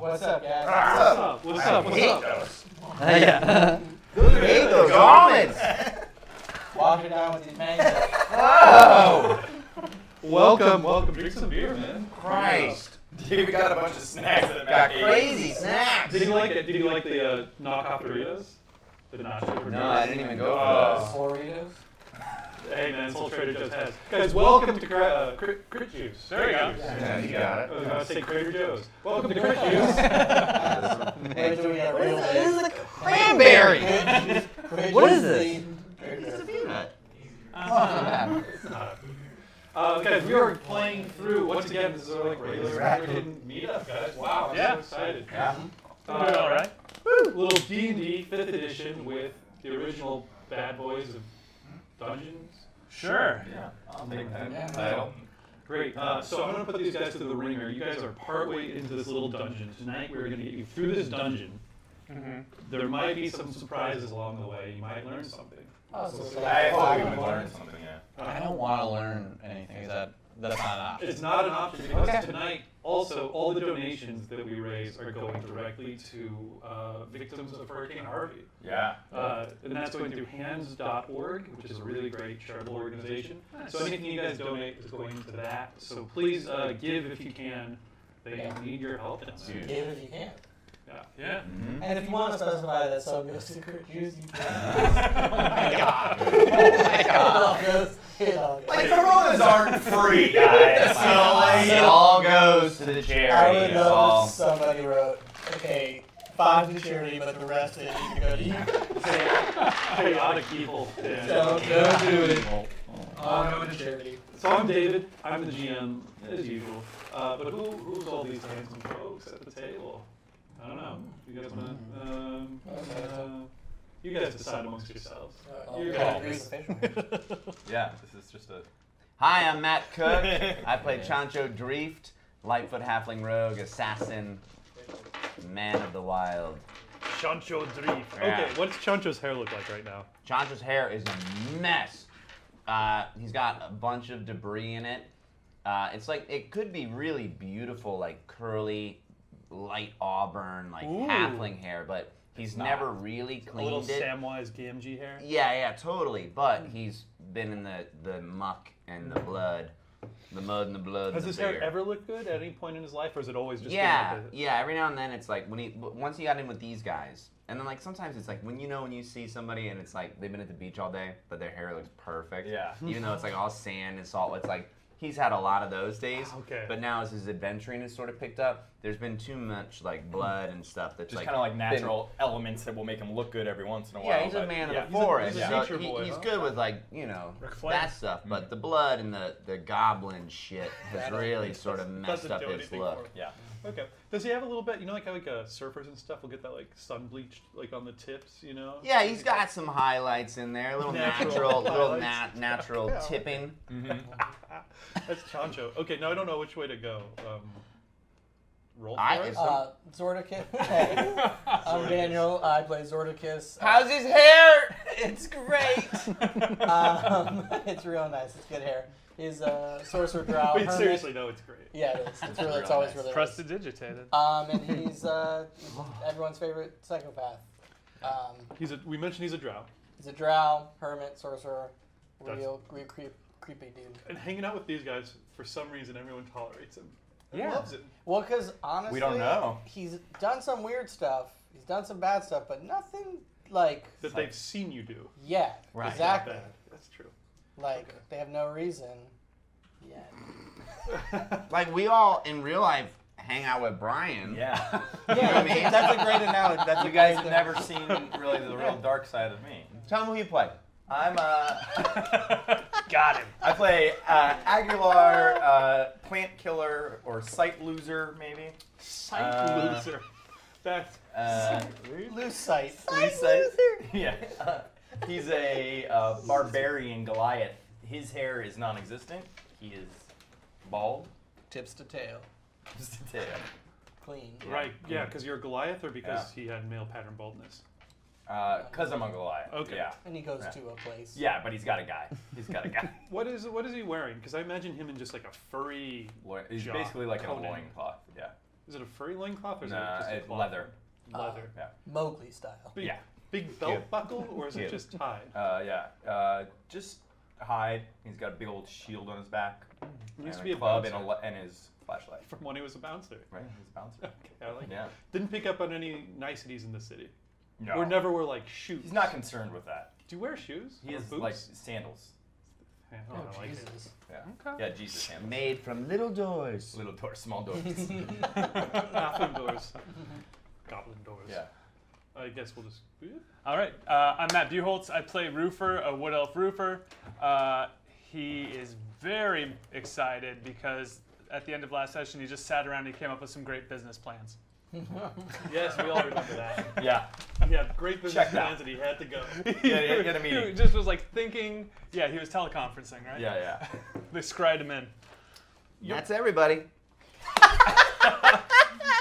What's up, guys? What's up? What's up? What's up? yeah. Who ate those almonds? Wash it down with these mangoes. Oh, Welcome, welcome. Drink some beer, man. Christ. Dude got a bunch of snacks in the Got back. crazy snacks. Did you like it? Did you like the uh, knockoff Doritos? The nacho No, I didn't even go Uh, for Doritos. Hey man, Soul Trader Joe's has. Guys, welcome to Cra- uh, Crit, Crit Juice. There we go. those. Yeah, you got I it. was about to say Trader Joe's. Welcome to Crit Juice. We're doing that real This is big. a cranberry. What What is this? It's a peanut. Uh, uh, guys, we are playing through once again. This is our like regular hidden meetup, guys. Wow, I'm Yeah. so excited. Yeah. Uh, all right. woo, little D and D fifth edition with the original bad boys of Dungeons. Sure. Yeah, I'll take Yeah. that title. Great. Uh, so I'm gonna put these guys to the ringer. You guys are partway into this little dungeon tonight. We're gonna get you through this dungeon. Mm-hmm. There might be some surprises along the way. You might learn something. Oh, so it's I like thought we would learn something, yeah. I don't want to learn anything. Is that that's not an option? It's not an option because Okay. tonight, also, all the donations that we raise are going directly to uh, victims of Hurricane Harvey. Yeah. Uh, and that's going through hands.org, which is a really great charitable organization. So anything you guys donate is going to that. So please uh, give if you can. They need your help. Give if you can. Yeah. Yeah. Mhm. And if you want to specify that some goes to Crit Juice, you can. Oh my god. Oh my It all goes. It all goes. Like, Coronas aren't free, guys. So, like, It all goes to the charity. I would charity. It's love all. if somebody wrote, okay, five to charity, but the rest of it you can go to you. Chaotic evil. Yeah. Don't, don't do it. All go to charity. So I'm David. I'm the GM as usual. Uh, but who, who's all these handsome folks at the table? I don't know. You guys wanna? Um, uh, you guys decide amongst yourselves. You Yeah, guys. Grease official. yeah, this is just a. Hi, I'm Matt Cook. I play Chancho Drift, Lightfoot Halfling Rogue, Assassin, Man of the Wild. Chancho Drift. Yeah. Okay, what's Chancho's hair look like right now? Chancho's hair is a mess. Uh, he's got a bunch of debris in it. Uh, it's like it could be really beautiful, like curly, light auburn, like Ooh. halfling hair, but he's not. never really A little cleaned it. Samwise Gamgee hair. Yeah, yeah, totally. But he's been in the the muck and the blood, the mud and the blood. Has his hair beer. ever looked good at any point in his life, or is it always just Yeah, like yeah. Every now and then, it's like when he once he got in with these guys, and then like sometimes it's like when you know when you see somebody and it's like they've been at the beach all day, but their hair looks perfect. Yeah. Even though it's like all sand and salt, it's like he's had a lot of those days. Okay. But now as his adventuring has sort of picked up, there's been too much like blood and stuff that's Just like kind of like been- natural elements that will make him look good every once in a while. Yeah, he's a but- man yeah. of the forest. he's a so he- boy, he's huh? good with like you know that stuff, but mm. the blood and the the goblin shit has really sort of messed up his look. Yeah. Okay. Does he have a little bit? You know, like how like uh, surfers and stuff will get that like sun bleached like on the tips. You know. Yeah, he's got some highlights in there, a little Natural natural, little nat- natural Yeah. tipping. Mhm. That's Chancho. Okay, now I don't know which way to go. Um, roll for I- it. Uh, Zordicus. Hey, I'm Daniel. I play Zordicus. How's his hair? It's great. Um, it's real nice. It's good hair. He's a sorcerer drow. Wait, hermit. seriously, no, it's great. Yeah, it is. It's really. It's always nice. really nice. Prestidigitated. Um, and he's uh, everyone's favorite psychopath. Um, He's a. We mentioned he's a drow, he's a drow, hermit, sorcerer, That's- real, real creep, creepy dude. and hanging out with these guys for some reason everyone tolerates him. and Yeah. loves it. Well, because honestly, we don't know. He's done some weird stuff. He's done some bad stuff, but nothing like That they've seen you do. yeah, Right. exactly. Bad. That's true. Like they have no reason yet. like we all in real life hang out with Brian. Yeah. Yeah, I mean? that's a great analogy. That's you guys have never seen really the real dark side of me. Tell him who you play. I'm uh. Got him. I play uh, Aguilar, uh, plant killer or sight loser, maybe. Sight Uh, loser. That's Uh, Loose sight. Loose sight. Yeah. Uh, he's a uh, barbarian Goliath. His hair is non-existent. He is bald. Tips to tail. Just a tail. Clean. right. Yeah, because you're a Goliath, or because Yeah. he had male pattern baldness. Uh, Cause I'm a Goliath. Okay. Yeah. And he goes Yeah. to a place. Yeah, but he's got a guy. He's got a guy. What is what is he wearing? Because I imagine him in just like a furry. Loin- He's Jaw basically like Conan. a loincloth. Yeah. Is it a furry loincloth or is Nah, it just a it's cloth? leather. Leather. Yeah. Mowgli style. Big, Yeah. Big belt Cute. buckle, or is it Cute. just tied? Uh, yeah. Uh, just hide. He's got a big old shield on his back. He used to be a a club bouncer and, a, le- and his flashlight. from when he was a bouncer. Right? He's a bouncer. Okay, I like Yeah. Didn't pick up on any niceties in the city. No. Or never were like shoes. He's not concerned with that. Do you wear shoes? He Or has boots? like sandals. Yeah, Oh, I like it. Jesus. Yeah. Okay. Yeah, Jesus sandals. Made from little doors. Little doors, small doors. Halfling doors. Goblin doors. yeah. I guess we'll just. All right, uh, I'm Matt Buchholtz. I play Roofer, a wood elf roofer. Uh, he is very excited because at the end of last session, he just sat around and he came up with some great business plans. Yes, we all remember that. Yeah. He had great business Check that. plans and he had to go. Yeah, yeah, get a He just was like thinking. Yeah, he was teleconferencing, right? Yeah, yeah. They scried him in. That's everybody.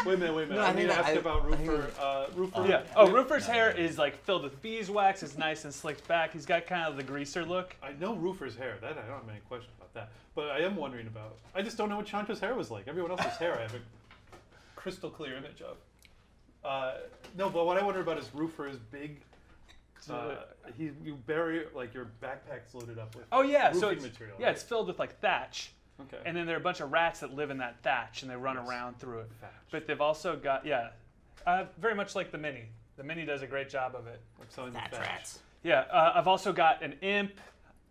Wait a minute, wait a minute. No, I, I need think to ask I- about Roofer. Uh, Roofer. Yeah. Oh, Roofer's hair is like filled with beeswax. It's nice and slicked back. He's got kind of the greaser look. I know Roofer's hair. That I don't have any question about that. But I am wondering about. I just don't know what Chancho's hair was like. Everyone else's hair, I have a crystal clear image of. Uh, no, but what I wonder about is Roofer is big. Uh, he you bury like your backpack's loaded up with. Oh yeah, so it's, material. yeah, it's filled with like thatch, Okay. and then there are a bunch of rats that live in that thatch, and they run Yes. around through it. Thatch. But they've also got yeah, uh, very much like the mini. The mini does a great job of it. I'm selling the That's thatch. rats. Yeah, uh, I've also got an imp.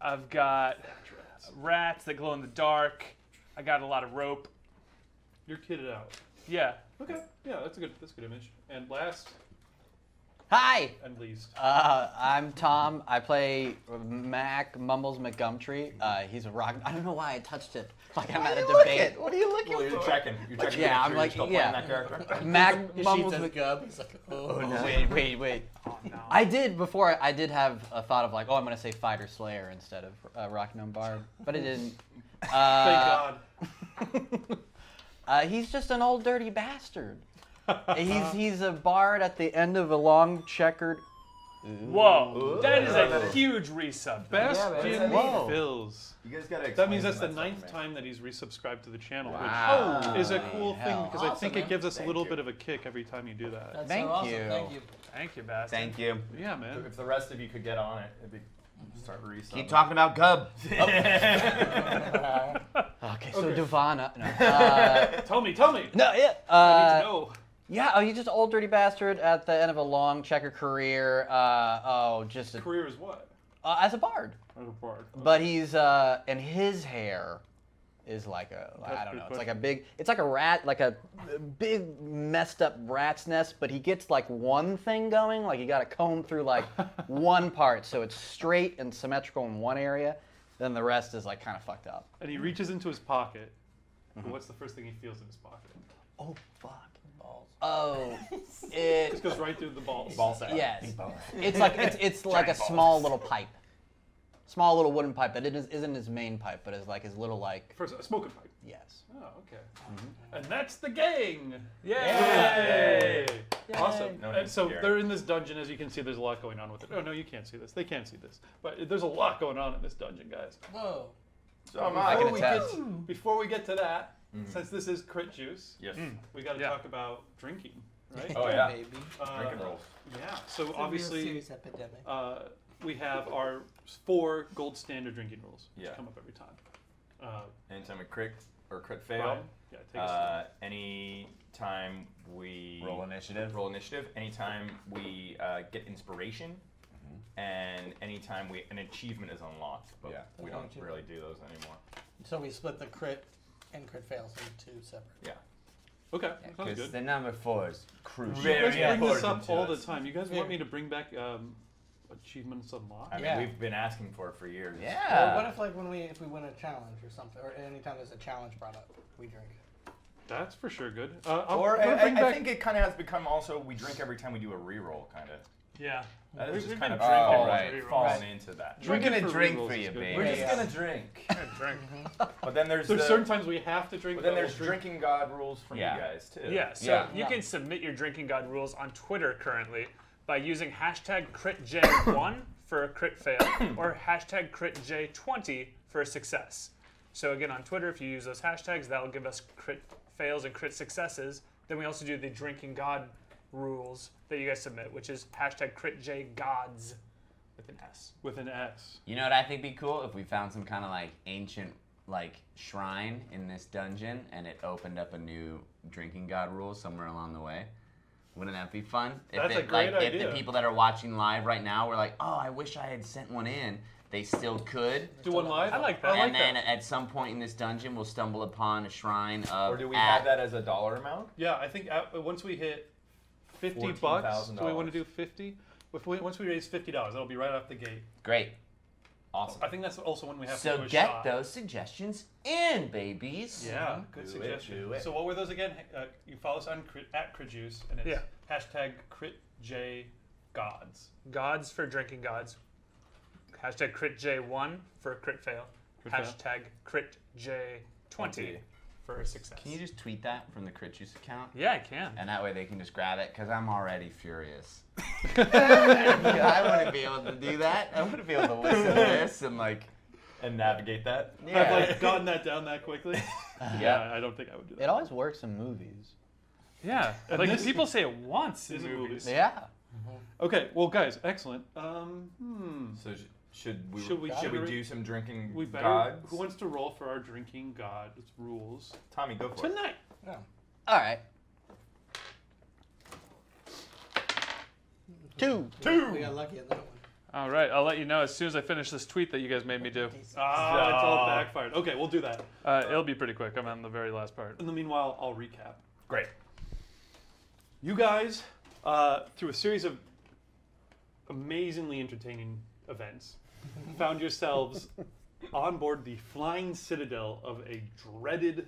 I've got Thatch rats. rats that glow in the dark. I got a lot of rope. You're kitted out. Yeah. Okay. Yeah, that's a good. That's a good image. And last Hi, and least. uh, I'm Tom. I play Mac Mumbles McGumtree. Uh, he's a rock. I don't know why I touched it. Like I'm at a debate. What are you looking Well, you're checking. You're checking. Yeah, I'm like- you're still yeah. playing that character. Mac His sheet Mumbles says He's like, oh. Wait, wait, wait. Oh no. I did before. I did have a thought of like, oh, I'm gonna say Fighter Slayer instead of uh, Rock Gnome Barb, but it didn't. Thank Uh, God. uh, he's just an old dirty bastard. he's he's a bard at the end of a long checkered. Whoa, that is a huge resub. Bastion Whoa. Fills. You guys gotta. That means that's the some of that ninth stuff to time that he's resubscribed to the channel, Wow. which is a cool thing hell. because I think man. it gives us a little you. bit of a kick every time you do that. That's Thank so awesome. you. Thank you. Thank you, Bastion. Thank you. Yeah, man. If the rest of you could get on it, it'd be start resub. Keep talking about Gub. Okay, so Okay. Devana. No, uh, Tell me, tell me. no yeah. I need Uh, to know. Yeah. Oh, he's just old dirty bastard at the end of a long checker career. Uh, oh, just a, Career is what? uh, as a bard. As a bard. But he's uh, and his hair is like a I don't know. It's like a big. It's like a rat, like a big messed up rat's nest. But he gets like one thing going. Like you got to comb through like one part, so it's straight and symmetrical in one area. Then the rest is like kind of fucked up. And he reaches into his pocket. Mm-hmm. What's the first thing he feels in his pocket? Oh fuck. Balls. Oh, Just it. goes right through the balls. Ball sack. Yes. It's like it's it's like a small little pipe, small little wooden pipe that is, isn't his main pipe, but is like his little like First, a smoking pipe. yes. Oh, okay. Mm-hmm. And that's the gang. Yay! Yay! Awesome. No and need so to hear. they're in this dungeon. As you can see, there's a lot going on with it. Oh no, you can't see this. They can't see this. But there's a lot going on in this dungeon, guys. Whoa. So am I I. can Before we, get, before we get to that, since this is crit juice, Yes. we got to Yeah. talk about drinking, right? Oh yeah. Baby. Uh, Drinking rules. Yeah. So It's obviously, epidemic. uh, we have our four gold standard drinking rules. which Yeah. Come up every time. Uh, Anytime a crit or crit fail. Brian? Yeah. Take us. Uh, anytime we Roll initiative. roll initiative, anytime we uh, get inspiration, and anytime we an achievement is unlocked. But Yeah. we don't really do those anymore. So we split the crit and crit fails into two separate. Yeah. okay. Sounds Because good. the number four is crucial. You Very guys bring this important up to all the us. time. You guys Yeah. want me to bring back um, achievements unlocked? I mean, Yeah. we've been asking for it for years. Or Yeah. what if like when we if we win a challenge or something, or anytime there's a challenge brought up, we drink. That's for sure good. Uh, I'm Or gonna I, bring I back. think it kind of has become also we drink every time we do a reroll, kind of. Yeah. Uh, that We've- just kind of been drinking fallen, right. fallen Right. into that. We're Drinking gonna for drink rerolls for you, good. baby. We're just gonna drink. Drink. But then there's There's the, certain times we have to drink. But then there's drink- drinking god rules from Yeah. you guys too. Yeah, so Yeah. you Yeah. can submit your drinking god rules on Twitter currently by using hashtag CritJ1 for a crit fail or hashtag CritJ20 for a success. So again, on Twitter, if you use those hashtags, that'll give us crit fails and crit successes, then we also do the drinking god rules that you guys submit, which is hashtag critjgods with an S. with an S. You know what I think would be cool if we found some kind of like ancient like shrine in this dungeon and it opened up a new drinking god rule somewhere along the way. Wouldn't that be fun? If That's a it, like great if the people that are watching live right now were like, "Oh, I wish I had sent one in." They still could. Do one live. I like that. I like and then that. at some point in this dungeon, we'll stumble upon a shrine of. Or do we at- have that as a dollar amount? Yeah, I think at, once we hit fifty bucks, do we want to do fifty? If we, once we raise fifty dollars, that'll be right off the gate. Great. Awesome. I think that's also when we have to So do a get shot. those suggestions in, babies. Yeah, good Do it, do it. So what were those again? Uh, you follow us on crit, at CritJuice, and it's Yeah. hashtag CritJGods. Gods for drinking gods. Hashtag critj1 for crit fail. Crit fail. Hashtag critj20 for success. Can you just tweet that from the Crit Juice account? yeah, I can. And that way they can just grab it, because I'm already furious. I wouldn't be able to do that. I wouldn't be able to listen to this and like. And navigate that. I've like gotten that down that quickly. Yeah. yeah, I don't think I would do that. It always works in movies. Yeah, And like this- people say it once in is movies. movies. Yeah. Okay, well, guys, excellent. Um, hmm. So sh- should we Should we- should we do some drinking We better. gods? Who wants to roll for our drinking god rules Tommy, go for it. tonight? All right. Two. Two. We got lucky on that one. All right, I'll let you know as soon as I finish this tweet that you guys made me do. Ah, it's all backfired. Okay, we'll do that. Uh, it'll be pretty quick. I'm on the very last part. In the meanwhile, I'll recap. Great. You guys, uh, through a series of amazingly entertaining events, found yourselves on board the flying citadel of a dreaded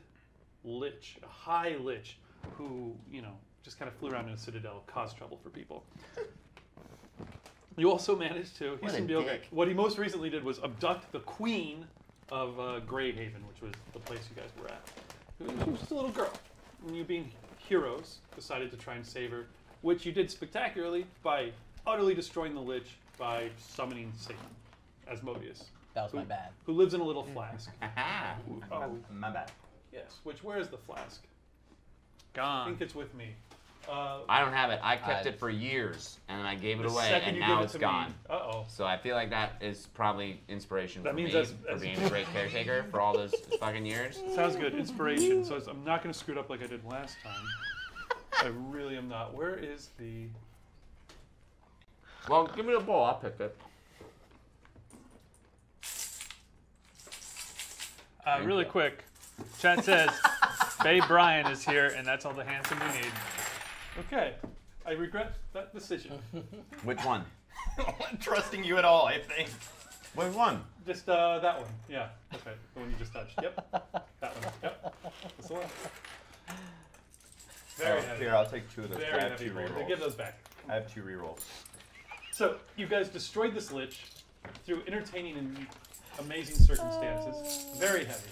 lich, a high lich, who, you know, just kind of flew around in a citadel, caused trouble for people. You also managed to. He What a dick. What he most recently did was abduct the queen of uh, Greyhaven, which was the place you guys were at. She was just a little girl. And you, being heroes, decided to try and save her, which you did spectacularly by utterly destroying the lich by summoning Satan, Asmodeus, That was my bad. who lives in a little flask. Aha. oh, My bad. yes. Which where is the flask? Gone. I think it's with me. Uh, I don't have it. I kept I- it for years and I gave it away, and now give it's gone. me, uh oh. So I feel like that is probably inspiration That for means me as- for as- being a great caretaker for all those fucking years. Sounds good. Inspiration. So it's- I'm not going to screw it up like I did last time. I really am not. Where is the? Well, give me the bowl. I'll pick it. Uh, really you. quick, chat says Bay Brian is here, and that's all the handsome we need. Okay, I regret that decision. Which one? I'm trusting you at all, I think. Which one? Just uh, that one. Yeah. Okay. The one you just touched. Yep. That one. Yep. That's the one. Very Oh, heavy. Here, I'll take two of those. Very I have heavy. two roll. rerolls. Give those back. I have two rerolls. So you guys destroyed this lich through entertaining and amazing circumstances. Very heavy.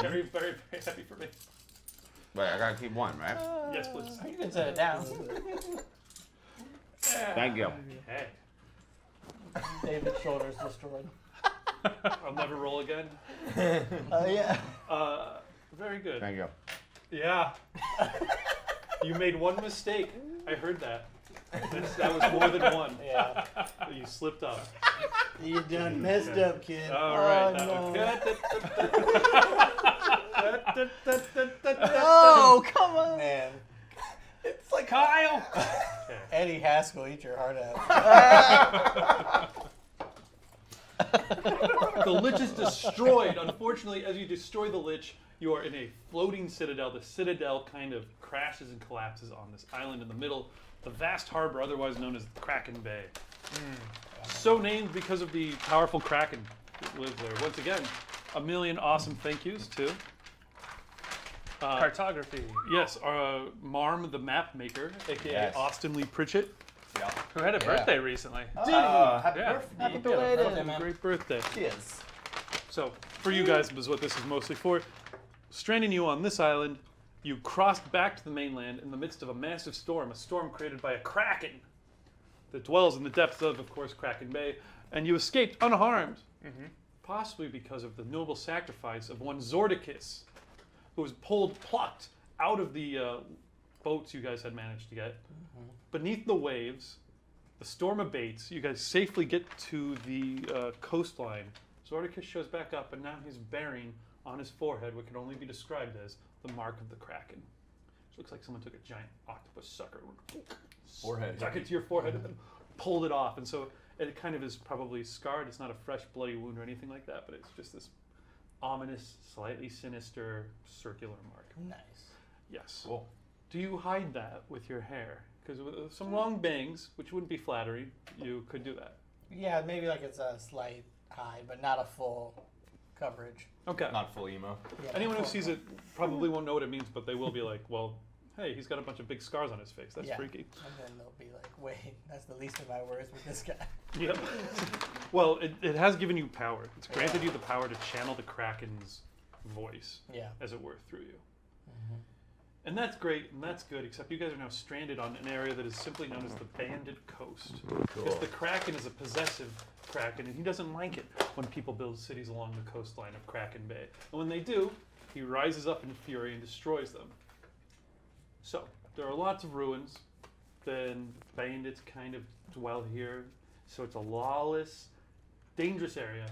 Very, very, very heavy for me. Wait, I gotta keep one, right? Yes, please. You can set it down. Thank you. Okay. David's shoulders destroyed. I'll never roll again. Oh yeah. Uh, very good. Thank you. Yeah. you made one mistake. I heard that. That's, that was more than one. Yeah. You slipped up. You done messed up, kid. All right. Oh, that no. one. Oh, come on. Man. It's like Kyle. Eddie Haskell, eat your heart out. the lich is destroyed. Unfortunately, as you destroy the lich, you are in a floating citadel. The citadel kind of crashes and collapses on this island in the middle, the vast harbor, otherwise known as Kraken Bay. So named because of the powerful kraken that lives there. Once again, a million awesome thank yous to. Uh, Cartography. yes, uh, Marm the map maker, aka Yes. Austin Lee Pritchett. Yeah. Who had a Yeah. birthday recently? Uh, happy Yeah. birthday. Happy Yeah, belated. fucking great birthday. Cheers. So, for you guys, this is what this is mostly for. Stranding you on this island, you crossed back to the mainland in the midst of a massive storm, a storm created by a kraken that dwells in the depths of, of course, Kraken Bay, and you escaped unharmed, possibly because of the noble sacrifice of one Zordicus, who was pulled, plucked, out of the uh, boats you guys had managed to get, beneath the waves, the storm abates. You guys safely get to the uh, coastline. Zordicus shows back up, and now he's bearing on his forehead what can only be described as the mark of the kraken. Which looks like someone took a giant octopus sucker, Forehead. stuck it to your forehead, and then pulled it off. And so it kind of is probably scarred. It's not a fresh bloody wound or anything like that, but it's just this ominous, slightly sinister circular mark. Nice. Yes. Cool. Do you hide that with your hair? Because with some long bangs, which wouldn't be flattering, you could do that. Yeah, maybe like it's a slight hide, but not a full coverage. Okay. Not full emo. Yeah, Anyone who sees it probably won't know what it means, but they will be like, well, hey, he's got a bunch of big scars on his face. That's Yeah. freaky. And then they'll be like, wait, that's the least of my worries with this guy. Yep. well, it, it has given you power. It's granted you the power to channel the Kraken's voice, Yeah. as it were, through you. Mm-hmm. And that's great, and that's good, except you guys are now stranded on an area that is simply known as the Bandit Coast. Oh, because the Kraken is a possessive Kraken, and he doesn't like it when people build cities along the coastline of Kraken Bay. And when they do, he rises up in fury and destroys them. So, there are lots of ruins. Then bandits kind of dwell here. So it's a lawless, dangerous area.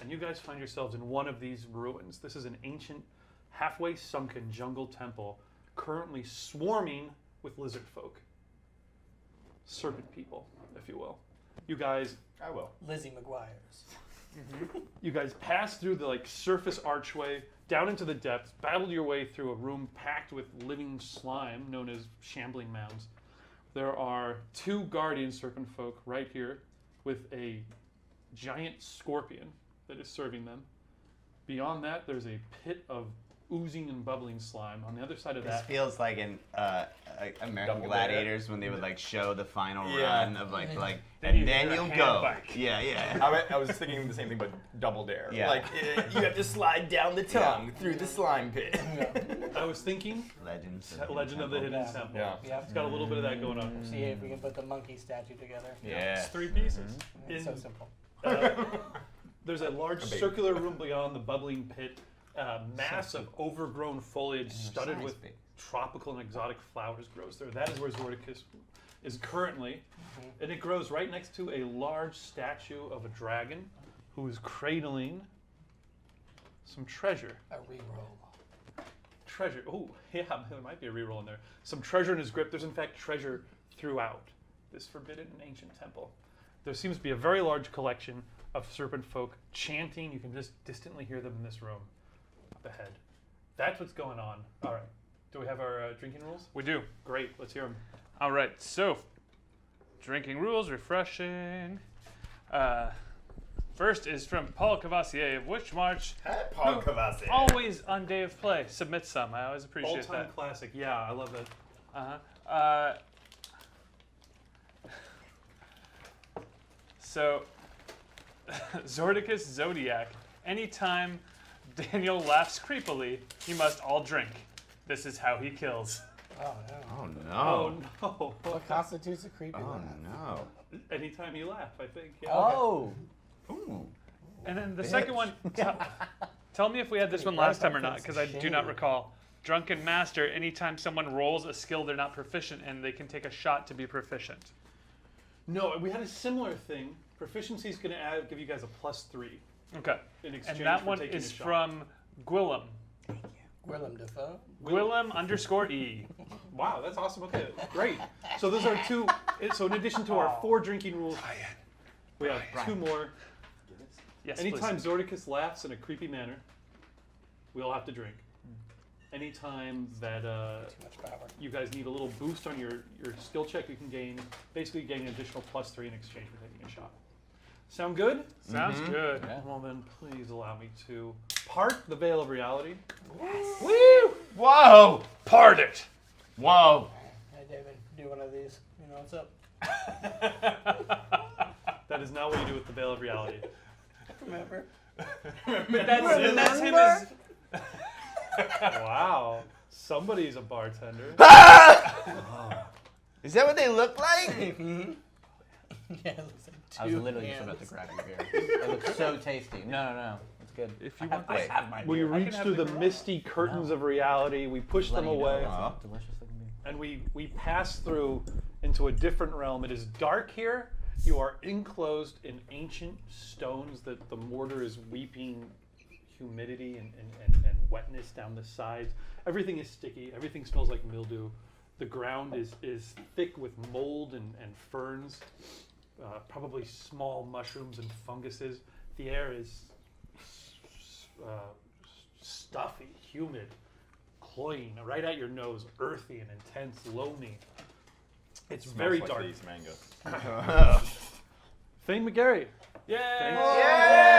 And you guys find yourselves in one of these ruins. This is an ancient, halfway sunken jungle temple currently swarming with lizard folk. Serpent people, if you will. You guys I will. Lizzie McGuire's. you guys pass through the like surface archway down into the depths, battled your way through a room packed with living slime known as shambling mounds. There are two guardian serpent folk right here with a giant scorpion that is serving them. Beyond that, there's a pit of oozing and bubbling slime. On the other side of This that, feels like an uh, like American Double Gladiators when they would like show the final Yeah. run of like like, Then you and then you'll go. bike. Yeah, yeah. I, I was thinking the same thing, but double dare. Yeah. Like eh, you have to slide down the tongue through the slime pit. I was thinking Legends. Legend of the Hidden Yeah. Temple. Yeah. Yep. It's got a little bit of that going on. See if we can put the monkey statue together. Yeah. It's three pieces. It's so simple. Uh, there's a large A circular room beyond the bubbling pit. A mass of overgrown foliage studded with big. tropical and exotic flowers grows there. That is where Zordicus is currently. Mm-hmm. And it grows right next to a large statue of a dragon who is cradling some treasure. A reroll. Treasure. Oh, yeah, there might be a reroll in there. Some treasure in his grip. There's, in fact, treasure throughout this forbidden and ancient temple. There seems to be a very large collection of serpent folk chanting. You can just distantly hear them in this room up ahead. That's what's going on. All right. Do we have our uh, drinking rules? We do. Great. Let's hear them. All right. So, drinking rules, refreshing. Uh, first is from Paul Cavassier of Witch March. Paul who Cavazzi. Always on day of play. Submit some. I always appreciate All-time that. classic. Yeah, I love it. Uh-huh. Uh, so, Zordicus Zodiac. Anytime Daniel laughs creepily, you must all drink. This is how he kills. Oh no. Oh no. Oh, no. no. What constitutes a creepy Oh laugh? no. Anytime you laugh, I think. Yeah. Oh, Ooh. And then the second one, tell, tell me if we had this one last time or not, because I do not recall. Drunken Master, anytime someone rolls a skill they're not proficient in, they can take a shot to be proficient. No, we had a similar thing. Proficiency is going to add, give you guys a plus three Okay. in exchange And that for one taking is a shot. from Gwillem. Willem Dafoe. Gwillem underscore E. Wow, that's awesome. Okay, great. So those are two. eh, So in addition to our four drinking rules, we have two more. Yes, Anytime please. Zordicus laughs in a creepy manner, we all have to drink. Anytime that uh, Too much power. you guys need a little boost on your, your skill check, you can gain basically gain an additional plus three in exchange for taking a shot. Sound good? Sounds good. Yeah. Well then, please allow me to part the veil of reality. Yes. Woo! Whoa! Part it. Whoa! Hey David, do one of these. You know what's up? That is not what you do with the veil of reality. Remember? That's, that's him as. Wow, somebody's a bartender. Ah! Is that what they look like? Yeah, it looks like I was two literally just about to grab your beer. It looks so tasty. No, no, no. It's good. If you I have- want, I this- have mine we here. I can reach through the the misty curtains No. of reality. We push them Letting you know away. it's delicious looking beer. and we we pass through into a different realm. It is dark here. You are enclosed in ancient stones that the mortar is weeping humidity and, and, and, and wetness down the sides. Everything is sticky. Everything smells like mildew. The ground is, is thick with mold and, and ferns, uh, probably small mushrooms and funguses. The air is uh, stuffy, humid, cloying, right at your nose, earthy and intense, loamy. It's very Smells dark. like these mangoes. Thane McGarry. Yay!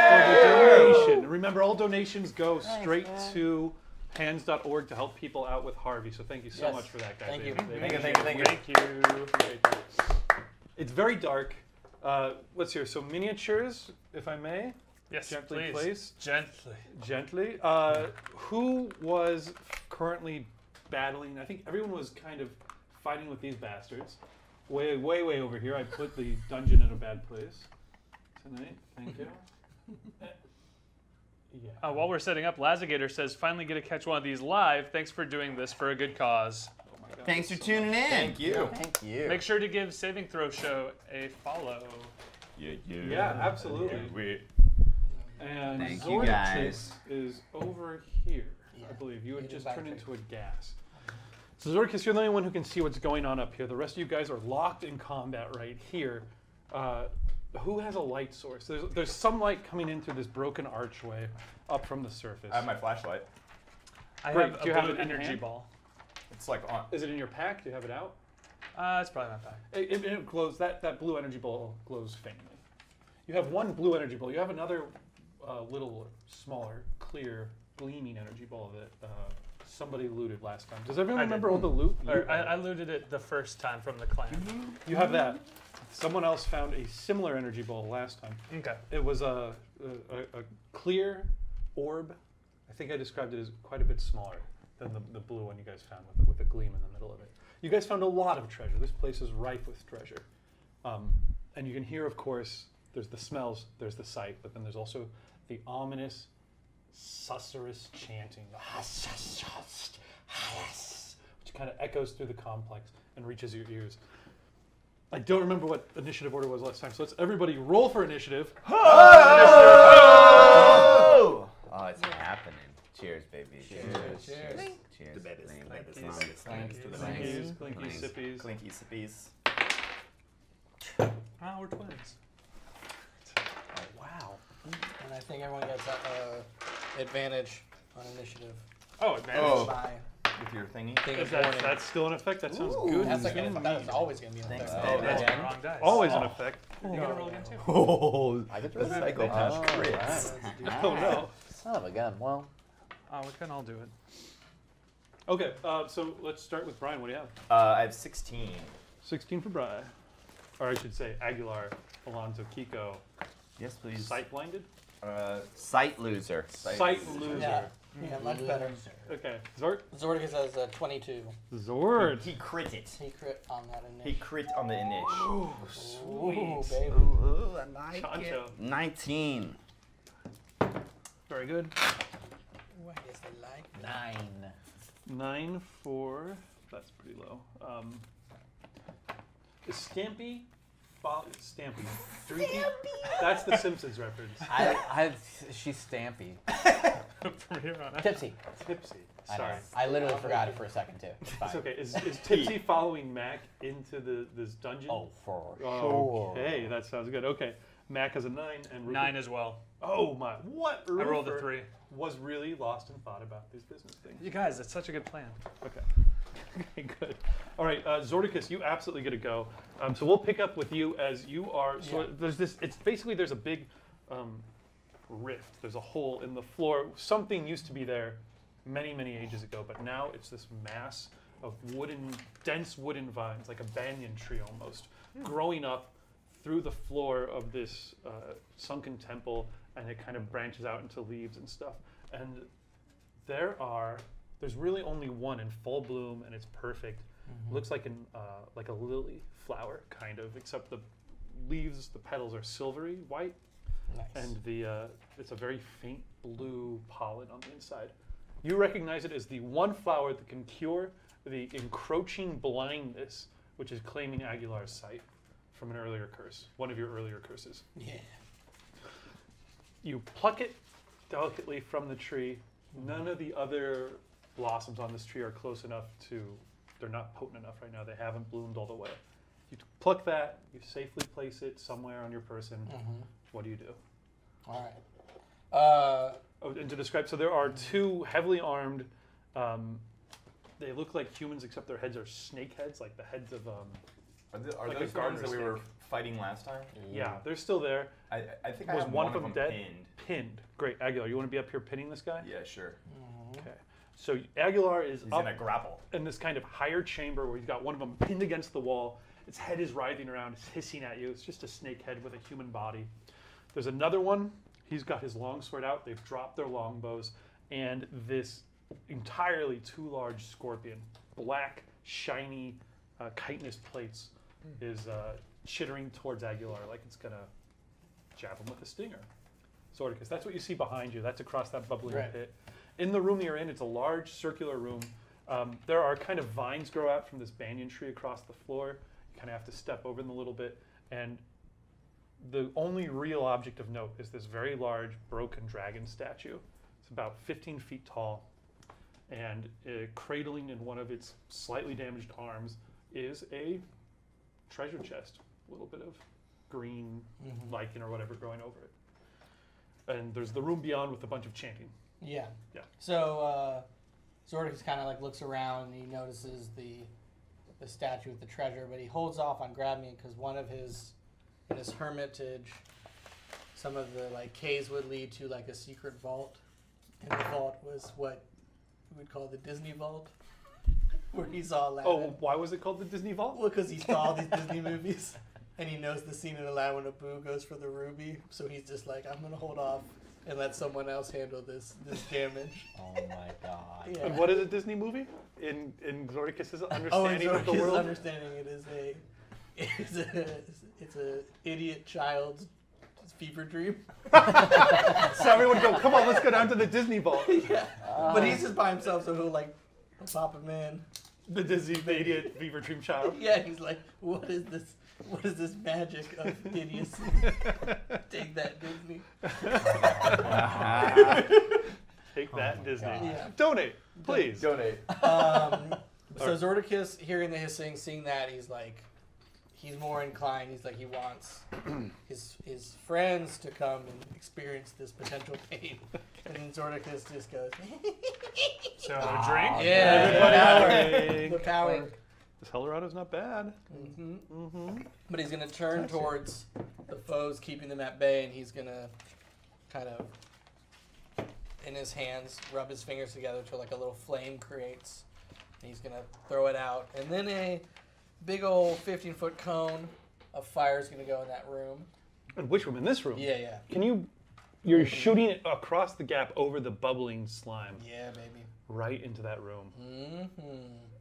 for the donation. Remember, all donations go straight man. to hands.org to help people out with Harvey. So thank you so Yes. much for that, guys. Thank They- you. they Thank you, thank you, thank you. Thank you. It's very dark. Uh, what's here? So miniatures, if I may, Yes, gently please. placed. Gently. Gently. Uh, who was currently battling? I think everyone was kind of fighting with these bastards. Way, way, way over here. I put the dungeon in a bad place tonight. Thank you. yeah. Uh, while we're setting up, Lazigator says, finally get to catch one of these live. Thanks for doing this for a good cause. My God. Thanks for tuning in. Thank you. Thank you. Make sure to give Saving Throw Show a follow. Yeah, Yeah, Yeah, absolutely. We, And Thank you, guys. is over here, I believe. You would He just turn turned into a gas. So Zordicus, you're the only one who can see what's going on up here. The rest of you guys are locked in combat right here. Uh, who has a light source? There's, there's some light coming in through this broken archway up from the surface. I have my flashlight. I Great. have Do you a have blue it energy hand? ball. It's like on. Is it in your pack? Do you have it out? Uh, it's probably not bad. It, it, it glows. That, that blue energy ball glows faintly. You have one blue energy ball. You have another uh, little smaller, clear, gleaming energy ball that uh, somebody looted last time. Does everyone I did. remember all the loot? Or, I, I looted it the first time from the clan. you have that. Someone else found a similar energy ball last time. Okay. It was a, a, a clear orb. I think I described it as quite a bit smaller than the, the blue one you guys found with, with a gleam in the middle of it. You guys found a lot of treasure. This place is rife with treasure. Um, and you can hear, of course, there's the smells, there's the sight, but then there's also the ominous, susurrus chanting, which kind of echoes through the complex and reaches your ears. I don't remember what initiative order was last time, so let's everybody roll for initiative. Oh! Oh, it's happening. Cheers, baby. Cheers. Cheers. Cheers. The babies. Clink, Babies. clink, Babies. clink, To the clink, Clinkies, clink. clinky sippies. Clinky sippies. Ah, we're twins. Wow. And I think everyone gets that uh, advantage on initiative. Oh, advantage. Oh. By With your thingy. thing If that's, that's still in effect, that sounds Ooh, good. That's like and an, that is always going to be an Thanks, effect. Oh, that's Dad. the wrong dice. Always in effect. You gotta roll again too. Oh, I get to the roll? psychopath Oh, crits. Oh no. Son of a gun. Well, Oh, we can all do it. Okay, uh, so let's start with Brian. What do you have? Uh, I have 16. 16 for Brian. Or I should say Aguilar, Alonso, Kiko. Yes, please. Sight blinded? Uh, Sight loser. Sight, loser. yeah. Yeah, much better. Okay. Zord. Zordicus has a 22. Zord. he crit it. He crit on that He initiative. crit on the init. Ooh, baby. Ooh, I like Chancho. 19. Very good. Ooh, I guess they like Nine. Nine for. That's pretty low. Um, is Stampy. Fo- Stampy. Drinky? That's the Simpsons reference. I, I, she's Stampy. From here on out. Tipsy. Tipsy. I, know. Sorry. I literally forgot it for a second too. It's fine. Okay. Is, is Tipsy following Mac into the this dungeon? Oh, for sure. Okay, that sounds good. Okay, Mac has a nine and Rupert- Nine as well. Oh my! What? I rolled a Rupert three. Was really lost in thought about these business things. You guys, that's such a good plan. Okay. Okay, good. All right, uh, Zordicus, you absolutely get to go. Um, so we'll pick up with you as you are. So there's this. It's basically there's a big um, rift. There's a hole in the floor. Something used to be there many many ages ago, but now it's this mass of wooden, dense wooden vines, like a banyan tree almost, growing up through the floor of this uh, sunken temple, and it kind of branches out into leaves and stuff. And there are there's really only one in full bloom and it's perfect looks like an uh, like a lily flower kind of except the leaves the petals are silvery white Nice. and the uh, it's a very faint blue pollen on the inside. You recognize it as the one flower that can cure the encroaching blindness, which is claiming Aguilar's sight from an earlier curse, one of your earlier curses. yeah. You pluck it delicately from the tree. None of the other blossoms on this tree are close enough to, they're not potent enough right now. They haven't bloomed all the way. You pluck that, you safely place it somewhere on your person. Mm-hmm. What do you do? All right. Uh, Oh, and to describe, so there are two heavily armed. Um, they look like humans, except their heads are snake heads, like the heads of. Um, Are, th- are Like those the ones that we were fighting last time? yeah, they're still there. I, I think I Was have one one, of them dead? pinned. Pinned. Great, Aguilar. You want to be up here pinning this guy? Yeah, sure. Okay. So Aguilar is He's up in a grapple. in this kind of higher chamber where he's got one of them pinned against the wall. Its head is writhing around. It's hissing at you. It's just a snake head with a human body. There's another one. He's got his long sword out. They've dropped their longbows. And this entirely too large scorpion, black, shiny, uh, chitinous plates, is uh, chittering towards Aguilar like it's going to jab him with a stinger. sort of. Zordicus, that's what you see behind you. That's across that bubbling Right. pit. In the room you're in, it's a large circular room. Um, there are kind of vines grow out from this banyan tree across the floor. You kind of have to step over them a little bit. And the only real object of note is this very large broken dragon statue. It's about 15 feet tall. And uh, cradling in one of its slightly damaged arms is a treasure chest. A little bit of green lichen or whatever growing over it. And there's the room beyond with a bunch of chanting. yeah. Yeah. So uh, Zordix kind of like looks around and he notices the the statue with the treasure, but he holds off on grabbing it because one of his in his hermitage, some of the like caves would lead to like a secret vault, and the vault was what we would call the Disney vault, where he saw Aladdin. Oh, why was it called the Disney Vault? Well, because he saw all these Disney movies, and he knows the scene in Aladdin when Abu goes for the ruby. So he's just like, I'm gonna hold off and let someone else handle this this damage. Oh my god. Yeah. And what is a Disney movie? In in Zordicus's Oh, understanding and of the Zork's world? understanding it is a it's a it's a idiot child's fever dream. so everyone go, come on, let's go down to the Disney Vault. yeah, but he's ah. just by himself, so he'll like pop him in. The Disney the idiot fever dream child. Yeah, he's like, what is this? What is this magic of idiocy? Take that, Disney. Take that, Disney. Yeah. Donate, please. Donate. Um, so Zordicus, hearing the hissing, seeing that, he's like, he's more inclined. He's like, he wants his his friends to come and experience this potential pain. And then Zordicus just goes, So a drink. yeah, the power, Drink. the power. This Heldorado's not bad. Mm-hmm. Mm-hmm. But he's gonna turn towards the foes, keeping them at bay, and he's gonna kind of, in his hands, rub his fingers together till like a little flame creates. And he's gonna throw it out, and then a big old 15 foot cone of fire is gonna go in that room. And which room? In this room? Yeah, yeah, Can you? You're shooting it across the gap over the bubbling slime, yeah, baby. right into that room. Mm-hmm.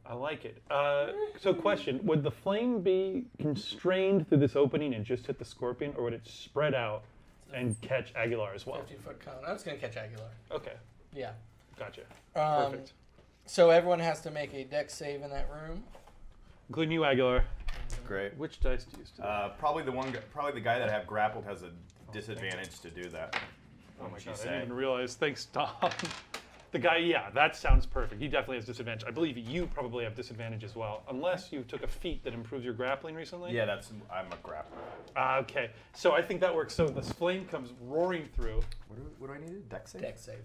I like it. Uh, so, question: Would the flame be constrained through this opening and just hit the scorpion, or would it spread out and catch Aguilar as well? 15 foot cone. I was gonna catch Aguilar. Okay, Yeah. gotcha. Um, Perfect. So everyone has to make a Dex save in that room. Including you, Aguilar. Great. Which dice do you use? today? Uh, probably the one, gu- probably the guy that I have grappled has a disadvantage to do that. oh What my would you god, I say? didn't even realize. Thanks, Tom. the guy, yeah, that sounds perfect. He definitely has disadvantage. I believe you probably have disadvantage as well, unless you took a feat that improves your grappling recently. Yeah, that's I'm a grappler. Ah, okay, so I think that works. So this flame comes roaring through. What do, what do I need? to Dex save. Dex save.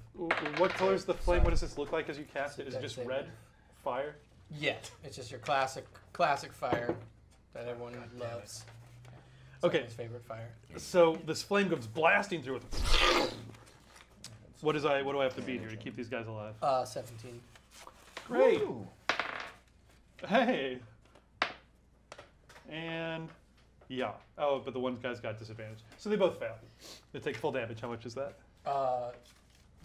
What color is the flame? Sorry. What does this look like as you cast it? Is it just save. red fire? Yeah, it's just your classic classic fire that everyone loves. It's Okay. His favorite fire. So this flame comes blasting through it. What is I? What do I have to beat here to keep these guys alive? Uh, 17. Great. Hey. And yeah. Oh, but the one guy's got disadvantage. So they both fail. They take full damage. How much is that? Uh,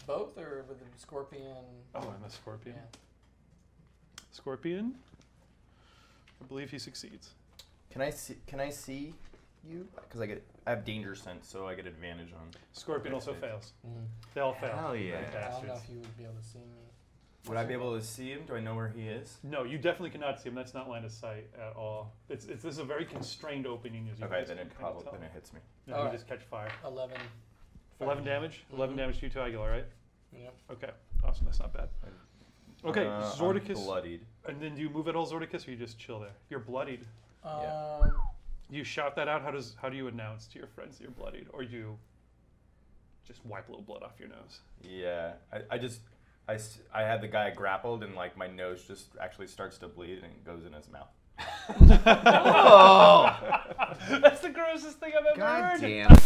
both or with the scorpion? Oh, I'm a scorpion. Yeah. Scorpion. I believe he succeeds. Can I see? Can I see you? Because I get I have danger sense, so I get advantage on. Scorpion also Yes. fails. Mhm. They all fail. Hell yeah. Like I don't know if you would be able to see me. Would I be able to see him? Do I know where he is? No, you definitely cannot see him. That's not line of sight at all. It's, it's this is a very constrained opening as you Okay, guys then it kind probably then it hits me. No, All you right. just catch fire. 11. 11 damage. 11 Mhm. damage to you to Aguilar, right? Yep. Okay, awesome. That's not bad. Okay, Uh, I'm Zordicus. bloodied. And then do you move at all, Zordicus, or you just chill there? You're bloodied. Um, Do you shout that out? How does how do you announce to your friends that you're bloodied, or you just wipe a little blood off your nose? Yeah, I, I just I, I had the guy grappled and like my nose just actually starts to bleed and it goes in his mouth. Oh, That's the grossest thing I've ever god heard. damn.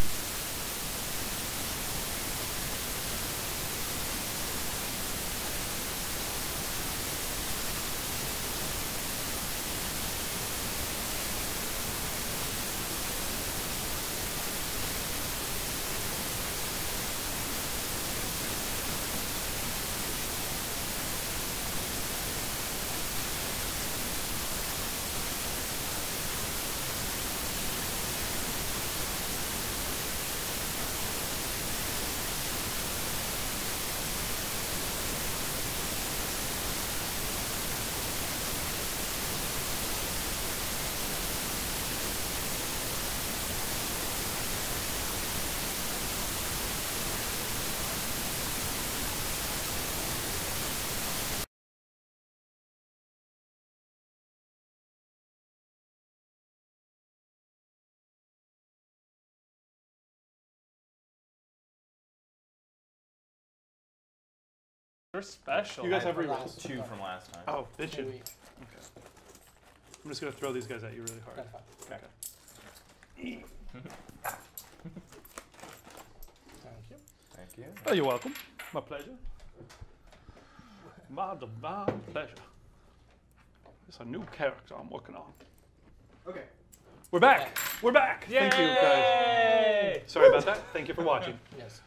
You're special. You guys I- have rerolls. last- Two from last time. Oh, bitchin'. maybe. I'm just gonna throw these guys at you really hard. Okay. Thank you. Thank you. Oh, you're welcome. My pleasure. My divine pleasure. It's a new character I'm working on. Okay. We're back. We're back. Thank you, guys. Yay! Sorry about that. Thank you for watching. Yes.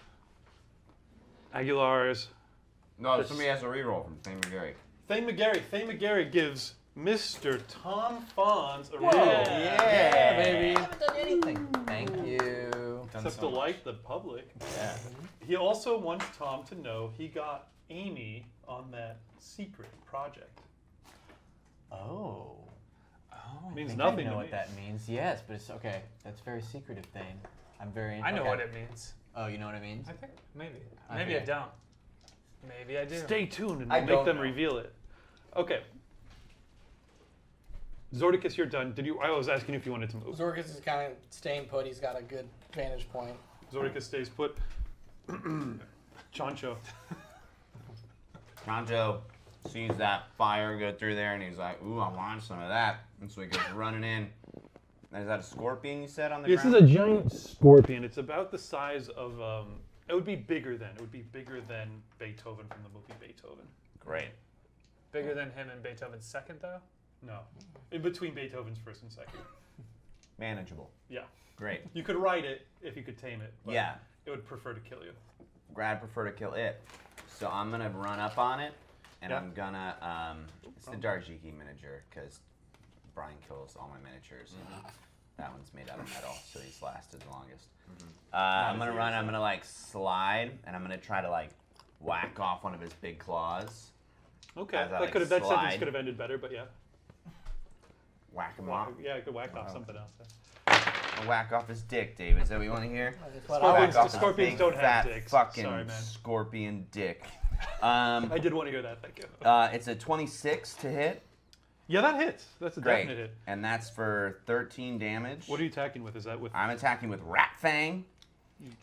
Aguilar's No, somebody has a reroll from Thane McGarry. Thane McGarry. Thane McGarry gives Mr. Tom Fonss a Whoa. reroll. Yeah, baby. I haven't done anything. Thank mm. you. Done Except so delight the public. Yeah. He also wants Tom to know he got Amy on that secret project. Oh. Oh. Means I think nothing I know to what me. that means. Yes, but it's okay. That's a very secretive thing. I'm very. I know okay. what it means. Oh, you know what it means? I think maybe. Maybe I don't. Maybe I do. Stay tuned and I we'll make don't them know. reveal it. Okay. Zordicus, you're done. Did you? I was asking you if you wanted to move. Zorgus is kind of staying put. He's got a good vantage point. Zordicus stays put. Chancho. Conjo sees that fire go through there and he's like, ooh, I want some of that. And so he goes running in. Is that a scorpion you said on the This is ground? a giant scorpion. It's about the size of. Um, it would be bigger than. It would be bigger than Beethoven from the movie Beethoven. Great. Bigger than him and Beethoven's second, though. No, in between Beethoven's first and second. Manageable. Yeah, Great. you could ride it if you could tame it. But Yeah. it would prefer to kill you. I'd prefer to kill it. So I'm gonna run up on it, and Yeah. I'm gonna um, it's the Darjiki miniature because Brian kills all my miniatures. and That one's made out of metal, so he's lasted the longest. Uh, I'm gonna run. I'm gonna like slide, and I'm gonna try to like whack off one of his big claws. Okay, I, that like, could have that sentence could have ended better, but yeah. Whack him off. yeah, I could whack off something else. I'll whack off his dick, Dave. Is that what you want to hear? That's what Scorpions- off scorpions big, don't have dicks. Fucking Sorry, man. scorpion dick. Um, I did want to hear that. Thank you. uh, it's a 26 to hit. Yeah, that hits. That's a Great. definite hit. And that's for 13 damage. What are you attacking with? Is that with? I'm attacking with Rat Fang.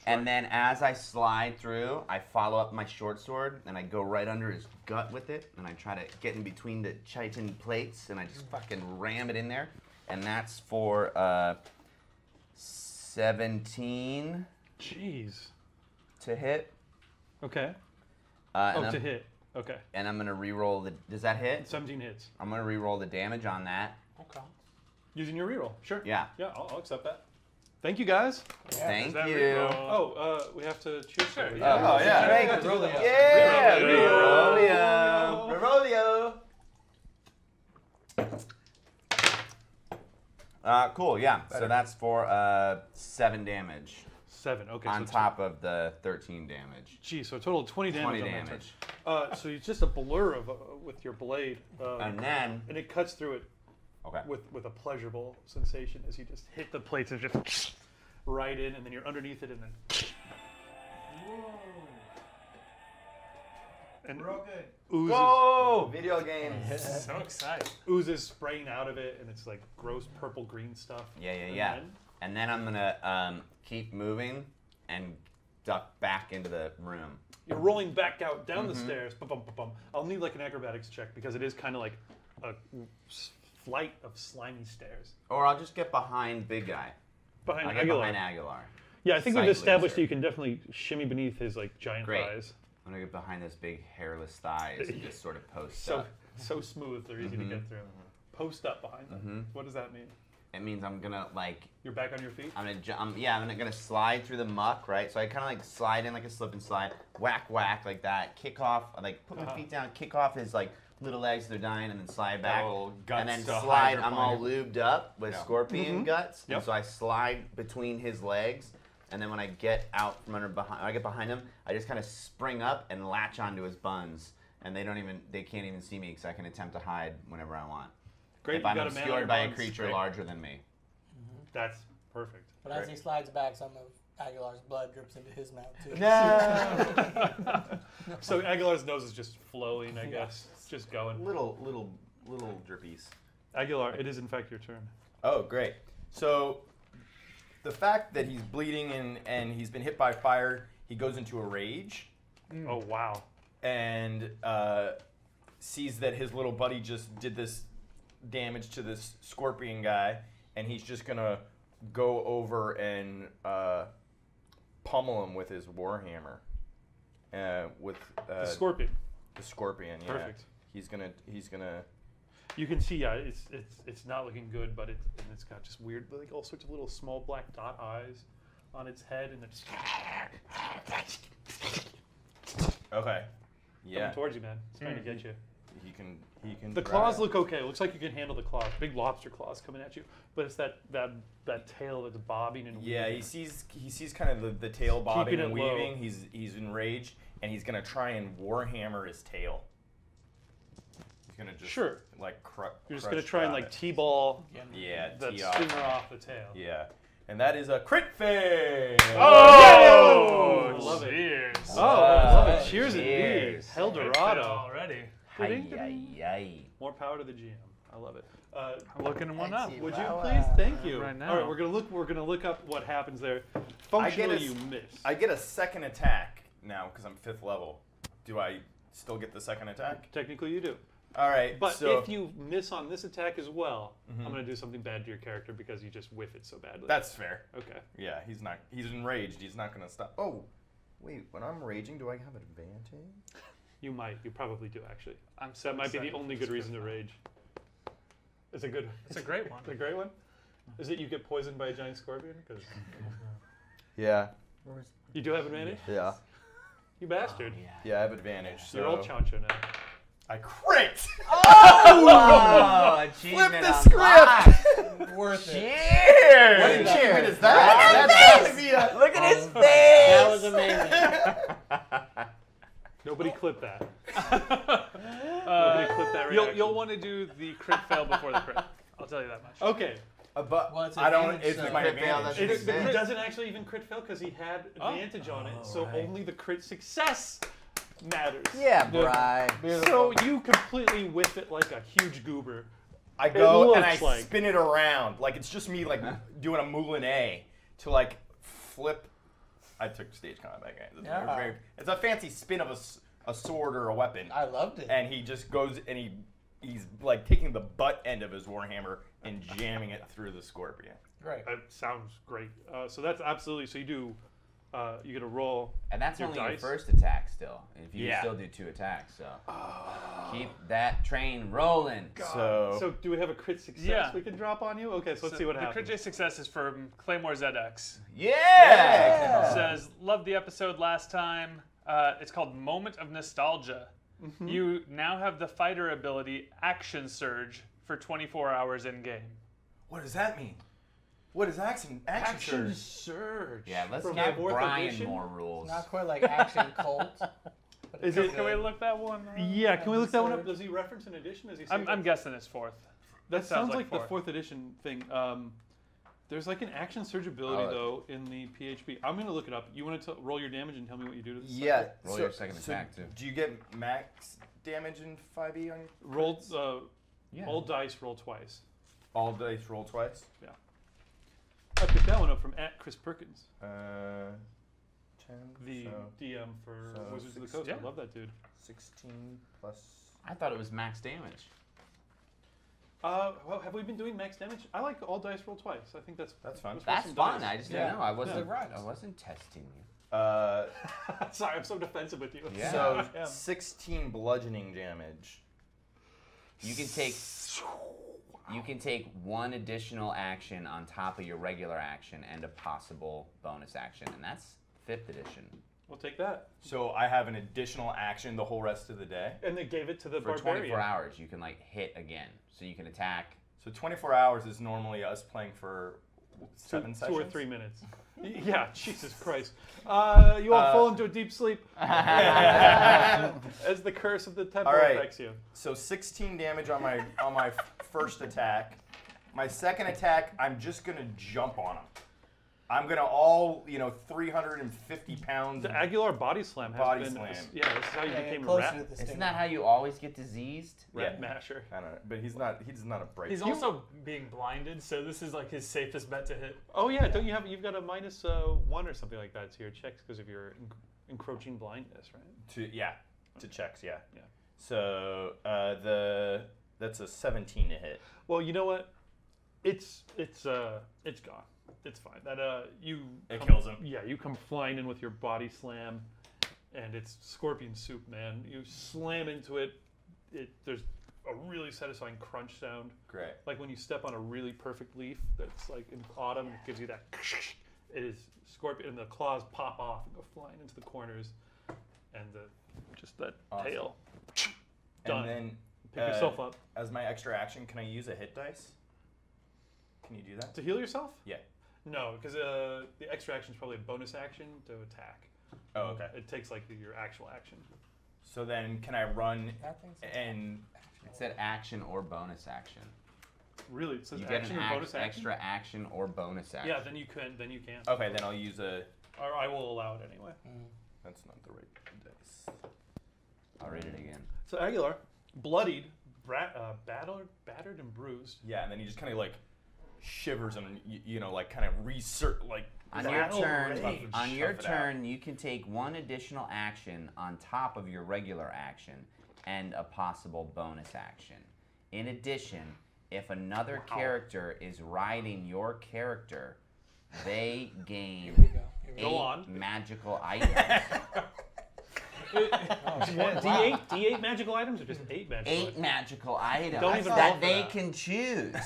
And then as I slide through, I follow up my short sword and I go right under his gut with it. And I try to get in between the chitin plates and I just fucking ram it in there. And that's for uh, 17 Jeez. to hit. Okay. Uh, Oh, to hit. Okay. and I'm going to re-roll the. Does that hit? 17 hits. I'm going to re-roll the damage on that. Okay. Using your reroll. Sure. Yeah. Yeah, I'll, I'll accept that. Thank you, guys. Thank Is that you. Oh, uh, we have to choose. Sure, somebody. yeah. Oh, yeah. Great. Great. Rolio. Yeah. Rolio. Rolio. Rolio. Uh, cool. Yeah. So that's for uh, seven damage Seven. Okay. on so top of the 13 damage. Gee, so a total of 20 damage. 20 on damage. Uh, so it's just a blur of uh, with your blade, um, And then, and it cuts through it okay. with with a pleasurable sensation as you just hit the plates and just right in, and then you're underneath it, and then and oozes, Whoa! Video games. So excited. oozes spraying out of it, and it's like gross purple green stuff. Yeah, yeah, And yeah. then- And then I'm gonna um, keep moving and duck back into the room. You're rolling back out down Mm-hmm. the stairs. Bum, bum, bum, bum. I'll need like an acrobatics check because it is kind of like a s- flight of slimy stairs. Or I'll just get behind big guy. Behind I'll get Aguilar. behind Aguilar. yeah, I think we've established that you can definitely shimmy beneath his like giant Great. thighs. I'm gonna get behind those big hairless thighs and just sort of post So up. so smooth, they're easy Mhm. to get through. Post up behind them. Mhm. What does that mean? It means I'm gonna like You're back on your feet. I'm gonna ju- um, yeah, I'm gonna, gonna slide through the muck, right? So I kind of like slide in like a slip and slide, whack whack like that, kick off, like put my Uh-huh. feet down, kick off his like little legs they're dying, and then slide back, little guts and then slide. I'm all lubed up with Yeah. scorpion guts, Yep. and so I slide between his legs, and then when I get out from under behind, I get behind him, I just kind of spring up and latch onto his buns, and they don't even they can't even see me because I can attempt to hide whenever I want. Great, if I'm got a man on obscured your by a creature Great. larger than me. That's perfect. But as he slides back, some of Aguilar's blood drips into his mouth too. No. so Aguilar's nose is just flowing, I guess, just going. little, little, little drippies. Aguilar, it is in fact your turn. Oh, great. So the fact that he's bleeding and, and he's been hit by fire, he goes into a rage Oh wow. and uh, sees that his little buddy just did this damage to this scorpion guy, and he's just gonna go over and uh, pummel him with his warhammer. Uh, with uh, The scorpion. the scorpion, yeah. Perfect. He's gonna he's gonna You can see, yeah, it's it's it's not looking good, but it's and it's got just weird, like all sorts of little small black dot eyes on its head, and it's okay. Yeah, coming towards you, man. It's trying to get you. He can he can. The claws to- look okay. It looks like you can handle the claws. Big lobster claws coming at you, but it's that that that tail that's bobbing and Yeah, weaving. he sees he sees kind of the, the tail bobbing and it low. weaving. He's he's enraged and he's gonna try and warhammer his tail. He's gonna just Sure. like cru- You're just gonna try and like t-ball yeah that tee off. streamer off the tail. Yeah, and that is a crit fail. Oh, oh I love it. Cheers. Oh, I love it. Cheers, indeed. cheers. Good Eldorado. already. Ay, ay, ay. More power to the GM. I love it. Uh, I'm looking one up. Would you please? Thank you. Right All right, now. we're gonna look. We're gonna look up what happens there. I get Functionally, a you miss. I get a second attack now because I'm fifth level. Do I still get the second attack? Technically, you do. All right, But so if you miss on this attack as well, Mhm. I'm gonna do something bad to your character because you just whiff it so badly. that's fair. okay. Yeah, he's not. He's enraged. He's not gonna stop. Oh, wait. When I'm raging, do I have advantage? You might. You probably do actually. I'm That might be the only good reason to rage. It's a good. It's a great one. It's a great one. Is it you get poisoned by a giant scorpion? Because Yeah. you do have advantage. Yeah. You bastard. Oh, yeah, I have advantage. So You're all Chancho now. I crit. Oh, Flip the script. Worth it. Cheers! What achievement is Look that? at That's this! gotta be a- Look at his oh face! That was amazing. Nobody clip that. Uh, Nobody clip that you'll reaction. you'll want to do the crit fail before the crit. I'll tell you that much. Okay. Uh, but Well, it's I don't. advantage, It's so- my Crit fail advantage. doesn't It's, exist. it doesn't actually even crit fail because he had advantage on it, so right. only the crit success matters. Yeah, Bri. So you completely whiff it like a huge goober. I go and I looks like- spin it around like it's just me like doing a moulinet to like flip. I took stage combat games. It's, Yeah. very- it's a fancy spin of a, s- a sword or a weapon, I loved it. and he just goes and he he's like taking the butt end of his warhammer and jamming it through the scorpion. Great. That sounds great. Uh, so that's absolutely. So you do. Uh, you get a roll. And that's Your only your first attack still. If you Yeah. still do two attacks, so keep that train rolling. So, So do we have a crit success Yeah. we can drop on you? Okay, so let's So see what happens. the happens. crit success is from Claymore ZX. Yeah! says, "Love the episode last time. Uh, it's called Moment of Nostalgia. Mm-hmm. You now have the fighter ability Action Surge for 24 hours in game. What does that mean? What is action? Action, Action surge? surge. Yeah, let's from give Brian edition. more rules. Not quite like action cult. Is it- Can we look that one? up? Yeah, can we look that one up? Does he reference an edition? Does he I'm, I'm guessing it's fourth. That sounds sounds like like the fourth. fourth edition thing. Um, there's like an action surge ability Oh. though in the PHB. I'm gonna look it up. You want to roll your damage and tell me what you do to this? Yeah. Roll so- your second so attack, too. Do you get max damage in 5e on your Roll crits? uh, Yeah. all dice. Roll twice. all dice roll twice? I picked that one up from at Chris Perkins, Uh, 10. the so DM for so Wizards of the Coast. yeah. I love that dude. 16 plus. I thought it was max damage. Uh, well, have we been doing max damage? I like all dice roll twice. I think that's That's fun. Let's roll That's some fine. dice. I just Yeah. didn't know. I wasn't. It rhymes. I wasn't testing you. Uh, Sorry, I'm so defensive with you. Yeah. so Yeah. 16 bludgeoning damage. You can take. You can take one additional action on top of your regular action and a possible bonus action, and that's fifth edition. We'll take that. So I have an additional action the whole rest of the day. And they gave it to the For barbarian. 24 hours, you can like hit again, so you can attack. So 24 hours is normally us playing for seven two, sessions. two or three minutes. Yeah, Jesus Christ. Uh, you all Uh, fall into a deep sleep as the curse of the temple All right. affects you. So 16 damage on my on my f- first attack. My second attack, I'm just gonna jump on him. I'm gonna all you know 350 pounds. The of- Aguilar body slam has Body been. slam. Yeah, this is how you Yeah, became a rat, Isn't that how you always get diseased? rat Yeah. masher. I don't know, but he's not. He's not a break. He's also being blinded, so this is like his safest bet to hit. Oh yeah, don't you have? You've got a minus uh, one or something like that to your checks because of your enc- encroaching blindness, right? to yeah to checks yeah. Yeah. So uh, the that's a 17 to hit. Well, you know what? It's it's uh it's gone. It's fine. That uh you It come- kills him. Yeah, you come flying in with your body slam, and it's scorpion soup, man. You slam into it. It there's a really satisfying crunch sound, Great. like when you step on a really perfect leaf that's like in autumn. It gives you that. It is scorpion, and the claws pop off and go flying into the corners, and the just that Awesome. tail. Done. And then Pick uh, yourself up as my extra action. Can I use a hit dice? Can you do that? to heal yourself. Yeah. No, because uh, the extra action is probably a bonus action to attack. Oh, okay. It takes like your actual action. So then, can I run and It said action or bonus action. Really, it says You get action an or act- bonus action. extra action or bonus action. Yeah, then you can. Then you can. okay, then I'll use a. Or I will allow it anyway. That's not the right dice. I'll read it again. So Aguilar, bloodied, brat, uh, battered, battered and bruised. Yeah, and then he just kind of like shivers and you, you know like kind of resert like. On your turn, rage. on your it out. turn, you can take one additional action on top of your regular action and a possible bonus action. In addition, if another character is riding your character, they gain Here we go. Here we Go go. on. magical items. Oh, shit. What, Wow. D8, D8 magical items or just eight magical Eight items? magical items Don't even roll that for they that. can choose.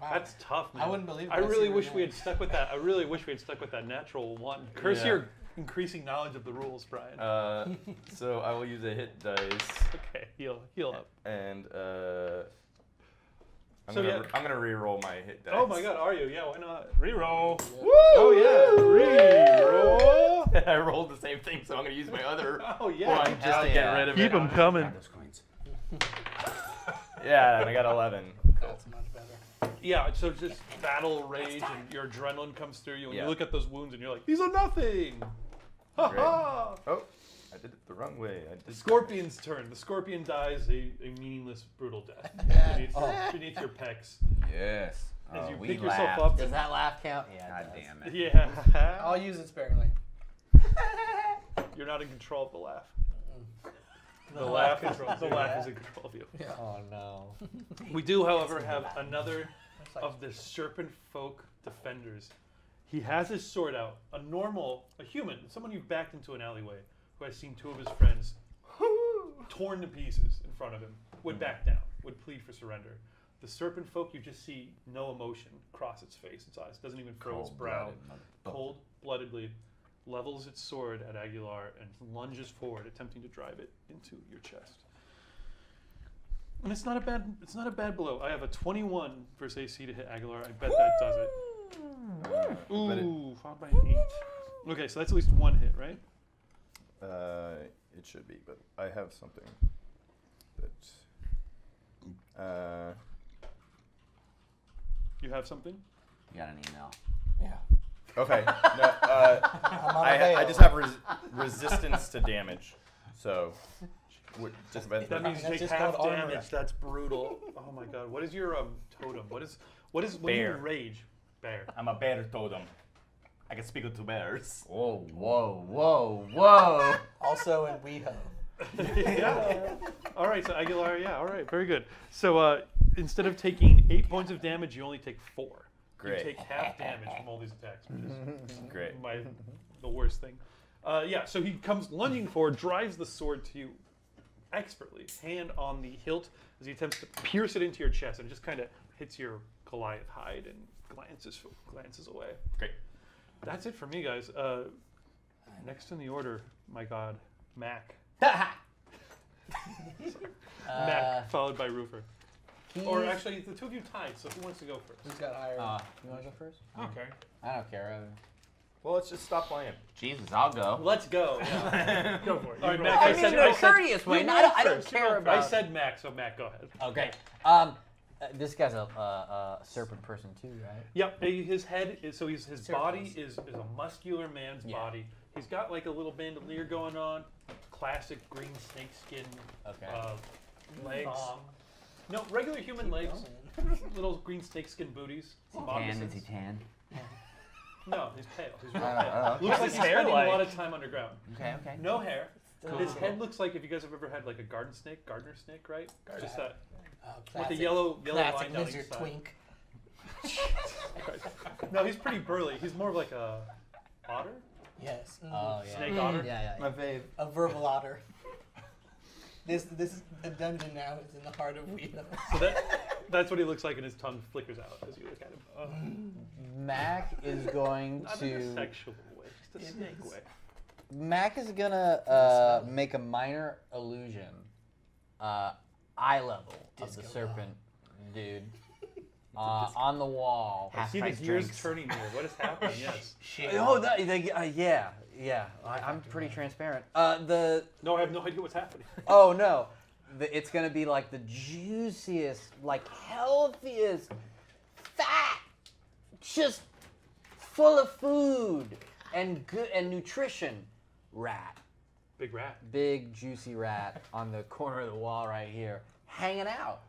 Wow. That's tough, man. I wouldn't believe it. I unless really you were wish we there. had stuck with that. I really wish we had stuck with that natural one. Curse Yeah. your increasing knowledge of the rules, Brian. Uh, so I will use a hit dice okay, heal, heal up. and uh. I'm, So, gonna, yeah. re- I'm gonna re-roll my hit dice. Oh my God, are you? Yeah, why not? Reroll. Woo! Oh yeah, reroll. I rolled the same thing, so I'm gonna use my other Oh yeah. one just Hell to get rid of Keep it. them coming. Grab those coins. Yeah, and I got 11. That's much better. Yeah, so just battle rage and your adrenaline comes through you, and Yeah. you look at those wounds and you're like, these are nothing. Ha ha. Oh, I did it the wrong way. I did Scorpion's turn. The scorpion dies a, a meaningless, brutal death beneath, Oh. beneath your pecs. Yes. As Oh, you we pick laughed. yourself up. Does that laugh count? Yeah. God it does. damn it. Yeah. I'll use it sparingly. You're not in control of the laugh. The The laugh, laugh is, controls the you, laugh is in control of you. Oh no. We do, however, have another It's like- of the serpent folk defenders. He has his sword out. A normal, a human, someone you've backed into an alleyway, who has seen two of his friends torn to pieces in front of him, would back down, would plead for surrender. The serpent folk, you just see no emotion cross its face, its eyes, doesn't even furrow its brow. Cold bloodedly levels its sword at Aguilar and lunges forward, attempting to drive it into your chest. And it's not a bad it's not a bad blow. I have a 21 versus AC to hit Aguilar. I bet that does it. It- Ooh, followed by an eight. Okay, so that's at least one hit, right? Uh, it should be, but I have something that. Uh, You have something? You got an email. Yeah. okay. no, uh, I'm on I, a I veil. just have res- resistance to damage, so. w- Just about That means you That's take just half called armor. damage. That's brutal. Oh my god. What is your um totem? What is what is when you Bear. rage? Bear. I'm a bear totem. I can speak with two bears. Whoa, whoa, whoa, whoa. Also in WeHo. yeah. All right, so Aguilar, yeah, all right, very good. So uh, instead of taking eight points of damage, you only take four. Great. You take half damage from all these attacks, which is Great. my the worst thing. Uh, yeah, so he comes lunging forward, drives the sword to you expertly, hand on the hilt as he attempts to pierce it into your chest, and it just kind of hits your Goliath hide and glances glances away. Great. That's it for me, guys. Uh, next in the order, my God, Mac. Uh, Mac, followed by Roofer. Or actually, the two of you tied, so who wants to go first? Who's got higher? Uh, you want to go first? Okay. I don't care. uh, Well, let's just stop playing. Jesus, I'll go. Let's go. go for it. All right, I Mac, I, mean, said, in a I said, courteous way. no, I don't, I don't care go first. I said Mac, so Mac, go ahead. Okay. Um, uh, this guy's a, a, a serpent person too, right? Yep, uh, his head is so he's, his body is, is a muscular man's Yeah. body. He's got like a little bandolier going on, classic green snakeskin Okay. uh, legs. Thong. No, regular human legs, little green snakeskin booties. Tan, is he tan? No, he's pale. He's real Oh, pale. okay. Looks like he's his hair spending a lot of time underground. Okay, okay. No hair. His head looks like if you guys have ever had like a garden snake, gardener snake, right? Just that Oh, with the classic- yellow yellow line Classic down each lizard side. twink. No, he's pretty burly. He's more of like a otter, Yes. mhm. Oh yeah. snake Mm. otter. Yeah, yeah. My fave. A verbal otter. This this is the dungeon now is in the heart of WeHo. So that that's what he looks like, and his tongue flickers out as you look at him. Uh, Mac is going not in a to. sexual way, just a It snake is. way. Mac is gonna uh, make a minor illusion, uh, eye level of the Disco serpent dude, uh, on the wall. I see the Half-price gears turning here. What is happening? Yes. Shit. Oh, that, they, uh, yeah, yeah. I, I'm pretty transparent. Uh, the No, I have no idea what's happening. oh no, the, it's gonna be like the juiciest, like healthiest, fat, just full of food and good and nutrition rat. Big rat. Big juicy rat on the corner of the wall right here, hanging out,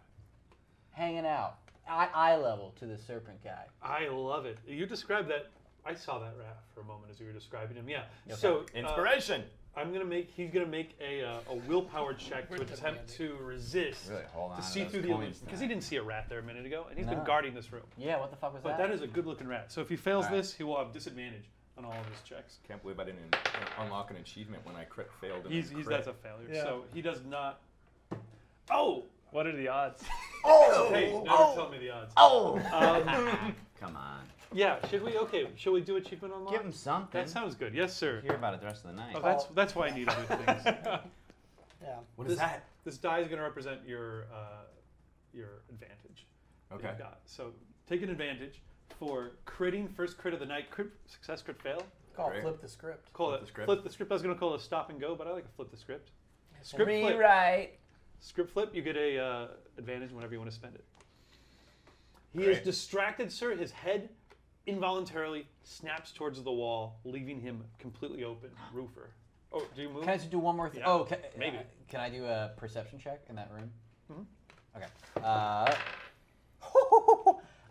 hanging out, eye, eye level to the serpent guy. I love it. You described that. I saw that rat for a moment as you were describing him. Yeah. So uh, Inspiration. I'm gonna make. He's gonna make a uh, a willpower check to Where's the attempt to resist Really, hold on to to see those through the illusion because he didn't see a rat there a minute ago, and he's No. been guarding this room. Yeah, what the fuck was But that? that is a good-looking rat. So if he fails Alright. this, he will have disadvantage on all of his checks. Can't believe I didn't un- unlock an achievement when I crit failed. and He's, then he's crit. that's a failure. Yeah. So he does not. Oh, What are the odds? oh, hey, never oh, tell me the odds. oh. Um, Come on. yeah, should we? Okay, should we do achievement unlock? Give him something. That sounds good. Yes, sir. Hear about it the rest of the night. Oh, that's that's why I need to do things. Yeah. What this, is that? This die is going to represent your uh, your advantage. that Okay. You've got. So take an advantage for critting first crit of the night. Crit success, crit fail. Call Great. flip the script. Call Flip it the script. Flip the script. I was going to call it a stop and go, but I like to flip the script. Script flip. Rewrite. Script flip. You get a uh, advantage whenever you want to spend it. He is distracted, sir. His head involuntarily snaps towards the wall, leaving him completely open. Roofer. Oh, do you move? Can I just do one more thing? Yeah, oh, can, maybe. uh, can I do a perception check in that room? Mhm. Okay. Uh,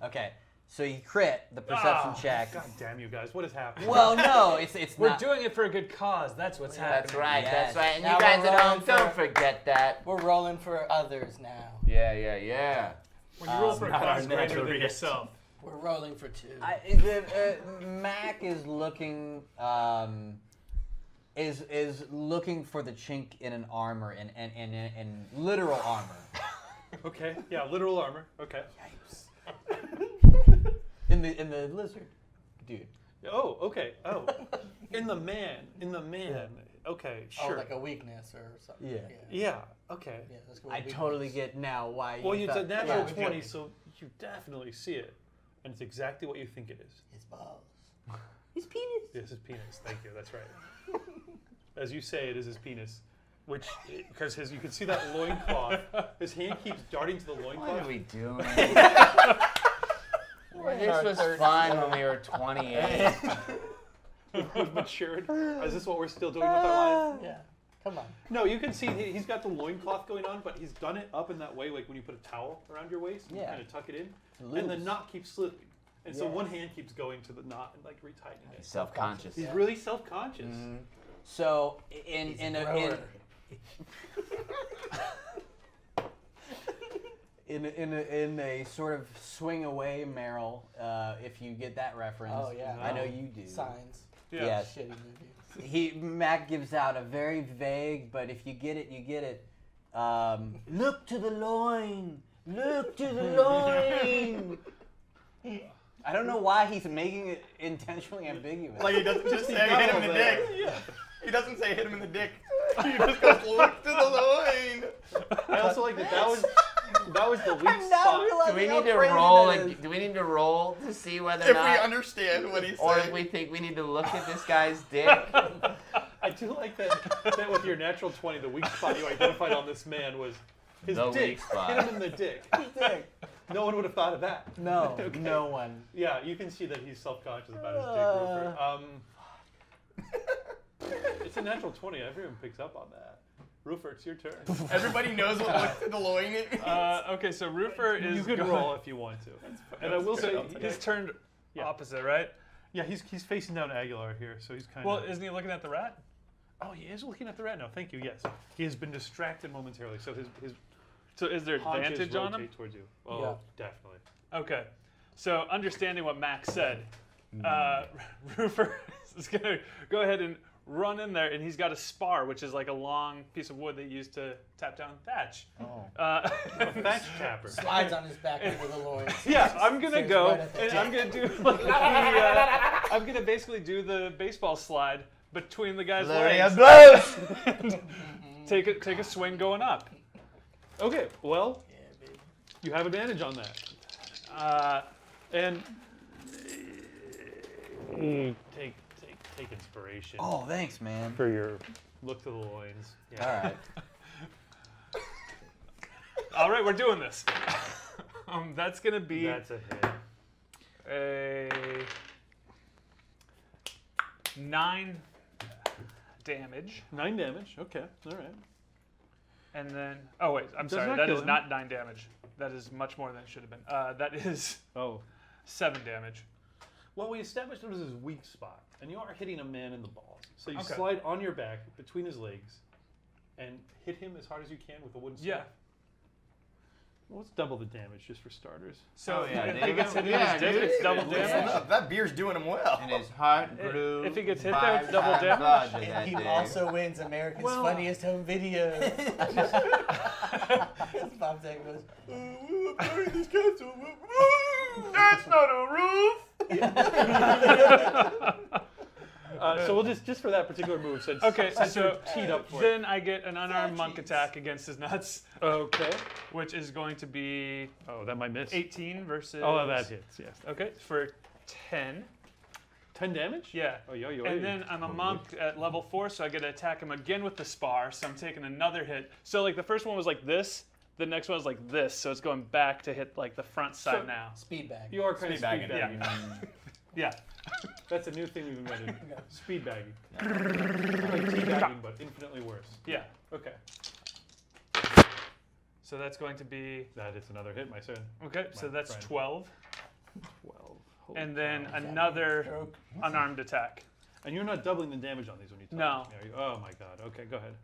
okay. So you crit the perception Ah, check. God damn you guys! What is happening? Well, no, it's it's We're not. doing it for a good cause. That's what's happening. That's right. Yes. That's right. And Now you guys at home, for- don't forget that. We're rolling for others now. Yeah, yeah, yeah. When you roll for a not our cause greater natural than reaction. yourself. We're rolling for two. I, the, uh, Mac is looking um, is is looking for the chink in an armor in in, in, in literal armor. Okay. Yeah. Literal armor. Okay. In the in the lizard, dude. Oh. Okay. Oh. In the man. In the man. okay, sure. Oh, sure. like a weakness or something. Yeah. Yeah. yeah, okay. Yeah, let's I weakness. totally get now why. Well, you you thought, did natural Yeah, 20, so you definitely see it. And it's exactly what you think it is. His balls. His penis. Yes, his penis. Thank you. That's right. As you say, it is his penis. Which, eh, because his, you can see that loincloth. His hand keeps darting to the What loincloth. are we doing? We're this was third fun when we were 28. We've matured. Is this what we're still doing with our ah. lives? Yeah. Come on. No, you can see he- he's got the loincloth going on, but he's done it up in that way, like when you put a towel around your waist, and you kind of tuck it in, and the knot keeps slipping. And so Yeah. one hand keeps going to the knot and like retightening it. Self-conscious. He's really self-conscious. Mm-hmm. So in He's in a a, in, grower. in a, in a, in a sort of swing away, Merrill, uh, if you get that reference. Oh, yeah. I know you do. Signs. Yeah. Yes. Shitty movie. He Mac gives out a very vague, but if you get it, you get it. Um, look to the loin. Look to the loin. I don't know why he's making it intentionally ambiguous. Like he doesn't just say hit him in the there. dick. He doesn't say hit him in the dick. He just goes look to the loin. I also like that. That was that was the weak I'm spot. realizing Do we need to roll? that A, is. do we need to roll to see whether If or we not, understand what he's saying? or if we think we need to look at this guy's dick? I do like that, that with your natural 20, the weak spot you identified on this man was his The dick. weak spot. Hit him in the dick. dick. No one would have thought of that. No, Okay. no one. Yeah, you can see that he's self-conscious about his Uh. dick, Rupert. Um, it's a natural 20. Everyone picks up on that. Rupert, it's your turn. Everybody knows what look to the loin is. Uh, okay, so Roofer is you could going- roll if you want to. And I will say, So he's turned Yeah. opposite, right? yeah, he's, he's facing down Aguilar here, so he's kind of. Well, isn't he looking at the rat? oh, he is looking at the rat now. Thank you. Yes, he has been distracted momentarily, so his his So is there haunches advantage on him? rotate towards you. Oh, Yeah. definitely. Okay. So understanding what Max said, uh, Roofer is gonna go ahead and run in there, and he's got a spar, which is like a long piece of wood they use to tap down thatch. Oh. Uh, Thatch tapper. Slides on his back over the loin. yeah, I'm gonna go right and I'm gonna do like the, uh, I'm gonna basically do the baseball slide between the guys' Larry legs. blows. Take a take a swing going up. Okay, well, Yeah, you have advantage on that. Uh, And take take take inspiration Oh, thanks, man. for your look to the loins. Yeah. All right. all right, we're doing this. um, that's gonna be That's a hit. a nine damage, Nine damage. Okay. All right. and then oh wait, I'm Does sorry, not that kill him. not nine damage. That is much more than it should have been. Uh, that is oh, seven damage. Well, we established it was his weak spot, and you are hitting a man in the balls. So you Okay. slide on your back between his legs, and hit him as hard as you can with a wooden staff. Yeah. Well, let's double the damage just for starters. So Oh, yeah, if he you gets hit in Yeah, his dick, dude. it's double Listen damage. Listen up, that beer's doing him well. And his heart If- grew. if he gets hit there, it's five double times damage. larger And that he day. also wins America's Well- Funniest Home Video. Bob Saget goes, "Uh, we're burying this castle. That's not a roof. Uh, so we'll just just for that particular move, since Okay, since so you're teed up for it. then I get an unarmed monk attack against his nuts, Okay. which is going to be Oh, that might miss. 18 versus. Oh, that hits. Yes. Okay, for 10. Ten damage. Yeah. Oh, yo, yo. And then I'm a monk at level 4, so I get to attack him again with the spar, so I'm taking another hit. So, like, the first one was like this, the next one was like this, so it's going back to hit, like, the front side So- now. Speed bag. You are kind Speed of bagging. speed bagging. Yeah. That's a new thing we've invented. Speed bagging. like tea bagging, but infinitely worse. Yeah. Okay. So that's going to be. That is another hit, my son. Okay, so that's friend. 12. Twelve. Holy And then cow. another Joke. unarmed attack. And you're not doubling the damage on these when you touch No. them, are you? Oh my god. Okay, go ahead.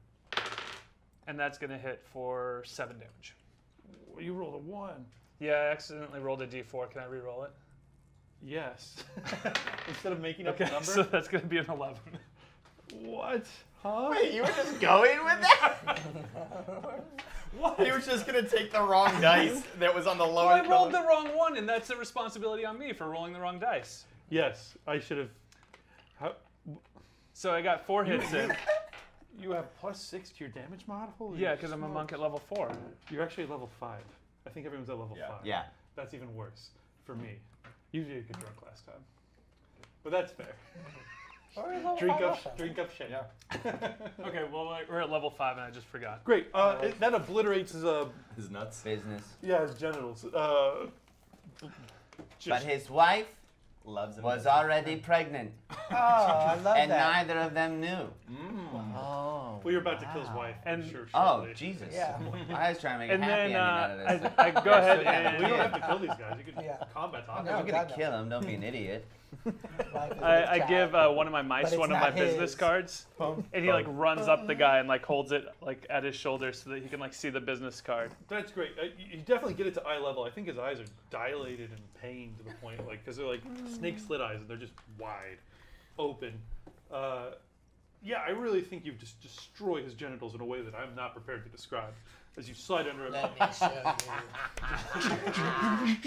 And that's going to hit for 7 damage. You rolled a one. Yeah, I accidentally rolled a d4. Can I re-roll it? Yes. Instead of making up Okay, the number. so that's going to be an 11. what? Huh? Wait, you were just going with that? What? He was just gonna take the wrong dice that was on the Well, I lower. rolled the wrong one, and that's a responsibility on me for rolling the wrong dice. Yes, I should have. How, So I got four hits in. You have plus six to your damage model. Yeah, because I'm a monk at level four. You're actually level five. I think everyone's at level Yeah. five. Yeah. That's even worse for me. You did get drunk last time, but that's fair. Drink up, last drink up, shame. Okay, well like, we're at level five, and I just forgot. Great. Uh, it, that obliterates his uh, His nuts. Business. yeah, his genitals. Uh, But his wife Loves him. was already pregnant, Oh, I love and that. neither of them knew. Oh. well, you're about to kill his wife. And- sure. Oh, shortly. Jesus. Yeah. I was trying to make And a happy then ending uh, out of I, this. I go ahead Yeah, and We don't have to kill these guys. You can Yeah. combat talk. No, I'm gonna kill him. Don't be an idiot. Life is a I, I child. give uh, one of my mice one of my not business his. cards, and he like runs up the guy and like holds it like at his shoulder so that he can like see the business card. That's great. Uh, you you definitely get it to eye level. I think his eyes are dilated and pained to the point, like, because they're like snake slit eyes and they're just wide open. Uh, yeah, I really think you've just destroyed his genitals in a way that I'm not prepared to describe. As you slide under him, Let me show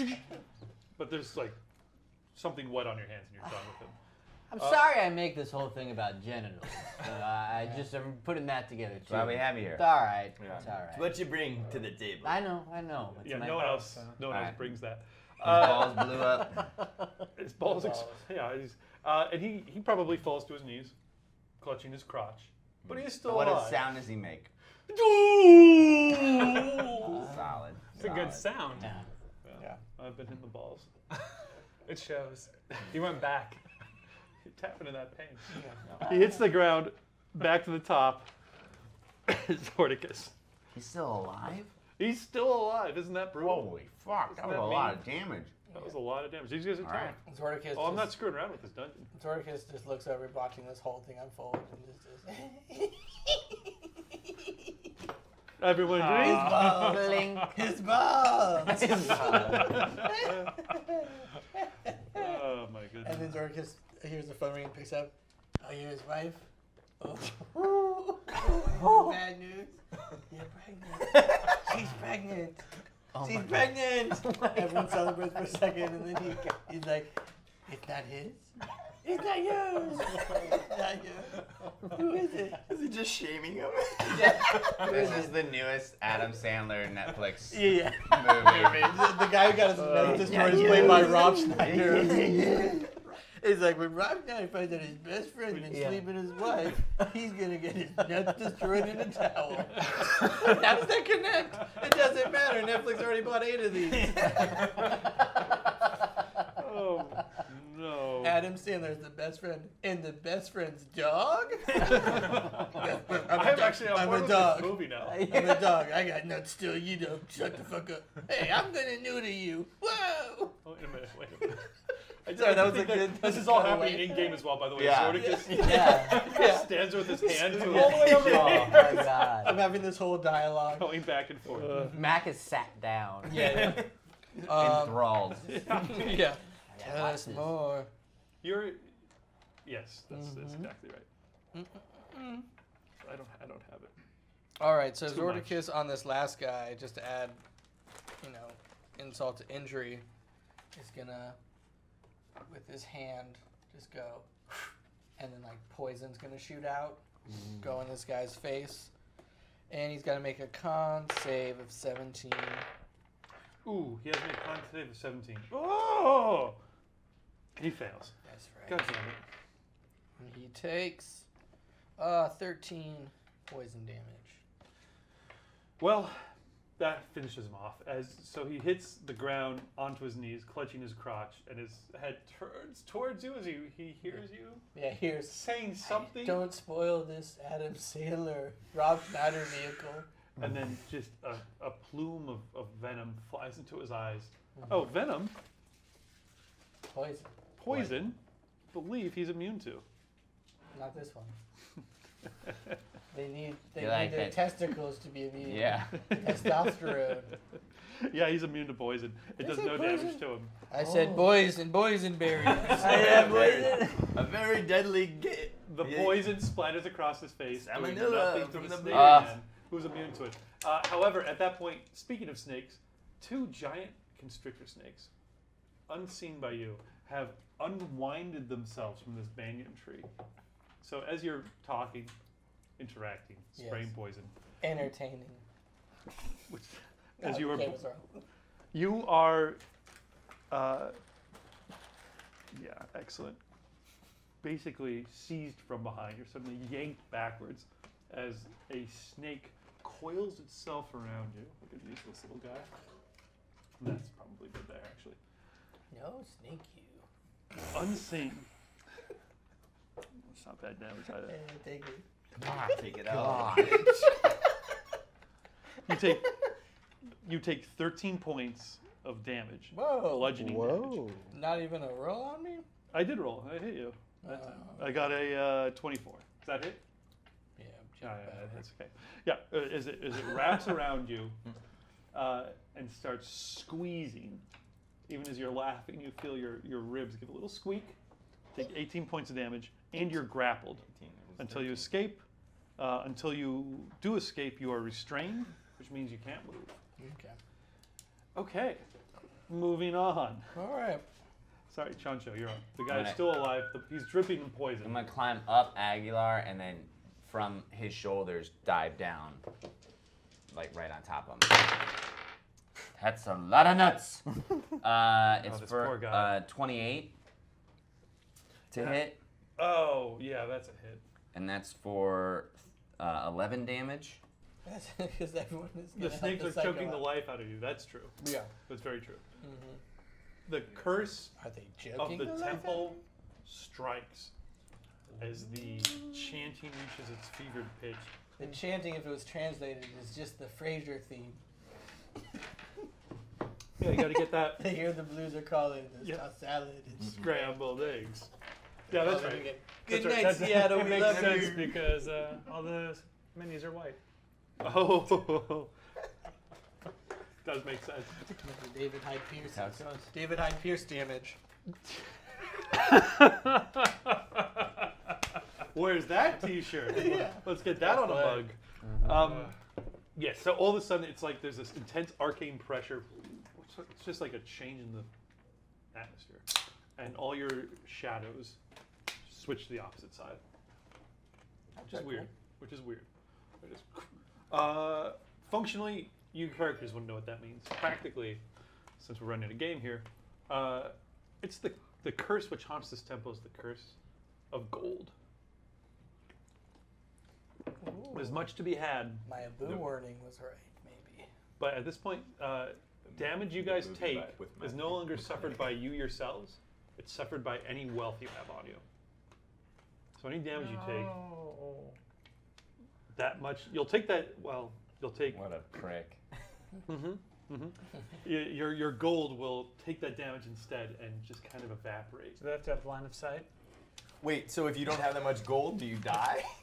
you. but there's like something wet on your hands and you're done with him. I'm sorry I make this whole thing about genitals. but I I just am putting that together too. That's why we have you here. It's all right. Yeah. It's all right. What you bring to the table? I know. I know. It's Yeah, my no one else, so- no one else Alright. brings that. His Uh, balls blew up. his balls, ex- yeah, he's, uh, and he he probably falls to his knees, clutching his crotch, but he is still What alive. sound does he make? Solid. Solid. It's a good solid. sound. Yeah. I've been hitting the balls. It shows. He went back. You're tapping in that pain. He hits the ground, back to the top. it's Zordicus. He's still alive? He's still alive. Isn't that brutal? Holy fuck, that Isn't was that a lot mean? of damage. That was a lot of damage. These guys are All tough. right. Zordicus Oh, I'm not just, screwing around with this dungeon. Zordicus just looks over watching this whole thing unfold and just. just Everyone agrees? Blink. His balls! oh my goodness. And goodness. then Zorkis hears the phone ring and picks up. Oh, you're his wife? Oh. Bad news. You're pregnant. She's pregnant. Oh She's pregnant. Everyone celebrates for a second, and then he, he's like, "It's not his. It's not yours. It's not yours. Who is it? Is he just shaming him? This is the newest Adam Sandler Netflix Yeah, movie. the, the guy who got his uh, nose destroyed is played by Rob Schneider. He's like, when Rob Schneider finds out his best friend's been Yeah. sleeping his wife, he's gonna get his nuts destroyed in a towel. How does that connect? It doesn't matter. Netflix already bought eight of these. Oh no. Adam Sandler's the best friend, and the best friend's dog. I'm a I'm dog. actually on I'm board a with dog. this movie now. I'm a dog. I got nuts still. You don't. Shut the fuck up. Hey, I'm gonna neuter you. Whoa. Oh, wait a minute, wait a minute. I Sorry, that was a good- This is all happening in game as well, by the way. Yeah. Zordicus Yeah. Yeah. stands with his hand to All the way over Oh here. my I'm having this whole dialogue. going back and forth. Mac is sat down. Yeah. Um, Enthralled. yeah. Tell us more. You're, yes, that's, that's Mm-hmm. exactly right. I don't, I don't have it. All right, so Too much. Zordicus on this last guy, just to add, you know, insult to injury, is gonna, with his hand, just go, and then like poison's gonna shoot out, go in this guy's face, and he's gotta make a con save of 17. Ooh, he has to make a con save of 17. Oh! He fails. That's God right. damn it. And he takes, uh, 13 poison damage. Well, that finishes him off. As so he hits the ground onto his knees, clutching his crotch, and his head turns towards you as he, he hears you Yeah, here's saying something, Don't spoil this Adam Sandler Rob Schneider vehicle. and then just a, a plume of, of venom flies into his eyes. Oh, venom, Poison. Poison, believe he's immune to. Not this one. They need they You need like their it. testicles to be immune. Yeah. Testosterone. yeah, he's immune to poison. It Is does it no damage poison? to him. I said Oh. boys and boysenberries. I am poison. A very deadly ga- The Yeah. poison splatters across his face, doing Salmonella nothing to from the the snake Ah. man, who's immune to it. Uh, however, at that point, speaking of snakes, two giant constrictor snakes, unseen by you, have unwinded themselves from this banyan tree. So as you're talking, interacting, spraying Yes. poison. Entertaining. Which, as you were, game was wrong. you are, uh, yeah, excellent. Basically seized from behind. You're suddenly yanked backwards as a snake coils itself around you. Look at useless little guy. That's probably good there, actually. No, snake you. Unseen. It's not bad damage either. Eh, take it. Come on, take it out. You take you take 13 points of damage. Whoa. Bludgeoning damage. Whoa. Not even a roll on me? I did roll. I hit you. That time. Oh. I got a uh, 24. Is that hit? Yeah, Yeah, I'm yeah, bad. that's okay. Yeah, uh, as it as it wraps around you uh, and starts squeezing, even as you're laughing, you feel your your ribs give a little squeak. Take 18 points of damage, and you're grappled until you escape. Uh, until you do escape, you are restrained, which means you can't move. Okay. Okay, moving on. All right. Sorry, Chancho, you're on. The guy's Alright. still alive. The, he's dripping in I'm gonna climb up Aguilar and then from his shoulders dive down, like right on top of him. That's a lot of nuts. Uh, it's this for uh, 28 to Yeah. hit, Oh, yeah, that's a hit. and that's for uh, 11 damage. That's because everyone is The gonna snakes are choking the life out of you. That's true. Yeah. That's very true. Mhm. The curse Are they of joking? the life out of temple strikes as the chanting reaches its fevered pitch. The chanting, if it was translated, is just the Frasier theme. Yeah, you got to get that They hear the blues are calling. It's Yeah. not salad. It's scrambled eggs. Yeah, that's right. Good That's night, right. That's- Seattle. It we makes love sense you. because uh, all the menus are white. Oh, does make sense. David Hyde Pierce. How it goes. David Hyde Pierce damage. Where's that T-shirt? Yeah. Let's get that on a mug. Mm-hmm. Um, yes. so all of a sudden, it's like there's this intense arcane pressure. It's it's just like a change in the atmosphere, and all your shadows switch to the opposite side, which is weird. Which is weird. It is. Uh, functionally, you characters wouldn't know what that means. Practically, since we're running a game here, uh, it's the the curse which haunts this temple is the curse of gold. There's much to be had, My Abu warning was right, maybe. but at this point, uh, damage you guys take with is no longer suffered by you yourselves. It's suffered by any wealth you have on you. So any damage you take, that much, you'll take that. Well, you'll take What a prick. hmm hmm your your gold will take that damage instead and just kind of evaporate. So they have to have line of sight. Wait, so if you don't have that much gold, do you die?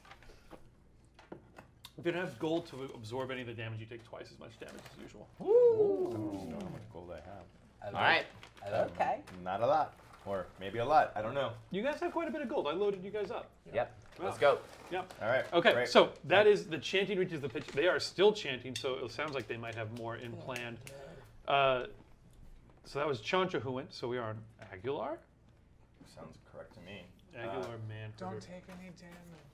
If you don't have gold to absorb any of the damage, you take twice as much damage as usual. I don't know how much gold I have. All right. Okay. Not a lot. Or maybe a lot. I don't know. You guys have quite a bit of gold. I loaded you guys up. Yep. Let's go. Yep. All right. Okay, great. so that is the chanting reaches the pitch. They are still chanting, so it sounds like they might have more in plan. Uh, so that was Chancho who went. So we are on Aguilar. Sounds correct to me. Aguilar man. Don't take any damage.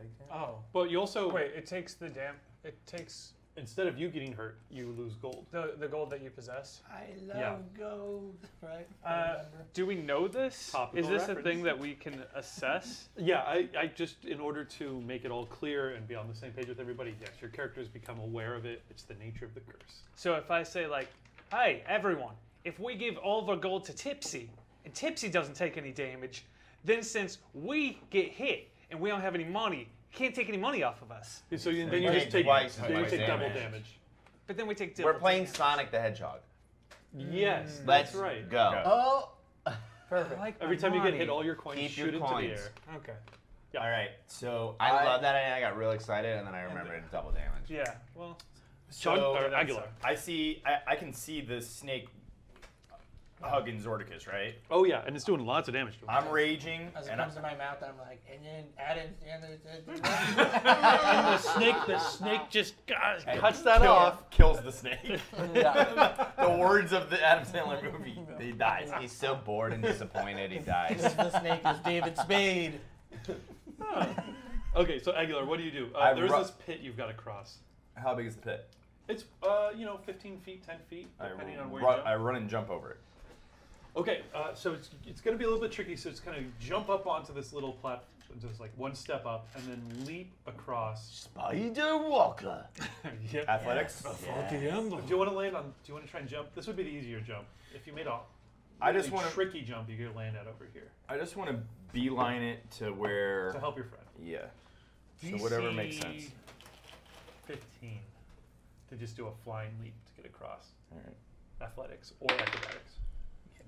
Don't take damage. Oh. But you also Wait, it takes the dam. It takes instead of you getting hurt, you lose gold. the the gold that you possess. I love Yeah. gold, right? Uh, do we know this? Topical Is this reference. a thing that we can assess? Yeah, I, I just in order to make it all clear and be on the same page with everybody. Yes, your characters become aware of it. It's the nature of the curse. So if I say like, "Hey, everyone, if we give all of our gold to Tipsy and Tipsy doesn't take any damage, then since we get hit and we don't have any money, he can't take any money off of us. So you, then you you take just take twice then you as take much double damage. damage. But then we take. Double We're playing damage. Sonic the Hedgehog. Yes, mm. Let's that's right. go. Go. Oh, I perfect. like Every my time you get money. hit, all your coins Keep shoot your into coins. the air. Okay. Yeah. All right. So I, love that, and I got real excited, and then I remembered double damage. Yeah. Well. Chug- So or Aguilar. I see. I, I can see the snake hugging Zordicus, right? Oh yeah, and it's doing lots of damage to him. I'm raging, As it and I, comes to my mouth, I'm like, and then add in, and then, and the snake, the snake just uh, cuts that kill- off. kills the snake. yeah. the words of the Adam Sandler movie. He dies. He's so bored and disappointed, he dies. the snake is David Spade. Huh. Okay, so Aguilar, what do you do? Uh, there's ru- this pit you've got to cross. How big is the pit? It's uh, you know, 15 feet, 10 feet, I depending on where run, you jump. I run and jump over it. Okay, uh, so it's, it's going to be a little bit tricky. So it's kind of jump up onto this little platform, just like one step up, and then leap across. Spider Walker. yep. Athletics. Do you want to land on? Do you want to try and jump? This would be the easier jump. If you made a I just want to. tricky jump, you could land out over here I just want to beeline it to where. to help your friend. Yeah. So whatever makes sense. DC 15 to just do a flying leap to get across. All right. Athletics or acrobatics.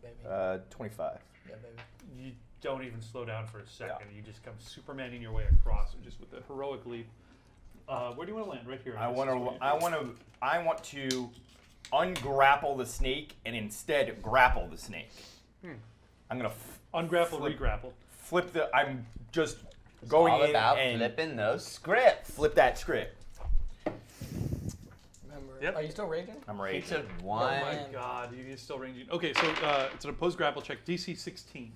Yeah, baby. Uh, 25. yeah, baby. You don't even slow down for a second. You just come Supermaning your way across, just with a heroic leap. Uh, where do you want to land? Right here. I want to. I want to. I want to ungrapple the snake and instead grapple the snake. I'm gonna f- ungrapple, flip- regrapple. flip the. I'm just going All in about and flipping those scripts. flip that script. Remember? Yep. Are you still raging? I'm raging. He raging. took Oh one. my Man. god, you still ranging. Okay, so uh, it's an opposed grapple check, DC 16.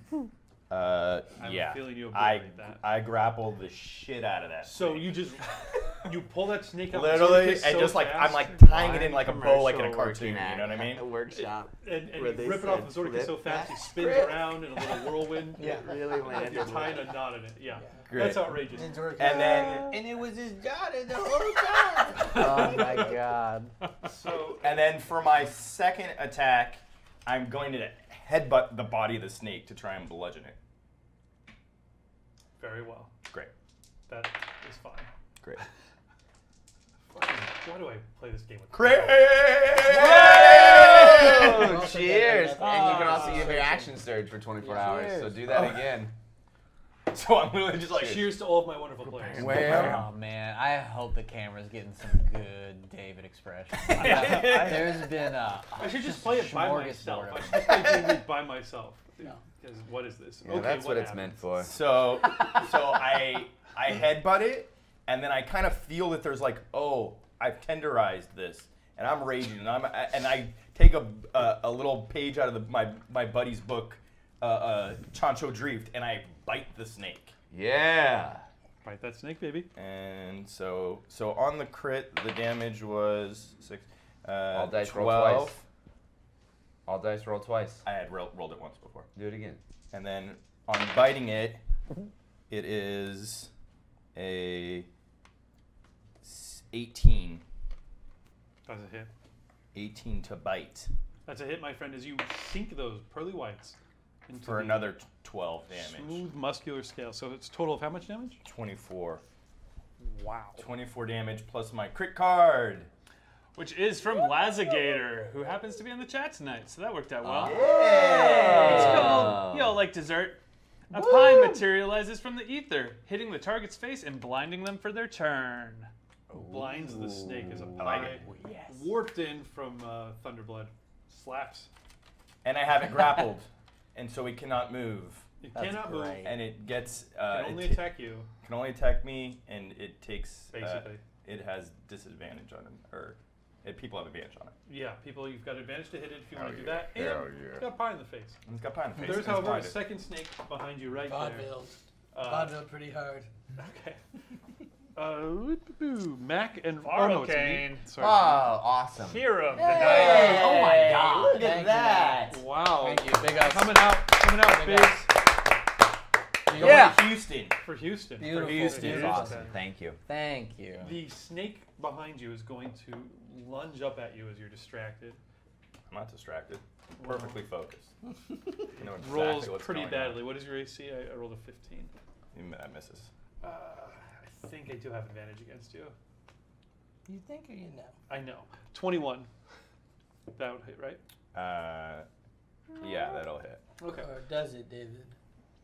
Uh, I have a yeah. feeling you I obliterate that. I grapple the shit out of that. So snake. you just you pull that snake out literally and and just like I'm like tying it in like a bow, like in a cartoon. You know what I mean? A workshop. and, and you rip it off said the Zordicus so fast he spins around in a little whirlwind. Yeah. Really landed. you're tying a knot in it. Yeah, Great. that's outrageous. And, Zork- And then and it was his daughter the whole time. Oh my god. So and then for my second attack, I'm going to headbutt the body of the snake to try and bludgeon it. very well. Great. That is fine. Great. Why do I play this game with? Crit! Oh, cheers! And you can also ah. give your action surge for 24 hours. So do that Oh. again. So I'm literally just like, Cheers to all of my wonderful players. Oh man, I hope the camera's getting some good David expression. There's been a. I should just play it by myself. I should just play D&D by myself. No. Because what is this? Yeah, okay, that's what, it's meant for. So, so I I headbutt it, and then I kind of feel that there's like, oh, I've tenderized this, and I'm raging, and I'm and I take a a, a little page out of the, my my buddy's book, uh, uh, Chancho Drift, and I bite the snake. Yeah. Bite that snake, baby. And so so on the crit, the damage was six. Uh, All dice roll twice. All dice roll twice. I had roll, rolled it once before. Do it again. And then on biting it, it is a 18. That's a hit. 18 to bite That's a hit, my friend, as you sink those pearly whites into for another t- 12 damage. smooth muscular scale. So it's total of how much damage? 24. Wow. 24 damage plus my crit card. Which is from Lazigator, who happens to be in the chat tonight, so that worked out well. Yeah. It's called Y'all Like Dessert. A pie materializes from the ether, hitting the target's face and blinding them for their turn. Blinds the snake as a pie it. warped in from uh, Thunderblood. Slaps. And I have it grappled, and so it cannot move. It That's cannot move. great. And it gets. Uh, Can only it ta- attack you, can only attack me, and it takes. uh, basically. it has disadvantage on it, or it, people have advantage on it. yeah, people, you've got advantage to hit it if you want to Hell do yeah. that. And Hell yeah. it's got pie in the face. And it's got pie in the face. There's, and it's however, a blinded. second snake behind you right there. Vaudeville. Uh, Vaudeville pretty hard. okay. Uh, boo, Mac and oh, no, it's me. Arcane. Oh, awesome. Hero of the Hey, night. oh my god. Look Thank at that. Wow. Thank you. Big ups. Coming out, coming out Big big ups. Going Yeah. to Houston. for Houston. Beautiful. Houston. That's Houston. awesome. Thank you. Thank you. The snake behind you is going to lunge up at you as you're distracted. I'm not distracted. I'm perfectly focused. You know exactly Rolls what's pretty going badly. What is your AC? I, I rolled a 15. On. That misses. Uh, I think I do have advantage against you. You think or you know? I know. 21. That would hit, right? Uh, yeah, that'll hit. Okay. Or does it, David?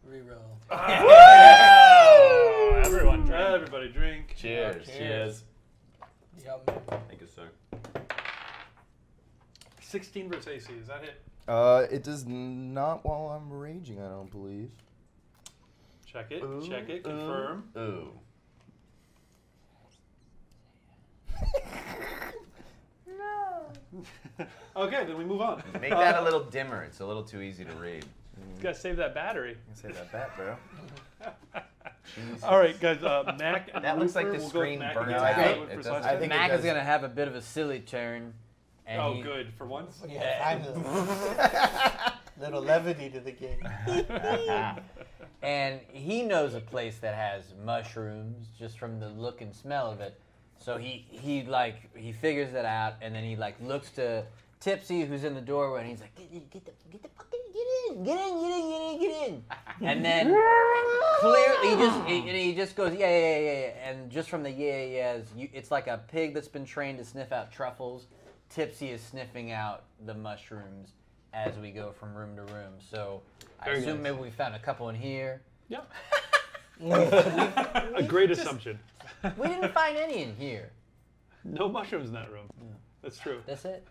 Reroll. Oh, everyone drink. Everybody drink. Cheers. Cheers. Yum. Thank you, sir. 16 versus AC. Is that it? Uh, it does not while I'm raging, I don't believe. Check it. Ooh, check it. ooh. Confirm. Ooh. Okay, then we move on. Make that a little dimmer. It's a little too easy to read. You gotta save that battery. Save that back, bro. All right, guys. Uh, Mac and That looks like the we'll screen Mac burnt out. Glenwood It doesn't- I think Mac is gonna have a bit of a silly turn. And Oh, he- good for once. Yeah. Little levity to the game. and he knows a place that has mushrooms just from the look and smell of it. So he he like he figures it out, and then he like looks to Tipsy, who's in the doorway, and he's like, "Get, in, get the get the fucking get in, get in, get in, get in, get in." And then clearly he just he, he just goes, "Yeah, yeah, yeah, yeah," yeah." and just from the yeah, yeah, yeahs, you, it's like a pig that's been trained to sniff out truffles. Tipsy is sniffing out the mushrooms as we go from room to room. So I Very assume nice. maybe we found a couple in here. Yeah. A great assumption. We didn't find any in here. No mushrooms in that room. That's true. That's it.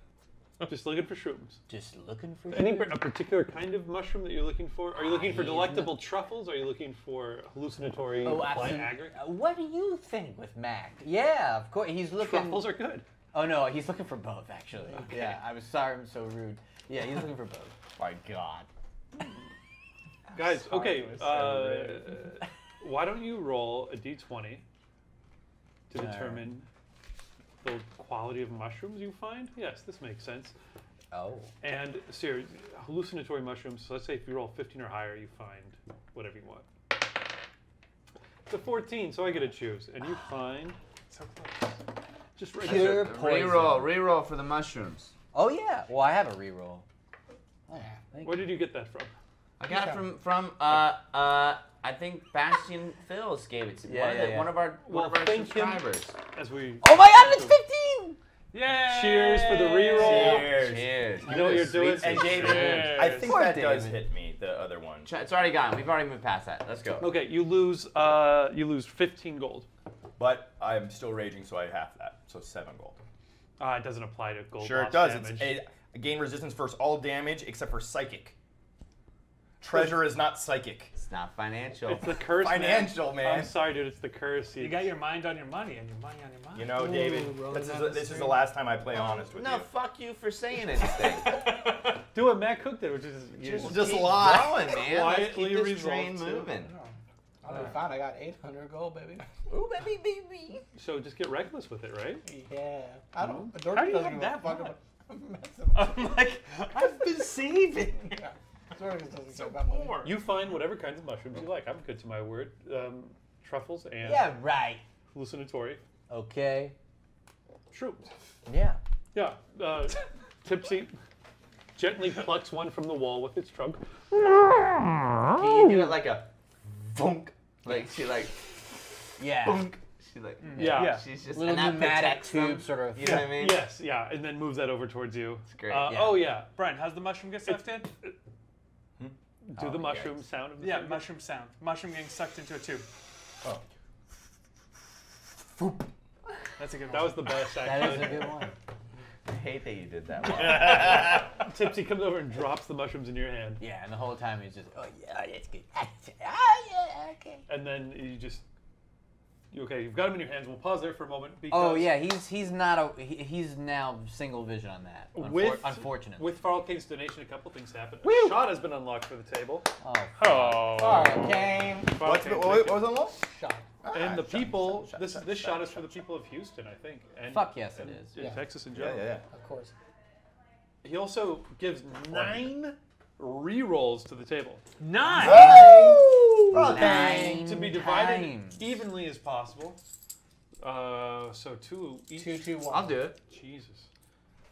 I'm just looking for shrooms. Just looking for Any food. a particular kind of mushroom that you're looking for? Are you looking for I- delectable truffles? Are you looking for hallucinatory Oh. Uh, What do you think with Mac? Yeah, of course. He's looking. Truffles are good. Oh no, he's looking for both actually. Yeah, I was sorry I'm so rude. Yeah, he's looking for both. My God. Guys, okay. so Uh, why don't you roll a d20 to Alright. determine the quality of mushrooms you find? Yes, this makes sense. Oh. And Sir, hallucinatory mushrooms. So let's say if you roll 15 or higher, you find whatever you want. It's a 14, so I get to choose, and you find So close. just right Pure there. poison. Reroll, reroll for the mushrooms. Oh yeah. Well, I have a reroll. Oh, thank Where did you get that from? I got it from from uh uh I think Bastion Phils gave it to me. Yeah, one, of yeah, the, yeah. one of our Well, one of our thank him. subscribers. As we Oh my God! It's fifteen. Yay! Cheers for the reroll. Cheers. Cheers. You know what you're doing? And David, I think Poor that does hit me. The other one. It's already gone. We've already moved past that. Let's go. Okay, you lose. Uh, you lose 15 gold. But I'm still raging, so I half that. So seven gold. Uh, it doesn't apply to gold. Sure, loss it does. Damage. It's a, gain resistance versus all damage except for psychic. Treasure is not psychic. It's not financial. It's the curse. man. Financial, man. I'm sorry, dude. It's the curse. You got your mind on your money and your money on your mind. You know, David, rolling this is, down the, the this is the last time I play honest with no, you. fuck you for saying anything. Do what Matt Cook did, which is Just- Just Just lie. Going, man. Let's keep Quietly this train moving. I'll be fine. I got 800 gold, baby. Ooh, baby, baby. so just get reckless with it, right? Yeah. I don't. Mm-hmm. How do you doesn't have that a fuck much? about- I'm I'm like, I've been saving. Yeah. Doesn't care about money. You find whatever kinds of mushrooms you like. I'm good to my word. Um, truffles and Yeah, right. hallucinatory Okay. shrooms. Yeah. Yeah. Uh, Tipsy gently plucks one from the wall with its trunk. Can you do it like a funk? Like she like Yeah. funk. She like Yeah. Yeah. She's just Little and that pneumatic protects them. tube sort of. You know what I mean? Yes, yeah, and then moves that over towards you. It's great. Uh, Yeah. Oh yeah, Brian, how's the mushroom get sucked in? Do Oh, the yikes. mushroom sound of the Yeah, thing. mushroom sound. Mushroom getting sucked into a tube. Oh. That's a good one. That was the best That actually. is a good one. I hate that you did that one. Tipsy comes over and drops the mushrooms in your hand, Yeah, and the whole time he's just, oh yeah, that's good. Ah yeah, okay. and then you just. You okay? You've got him in your hands. We'll pause there for a moment. Because Oh yeah, he's he's not a he, he's now single vision on that. Unfor- With unfortunately. with Farrell Kane's donation, a couple things happened. A shot has been unlocked for the table. oh, Oh. Game. Farrell What's the, Kane, what, thank you. what was on low? Shot. Ah, and the shot, people, shot, this shot, this shot, shot is shot, for the shot. people of Houston, I think. And, Fuck yes, it and is. In Yeah. Texas in general. yeah, yeah. Of course. He also gives nine re-rolls to the table Nine. Nine to be divided times. evenly as possible. Uh, so two each. Two, two, one. I'll do it. Jesus.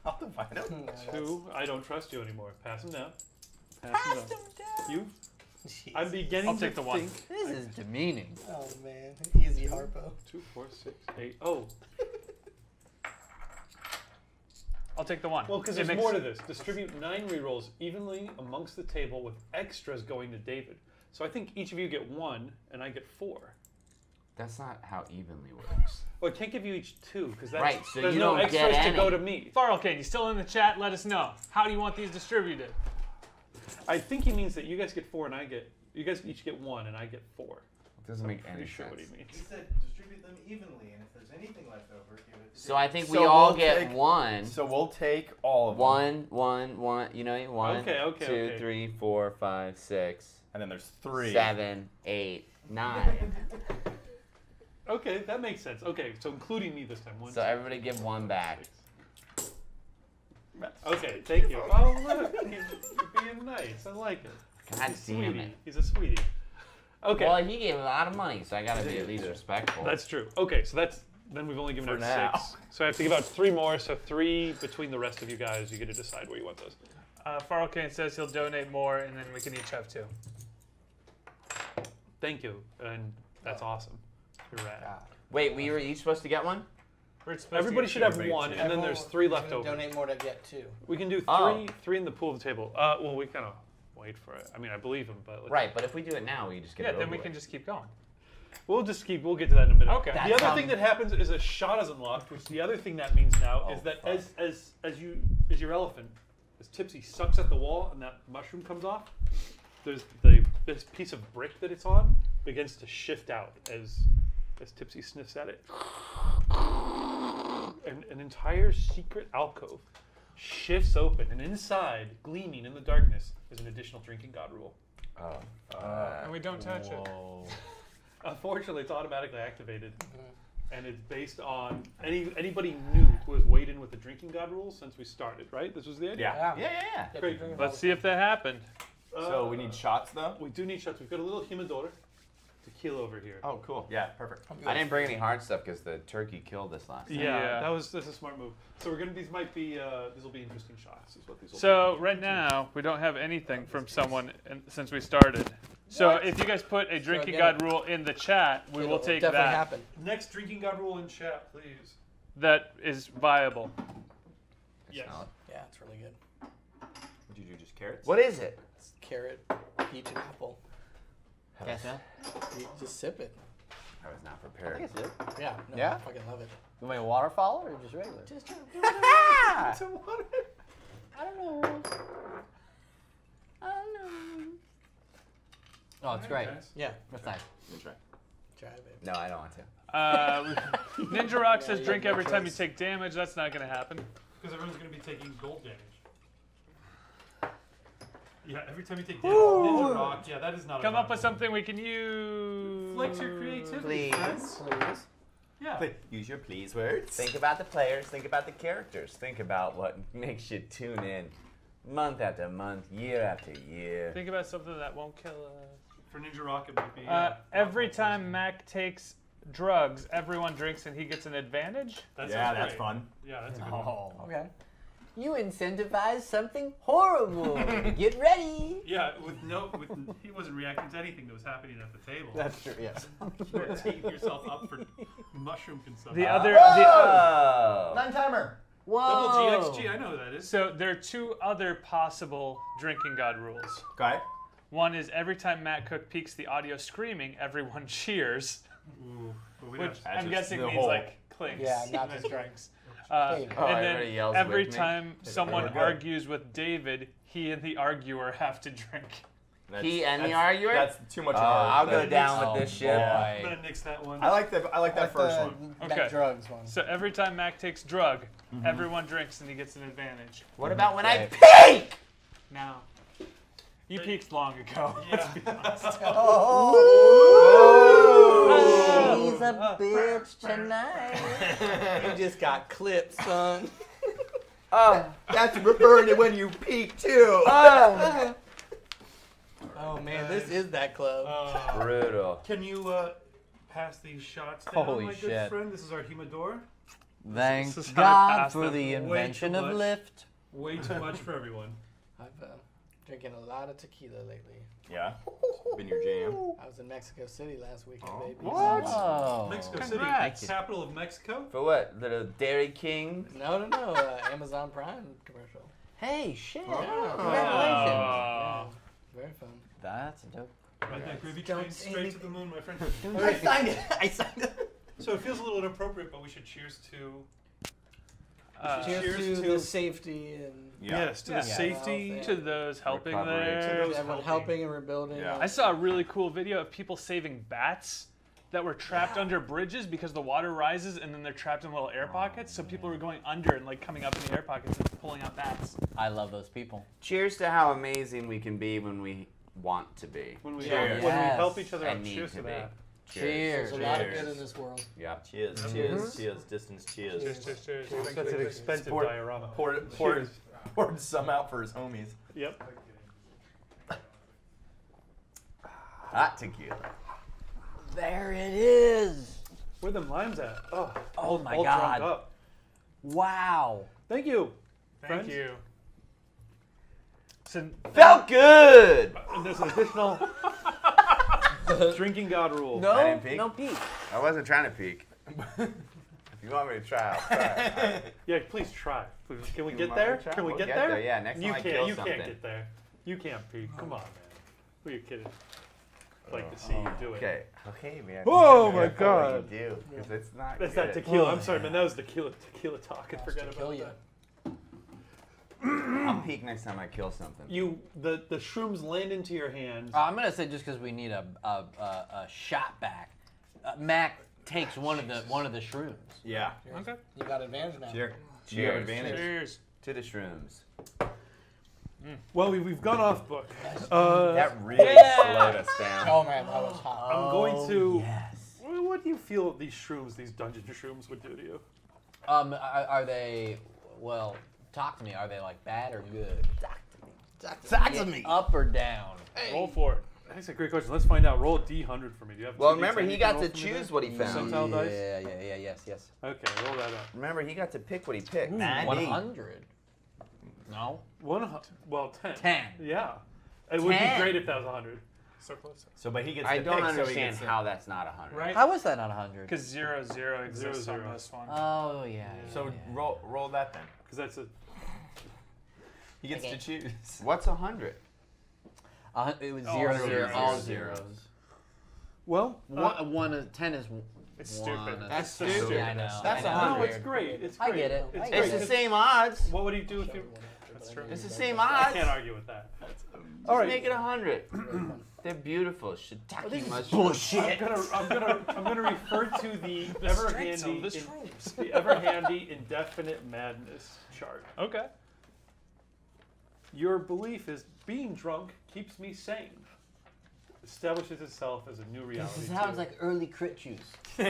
I'll divide them. Two. I don't trust you anymore. Pass them down. Pass, them down. You. Jeez. I'm beginning I'll to take the one. think. This is demeaning. Oh man, easy Harpo. Two, four, six, eight. Oh, I'll take the one. well, because It there's makes- more to this. Distribute nine re-rolls evenly amongst the table with extras going to David. So I think each of you get one, and I get four. That's not how evenly works. Well, I can't give you each two because that's Right, so there's you no don't get extras to go to me. Farrell Kane, you still in the chat? Let us know. How do you want these distributed? I think he means that you guys get four and I get you guys each get one and I get four. It doesn't make Pretty any sure sense. what he means. He said distribute them evenly, and if there's anything left over, give it to So I think we So all we'll get take- one. So we'll take all of them. One, one, one. You know, one, Okay, okay, two, okay. three, four, five, six, And then there's three. seven, eight, Nine. Okay, that makes sense. Okay, so including me this time. One, So two, everybody give one back. six. Okay, thank you. Oh look, he's, you're being nice. I like it. God damn Sweetie. it. He's a sweetie. Okay, Well, he gave a lot of money, so I gotta be at least respectful. that's true. Okay, so that's then we've only given For out now. six. So I have to give out three more. So three between the rest of you guys. You get to decide where you want those. Uh, Farrell Kane says he'll donate more, and then we can each have two. Thank you, and that's awesome. You're rad. Wait, we were each supposed to get one? We're supposed Everybody get should two. have one, and then there's three is left gonna over. Donate more to get two. We can do three, Oh. three in the pool of the table. Uh, well, we kind of wait for it. I mean, I believe him, but let's, Right, but if we do it now, we just get Yeah, it then over we can with. just keep going. We'll just keep. We'll get to that in a minute. Okay. The That's other thing how- that happens is a shot is unlocked, which the other thing that means now is Oh, that fuck. as as as you as your elephant, as Tipsy sucks at the wall and that mushroom comes off, there's the this piece of brick that it's on begins to shift out as as Tipsy sniffs at it. And an entire secret alcove shifts open, and inside, gleaming in the darkness, is an additional drinking god rule. Oh. And we don't touch it. Unfortunately, it's automatically activated, Mm-hmm. and it's based on any anybody new who has weighed in with the drinking god rules since we started. Right? This was the idea. Yeah. Yeah, yeah, yeah. Yeah, Great. drink Let's see if that happened. So we need shots though. We do need shots. We've got a little humidor tequila over here. Oh, cool. Yeah, perfect. I didn't bring any hard stuff because the turkey killed this last time. Yeah, Yeah. that was that's a smart move. So we're gonna these might be uh, these will be interesting shots. Is what these will So be. right now we don't have anything from someone in, since we started. So if you guys put a drinking get god it. rule in the chat, we will It'll take definitely that. happen. next drinking god rule in chat, please. That is viable. Yes. Solid. Yeah, it's really good. What Did you do just carrots? What is it? It's carrot, peach, and apple. Yes, yeah. You just sip it. I was not I prepared. think it's good. Yeah. No, Yeah? I fucking love it. You want a waterfall or just regular? Just do I So what? don't know. I don't know. Oh, it's great. Yeah. That's nice. Try it, baby. No, I don't want to. Uh, Ninja Rock says drink have no every time you take damage. That's not going to happen. Because everyone's going to be taking gold damage. Yeah, every time you take damage, Ninja Rock. Yeah, that is not. Come a up with something we can use. Flex your creativity. Please. friends. Please. Yeah. Use your please words. Think about the players, think about the characters, think about what makes you tune in month after month, year after year. Think about something that won't kill us. For Ninja Rock, it might be. Uh, every time Mac takes drugs, everyone drinks and he gets an advantage. That's yeah, that's fun. Yeah, that's a good one. Oh. Okay. You incentivize something horrible. Get ready. Yeah, with no, with he wasn't reacting to anything that was happening at the table. That's true. Yes. You're teeing yourself up for mushroom consumption. The other, the, Oh! Nine timer. Whoa. Double GXG, I know who that is. so there are two other possible drinking god rules. Okay. One is every time Matt Cook peaks the audio screaming, everyone cheers, Ooh, but we which I'm guessing the means whole- like clinks. Yeah, not just drinks. Uh, Oh, and then yells every with me? time someone argues with David, he and the arguer have to drink. That's, He and the arguer? That's too much. Oh, of our- I'll go that- down Oh, with this shit. I'm gonna nix that one. I like that. I like that Like first the one. Mac Okay. drugs one. So every time Mac takes drug, everyone drinks and he gets an advantage. What about when I Right. peek? Now, you peaked long ago. Yeah. She's a bitch tonight. You just got clipped, son. Oh, that's referring to when you peak too. Oh. Oh man, this is that club. Uh, Brutal. can you uh, pass these shots down, Holy my good shit. friend? This is our humidor. Thank This is how I God for the invention of much. lift. Way too much for everyone. I've uh, drinking a lot of tequila lately. Yeah. Been your jam. I was in Mexico City last weekend, Oh. baby. What? Oh. Mexico Congrats. City, capital of Mexico. For what? The Dairy King? No, no, no. Uh, Amazon Prime commercial. Hey, shit. Yeah. Congratulations. Oh. Very fun. That's dope. Ride that gravy Don't train say straight to the moon, my friend. I signed it. I signed it. So it feels a little inappropriate, but we should cheers to. Uh, Cheers, cheers to, to- the safety and Yes, to Yeah. the safety. To those helping Recovery. there. To those helping. helping and rebuilding. Yeah. I saw a really cool video of people saving bats that were trapped under bridges because the water rises and then they're trapped in little air pockets. So people were going under and like coming up in the air pockets and pulling out bats. I love those people. Cheers to how amazing we can be when we want to be. When we, Cheers. when we help each other And out, need cheers to to be. that. Cheers. There's a lot of good in this world. Yep. Cheers, mm-hmm. cheers, cheers, distance, cheers. Cheers, cheers, cheers. Thank That's an expensive Pour- diorama. Poured, poured, poured some out for his homies. Yep. Hot tequila. There it is. Where the limes at? Oh, Oh my all God. drunk up. Wow. Thank you. Thank friends. you. So, Felt good. and there's an additional drinking god rule. No, I didn't peek. no peek. I wasn't trying to peek. if you want me to try, I'll try. Yeah, please try. Please. Can we You get want there? to try? Can we We'll get, get there? there, yeah, next you time I can't. kill you something. can't get there. You can't peek. Come on, man. Who are you kidding? I'd like to see you do it. Okay. Okay, man. Oh my careful what God. You do because it's not. That's good. that tequila. I'm oh, sorry, man. That was tequila. Tequila talk. I forgot to about kill you. that. I'll peek next time I kill something. You the the shrooms land into your hands. Uh, I'm gonna say just because we need a a, a, a shot back. Uh, Mac takes one of the one of the shrooms. Yeah. Okay. You got advantage now. Cheers. Cheers. You have advantage. Cheers. To the shrooms. Well, we, we've gone off book. Uh, That really Yeah. slowed us down. Oh man, that was hot. I'm going to. Yes. What do you feel these shrooms, these dungeon shrooms, would do to you? Um, are, are they? Well, talk to me. Are they like bad or good? Talk to me. Talk to, Talk to me. Up or down? Roll for it. That's a great question. Let's find out. Roll a D100 for me. Do you have? Well, two remember he got to roll for me choose what he found. Percentile dice? Yeah, yeah, yeah, yes, yes. Okay, roll that up. Remember he got to pick what he picked. One hundred. No. One, well, ten. Ten. Yeah, it would be great if that was a hundred. So close. So, but he gets. I the don't pick, understand gets the- how that's not a hundred. Right? How was that not a hundred? Because zero zero exists Zero, on zero. this one. Oh yeah. yeah, So yeah. roll roll that then. Because that's a. He gets Okay. to choose. What's a hundred? A hun- it was All zero, zeros. zero, all Zeros. zeros. Well, One, uh, one is ten is w- It's one. stupid. That's It's stupid. stupid. Yeah, I know. That's I a know. no, hundred. it's great. It's I great. get it. It's I great. get It's the same odds. What would he do if you? That's true. It's the same odds. I odds. can't argue with that. All right. Make it a hundred. They're beautiful. Shiitake mushrooms. I'm gonna, I'm gonna, I'm gonna refer to the ever handy, the in- shrooms. the ever handy indefinite madness chart. Okay. Your belief is being drunk keeps me sane. Establishes itself as a new reality. This sounds too. like early crit juice. it's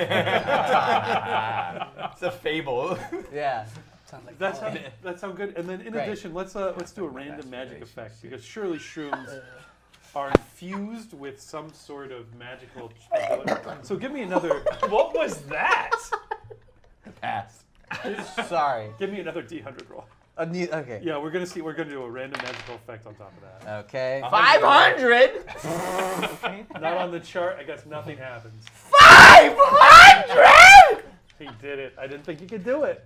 a fable. Yeah. Sounds like That's how, that's how good. And then in Great. addition, let's uh, let's do a random magic effect because surely shrooms are infused with some sort of magical. ability. So give me another. What was that? Pass. Sorry. Give me another D100 roll. A new, okay. Yeah, we're gonna see. We're gonna do a random magical effect on top of that. Okay. Five hundred. Not on the chart. I guess nothing happens. Five hundred. He did it. I didn't think you could do it.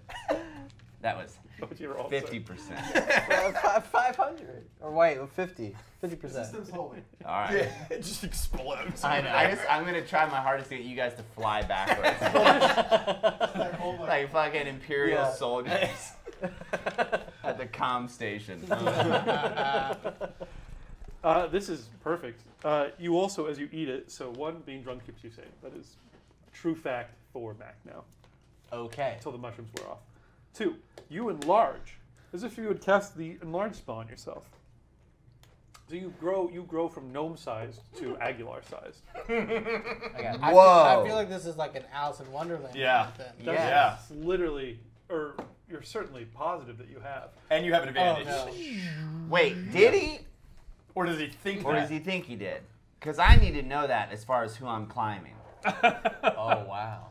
That was What would you roll? fifty percent. Five hundred. Or wait, fifty. Fifty percent. All right. it just explodes. I know. I just, I'm gonna try my hardest to get you guys to fly backwards, like fucking imperial Yeah. soldiers at the comm station. Uh, this is perfect. Uh, you also, as you eat it, so one, being drunk keeps you sane. That is true fact for Mac now, Okay. until the mushrooms wear off. Two, you enlarge, as if you would cast the enlarge spell on yourself. So you grow, you grow from gnome sized to Aguilar sized. Okay. I feel, Whoa. I feel like this is like an Alice in Wonderland. Yeah. kind of thing. That's Yeah. literally, or you're certainly positive that you have. And you have an Oh advantage. no. Wait, did he, Or does he think or that? does he think he did? Because I need to know that as far as who I'm climbing. Oh wow.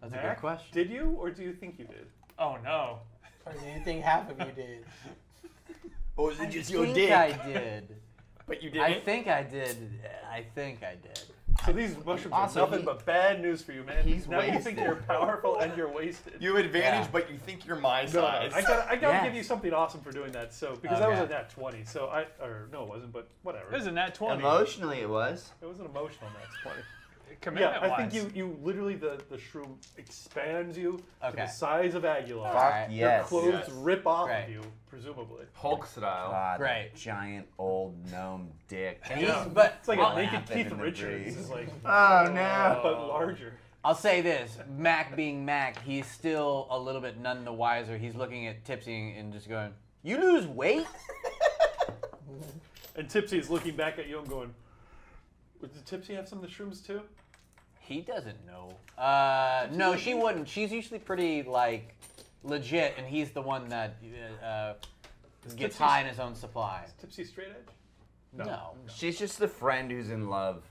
That's a Mac, good question. Did you, or do you think you did? Oh no. Or do you think half of you did? Or oh, is it I just think your dick? I did. But you didn't. I think I did. I think I did. So these mushrooms Also, are nothing he- but bad news for you, man. he's now you think you're powerful and you're wasted. you have advantage, Yeah. but you think you're my No, no, size. I gotta, I gotta Yes. give you something awesome for doing that. So because that was a Okay. nat twenty, so I or no, it wasn't, but whatever. It was a nat 20. Emotionally, it was. It was an emotional nat twenty. Commitment Yeah, I think you, you literally the the shroom expands you to Okay. the size of Aguilar. All right. Your Yes. clothes Yes. rip off Great. of you, presumably. Hulk style. God, Great. Giant old gnome dick. And he's, Yeah. but It's like I'll, a naked laughing Keith in the Richards. breeze. Is like Oh no. but larger. I'll say this: Mac being Mac, he's still a little bit none the wiser. He's looking at Tipsy and just going, "You lose weight." And Tipsy is looking back at you and going, "Did Tipsy have some of the shrooms too?" He doesn't know. Uh, no, she wouldn't. She's usually pretty like legit, and he's the one that uh, gets Tipsy's- high in his own supply. Is Tipsy straight edge? No. She's just the friend who's in love.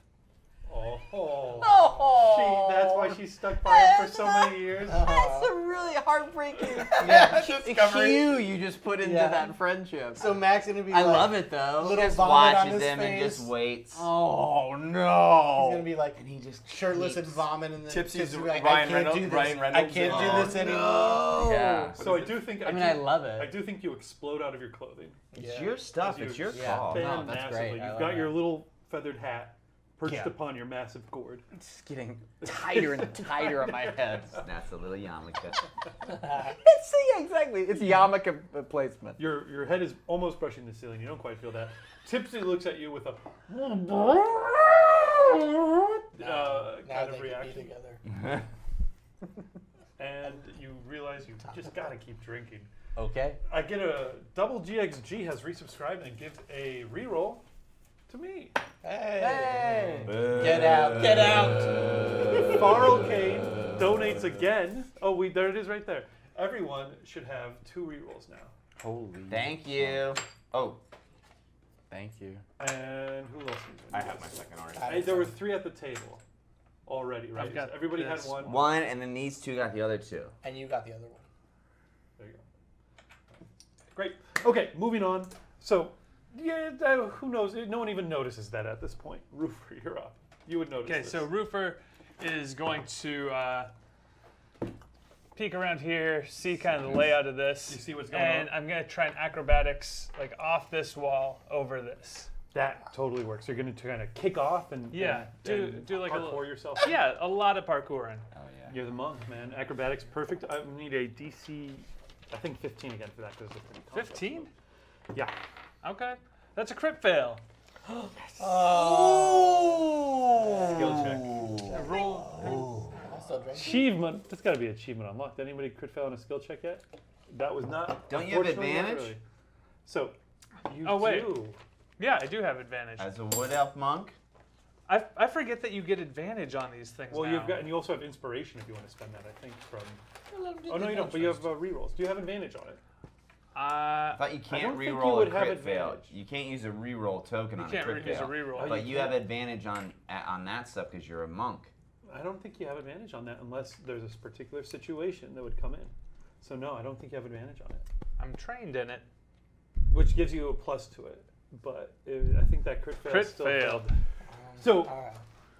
Oh, oh. Oh, She, that's why she stuck by him for so many years. That's a really heartbreaking Yeah. cue you just put into Yeah. that friendship. So Mac's gonna be. I like, love it though. Little Just watches his them and just waits. Oh no! He's gonna be like And he just shirtless and keeps- vomit, and then Tipsy's Tipsy's like, Ryan I can't Reynolds- do this. I can't and- do Oh, this anymore. no. Yeah. So I do think. I mean, do, I love it. I do think you explode out of your clothing. It's Yeah. your stuff. You- It's your Yeah. call. No, that's great. You've got your little feathered hat perched Yeah. upon your massive gourd. It's getting tighter and tighter on my head. That's a little yarmulke. It's exactly. It's yarmulke placement. Your your head is almost brushing the ceiling. You don't quite feel that. Tipsy looks at you with a uh, now kind they of can be reaction, together. and you realize you just gotta keep drinking. Okay. I get a double GXG has resubscribed and gives a reroll to me. Hey. Hey. Get out! Get out! Farrell Kane donates again. Oh, we there it is right there. Everyone should have two rerolls now. Holy. Thank you. Oh, Thank you. And who else? I have my second already. Hey, there were three at the table already, right? Got Everybody this. had one. one, and then these two got the other two. And you got the other one. There you go. Great. Okay, moving on. So, yeah, uh, who knows? No one even notices that at this point. Roofer, you're up. You would notice. Okay, this. so Roofer is going to uh, peek around here, see kind of the layout of this. You see what's going and on? I'm gonna try an acrobatics like off this wall over this. that totally works. You're going to kind of kick off and Yeah, and, do- and do like a parkour little- yourself. Yeah, a lot of parkouring. Oh yeah. You're the monk, man. Acrobatics, perfect. I need a DC, I think 15 again for that because it's a pretty complex 15? Yeah. Okay, that's a crit fail. Oh! Skill check. A roll. I'm still drinking. Achievement. That's got to be achievement unlocked. Anybody crit fail on a skill check yet? That was not. Don't you have advantage? really. So, you Oh, wait. do. Yeah, I do have advantage. As a wood elf monk, I, I forget that you get advantage on these things. Well, now. you've got, and you also have inspiration if you want to spend that. I think from. Oh no, you don't. But you have uh, rerolls. Do you have advantage on it? Uh, I thought you can't don't think you a crit fail. You can't use a reroll token You on can't a crit re- use a fail. reroll. Oh, But you you have advantage on on that stuff because you're a monk. I don't think you have advantage on that unless there's a particular situation that would come in. So no, I don't think you have advantage on it, I'm trained in it. which gives you a plus to it. But it, I think that crit fail Crit still failed. So All right.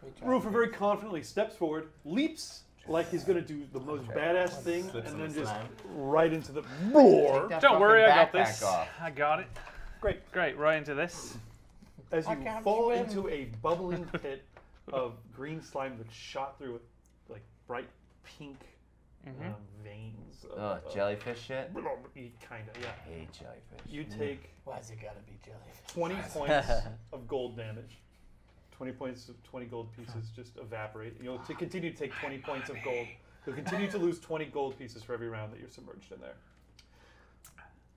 We tried. Roofer very confidently steps forward, leaps like he's gonna do the most badass thing, Slips and then the just slime. right into the roar. Don't worry, I got this. off. I got it. Great. Great, right into this. As you fall swim. into a bubbling pit of green slime that's shot through with like bright pink Mhm. um, veins. Of, Ugh, of- jellyfish shit. Kind of, yeah. I hate jellyfish. You take Why's it gotta be jellyfish? 20 points of gold damage. 20 points of 20 gold pieces just evaporate. You'll to continue to take 20 points of gold. You'll continue to lose 20 gold pieces for every round that you're submerged in there.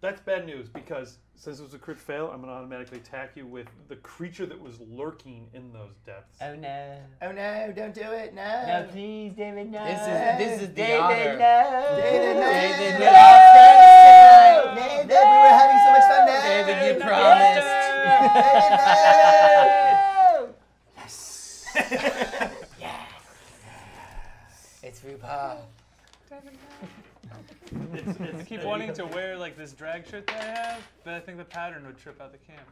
That's bad news because since it was a crit fail, I'm going to automatically attack you with the creature that was lurking in those depths. Oh no. Oh no! Don't do it! No! No, please, David, no. This is this is the David, honor. no. David, no. David, No. no. David, we were having so much fun. No. David, you promised. David, no. It's RuPaul. It's, it's, I keep wanting to wear like this drag shirt that I have, but I think the pattern would trip out the cameras.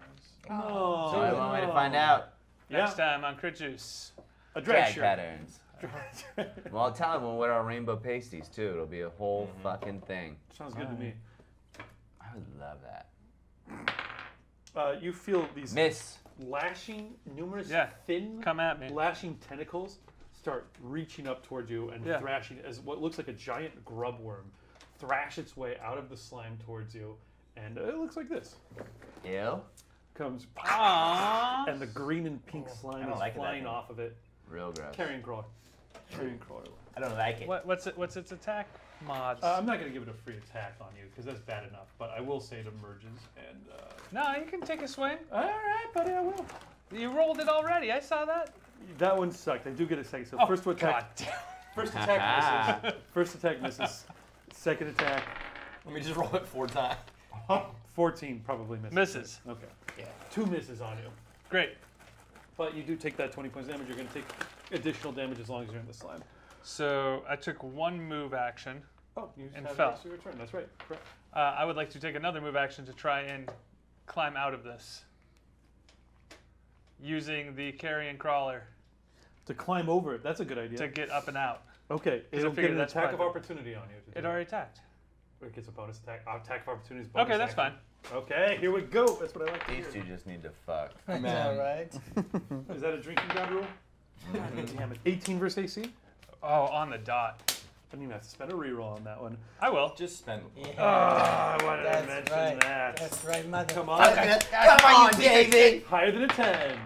Oh. So one way to find out. Yeah. Next time on Crit Juice. A drag Drag shirt. patterns. Well, tell them we'll wear our rainbow pasties too. It'll be a whole fucking thing. Sounds good to me. I would love that. Uh, you feel these Miss. Lashing, numerous Yeah. thin Come at me. lashing tentacles start reaching up towards you and Yeah. thrashing as what looks like a giant grub worm thrash its way out of the slime towards you, and it looks like this. yeah Comes Aww. and the green and pink slime is like flying way. off of it. Real gross. Carrion crawler. Carrion crawler. I don't like it. What, what's it? What's its attack? Mods. Uh, I'm not going to give it a free attack on you because that's bad enough. But I will say it emerges and. Uh, no, you can take a swing. all right, buddy, I will. You rolled it already. I saw that. That one sucked. I do get a second. So Oh, first attack. God. First attack misses. First attack misses. Second attack. Let me just roll it four times. 14 probably misses. Misses. Okay. Yeah. Two misses on you. Great. But you do take that 20 points damage. You're going to take additional damage as long as you're in the slime. So I took one move action. Oh, you And have fell. of your turn. That's right. Correct. Uh, I would like to take another move action to try and climb out of this. Using the carrion crawler To climb over it. That's a good idea. to get up and out. okay. I It'll get figured an that's attack of private. opportunity on you. to It do already attacked. It gets a bonus attack. uh, Attack of opportunity is bonus Okay, that's fine. action. Okay, here we go. That's what I like to These hear. two just need to fuck. I know, right? Is that a drinking god rule? Damn it. 18 versus AC? Oh, on the dot. I didn't even have to spend a reroll on that one. I will. Just spend. Yeah. Ah, why did I That's mention right. that? That's right, mother. Come on. Come on, David. Higher than a 10.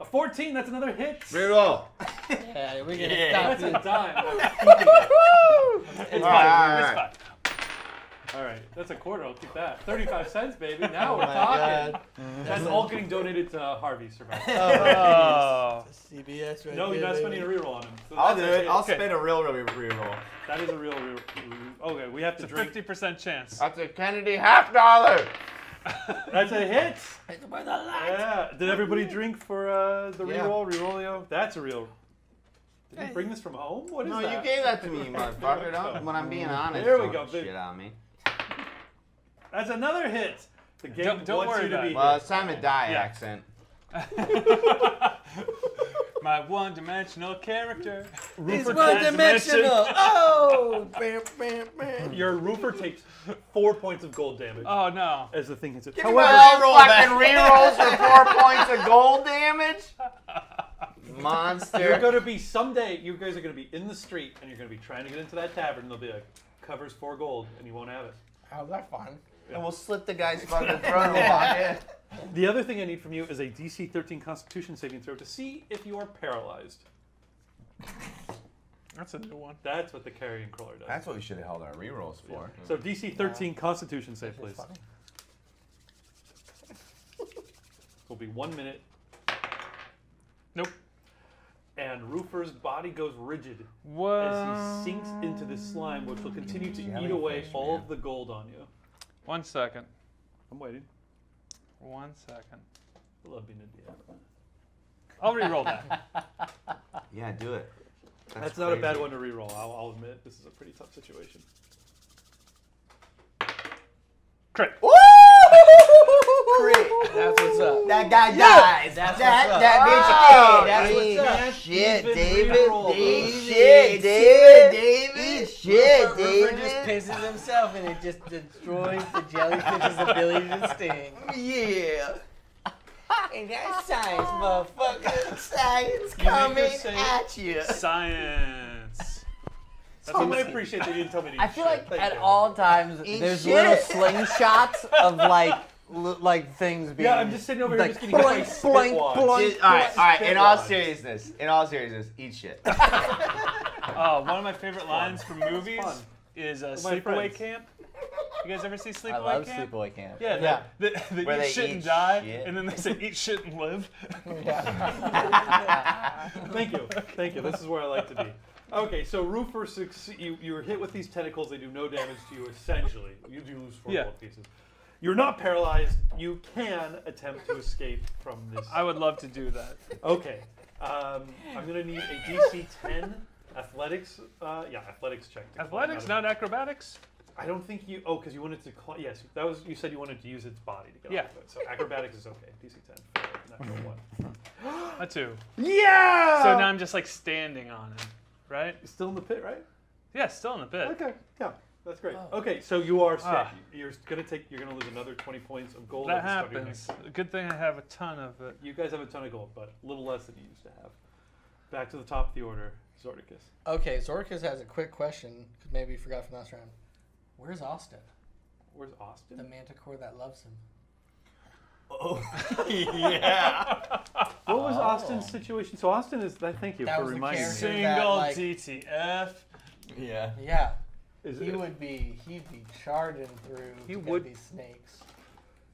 A 14, that's another hit. Reroll. Yeah, we're gonna Yeah. That's stop a you. dime. I'm keeping it. It's fine. right, It's fine. All right, that's a quarter. I'll keep that. 35 cents, baby. Now we're Oh talking. God. That's all getting donated to Harvey Survivor. Oh. CBS right no, you're there, not spending a baby. reroll on him. So I'll do that's a it. hit. I'll Okay. spend a real, real reroll. That is a real, real. Re roll. Okay, we have to It's a drink. 50% chance. That's a Kennedy half dollar. That's a hit. It's by the light. Yeah. Did everybody drink for uh, the Yeah. reroll? Rerollio? That's a real. Did you bring this from home? What is No, that? you gave that to me, motherfucker. Don't, when I'm being honest, There we don't go, big- shit on me. That's another hit. The game Don't- don't wants worry you to about be it. Well, hit. it's time to die Yeah. accent. My one-dimensional character. It's Roofer one dimensional. Oh! Bam, bam, bam. Your roofer takes four points of gold damage Oh no. as the thing hits it. me my However, reroll fucking rerolls for four points of gold damage. Monster. You're gonna be someday. You guys are gonna be in the street and you're gonna be trying to get into that tavern. and They'll be like, covers four gold, and you won't have it. How's that fun? And we'll slip the guy's fucking throat. Yeah. The other thing I need from you is a DC 13 Constitution saving throw to see if you are paralyzed. That's a new one. That's what the carrion crawler does. That's what we should have held our rerolls for. so DC 13 Constitution save, please. It's funny. Will be one minute, Nope. and Roofer's body goes rigid What? as he sinks into this slime, which will continue to eat away fish, all man? of the gold on you. One second. I'm waiting. One second. I love being a DM. I'll re-roll that. Yeah, do it. That's, not a bad one to reroll. I'll, I'll admit this is a pretty tough situation. Crit. That's what's up. That guy dies. That's that what's up. that bitch Oh, kid. That's David. what's up. Shit, Even David. reroll. David. Shit, David. David. Shit, Roofer, Roofer just David. pisses himself and it just destroys the jellyfish's ability to sting. Yeah. And that's science, motherfucker. Science coming her at you. Science. That's oh, I'm gonna appreciate that you didn't tell me to. I feel shit. like Thank at you. all times Eat there's shit. little slingshots of like li- like things being. Yeah, I'm just sitting over here like just getting hit by blank, blank, blank. All right, all right. In all seriousness, in all seriousness, eat shit. Oh, one of my favorite lines from movies is uh, With Sleepaway. Camp. You guys ever see Sleepaway Camp? I love Camp? Sleepaway Camp. Yeah, Yeah. They, they, Where eat they shit eat and die, shit. and then they say eat shit and live. Thank you, thank you. This is where I like to be. Okay, so Roofer, succe- you you were hit with these tentacles. They do no damage to you. Essentially, you do lose four Yeah. gold pieces. You're not paralyzed. You can attempt to escape from this. I would love to do that. Okay, um, I'm gonna need a DC 10 athletics. Uh, yeah, athletics check. to climb Athletics, out of- not acrobatics. I don't think you. Oh, because you wanted to. Cl- yes, that was. You said you wanted to use its body to get Yeah. off of it. So acrobatics is okay. DC 10. Natural one. A two. Yeah. So now I'm just like standing on it, right? You're still in the pit, right? Yeah, still in the pit. Okay. Yeah. That's great. Okay, so you are safe. Ah. You're gonna take. You're gonna lose another 20 points of gold. That at the start of your happens. Good thing I have a ton of it. You guys have a ton of gold, but a little less than you used to have. Back to the top of the order, Zordicus. Okay, Zorkis has a quick question because maybe you forgot from last round. Where's Austin? Where's Austin? The Austin? manticore that loves him. Oh, yeah. What was Oh. Austin's situation? So Austin is. Thank you That for reminding me. character. Single that, like- DTF. Yeah. Yeah. Is He it- would be he'd be charging through He to would- get these snakes.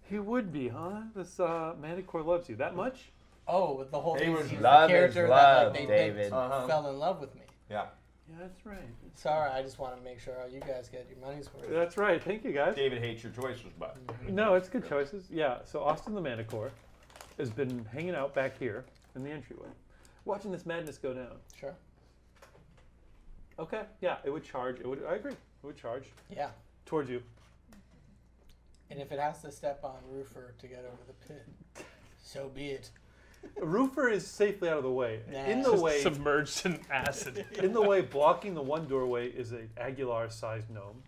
He would be, huh? This uh, Manticore loves you that much. Oh, but the whole He thing was is he's love the is character that like, they, David. they Uh-huh. fell in love with me. Yeah. Yeah, that's right. Sorry, I just want to make sure you guys get your money's worth. That's right. Thank you, guys. David hates your choices, but No, it's good choices. Yeah. So Austin the Manticore has been hanging out back here in the entryway, watching this madness go down. Sure. Okay. Yeah, it would charge. It would. I agree. It would charge Yeah. towards you. And if it has to step on Roofer to get over the pit, so be it. Roofer is safely out of the way. Nah. In the Just way, submerged in acid. in the way, blocking the one doorway is a Aguilar-sized gnome.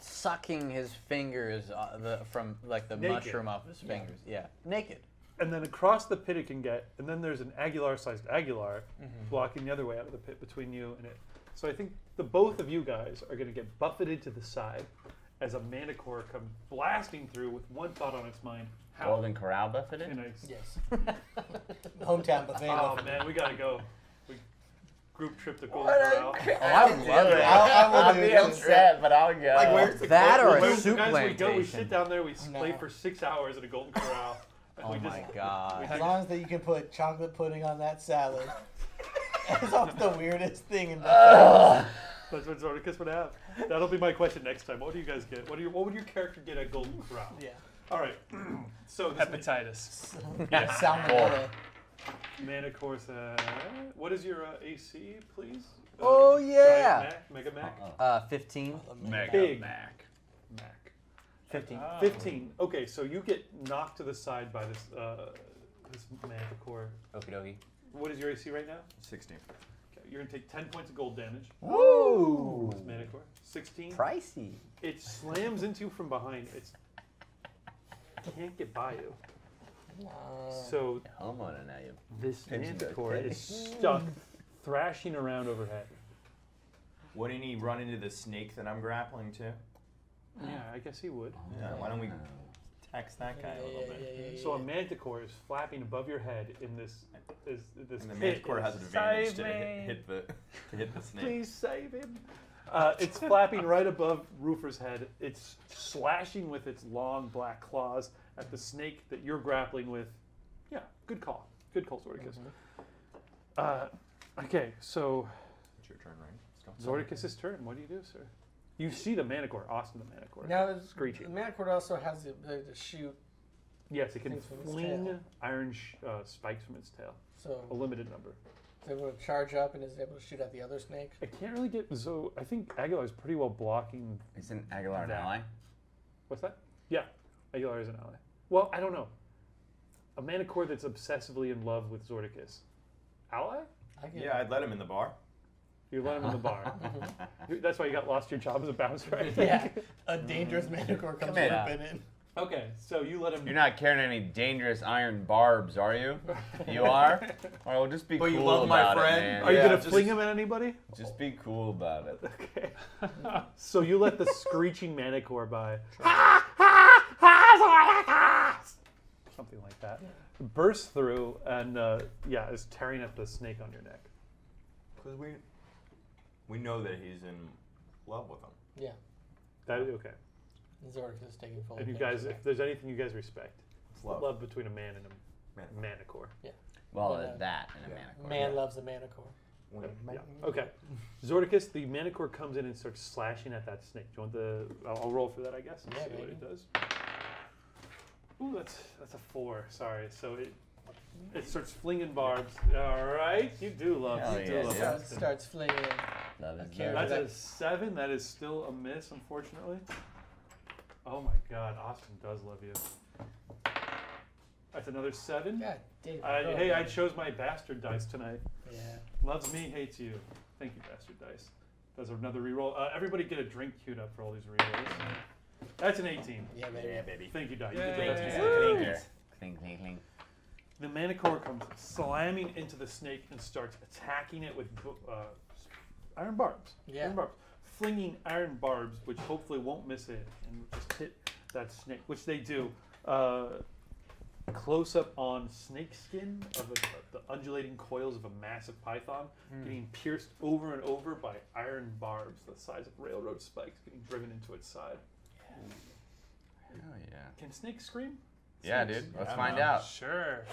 Sucking his fingers uh, the, from like the Naked. mushroom off his fingers. Yeah, naked. And then across the pit it can get, and then there's an Aguilar-sized Aguilar blocking the other way out of the pit between you and it. So I think the both of you guys are going to get buffeted to the side as a Manticore comes blasting through with one thought on its mind: how Golden Corral buffeted. can I? Yes. Hometown buffet. Oh buffet. man, we gotta go. We group trip to Golden Corral. Oh, I would love it. I- I will I'll do be it. upset, but I'll go. like, where's the That or We- a soup guys, we go, we plantation. sit down there, we No. play for six hours at a Golden Corral. and Oh we my just, god. As long as that you can put chocolate pudding on that salad. It's always the weirdest thing in buffet. That's what Zordicus would have. That'll be my question next time. What do you guys get? What do you? What would your character get at Golden Corral? yeah. All right. so this Hepatitis. Salmonella. Manicore. Uh, what is your uh, AC, please? Uh, Oh, yeah. Mac, Mega Mac. Uh, 15. Big Mac. Mac. 15. Oh. 15. Okay, so you get knocked to the side by this uh, this Manticore. Okie dokie. What is your AC right now? 16. Okay, you're gonna take 10 points of gold damage. Woo! This Manticore. 16. Pricey. It slams into you from behind. It's can't get by you. So Homeowner now you. this Pension Manticore is stuck thrashing around overhead. Wouldn't he run into the snake that I'm grappling to? Yeah, I guess he would. Yeah, why don't we text that guy a little Yeah, yeah, bit? yeah, So a yeah. manticore is flapping above your head in this this, this And the pit. manticore has an advantage to hit, hit the to hit the snake. Please save him. Uh, it's flapping right above Roofer's head. It's slashing with its long black claws at the snake that you're grappling with. Yeah, good call. Good call, Zordicus. Uh, okay, so It's your turn, right? Let's. Zordicus' turn. What do you do, sir? You see the Manticore, Austin the Manticore. Now, is- Screeching. the Manicord also has the ability to shoot, Yes, it can its fling tail. iron sh- uh, spikes from its tail. So a limited number. it's able to charge up and is able to shoot at the other snake. I can't really get. So I think Aguilar is pretty well blocking. Isn't Aguilar an That. ally? What's that? Yeah, Aguilar is an ally. Well, I don't know. A Manicore that's obsessively in love with Zordicus. Ally? I Yeah, I'd let him in the bar. You let him in the bar. That's why you got lost your job as a bouncer, I think. yeah, a dangerous Manicore comes Come in. up in it. Okay, so you let him. You're not carrying any dangerous iron barbs, are you? You are? Or we'll just be But cool you love my about friend? it, man. Are you Yeah, gonna just- fling him at anybody? Just be cool about it. Okay. so you let the screeching Manicore by. Something like that. Burst through and uh, yeah, is tearing up the snake on your neck. Because we we know that he's in love with him. Yeah, That okay. Zork is taking full And you guys, if there's anything you guys respect, It's love. love between a man and a Man. manicore. Well, Yeah. uh, that and a Yeah. that. manicore. Man loves a Manicore. Yeah. Okay. Zordicus, the manicore comes in and starts slashing at that snake. Do you want the? I'll, I'll roll for that, I guess. And Yeah, see what baby. it does. Ooh, that's that's a four. Sorry. So it it starts flinging barbs. All right, you do love. Hell you do yeah, love dude. Starts, starts flinging. Love is. That's a seven. That is still a miss, unfortunately. Oh my God, Austin does love you. That's another seven. God, Dave. I, bro. hey, I chose my bastard dice tonight. Yeah. Loves me, hates you. Thank you, bastard dice. Does another reroll. Uh, everybody get a drink queued up for all these rerolls. That's an 18. Yeah, baby. Yeah, baby. Thank you, Doc. You Yay. get the best Woo. one. Here. The Manicore comes slamming into the snake and starts attacking it with uh, iron barbs. Yeah. Iron barbs. Flinging iron barbs, which hopefully won't miss it and just hit that snake, which they do. Uh, close up on snake skin of a, the undulating coils of a massive python getting pierced over and over by iron barbs the size of railroad spikes getting driven into its side. Hell yeah. Can snakes scream? Yeah, Snakes- dude. Let's find know. out. Sure.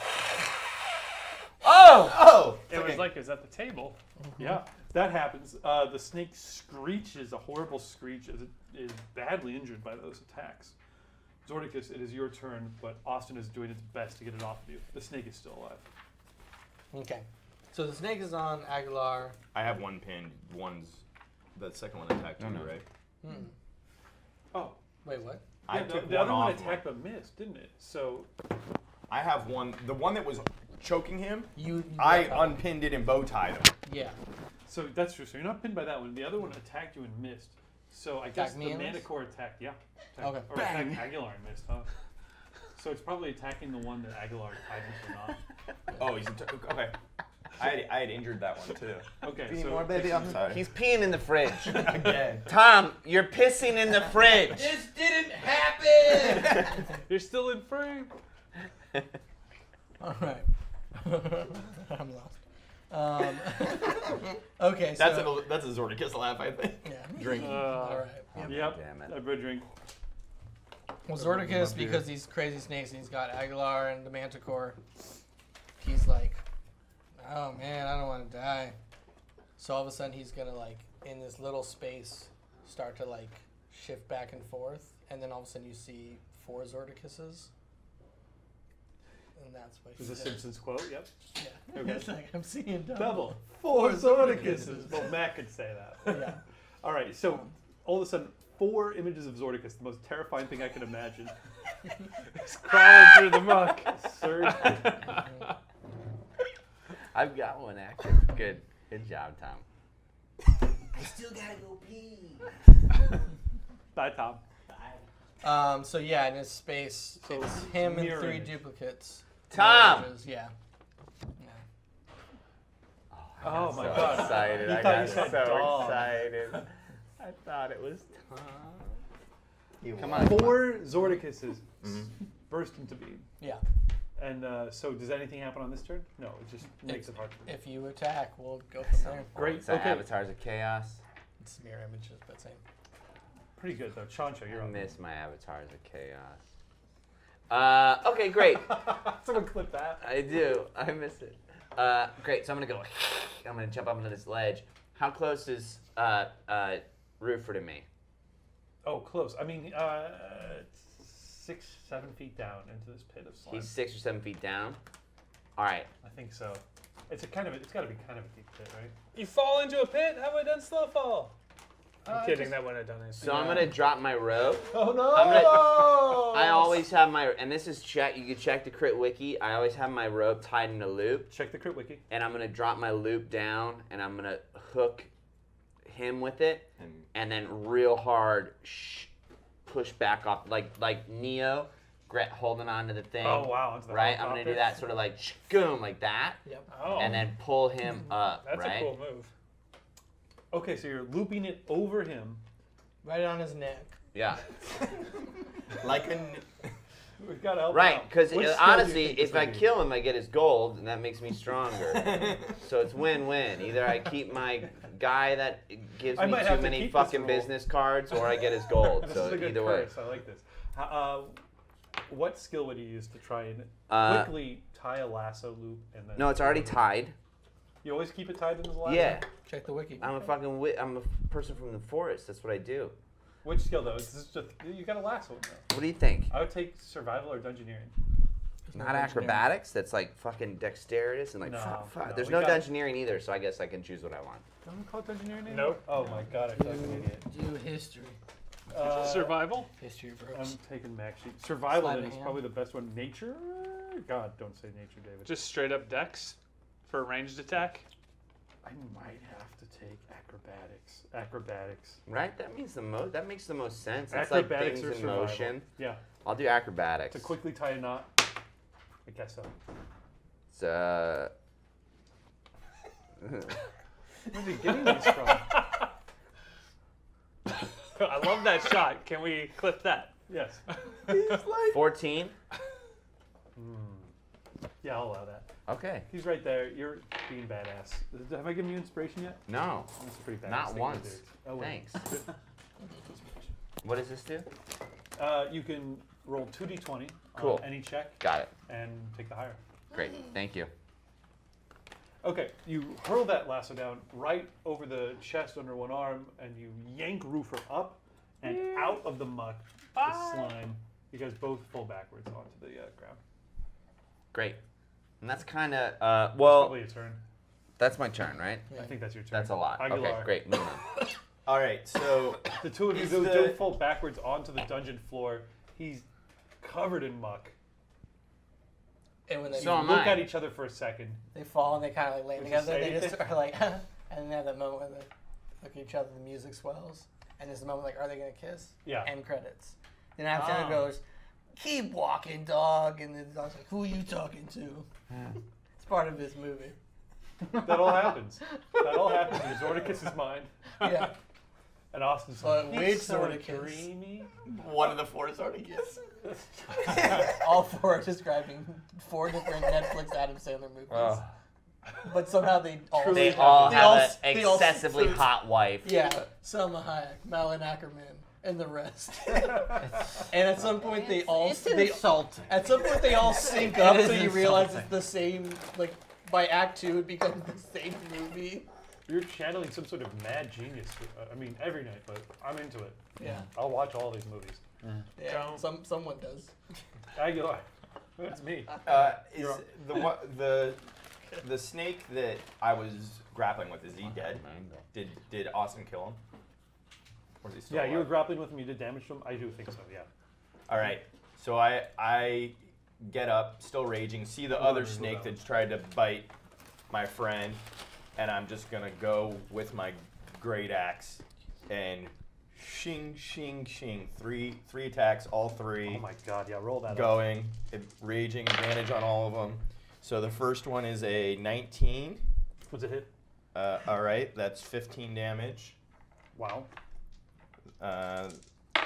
Oh! Oh! It was like it was at the table. Yeah, that happens. Uh, the snake screeches a horrible screech as it is badly injured by those attacks. Zordicus, it is your turn, but Austin is doing its best to get it off of you. The snake is still alive. Okay. So the snake is on Aguilar. I have one pinned. One's the second one attacked you, no. right? Hmm. Oh, Wait, what? I the, took the one other one off. attacked but missed, didn't it? So I have one. The one that was choking him. You. you I got- unpinned it and bow tied him. Yeah. So that's true. So you're not pinned by that one. The other one attacked you and missed. So I guess the and? Manticore attacked. Yeah. Attacked, Okay. Or attacked Aguilar and missed, huh? So it's probably attacking the one that Aguilar tied into a knot. Oh, he's atta- okay. I had, I had injured that one too. Okay. So Sorry. He's peeing in the fridge. Again. Tom, you're pissing in the fridge. This didn't happen. you're still in frame. All right. I'm lost. Um, okay. That's so, a that's a Zordicus laugh, I think. yeah. Drink. Uh, All right. Yep. Yep. Damn it. I better drink. Well, Zordicus, because he's crazy snakes and he's got Aguilar and the Manticore, he's like, oh man, I don't want to die. So all of a sudden he's gonna like in this little space start to like shift back and forth, and then all of a sudden you see four Zordicuses, and that's what Is a. Simpsons quote? Yep. Yeah. Okay. It's like I'm seeing double. Double. Four Zordicuses. Well, Matt could say that. Yeah. All right. So um, all of a sudden, four images of Zordicus, the most terrifying thing I can imagine. He's crawling through the muck. Surge. I've got one actually. Good. Good job, Tom. I still gotta go pee. Bye, Tom. Um. So yeah, in his space, So it's him and three image. duplicates. Tom! Mirror images, Yeah. Yeah. Oh my so god. excited. I got you said so dog. excited. I thought it was Tom. Come on. Four Zordicuses Mm-hmm. burst into being. Yeah. And uh, so, does anything happen on this turn? No, it just makes it hard for me. If you attack, we'll go from there. Great. Is that Okay. Avatars of Chaos? It's mirror images, but same. Pretty good though. Chancho, you're I up. miss my Avatars of Chaos. Uh, okay, great. Someone clip that. I do. I miss it. Uh, great. So I'm gonna go. I'm gonna jump up onto this ledge. How close is uh, uh, Roofer to me? Oh, close. I mean, uh, six, seven feet down into this pit of slime. He's six or seven feet down. All right. I think so. It's a kind of. It's got to be kind of a deep pit, right? You fall into a pit? Have I done slow fall? I'm Uh, kidding. just- That wouldn't have done anything. So I'm gonna drop my rope. Oh no! I'm gonna- I always have my, and this is check. You can check the crit wiki. I always have my rope tied in a loop, check the crit wiki. and I'm gonna drop my loop down, and I'm gonna hook him with it, And and then real hard sh- push back off, like like Neo, gra- holding on to the thing. Oh wow! Into the Right, I'm gonna do that sort of like shgoom like that, Yep. Oh, and then pull him mm-hmm. up. that's right. a cool move. Okay, so you're looping it over him. Right on his neck. Yeah. like an We've got to help. Right, because What skill do you honestly, if I kill him, I get his gold, and that makes me stronger. so it's win-win. Either I keep my guy that gives I me too have to many fucking business cards, or I get his gold. this so is a good either way. I like this. Uh, what skill would you use to try and Uh, quickly tie a lasso loop and then? No, it's already tied. You always keep it tied in his lasso. Yeah, Check the wiki. I'm a fucking wi- I'm a person from the forest. That's what I do. Which skill though? Is this just you got a lasso in there? What do you think? I would take survival or dungeoneering. Not acrobatics. That's like fucking dexterous and like. No, fuck, fuck. no, There's no got- dungeoneering either, so I guess I can choose what I want. Don't we call it dungeoneering anymore? Nope. Oh my god, I feel like an idiot. Do history. Uh, Survival? History, bro. I'm taking max sheet. Survival Sleight then of is hand. probably the best one. Nature? God, don't say nature, David. Just straight up dex for a ranged attack? I might have to take acrobatics. Acrobatics. Right? That means the most. That makes the most sense. It's like Acrobatics things or in survival? motion. Yeah. I'll do acrobatics. To quickly tie a knot. I guess so. It's, uh, Where's he getting these from? I love that shot. Can we clip that? yes. 14. Hmm. Yeah, I'll allow that. Okay. He's right there. You're being badass. Have I given you inspiration yet? No. That's a pretty badass Not once. Oh, wait. Thanks. what does this do? Uh, you can roll 2d20 Cool. on any check Got it. and take the higher. Great. Thank you. Okay, you hurl that lasso down right over the chest under one arm, and you yank Roofer up and out of the muck, the slime. You guys both fall backwards onto the uh, ground. Great. And that's kind of uh, well. Probably a turn. That's my turn, right? I think that's your turn. That's a lot. Okay, great. Moving on. All right, so The two of you Is go, the- go fall backwards onto the dungeon floor. He's covered in muck. And when they, So am Look I. at each other for a second. they fall and they kind of like land Does it together, say they just are like, and then they have that moment where they look at each other, the music swells, and there's the moment like, are they gonna kiss? Yeah. End credits. Then Alexander Oh. goes, keep walking, dog, and the dog's like, who are you talking to? Hmm. it's part of this movie. That all happens. That all happens in Zordicus's mind. Yeah. And Austin's But like, which "He's so Zordicus?" dreamy. One of the four is already gets. All four are describing four different Netflix Adam Sandler movies. Ugh. But somehow they all They all they have all- an they all- excessively hot wife. Yeah, Salma Hayek, Malin Akerman, and the rest. and at some point they all It's they insulting. at some point they all sync up, is so you realize it's the same. Like by Act Two, it becomes the same movie. You're channeling some sort of mad genius. uh, I mean, every night, but I'm into it. Yeah, I'll watch all these movies. Yeah. Don't. Some someone does. Aguilar. That's me. uh, is You're- the one the the snake that I was grappling with is he dead? Did did Austin kill him? Or is he still Yeah, you were alive? grappling with him. You did damage to him. I do think so. Yeah. All right. So I I get up, still raging, see the other snake that's tried to bite my friend, and I'm just gonna go with my great axe and shing shing shing three three attacks, all three Oh my God. Yeah. Roll that. Going, it- raging advantage on all of them. So the first one is a 19. Was it hit? Uh, all right, that's 15 damage. Wow. Uh, the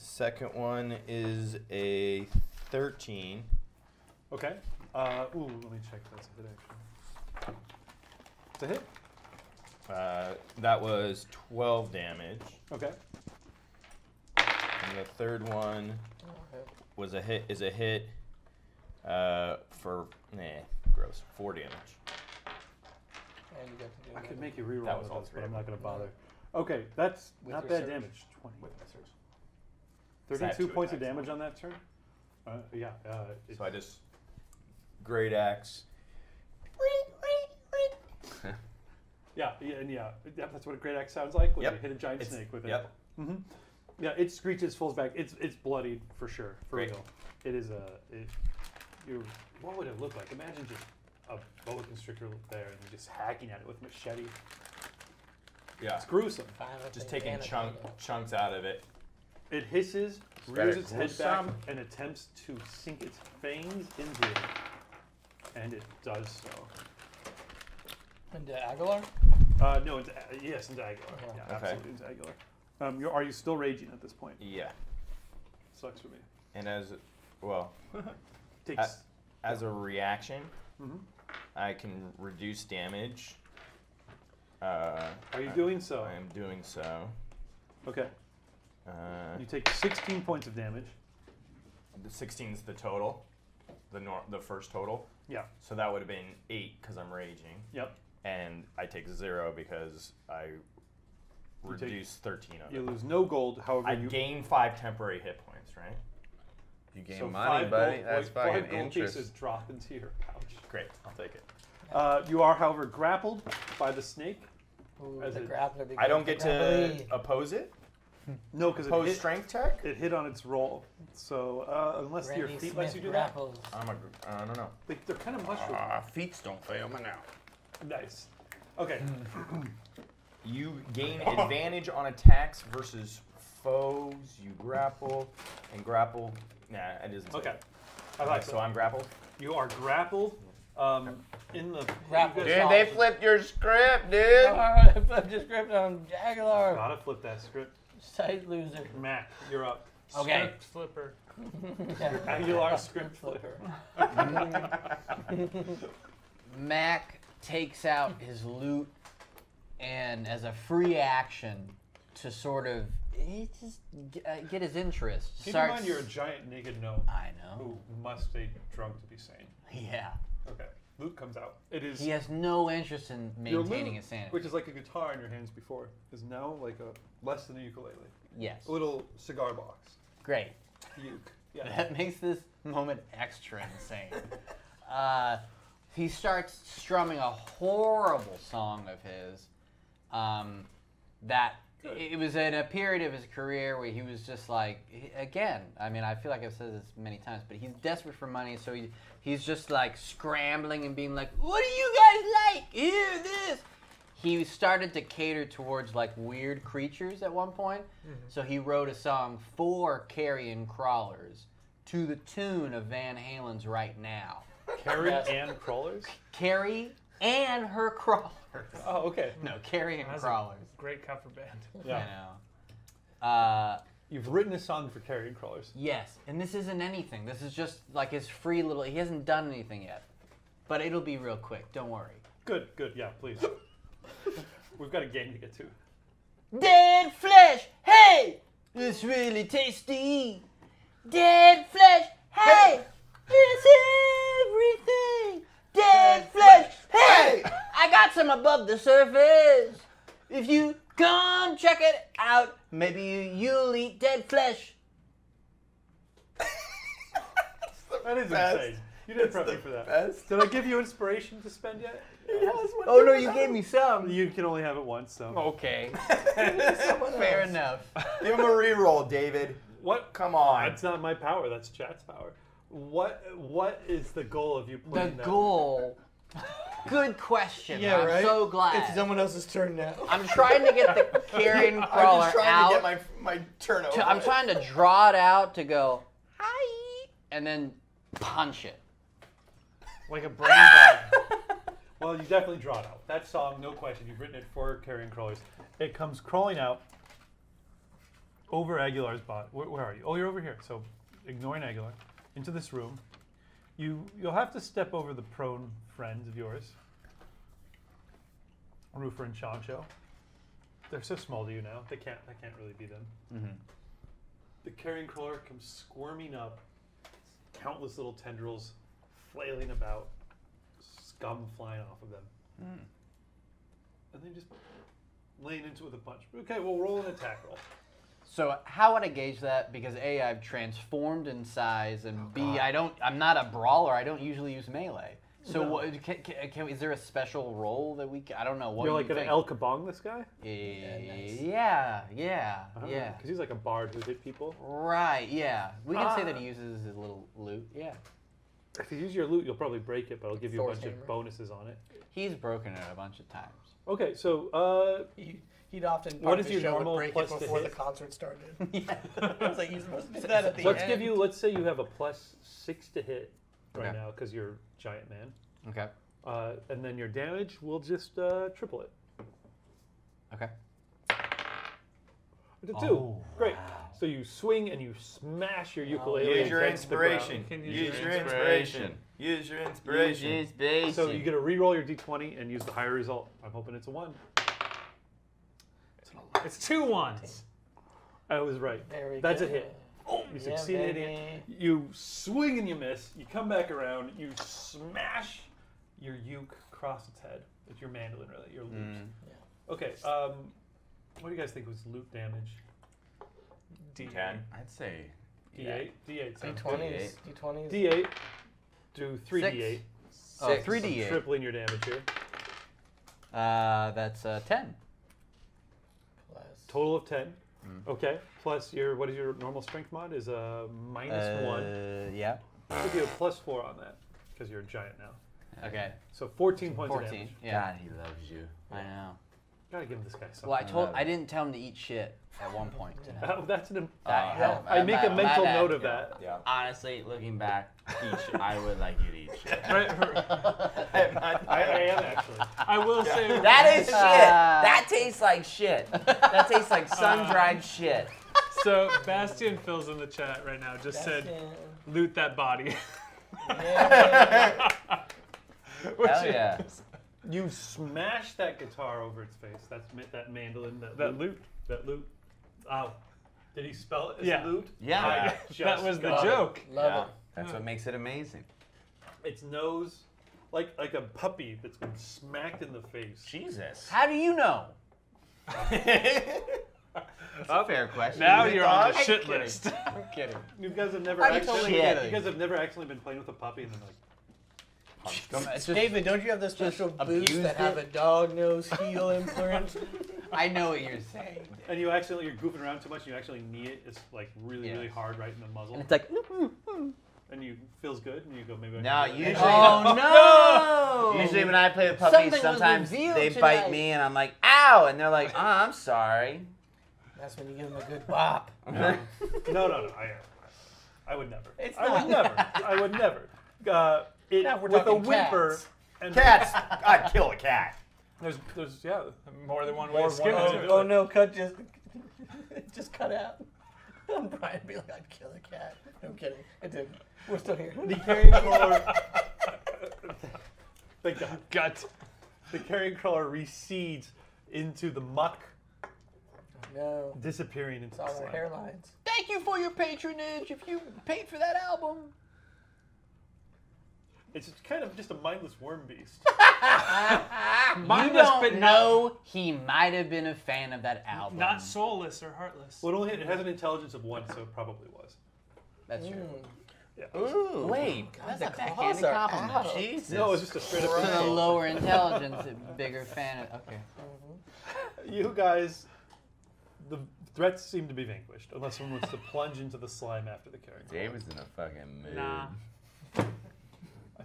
second one is a 13. Okay. Uh, ooh, let me check. That's a hit actually. It's a hit. Uh, that was 12 damage. Okay. And the third one was a hit. Is a hit uh, for nah, gross, four damage. And you get to do I could another- make you reroll That was all this, three but I'm not going to bother. Okay, that's With not your bad surge? damage. 20. With my surge. 32 two points of attacks. damage on that turn. Uh, yeah. Uh, So I just great axe. Yeah, yeah, and yeah, yeah. That's what a great axe sounds like when Yep. you hit a giant It's- snake with Yep. it. hmm Yeah, it screeches, falls back. It's it's bloodied for sure, for Great. real. It is a. It, you. What would it look like? Imagine just a boa constrictor there and you're just hacking at it with machete. Yeah. It's gruesome. Final Just taking chunk chunks out of it. It hisses, that rears a its head back, and attempts to sink its fangs into it. And it does so. And uh, Aguilar? Uh, no, into, uh, yes, into Aguilar. Okay. Yeah, Okay. absolutely into Aguilar. Um, you're, are you still raging at this point? Yeah. Sucks for me. And as well, Takes. As a reaction, Mhm. I can reduce damage. Uh, Are you I- doing so? I am doing so. Okay. Uh, You take 16 points of damage. the 16 is the total, the nor- the first total. Yeah. So that would have been eight because I'm raging, Yep. And I take zero because I You take- reduce 13 of You it. lose no gold. However, I you gain five temporary hit points, right? You gain so money, five buddy. Gold, That's five fucking gold interest. pieces drop into your pouch. Great, I'll take it. Uh, you are, however, grappled by the snake. Ooh, As the it- grappler I don't becomes get the to grapplee. oppose it. No, because it Oppose hit, strength check. it hit on its roll. So uh, unless your Randy feet lets Smith you do that, grapples. I'm a. I don't know. they, they're kind of mushroom. Ah, feet don't fail me now. Nice. Okay. You gain advantage on attacks versus foes. You grapple and grapple. Nah, it isn't. say Okay. that. I Okay, like so so I'm grappled. you are grappled. Um, in the Grappled. you guys Dude, they flipped your script, dude. Flip the script on Aguilar. gotta flip that script. Side loser. Mac, you're up. Okay. Script flipper. Aguilar script flipper. Mac takes out his lute and, as a free action, to sort of eh, just uh, get his interest, Keep starts. in mind you're a giant naked gnome I know. who must stay drunk to be sane. Yeah. Okay. Luke comes out. It is He has no interest in maintaining his sanity. which is like a guitar in your hands before, is now like a less than a ukulele. yes. A little cigar box. Great. Uke. Yeah. That makes this moment extra insane. uh, he starts strumming a horrible song of his. Um, that it was in a period of his career where he was just like, again. I mean, I feel like I've said this many times, but he's desperate for money, so he he's just like scrambling and being like, "What do you guys like? Hear this." He started to cater towards like weird creatures at one point, so he wrote a song for carrion crawlers to the tune of Van Halen's "Right Now." Carrie Yes. and crawlers? Carrie and her crawlers. Oh, okay. No, Carrie and That's a crawlers. Great cover band. Yeah. I know. Uh, You've written a song for Carrie and crawlers. yes, and this isn't anything. This is just like his free little. He hasn't done anything yet, but it'll be real quick. Don't worry. Good, good. Yeah, please. We've got a game to get to. Dead flesh, hey, it's really tasty. Dead flesh, hey, it's everything. Dead flesh, hey, I got some above the surface. If you come check it out, maybe you- you'll eat dead flesh. That is best. insane. You didn't prep me for that. best. Did I give you inspiration to spend yet? Oh no, you gave me some. You can only have it once, so. Okay, fair enough. Give him a reroll, David. What? Come on. That's not my power. That's chat's power. What? What is the goal of you The putting that? goal. Good question. Yeah, I'm right. so glad. It's someone else's turn now. I'm trying to get the carrion I'm crawler just trying out. to get my my turn over. to- I'm trying to draw it out to go hi, and then punch it. Like a brain bug. Well, you definitely draw it out. That song, no question. You've written it for Carrion Crawlers. It comes crawling out over Aguilar's bot. Where, where are you? Oh, you're over here. So, ignoring Aguilar, into this room. You you'll have to step over the prone friends of yours, Roofer and Chancho. They're so small to you now. They can't. That can't really be them. Mm-hmm. The carrion crawler comes squirming up, countless little tendrils flailing about, scum flying off of them. Hmm. And then just laying into it with a punch. Okay, we'll roll an attack roll. So how would I gauge that? Because a, I've transformed in size, and B, I don't. I'm not a brawler. I don't usually use melee. So No. what, can, can, can, is there a special role that we? Can, I don't know. What You're like you gonna think? El Kabong this guy? Eh, yeah, yeah, yeah. Because he's like a bard who hit people. Right, yeah. We can say that Ah. he uses his little lute. Yeah. If you use your lute, you'll probably break it, but I'll give you Thor's a bunch hammer. of bonuses on it. He's broken it a bunch of times. Okay, so uh, He, he'd often What part is your show normal break plus it to before the concert started. yeah. I was like, you're supposed to do that at the let's end. give you. Let's say you have a plus six to hit right Okay. now because you're giant man, Okay. uh, and then your damage will just uh, triple it. Okay. Two. Oh, Great. wow. So you swing and you smash your ukulele Use your against the ground. inspiration. Can Use, use your your inspiration. Use your inspiration. Use basic. So you get to re-roll your d20 and use the higher result. I'm hoping it's a one. It's two ones. I was right. Very That's good. a hit. You Yeah, succeeded baby. You swing and you miss. You come back around. You smash your uke across its head. It's your mandolin, really. Your lute. Mm. Okay. Um, what do you guys think was lute damage? D. Ten. I'd say D8. D8. D20s. D20s. D8. Do three Six. D8. Oh, Six. 3d8. Tripling your damage here. Uh, that's uh, 10. Plus. Total of ten. Okay. Plus your what is your normal strength mod? Is a minus one. Uh, yeah. I'll give you a plus four on that because you're a giant now. Okay. So 14 points of 14. damage. Yeah. God, he loves you. I know. Gotta give this guy something. Well, I told I didn't tell him to eat shit at one point tonight. Oh, that's an. That Uh, helped. I make a mental bad. note of that. Yeah. Honestly, looking back, each, I would like you to eat shit. Right, I am. I, I am actually. I will say That is shit. Ah. that tastes like shit. That tastes like sun-dried shit. So Bastion fills in the chat right now. Just said, "Loot that body." Yeah. Which Hell yeah. is- You smash that guitar over its face. That's ma- that mandolin. That, That lute. That lute. Ow. Did he spell it as Yeah. lute? Yeah. I that just was the got it. joke. Love Yeah, it. That's what makes it amazing. Its nose, like like a puppy that's been smacked in the face. Jesus. How do you know? That's a fair question. Now You you're on the dog? shit list. I'm kidding. You guys have never I'm actually. totally you kidding. guys have never actually been playing with a puppy and then like. Punched them. Just- David, don't you have the special boots abused that have a dog nose heel imprint? I know what you're saying. And you accidentally you're goofing around too much. and You actually knee it. It's like really really hard right in the muzzle, And it's like, mm, mm, mm. and you feels good, and you go maybe. I No, can do usually. Oh no! Usually when I play with puppies, was sometimes they tonight. bite me and I'm like, ow! And they're like, oh, I'm sorry. That's when you give them a good bop. No, no, no. I, I would never. It's I would never. I would never. Uh, it, Now we're with a talking whimper. cats. And Cats. I'd kill a cat. There's, there's, yeah. More than one way More to skin one it. way Oh, to oh no, cut just just cut out. And Brian be like, I'd kill a cat. No I'm kidding. It didn't. We're still here. The carrion crawler. Thank God. Gut. The carrion crawler recedes into the muck, No. disappearing into It's the all our slime. hairlines. Thank you for your patronage. If you paid for that album, It's kind of just a mindless worm beast. you Mindless, don't but not- he might have been a fan of that album. Not soulless or heartless. well, it, only, it has an intelligence of one, so it probably was. That's true. Mm. Yeah. Ooh. Wait, God, that's a claws backhanded are compliment. out. Jesus. No, it's just a straight up To the lower intelligence, a bigger fan of. Okay. Mm-hmm. You guys, the threats seem to be vanquished, unless someone wants to plunge into the slime after the carrion crawler. David's in a fucking mood. Nah.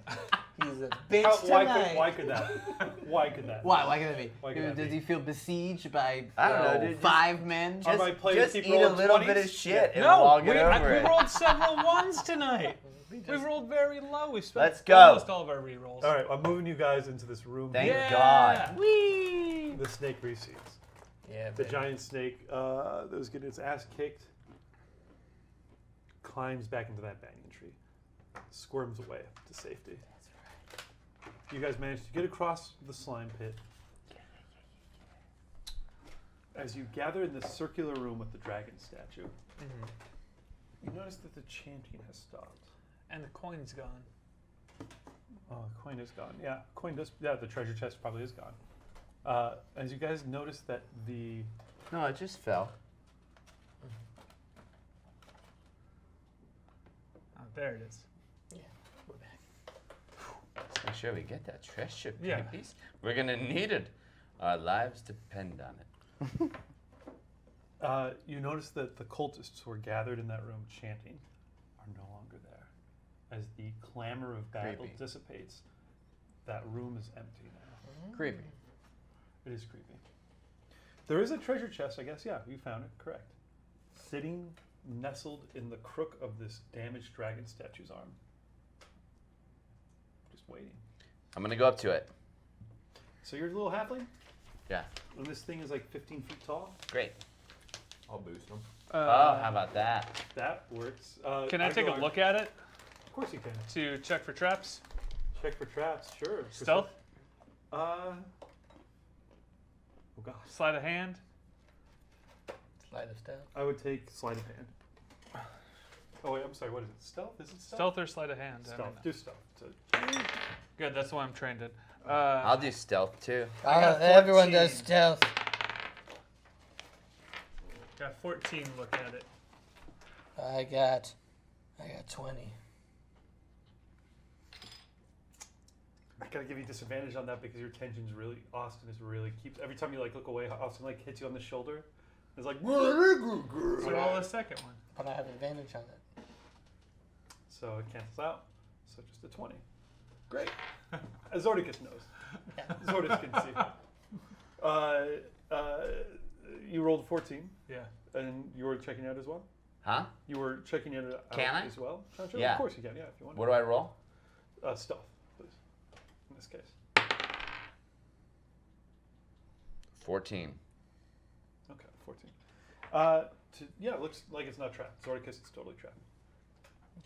He's a bitch How, why, tonight. could, why could that? Why could that? Why? Why could that be? Why could that Does be? he feel besieged by I don't know, uh, dude, just- five men? Are Just, my players just eat a rolling little bit of shit and No, we'll we, get I, over we rolled several ones tonight. We rolled very low. We spent Let's go. almost all of our rerolls. All right, I'm moving you guys into this room. Thank here. Yeah. God. Whee! The snake recedes. Yeah, The baby. giant snake uh, that was getting its ass kicked climbs back into that banyan tree, squirms away to safety. You guys manage to get across the slime pit. As you gather in this circular room with the dragon statue, you notice that the chanting has stopped. And the coin's gone. Oh, the coin is gone. Yeah, coin does. Yeah, the treasure chest probably is gone. Uh, as you guys notice that the No, it just fell. Oh, there it is. Let's sure we get that treasure, Yeah. babies. We're gonna need it. Our lives depend on it. Uh, you notice that the cultists who were gathered in that room chanting are no longer there. As the clamor of battle Creepy. dissipates, that room is empty now. Creepy. It is creepy. There is a treasure chest, I guess. Yeah, you found it. Correct. Sitting nestled in the crook of this damaged dragon statue's arm. Just waiting. I'm gonna go up to it. So you're a little halfling, Yeah, and this thing is like 15 feet tall. great. I'll boost them. oh, how about that? That works. Uh, Can I take a Argor- look at it Of course you can. to check for traps? Check for traps. Sure. Stealth? Uh. Oh gosh. Sleight of hand? Sleight of stealth. I would take sleight of hand. Oh wait, I'm sorry. What is it? Stealth? Is it stealth? Stealth or sleight of hand? I Stealth. mean, Do stealth. So, good, that's why I'm trained in. Uh, I'll do stealth too. I got Uh, everyone does stealth. got 14 look at it. I got, I got twenty. I gotta give you disadvantage on that because your tension's really. Austin is really keeps every time you like look away. Austin like hits you on the shoulder. It's like. So roll a second one. But I have advantage on it. So it cancels out. So just a twenty. Great. Zordicus knows. Zordicus can see. Uh, uh, you rolled fourteen, Yeah. and you were checking out as well. Huh? You were checking it out Can I? as well. Chancho? Yeah. Of course you can. Yeah, if you want. What do I roll? Uh, stealth, please. In this case. 14. Okay, 14. Uh, to yeah, it looks like it's not trapped. Zordicus is totally trapped.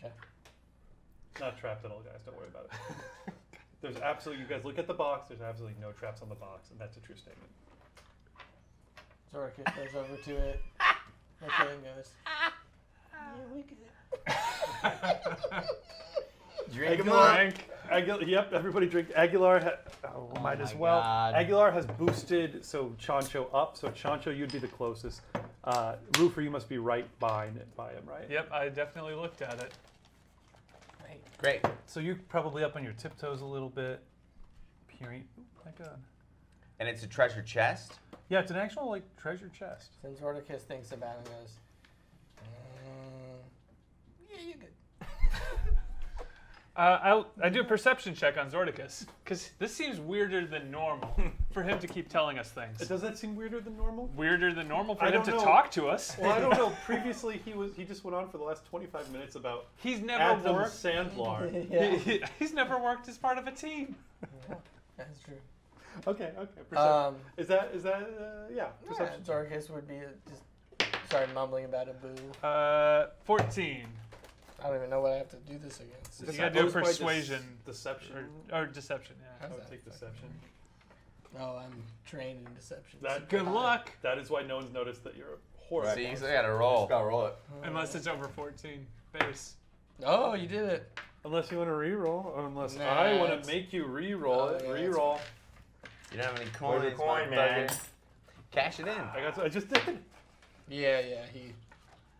Okay. It's not trapped at all, guys. Don't worry about it. There's absolutely you guys look at the box. There's absolutely no traps on the box, and that's a true statement. Zorka goes over to it. Okay, and goes. Yeah, we good. Drink him Aguilar, up. Frank. Aguilar, yep, everybody drink. Aguilar, ha- oh, Oh might as well. God. Aguilar has boosted, so Chancho up. So Chancho, you'd be the closest. Uh, Roofer, you must be right behind it, by him, right? Yep, I definitely looked at it. Great. So you're probably up on your tiptoes a little bit, peering. Ooh, my God. And it's a treasure chest. Yeah, it's an actual like treasure chest. Then Zordicus thinks about it and goes, mm, Yeah, you're good. Uh, I'll, I do a perception check on Zordicus because this seems weirder than normal for him to keep telling us things. Does that seem weirder than normal? Weirder than normal for I him to know. talk to us. Well, I don't know. Previously, he was he just went on for the last 25 minutes about He's never Adam worked. Sandler. yeah, He- he- he's never worked as part of a team. that's true. okay, okay. Um, is that is that uh, yeah? yeah, Perception. Zorkis would be a, just started mumbling about a boo. Uh, 14. I don't even know what I have to do this against. You gotta do Opposed persuasion. deception. Or, or deception, yeah. I How's would that take fucking- deception. No, I'm trained in deception. That- Good luck. That is why no one's noticed that you're a horrible. So you still gotta roll. Just gotta roll it. Oh. Unless it's over 14 base. Oh, you did it. Unless you want to re-roll, or unless Nah, I want to make you re-roll Oh, it. yeah, re-roll. You don't have any Where's coins, your coin, man? motherfucker. Cash it in. I got. I just did. Yeah, yeah, he.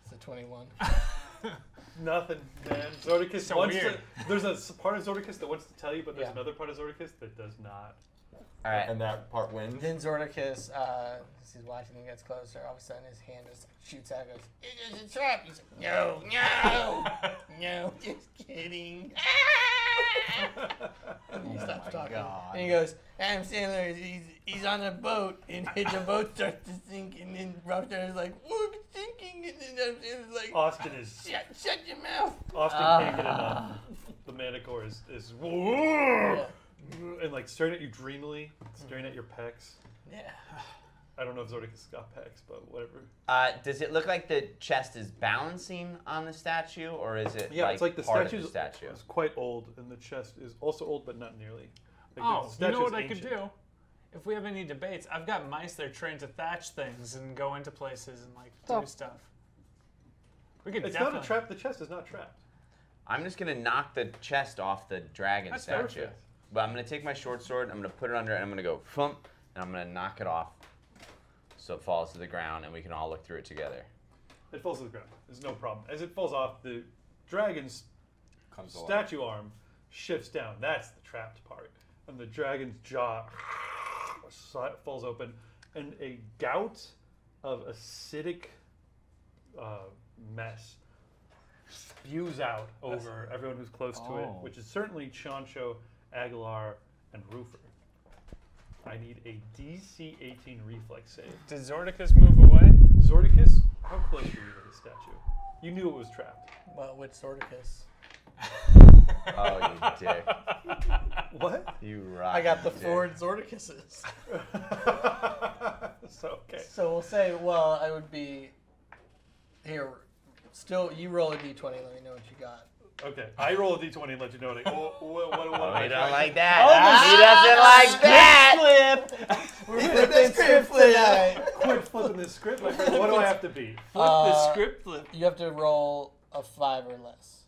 It's a 21. Nothing, man. Zordicus So wants weird. to. There's a part of Zordicus that wants to tell you, but there's Yeah. another part of Zordicus that does not. All right. And that part wins. Then Zordicus, uh, as he's watching and gets closer, all of a sudden his hand just shoots out and goes, It is a trap! He's like, No, no, no, just kidding. and he stops talking. And he goes, Adam Sandler, he's, he's on a boat, and the boat starts to sink, and then Rockstar is like, it's sinking! And then Adam Sandler's like, Austin is. Shut, shut your mouth! Austin can't get enough. The Manticore is is. Yeah. And like staring at you dreamily, staring at your pecs. Yeah. I don't know if Zordicus got pecs, but whatever. Uh, does it look like the chest is balancing on the statue, or is it Yeah, like, it's like the part of the statue? is quite old, and the chest is also old, but not nearly. Like, Oh, the you know statue's what I could do? If we have any debates, I've got mice that are trained to thatch things and go into places and like do Oh. stuff. We could It's definitely. not a trap. The chest is not trapped. I'm just gonna knock the chest off the dragon That's statue. perfect. But I'm gonna take my short sword, I'm gonna put it under, and I'm gonna go thump, and I'm gonna knock it off, so it falls to the ground, and we can all look through it together. It falls to the ground. There's no problem. As it falls off, the dragon's Comes alive. statue arm shifts down. That's the trapped part. And the dragon's jaw falls open, and a gout of acidic uh, mess spews out over everyone who's close to it, Oh. which is certainly Chancho, Aguilar, and Roofer. I need a DC 18 reflex save. Did Zordicus move away? Zordicus, how close were you to the statue? You knew it was trapped. Well, with Zordicus. Oh, you dick! What? You rock. I got the dick. Ford Zordicuses. so okay. So we'll say, well, I would be here. Still, you roll a d20. Let me know what you got. Okay. I roll a d20 and let you know what I. Oh, what, what, what, Oh, am I he don't like that. he doesn't like that. We're flipping script tonight. Quit flipping this script. My friend. What do I have to be? Flip the Uh, script flip. You have to roll a five or less.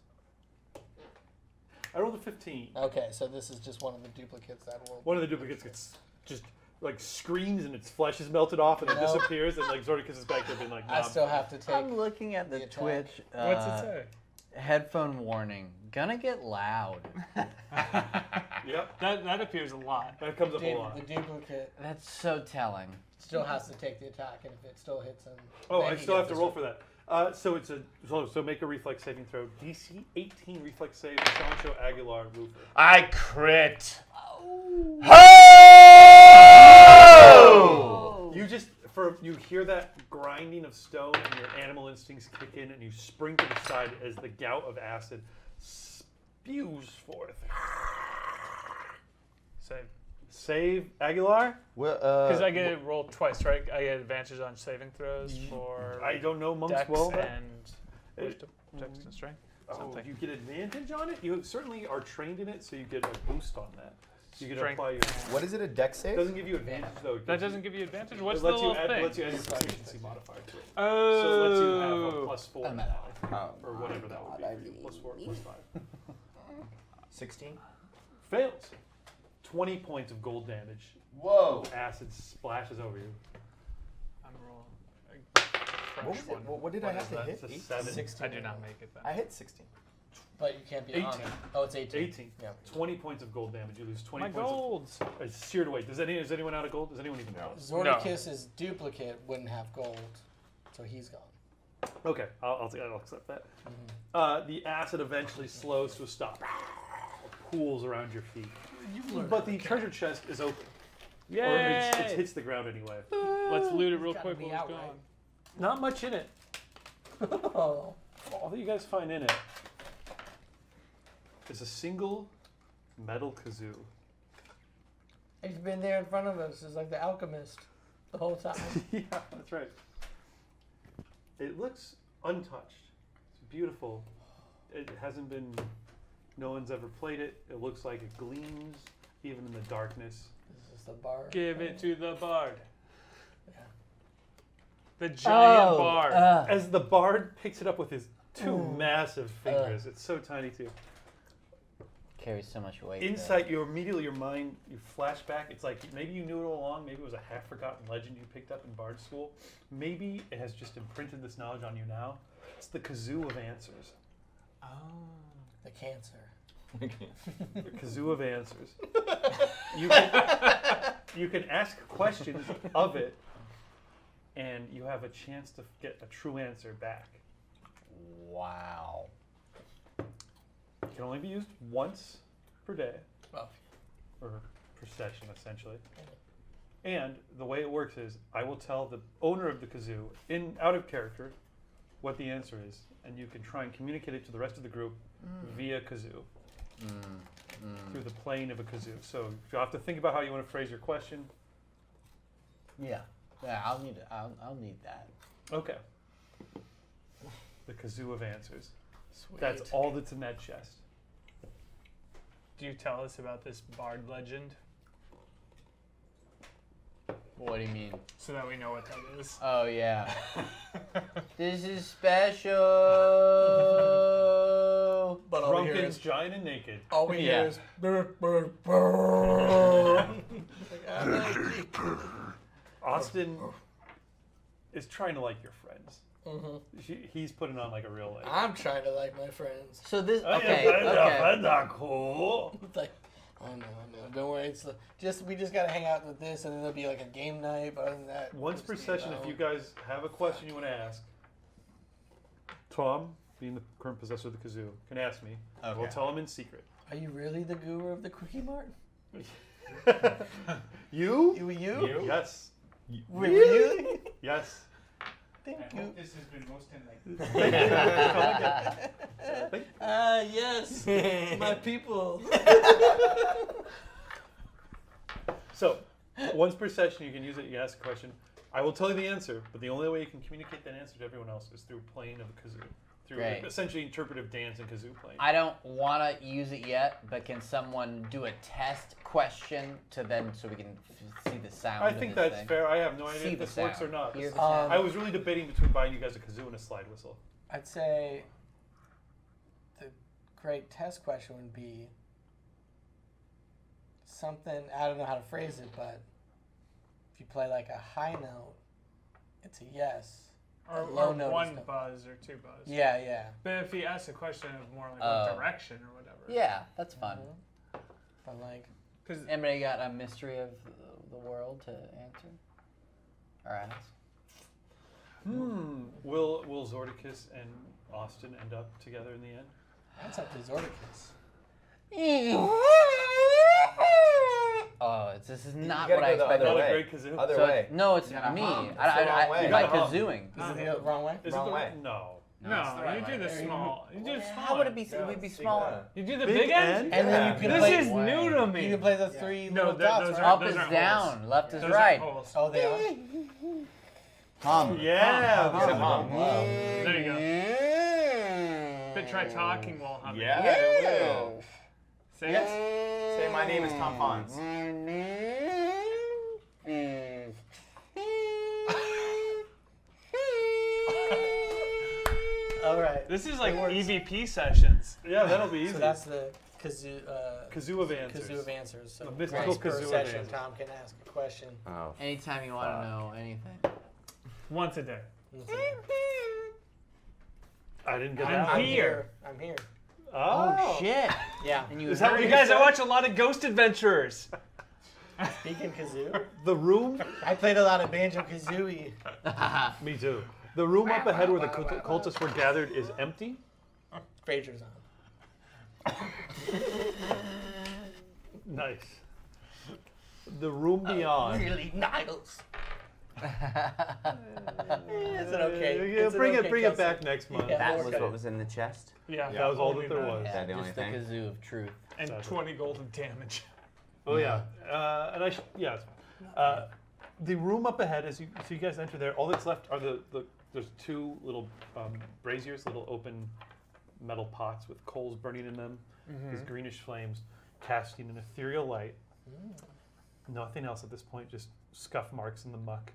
I rolled a 15. Okay, so this is just one of the duplicates that will. One of the duplicates gets just like screams and its flesh is melted off and it No. disappears and like Zordicus is back there being like, I still have to take. I'm looking at the the. Twitch. Uh, What's it say? Headphone warning. Gonna get loud. Yep. That that appears a lot. That comes up a lot. the duplicate That's so telling. still has to take the attack, and if it still hits him. Oh, then I he still have gets to roll one. for that. Uh, so it's a so, so make a reflex saving throw. DC 18 reflex save. Chancho Aguilar Roofer. I crit. Oh! You just for you hear that grinding of stone and your animal instincts kick in and you spring to the side as the gout of acid spews forth. Save. Save Aguilar. Well, uh, Because I get to roll twice, right? I get advantage on saving throws for I don't know monks dex well. but- and wisdom, dex and strength. Oh, something. you get advantage on it. You certainly are trained in it, so you get a boost on that. You get Strength. apply your. what is it? A Dex It save? doesn't give you advantage though. It That doesn't give you advantage. What's it the lets you little add, thing? lets you add your proficiency modifier to it. oh. So it lets you have a oh. plus four I'm now, at- or oh whatever that would be. for you. Plus four, plus five. Sixteen. Fails. Twenty points of gold damage. Whoa. Acid splashes over you. I'm rolling. a fresh What, was it? one. what, what did I What have to that? hit? It's a Eight? seven. 16. I do not make it then. I hit sixteen. But you can't be on 18. it. Oh, it's 18. 18. Yeah. 20 points of gold damage. You lose 20 My points golds. of it's seared away. Does, any, is anyone out of gold? Does anyone even know? Zordicus's duplicate wouldn't have gold, so he's gone. Okay, I'll, I'll, I'll accept that. Uh, the acid eventually slows to a stop. Pools around your feet. But the treasure chest is open. Or Yay! it's, it hits the ground anyway. Let's loot it real gotta quick be while it's out, gone. Not much in it. oh. All that you guys find in it is a single metal kazoo. He's been there in front of us. It's like the alchemist the whole time. yeah, that's right. It looks untouched. It's beautiful. It hasn't been. No one's ever played it. It looks like it gleams even in the darkness. This is the bar. Give it to the bard. Yeah. The giant Oh, bard. uh, As the bard picks it up with his two massive fingers, it's so tiny too. Carries so much weight. Insight, you immediately your mind you flash back. It's like maybe you knew it all along. Maybe it was a half forgotten legend you picked up in bard school. Maybe it has just imprinted this knowledge on you now. It's the kazoo of answers. oh. The cancer. The kazoo of answers. You can, you can ask questions of it, and you have a chance to get a true answer back. Wow. It can only be used once per day, Well, or per session, essentially. And the way it works is, I will tell the owner of the kazoo, in out of character, what the answer is, and you can try and communicate it to the rest of the group mm. via kazoo. Mm, through mm. the plane of a kazoo. So you'll have to think about how you want to phrase your question. Yeah. Yeah, I'll need. I'll, I'll need that. Okay. The kazoo of answers. sweet. That's all that's in that chest. Do you tell us about this bard legend What do you mean? so that we know what that is? Oh yeah. this is special. But all we hear Drunken's is, giant and naked. all we Yeah. hear is brr, brr, brr. Like, I like. Austin is trying to like your friends. Mhm. He- He's putting on like a real like. I'm trying to like my friends. So this "Oh, your okay, friends are- okay. friends are cool. It's like, I know, I know. Don't worry. It's the- just we just gotta hang out with this, and then there'll be like a game night. But other than that, Once per be session, if alone. you guys have a question you want to ask, Tom, being the current possessor of the kazoo, can ask me. Okay. We'll tell him in secret. are you really the guru of the Quickie Mart? you? You, you? Yes. Were you? Yes. Thank I you. hope this has been most enlightening. Ah, yes, my people. So, once per session, you can use it. You can ask a question. I will tell you the answer, but the only way you can communicate that answer to everyone else is through playing of a kazoo, through Right. essentially interpretive dance and kazoo playing. I don't want to use it yet, but can someone do a test question to then so we can f- see the sound? I of think this that's thing? fair. I have no See idea if the this works or not. This- Um. I was really debating between buying you guys a kazoo and a slide whistle. I'd say the great test question would be something. I don't know how to phrase it, but if you play like a high note, it's a yes. Or, low or note one no. buzz or two buzz. Yeah, yeah. But if he asks a question of more like what direction or whatever. Yeah, that's fun. Mhm. But like, Because Anybody got a mystery of the- the world to answer or ask? Hmm. Will Will Zordicus and Austin end up together in the end? that's up to Zordicus. Oh, it's, this is not what I go the expected. other way. great kazoo. Other So way. it's- no, it's You gotta me. hum. I, It's the I, wrong I, way. I You like gotta hum. kazooing. Is it the wrong way? Is Wrong it the way. No. No, you do the small. You do the small. How would it be? Yeah, It would be smaller. You do the Big big, end? end? And then Yeah. you can This play. is new to me. You can play the three No, little th- dots, those right? Up those is aren't down, holes. left is Those right. aren't holes. Oh, they are. Hum. Yeah. He said hum. There you go. But try talking while humming. Yeah, I will. Say it. Say my name is Tom Hans. All right. This is like It works. EVP sessions. Yeah, that'll be easy. So that's the kazoo, uh, Kazoo of answers. kazoo of answers. So The mystical once per kazoo of session, answers. Tom can ask a question. Oh. Anytime you want to know anything. Once a day. I didn't get I'm that. I'm here. here. I'm here. Oh, oh, Shit. Yeah. And you Is that You you guys, I watch a lot of Ghost Adventurers. Speaking kazoo, The room. I played a lot of banjo kazooie. Me too. The room up ahead where the cult- cultists were gathered is empty. Frasier's on. Nice. The room beyond. Really, Niles. Is it okay? Yeah, Is bring it, okay, bring it back next month. Yeah. That was work what was in the chest. Yeah, That was all that there that. was. Is that the only Just the thing? kazoo of truth. And Sadly. 20 gold of damage. Oh yeah, uh, and I sh- yeah. Uh, the room up ahead, as you so you guys enter there, all that's left are the, the there's two little um, braziers, little open metal pots with coals burning in them, these greenish flames casting an ethereal light. Nothing else at this point, just scuff marks in the muck,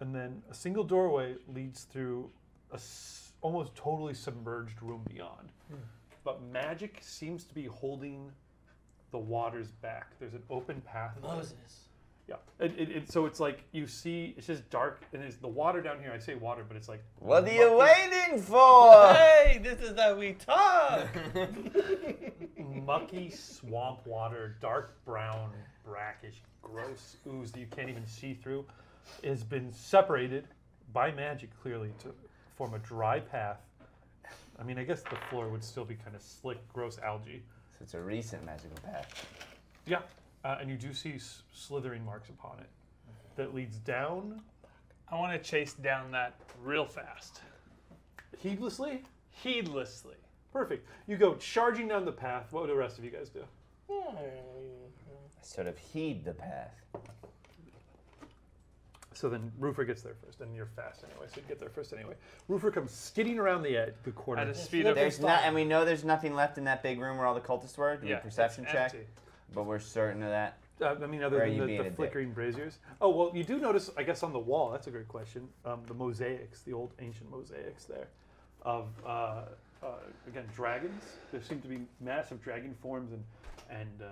and then a single doorway leads through a s- almost totally submerged room beyond. Hmm. But magic seems to be holding the waters back. There's an open path. Moses. Yeah. It, it, it, so it's like you see, it's just dark, and it's the water down here. I say water, but it's like What are you mucky- waiting for? Hey, this is how we talk. mucky swamp water, dark brown, brackish, gross ooze that you can't even see through, has been separated by magic clearly to form a dry path. I mean, I guess the floor would still be kind of slick, gross algae. So it's a recent magical path. Yeah, uh, and you do see s- slithering marks upon it that leads down I want to chase down that real fast. heedlessly. Heedlessly. Perfect. You go charging down the path. What would the rest of you guys do? Sort of heed the path. So then Roofer gets there first, and you're fast anyway, so you get there first anyway. Roofer comes skidding around the edge, the corner. At a speed of. There's not, and we know there's nothing left in that big room where all the cultists were. Do we Yeah, perception it's check? empty. But we're certain of that. Uh, I mean, other Or than the, the a dick? flickering braziers. Oh well, you do notice, I guess, on the wall. That's a great question. Um, the mosaics, the old ancient mosaics there, of uh, uh, again dragons. There seem to be massive dragon forms and and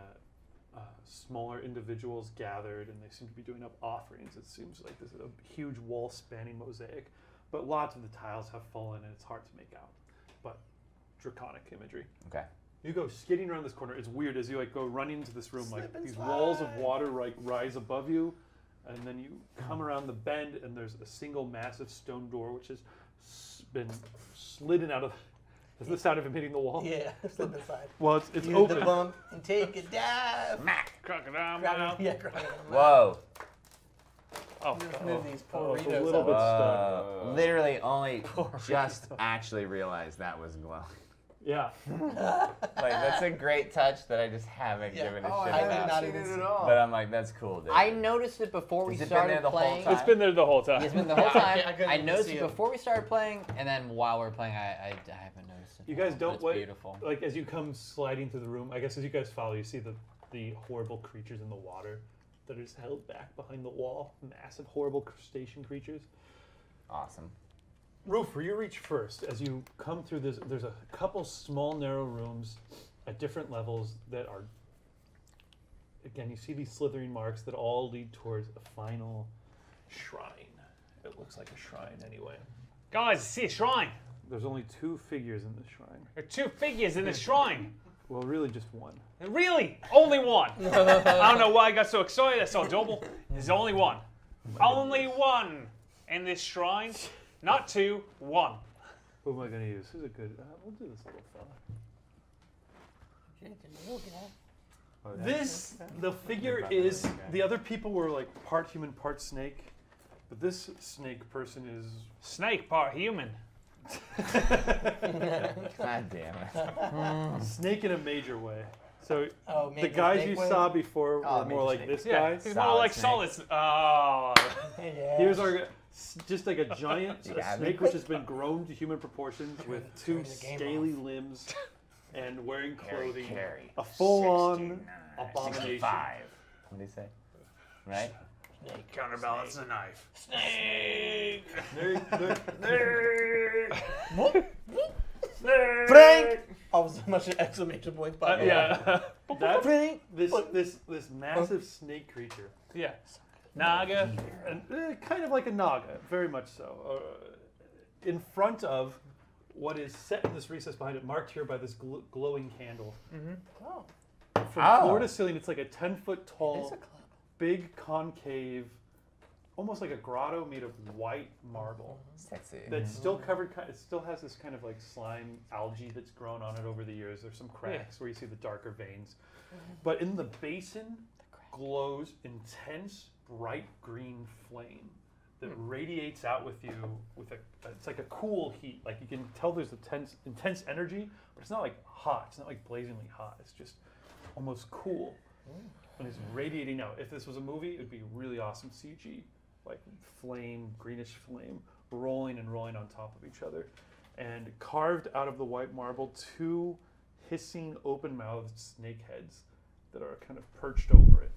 uh, smaller individuals gathered, and they seem to be doing up offerings. It seems like this is a huge wall-spanning mosaic, but lots of the tiles have fallen, and it's hard to make out. But draconic imagery. Okay. You go skidding around this corner. It's weird as you like go running into this room. Slip like and these walls of water like rise above you, and then you come around the bend, and there's a single massive stone door which has been slidden out of. Does the sound of him hitting the wall? Yeah, slip inside. Well, it's, it's Use open. the bump and take a dive. Crocodile. Grab mouth. it- Yeah, grab it. Whoa. Oh, Just move these Oh, it's a little out. bit Uh, stuck. literally only just actually realized that was glowing. Yeah. Like that's a great touch that I just haven't Yeah. given a Oh, shit I did about. not even see- But I'm like, that's cool, dude. I noticed it before we Has it been started there the whole playing. time? it's been there the whole time. It's been the whole time. I I noticed it it. before we started playing, and then while we are playing, I, I, I haven't noticed it. You guys don't it's wait. beautiful. Like as you come sliding through the room, I guess as you guys follow, you see the the horrible creatures in the water that are just held back behind the wall. Massive, horrible crustacean creatures. awesome. Roofer, you reach first as you come through this. There's a couple small, narrow rooms at different levels that are. Again, you see these slithering marks that all lead towards a final shrine. It looks like a shrine anyway. Guys, see a shrine. There's only two figures in the shrine. There are two figures in the shrine. Well, really, just one. Really? Only one. I don't know why I got so excited. I saw double. There's only one. Only one in this shrine. Not two, one. Who am I going to use? Who's a good? Uh, we'll do this little fella. Oh, This the figure is the other people were like part human, part snake, but this snake person is Snake, part human. God damn it. Snake in a major way. So Oh, the guys you way? saw before Oh, were more like snake. this Yeah, guy. he's more like snake. solid. Oh. Yeah. Here's our just like a giant a snake which has been grown to human proportions with two Turn the game scaly limbs and wearing Carry, clothing. carry. A full-on abomination. What do you say? Right? Counterbalance the knife. They're- they're- Frank! Oh, so much an exclamation points. Uh, yeah. That's this this this massive snake creature. yeah. Naga. and uh, kind of like a naga, very much so. Uh, in front of what is set in this recess behind it, marked here by this gl- glowing candle. Oh, From Oh. floor to ceiling, it's like a ten foot it's tall, a club. Big concave, almost like a grotto made of white marble. Mm-hmm. Sexy. That's mm-hmm. still covered. ki- It still has this kind of like slime algae that's grown on it over the years. There's some cracks where you see the darker veins, mm-hmm. but in the basin glows intense bright green flame that hmm. radiates out with you with a. It's like a cool heat. Like you can tell there's intense intense energy, but it's not like hot. It's not like blazingly hot. It's just almost cool. Mm. And it's radiating out. If this was a movie, it would be really awesome CG, like flame, greenish flame, rolling and rolling on top of each other. And carved out of the white marble, two hissing, open mouthed snake heads that are kind of perched over it.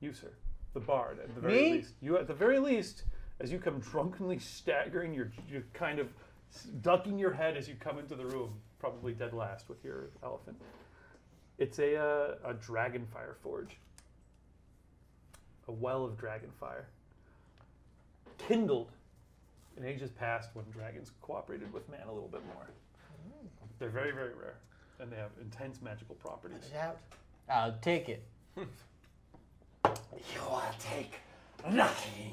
You, sir, the bard, at the very Me? least. You, at the very least, as you come drunkenly staggering, you're, you're kind of ducking your head as you come into the room, probably dead last with your elephant. It's a, uh, a dragon fire forge, a well of dragon fire, kindled in ages past when dragons cooperated with man a little bit more. They're very, very rare, and they have intense magical properties. Shout. I'll take it. You will take nothing.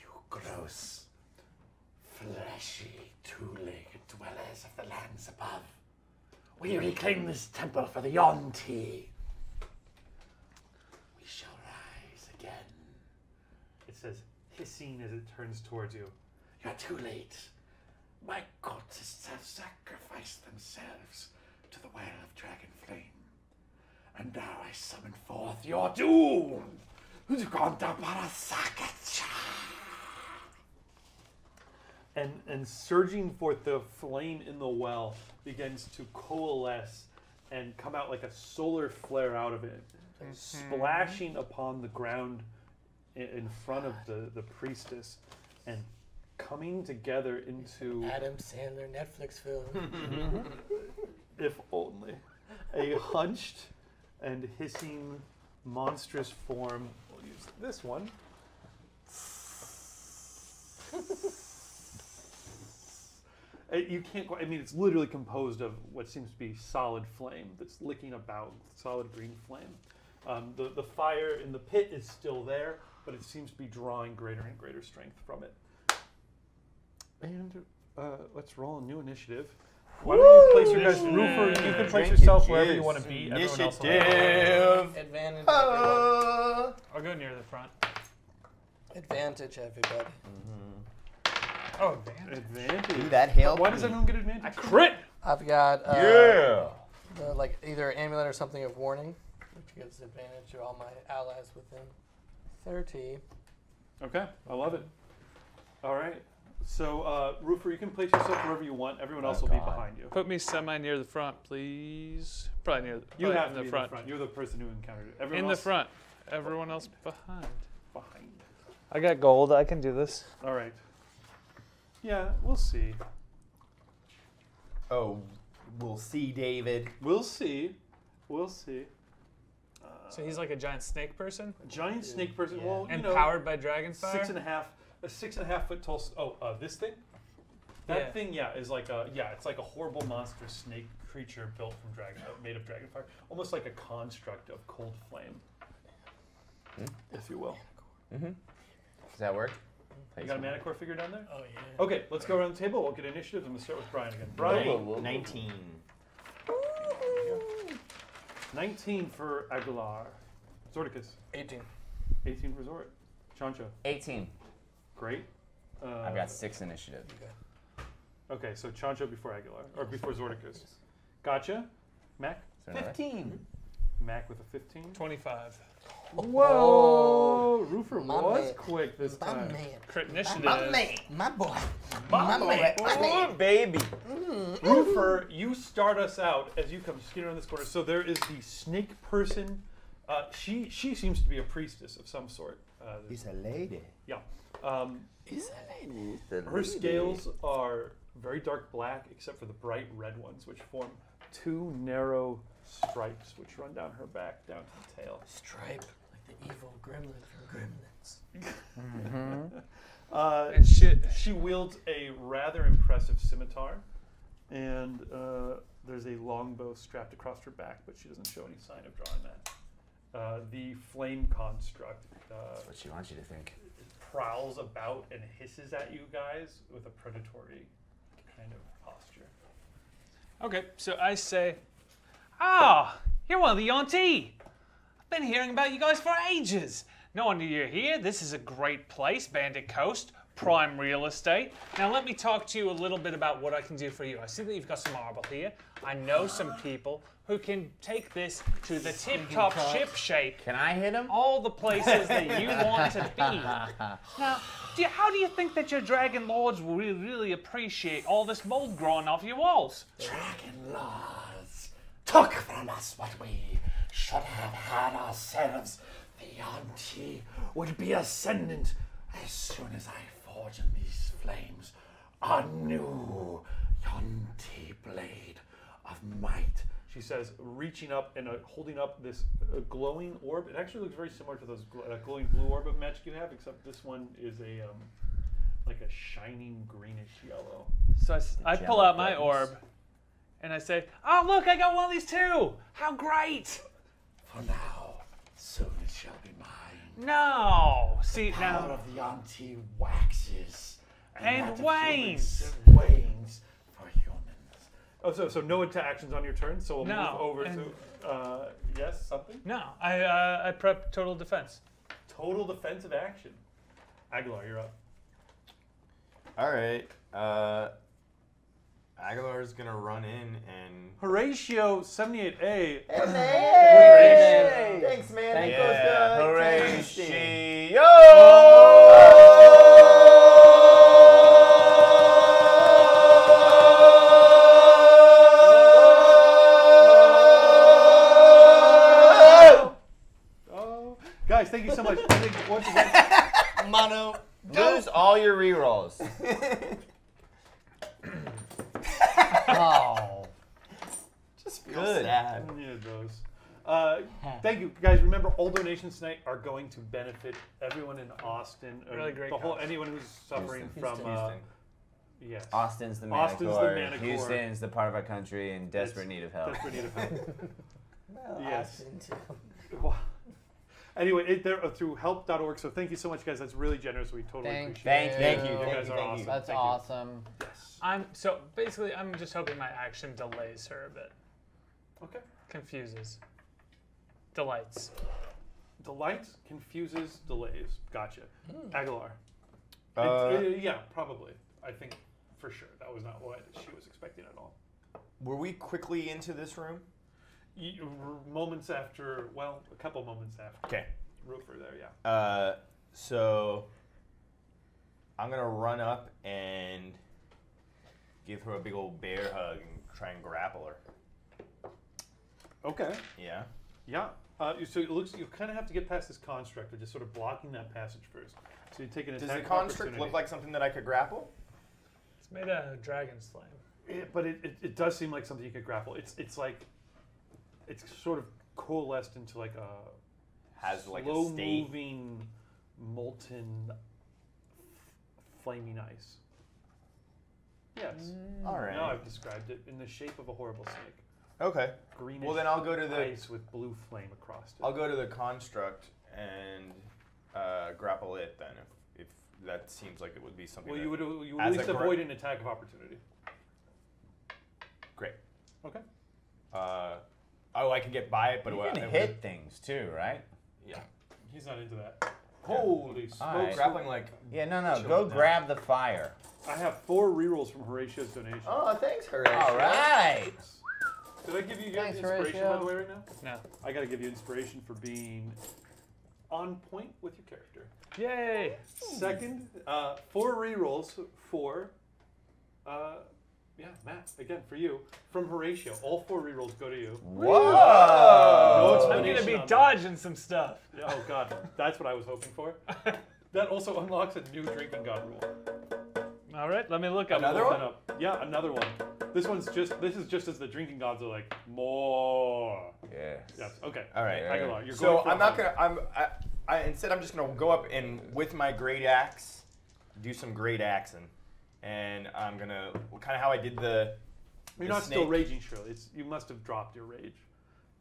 You gross, fleshy, two-legged dwellers of the lands above. We reclaim this temple for the Yuan-ti. We shall rise again. It says hissing as it turns towards you. You're too late. My cultists have sacrificed themselves to the well of dragon flame. And now I summon forth your doom. Uganda Parasakacha. And and surging forth the flame in the well begins to coalesce and come out like a solar flare out of it mm-hmm. splashing upon the ground in, front of the, the priestess and coming together into Adam Sandler Netflix film. if only. A hunched and hissing monstrous form. We'll use this one You can't quite, I mean, it's literally composed of what seems to be solid flame that's licking about, solid green flame. Um, the, the fire in the pit is still there, but it seems to be drawing greater and greater strength from it. And uh, let's roll a new initiative. Why don't you place your guys, Roofer, you can place yourself wherever you want to be. Everyone else will- Initiative. Advantage. everybody. Uh, I'll go near the front. Advantage, everybody. Oh, advantage. Advantage. Do that hail. Why does queen. everyone get advantage? I Crit. I've got uh, yeah. the, like either amulet or something of warning, which gives advantage to all my allies within 30. Okay, I love it. All right. So, uh, Roofer, you can place yourself wherever you want. Everyone else will be behind you. Put me semi near the front, please. Probably near. You probably have in to the be front. in the front. You're the person who encountered it. Everyone In the front. Everyone else behind. behind. I got gold. I can do this. All right. Yeah, we'll see. Oh, we'll see, David. We'll see. We'll see. So he's like a giant snake person, A giant snake person. Yeah. Well, you and know, powered by dragon fire. six and a half, a six and a half foot tall. Oh, uh, this thing. That Yeah. thing, yeah, is like a yeah, it's like a horrible monster snake creature built from dragon, uh, made of dragon fire, almost like a construct of cold flame, if you will. Does that work? You got a Manticore figure down there? Oh, yeah. Okay, let's go around the table. We'll get initiative. I'm gonna start with Brian again. Brian, Whoa, whoa, whoa. 19. 19 for Aguilar. Zordicus, 18. 18 for Zort. Chancho. 18. Great. Uh, I've got six initiative. Okay, so Chancho before Aguilar, or before Zordicus. Gotcha. Mac? Is there another? 15. Mac with a 15. 25. Whoa! Roofer My was man. quick this My time. man. Crit initiative. My man. My boy. My, man. Oh, baby. Roofer, you start us out as you come skidding around this corner. So there is the snake person. Uh, she she seems to be a priestess of some sort. Uh, He's a lady. yeah. Um, her scales are very dark black, except for the bright red ones, which form two narrow stripes, which run down her back down to the tail. Stripe. Like the evil gremlin from Gremlins. Uh, And shit. She wields a rather impressive scimitar, and uh, there's a longbow strapped across her back, but she doesn't show any sign of drawing that. Uh, the flame construct uh, That's what she wants you to think. prowls about and hisses at you guys with a predatory kind of posture. Okay, so I say, Ah, you're one of the Yuan-ti. I've been hearing about you guys for ages. No wonder you're here. This is a great place, Bandit Coast, prime real estate. Now, let me talk to you a little bit about what I can do for you. I see that you've got some marble here. I know some people who can take this to the tip top ship shape Can I hit him? all the places that you want to be. Now, do you, how do you think that your dragon lords will really, really appreciate all this mold growing off your walls? Dragon Lords took from us what we should have had ourselves. The Yuan-ti would be ascendant as soon as I forge in these flames a new Yuan-ti blade of might. She says, reaching up and uh, holding up this uh, glowing orb. It actually looks very similar to those gl- uh, glowing blue orb of magic you have, except this one is a um, like a shining greenish yellow. So I, s- I pull out my orb and I say, Oh, look, I got one of these too. How great! For now, soon it shall be mine. No! See, Power now, of the Yuan-ti waxes And that of wanes. humans wanes for humans. Oh, so so no attack actions on your turn. So we'll No, move over to uh, yes something. no, I, uh, I prep total defense. Total defensive action. Aguilar, you're up. All right. Uh, Aguilar's gonna run in and. Horatio 78A. Hey! Thanks, man. Thank That goes you. Horatio! Oh, guys, thank you so much. Once again, Mono. Lose all your rerolls. Oh. Just feel Good. sad. yeah, those. Uh, thank you, guys. Remember, all donations tonight are going to benefit everyone in Austin. or Really great The whole cause. anyone who's suffering Houston. from. Uh, Houston. yes. Austin's the Austin's the Manticore. Manticore. Houston's the part of our country in desperate It's need of help. Desperate need of help. Well, Yes. Austin, too. Wow. Anyway, it, they're uh, through help.org. So thank you so much, guys. That's really generous. We totally Thank appreciate it. Thank you. You guys you, are thank awesome. That's Thank you. awesome. Yes. I'm so basically, I'm just hoping my action delays her a bit. Okay. Confuses. Delights. Delights, confuses delays. Gotcha. Aguilar. It- Uh, uh, yeah, probably. I think for sure that was not what she was expecting at all. Were we quickly into this room? Y- r- moments after, well, a couple moments after. Okay. Roofer there, yeah. Uh, so I'm gonna run up and give her a big old bear hug and try and grapple her. Okay. Yeah. Yeah. Uh, so it looks you kind of have to get past this construct, or just sort of blocking that passage first. So you take an Does attack the construct opportunity. look like something that I could grapple? It's made out of dragon slime. Yeah, but it, it, it does seem like something you could grapple. It's it's like it's sort of coalesced into like a Has like a slow moving molten f- flaming ice. Yes. All right. Now I've described it in the shape of a horrible snake. Okay. Greenish Well, then I'll go to the ice with blue flame across it. I'll go to the construct and uh, grapple it then if, if that seems like it would be something. well, that- you would you would at least a gra- avoid an attack of opportunity. Great. Okay. Uh, oh, I could get by it, but you what- can it hit would- things too, right? Yeah. He's not into that. Holy smokes! Alright. Grappling like. Yeah, no, no. Chill Go it down. grab the fire. I have four rerolls from Horatio's donation. Oh, thanks, Horatio. All right. Did I give you guys Thanks, inspiration by the way right now? No. I gotta give you inspiration for being on point with your character. Yay! Second, uh, four rerolls for, uh, yeah, Matt. Again for you from Horatio. All four rerolls go to you. Whoa. No I'm gonna be on dodging some stuff. Yeah, Oh God, that's what I was hoping for. that also unlocks a new drinking god rule. All right, let me look up. Another one? up. Yeah, another one. This one's just. This is just as the drinking gods are like more. Yes. Yes. Okay. All right. Aguilar, you're So going for I'm not gonna. I'm. I, I instead I'm just gonna go up and with my great axe, do some great axing, and I'm gonna kind of how I did the. You're the not still raging, Shirley. It's you must have dropped your rage,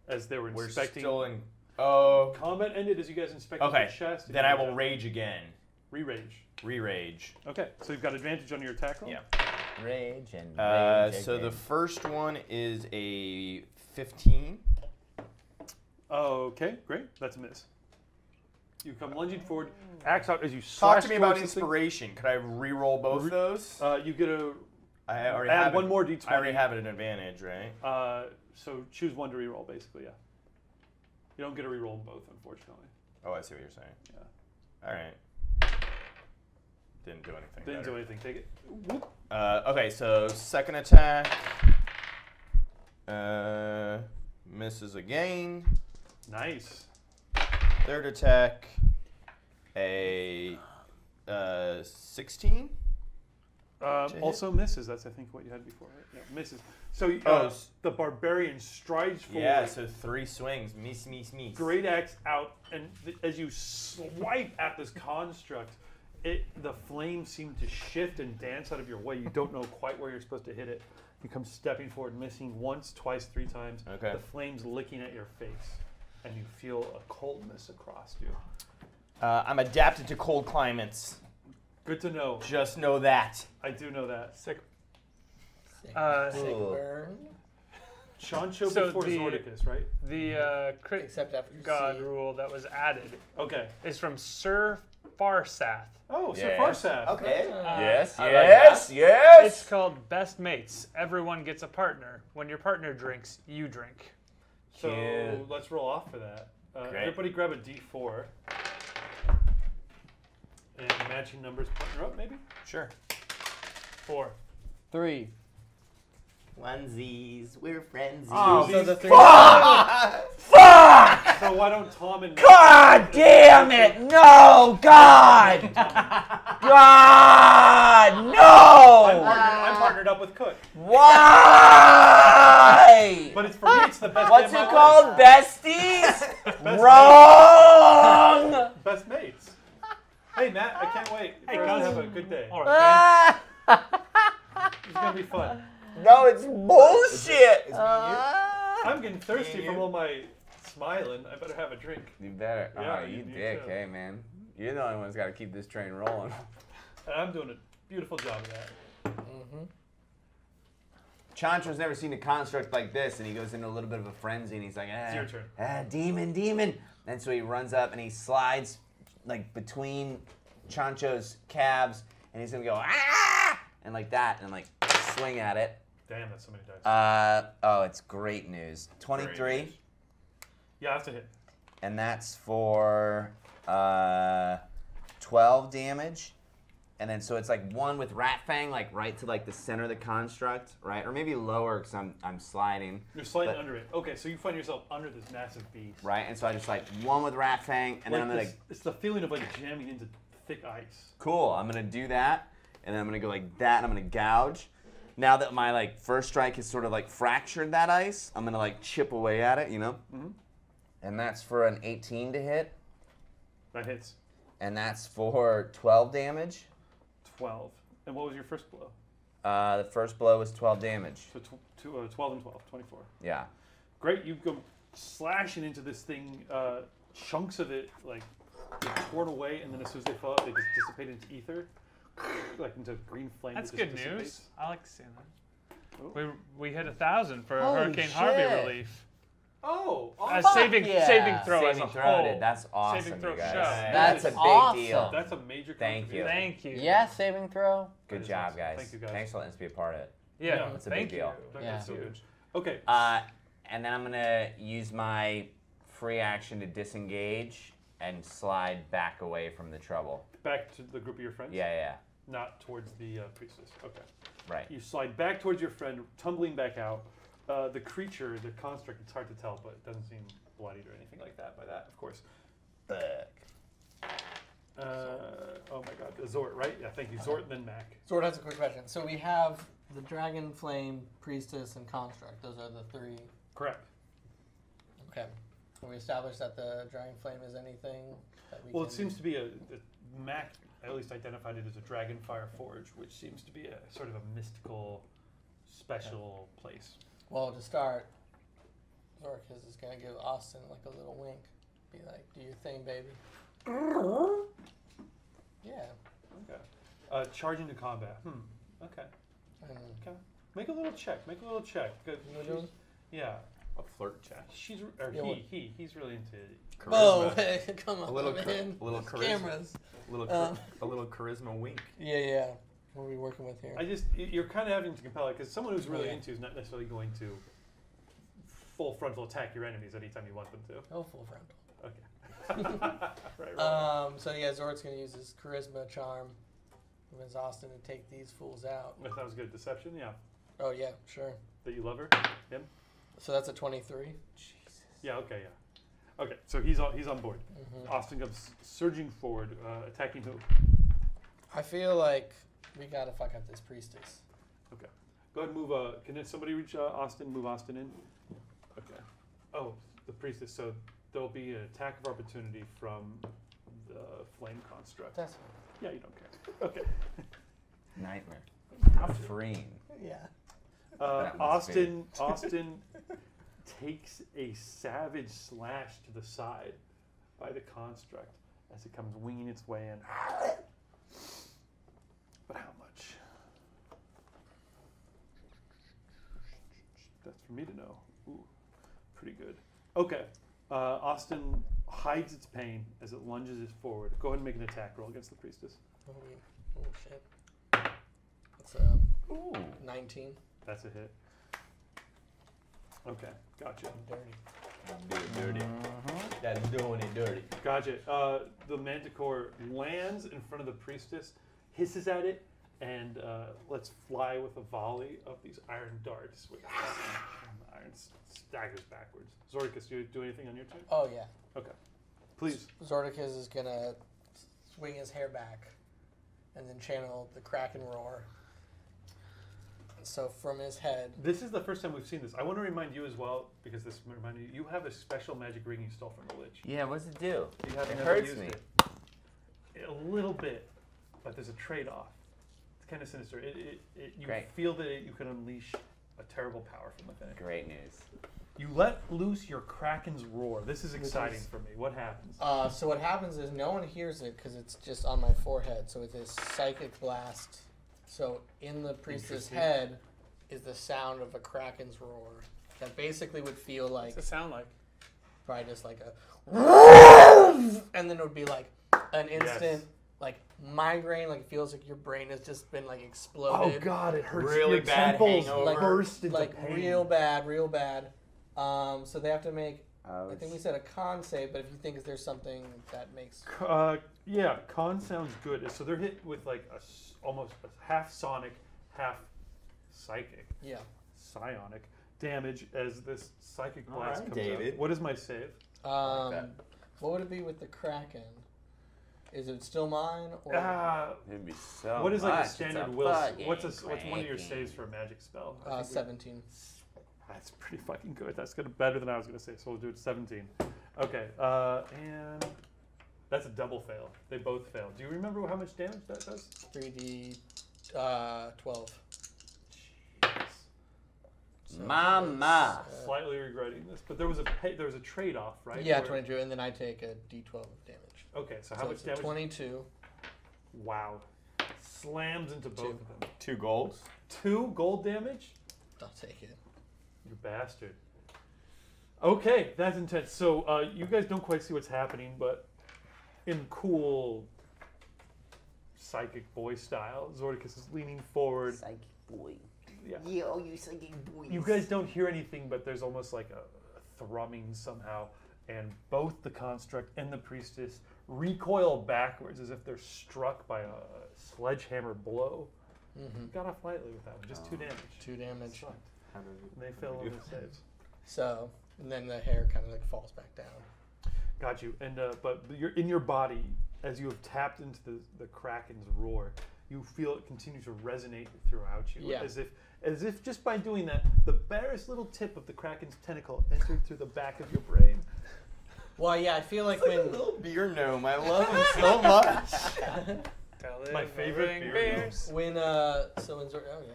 as they were We're inspecting. still in. Oh. Combat ended as you guys inspected Okay. the chest. Then I will rage again. Re-rage. Re-rage. Okay, so you've got advantage on your attack roll. Yeah. Rage and Uh, rage so the first one is a 15. Okay, great. That's a miss. You come lunging forward, axe out as you Talk slash to me about towards this thing. inspiration. Could I re-roll both Re- those? Uh, you get a I already add have one it. more d20. I already have it at advantage, right? Uh, so choose one to reroll, basically. Yeah. You don't get a reroll in both, unfortunately. Oh, I see what you're saying. Yeah. All right. Didn't do anything. Didn't better. do anything. Take it. Whoop. Uh, okay, so second attack. Uh, misses again. Nice. Third attack. A uh, 16. Um, To hit? also misses. That's I think what you had before. Right? Yeah, misses. So uh, Oh, the barbarian strides forward. Yeah, so three swings. Miss, miss, miss. great axe out, and th- as you swipe at this construct, it the flames seem to shift and dance out of your way. You don't know quite where you're supposed to hit it. You come stepping forward, missing once, twice, three times. Okay. The flames licking at your face, and you feel a coldness across you. Uh, I'm adapted to cold climates. Good to know. Just know that. I do know that. Sick. Sick, Uh, sick burn. Chancho So before the- Zordicus, right? The uh, crit Except after you god see- rule that was added Okay. is from Sir Farsath. Oh, Sir Yes. Farsath. Okay. Uh, Yes, I like yes, It's called Best Mates. Everyone gets a partner. When your partner drinks, you drink. So Cute. let's roll off for that. Uh, Great. everybody grab a D4. And matching numbers partner up, maybe? Sure. Four. Three. Onesies, we're friends. Oh, So the three. So why don't Tom and God damn it! No, God! God, I'm, no! partnered, I'm partnered up with Cook. Why? But it's for me, it's the best What's day it my called? Besties? Best Wrong! life. Best mates. Hey, Matt, I can't wait. Hey, We're going to guys. have a good day. All right. Ah, It's going to be fun. no, it's bullshit. I'm getting thirsty from all my smiling. I better have a drink. You better. Yeah, oh, you you need dick, to. hey man. You're the only one who's got to keep this train rolling. And I'm doing a beautiful job of that. Chantro's never seen a construct like this, and he goes into a little bit of a frenzy, and he's like, ah, your turn. ah, demon, demon. And so he runs up and he slides like between Chancho's calves, and he's gonna go ah, and like that, and like swing at it. Damn, that's so many dice. Uh, oh, it's great news. Twenty-three, news. Yeah, that's a hit. and that's for uh, twelve damage. And then so it's like one with Rat Fang, like right to like the center of the construct, right, or maybe lower because I'm I'm sliding. You're sliding But- under it. Okay, so you find yourself under this massive beast. right? And so I just like one with Rat Fang, and then I'm Like gonna this- it's the feeling of like jamming into thick ice. cool. I'm gonna do that, and then I'm gonna go like that, and I'm gonna gouge. Now that my like first strike has sort of like fractured that ice, I'm gonna like chip away at it, you know. Mhm. And that's for an 18 to hit, That hits and that's for 12 damage. 12. And what was your first blow? Uh, the first blow was 12 damage. So tw- two, uh, 12 and 12, 24. Yeah. Great, you go slashing into this thing. Uh, chunks of it like get torn away, and then as soon as they fall out, they just dissipate into ether, like into green flame. That's that good just news. dissipates. I like seeing that. We, we hit a thousand for Holy Hurricane Harvey shit. relief. Oh, A awesome. saving yeah. saving throw as a throw, whole. dude. That's awesome, Saving throw you guys. show. That's a big awesome. deal. That's a major. Thank you. Thank you. Yeah, saving throw. Good That is job, awesome. guys. Thank you, guys. Thanks for letting us be a part of it. Yeah, Yeah, it's a thank big deal. you. Yeah. gets. Okay. Uh, and then I'm gonna use my free action to disengage and slide back away from the trouble. Back to the group of your friends. Yeah, yeah, Not towards the uh, priestess. Okay. right. You slide back towards your friend, tumbling back out. Uh, the creature, the construct, it's hard to tell, but it doesn't seem bloodied or anything like that by that, of course. Uh, oh my god, Zort, right? Yeah, thank you. Zort and then Mac. Zord has a quick question. So we have the dragon, flame, priestess, and construct. Those are the three. Correct. Okay. Can we establish that the dragon flame is anything that we Well, can it seems to be a, a Mac at least identified it as a dragon fire Forge, which seems to be a sort of a mystical, special place. Well, to start, Zorkis is gonna give Austin like a little wink. Be like, "Do your thing, baby." Yeah. Okay. Uh, charge into combat. Hmm. Okay. And Okay. Make a little check. Make a little check. Good. You She's- doing? Yeah. A flirt check. She's or Yeah, he what- he he's really into. Whoa! Charisma. Come on, A little char- man. a little There's charisma. Cameras. A little, Um, a little charisma wink. Yeah, yeah. What are we working with here? I just you're kind of having to compel it because someone who's really Yeah. into is not necessarily going to full frontal attack your enemies anytime you want them to. oh, full frontal. Okay. right. right. Um. So yeah, Zord's gonna use his charisma charm, convince Austin to take these fools out. that sounds good. Deception. Yeah. Oh yeah, sure. That you love her. Him. So that's a twenty-three. Jesus. Yeah. Okay. Yeah. Okay. So he's on. He's on board. Mhm. Austin comes surging forward, uh, attacking who? I feel like we gotta fuck up this priestess. Okay. Go ahead and move. Uh, can somebody reach uh, Austin? Move Austin in. Okay. Oh, the priestess. So there'll be an attack of opportunity from the flame construct. That's Yeah, you don't care. Okay. Nightmare. How freeing. yeah. Uh, That must Austin. Austin takes a savage slash to the side by the construct as it comes winging its way in. But how much? That's for me to know. Ooh, pretty good. Okay. Uh, Austin hides its pain as it lunges it forward. Go ahead and make an attack roll against the priestess. Oh, we, oh shit. That's a Ooh. nineteen. That's a hit. Okay, gotcha. Dirty. Do it dirty. That's doing it dirty. Gotcha. Uh, the manticore lands in front of the priestess, hisses at it, and uh, lets fly with a volley of these iron darts. With the iron staggers backwards. Zordicus, do you do anything on your turn? Oh yeah. Okay. Please. Zordicus is gonna swing his hair back, and then channel the kraken roar. So from his head, This is the first time we've seen this. I want to remind you as well, because this reminded you, you have a special magic ring you stole from the Lich. Yeah, what's it do? You It hurts me. it. A little bit, but there's a trade-off. It's kind of sinister. It, it, it, you Great. feel that it, you can unleash a terrible power from within it. Great news. You let loose your kraken's roar. This is exciting is- for me. What happens? uh, so what happens is no one hears it because it's just on my forehead. So it's a psychic blast. So in the priest's head is the sound of a kraken's roar. That basically would feel like What's it sound like? probably just like a, and then it would be like an instant Yes. Like migraine. Like it feels like your brain has just been like exploded. Oh god, it hurts. Really your bad temples hangover. like burst into like pain. real bad, real bad. Um, so they have to make. Oh, I think we said a con save, but if you think there's something that makes Uh, yeah, con sounds good. So they're hit with like a s- almost a half sonic, half psychic, yeah. psionic damage as this psychic blast right, comes out. What is my save? Um, that. what would it be with the kraken? Is it still mine or? Ah, It'd be so what is like much. a standard a will? What's a, s- what's one of your saves for a magic spell? Uh, Seventeen. That's pretty fucking good. That's good, better than I was gonna say. So we'll do it 17. Okay, uh, and that's a double fail. They both fail. Do you remember how much damage that does? Three D, uh, twelve. So Mama. uh, Slightly regretting this, but there was a pay, there was a trade off, right? yeah, twenty-two, and then I take a D twelve of damage. Okay, so how so much it's a damage? Twenty-two. Wow, slams into both Two. of them. Two golds. Two gold damage. I'll take it. You bastard. Okay, that's intense. So uh, you guys don't quite see what's happening, but in cool psychic boy style, Zordicus is leaning forward. Psychic boy. Yeah. Yo, you psychic boy. You guys don't hear anything, but there's almost like a, a thrumming somehow, and both the construct and the priestess recoil backwards as if they're struck by a sledgehammer blow. Got off lightly with that one, just two damage. Two damage. Sucked. And they fail on the saves. So, and then the hair kind of like falls back down. Got you. And uh, but you're in your body as you have tapped into the, the kraken's roar. You feel it continue to resonate throughout you, Yeah. as if as if just by doing that, the barest little tip of the kraken's tentacle entered through the back of your brain. Well, yeah, I feel like Like a when little beer gnome. I love him so much. My favorite beer beers. when uh so when Zord- oh yeah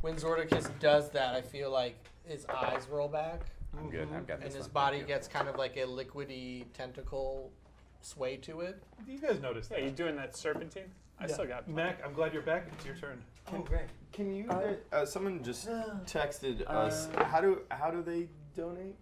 when Zordicus does that, I feel like his eyes roll back I'm good. I've got this. and his one. body gets kind of like a liquidy tentacle sway to it. You guys noticed Yeah, that? you doing that serpentine? I Yeah. still got Mac. I'm glad you're back. It's your turn. Oh, great. Can you? Uh, someone just texted us. how do how do they donate?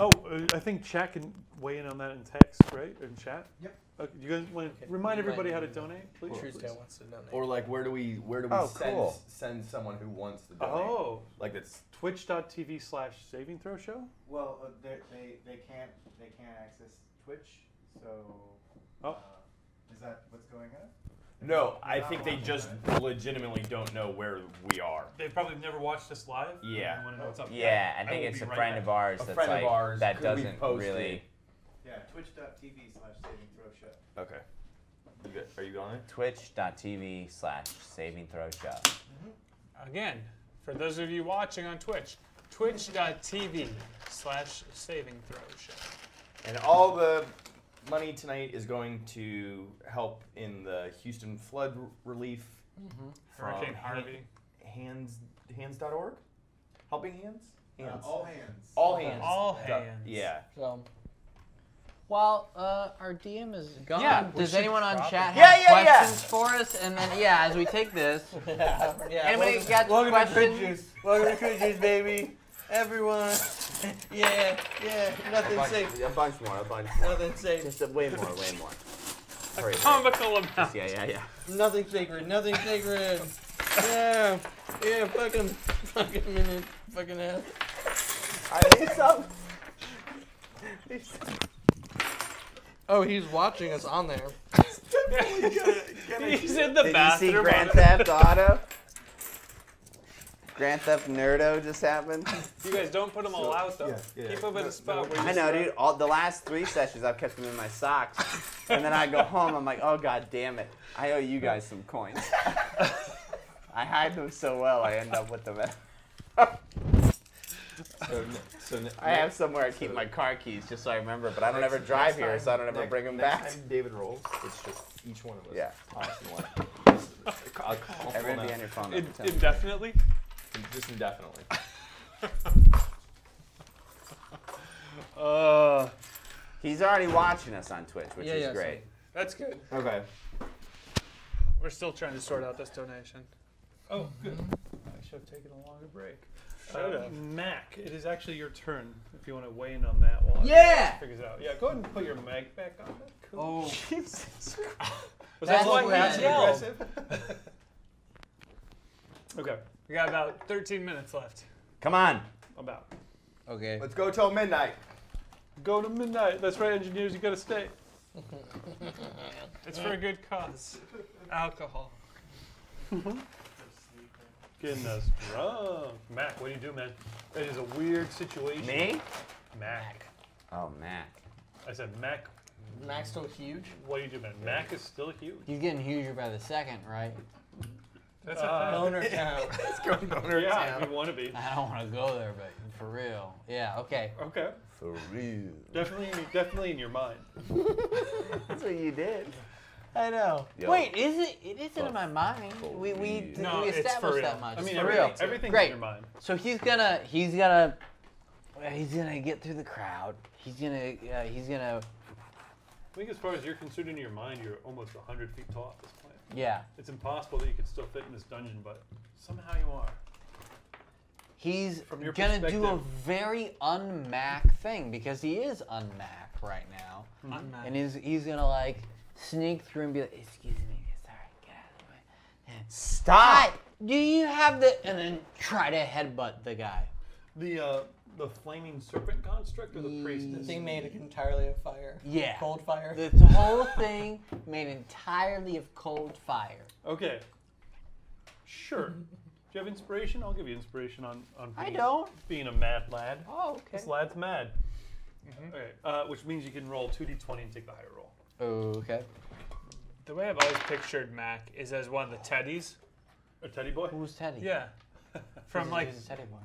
Oh, uh, I think chat can weigh in on that in text, right? In chat. Yep. Okay, you guys want to Okay. remind everybody how to donate, please? Truesdale wants to donate. Or like, where do we where do we Oh, send cool. send someone who wants to donate? Oh, Like that's twitch.tv slash saving throw show. Well, uh, they, they they can't they can't access Twitch, so Oh. uh, is that what's going on? No. I think they just legitimately don't know where we are. They probably never watched us live. Yeah. and wanna know what's up. Yeah, I I think will it's be a right friend back. of ours A that's friend of like ours, that could we doesn't post really. Yeah, twitch.tv slash saving throw show. Okay. You good? Are you on it? Twitch.tv slash saving throw show. Mm-hmm. Again, for those of you watching on Twitch, twitch.tv slash saving throw show. And all the money tonight is going to help in the Houston flood r- relief. from Hurricane Harvey. Hands hands.org? Helping Hands? Hands. Uh, all hands. all hands. All dot- hands. Yeah. So, while uh, our DM is gone, Yeah, does anyone on chat have yeah, yeah. questions for us? And then, yeah, as we take this, yeah, yeah, anybody welcome- got welcome to questions? Crit Juice. Welcome to Crit Juice, baby. Everyone. yeah, yeah. Nothing safe. A bunch more, a bunch Nothing safe. Just a, way more, way more. Hurry, hurry. Comical amount. Yeah, yeah, yeah. Nothing sacred. Nothing sacred. Yeah. Yeah. Fucking. Fucking minute. Fucking ass. I need some. Oh, he's watching us on there. He's in the Did you see Grand Theft Auto? Grand Theft Nerdo just happened. You guys don't put them all out though. yeah, yeah. Keep them in a spot where you I know, see- dude. All the last three sessions, I've kept them in my socks, and then I go home. I'm like, oh god damn it! I owe you guys some coins. I hide them so well, I end up with them. At, So, so n- I have somewhere I keep my car keys just so I remember, but I don't ever drive here, so I don't ever next- bring them next back. Time David rolls. It's just each one of us. Yeah. toss one. Just a- a colorful Everybody be on your phone. In- indefinitely. Just indefinitely. Uh, He's already watching us on Twitch, which Yeah, is yeah, so- great. that's good. Okay. We're still trying to sort out this donation. Oh, good. I should have taken a longer break. Should Uh, have. Mac, it is actually your turn if you want to weigh in on that one. Yeah! Figures out. Yeah, go ahead and put your mag back on. Cool. Oh. Jesus. Was That's that long what he passive yelled. aggressive? okay, We got about 13 minutes left. Come on. about. Okay. Let's go till midnight. Go to midnight. That's right, engineers. You gotta stay. It's for a good cause. Alcohol. Getting us drunk. Mac, what do you do, man? It is a weird situation. Me? Mac. Oh, Mac. I said Mac. Max still huge. What do you do, man? Mac is still huge. He's getting huger by the second, right? That's Uh, a fact. Boner town. Let's go boner Yeah, town. if you want to be. I don't want to go there, but for real. Yeah, okay. Okay. For real. Definitely, definitely in your mind. That's what you did. I know. Yo. Wait, is it? It isn't in my mind. We we, real. No, we it's for established real. that much. I mean, for everything, real. everything's Great. in your mind. So he's gonna he's gonna he's gonna get through the crowd. He's gonna uh, he's gonna I think as far as you're concerned in your mind, you're almost 100 feet tall at this point. Yeah. It's impossible that you could still fit in this dungeon, but somehow you are. he's From your gonna do a perspective. very unmac thing because he is unmac right now, Unmac. and he's he's gonna like sneak through and be like, "Excuse me, sorry, get out of the way." And, Stop. Hi, do you have the? And then try to headbutt the guy. The uh, the flaming serpent construct or the The priestess? thing made it entirely of fire. Yeah. Cold fire. The whole thing made entirely of cold fire. Okay. Sure. Do you have inspiration? I'll give you inspiration on on I being, don't. being a mad lad. Oh, okay. This lad's mad. Okay, uh, which means you can roll 2d20 and take the higher roll. Okay. The way I've always pictured Mac is as one of the teddies. A teddy boy? Who's Teddy? Yeah. From like Who's Teddy boy?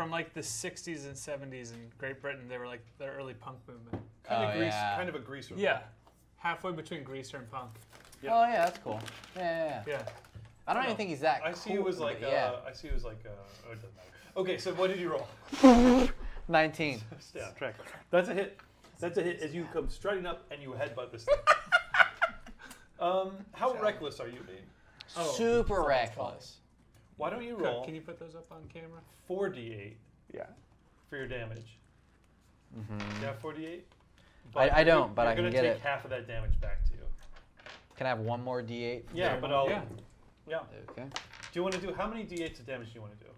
From like the 60s and 70s in Great Britain, they were like the early punk movement. Kind Oh, of grease, yeah. kind of a greaser. Yeah. Halfway between greaser and punk. Yeah. Oh yeah, that's cool. Yeah, yeah, yeah. Yeah. I don't even think he's that. I see cool, you as like, but uh, yeah. I see you as like, uh, oh, it doesn't matter. Okay, so what did you roll? Nineteen. Stay on track. That's a hit. That's a hit as you come strutting up and you headbutt this thing. um, how reckless are you being? Oh, Super reckless. Why don't you Cook, roll Can you put those up on camera? 4d8 Yeah. for your damage? Mm-hmm. You have 4d8? I- I don't, but you're I can gonna get take half of that damage back to you. Can I have one more D8? Yeah, but I'll. Yeah. Yeah. Okay. Do you want to do how many d8s of damage do you want to do?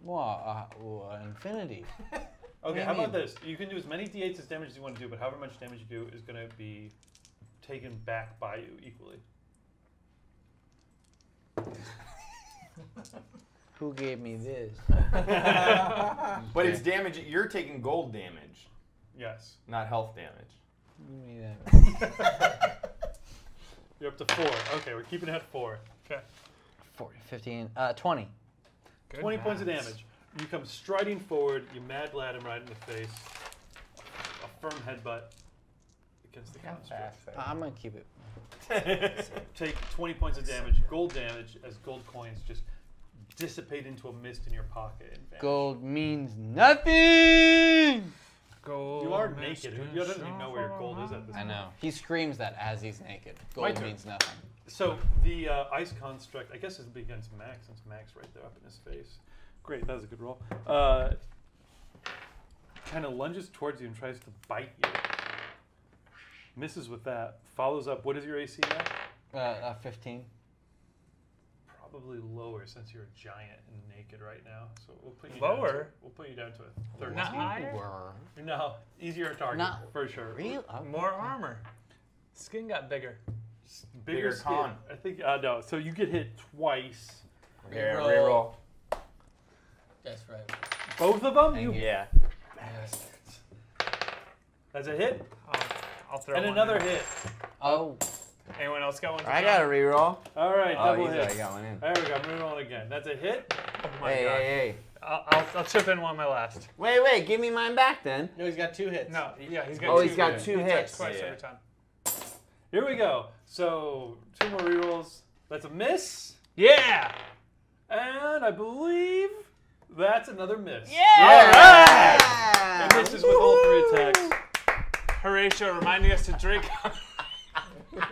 Well, uh, well, infinity. Okay, do how about mean? this? You can do as many d8s as damage as you want to do, but however much damage you do is going to be taken back by you equally. Who gave me this? But it's damage. You're taking gold damage, Yes. not health damage. Give me that. You're up to four. Okay, we're keeping it at four. Okay. 40, 15, uh, 20. Good 20 points of damage. You come striding forward, you mad lad him right in the face. A firm headbutt against the construct. Uh, I'm gonna keep it. Take 20 points of damage, gold damage, as gold coins just dissipate into a mist in your pocket and vanish. Gold means nothing. Gold You are naked. You don't even know where your gold is at this I point. know. He screams that as he's naked. Gold turn. means nothing. So the uh, ice construct, I guess it'll be against Max, since Max right there up in his face. Great, that was a good roll. Uh, kind of lunges towards you and tries to bite you. Misses with that. Follows up. What is your AC now? Uh, uh, 15. Probably lower since you're a giant and naked right now. So we'll put you Lower? Down to, we'll put you down to a 13. Not higher? No, easier target Not for sure. Real? Oh, More armor. Skin got bigger. Bigger, Bigger skin. con. I think. Uh, no. So you get hit twice. Yeah, Reroll. reroll. That's right. Both of them. You you. Yeah. That's a hit I'll, I'll throw and one another in. hit. Oh. Anyone else got one? to I got a reroll. All right, Oh, double easy, hit. I got one in. There we go. I'm rerolling again. That's a hit. Oh my hey, god. hey, hey. I'll, I'll, I'll chip in one of my last. Wait, wait, give me mine back then. No, he's got two hits. No, yeah, he's got Oh, two. he's got hits. two He attacks hits. twice Yeah. every time. Here we go. So two more rerolls. That's a miss, Yeah. and I believe that's another miss. Yeah! It misses with all three attacks. Horatio reminding us to drink.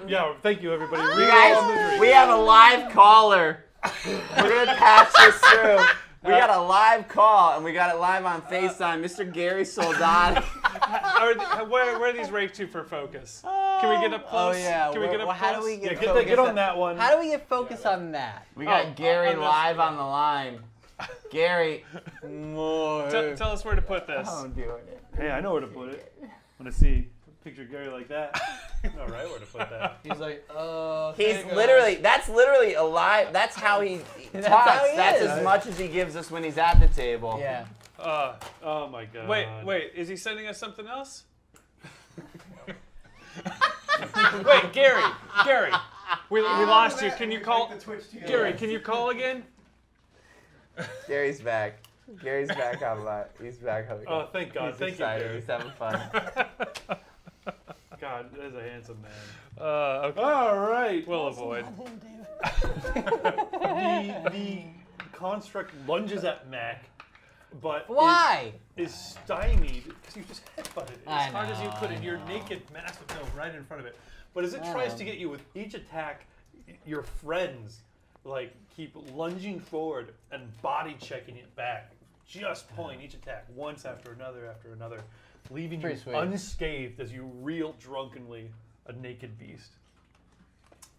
Yeah, thank you everybody. You Reroll on the guys, we have a live caller. We're gonna patch this through. We got a live call, and we got it live on FaceTime. Mr. Gary Soldati. are th- where, where are these raked to for focus? Can we get up Oh close? yeah. Can we where- get up well, how do close? we Yeah, get get, that, focus get on that one. How do we get focus on that? We got Oh, Gary on this- live on the line. Gary, More. Tell, tell us where to put this. I'm doing it. Hey, I know where to put it. Want to see picture Gary like that? All right, where to put that? He's like, uh. He's hey, guys. literally, that's literally alive. that's how he That's talks. how he that's is. as much as he gives us when he's at the table. Yeah. Uh, Oh my god. wait, wait. Is he sending us something else? wait, Gary. Gary. We, we lost you. Can you call? Gary, can you call again? Gary's back. Gary's back on lot. He's back on Oh, thank God. He's thank excited. you, Gary. He's having fun. God, that is a handsome man. Uh, okay. All right. We'll avoid. the, the construct lunges at Mac, but is- Why? is, stymied because you just headbutted it I as hard as you could, and your know. naked, massive nose right in front of it. But as it I tries to get you with each attack, your friends like keep lunging forward and body checking it back, just pulling each attack once after another after another, leaving Pretty you sweet. unscathed as you reel drunkenly a naked beast.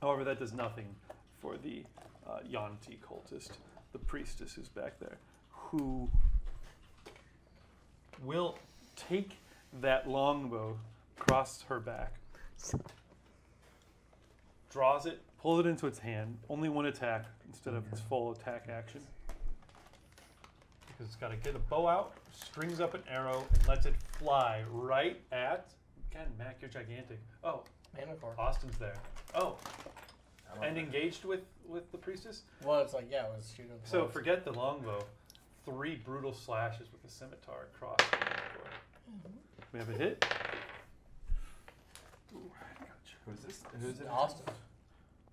However, that does nothing for the uh, Yuan-ti cultist, the priestess who's back there, who will take that longbow across her back, draws it, pulls it into its hand, only one attack instead of its full attack action. Because it's got to get a bow out, strings up an arrow, and lets it fly right at. God, Mac, you're gigantic. Oh, Manticore. Austin's there. Oh, and engaged with with the priestess. Well, it's like yeah, it was shooting. So forget the longbow. Three brutal slashes with a scimitar across. the manticore. We have a hit. Ooh, gotcha. Who's this? Who's it? Austin.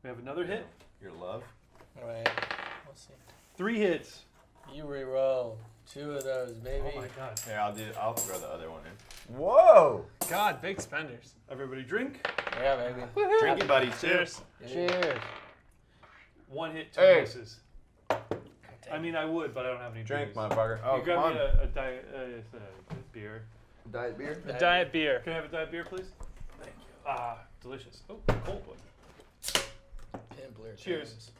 We have another hit. Your love. All right. We'll see. Three hits. You re-roll two of those, baby. Oh my god. Yeah, I'll do. I'll throw the other one in. Whoa! God, big spenders. Everybody drink. Yeah, baby. Drinking buddies. too. Cheers. Cheers. One hit, two Hey. misses. I mean, I would, but I don't have any Drink, booze. motherfucker. Oh, you come grab on. me a, a diet uh, a beer. Diet beer. A diet beer. Can I have a diet beer, please? Thank you. Ah, delicious. Oh, cold one. Pimpler Cheers.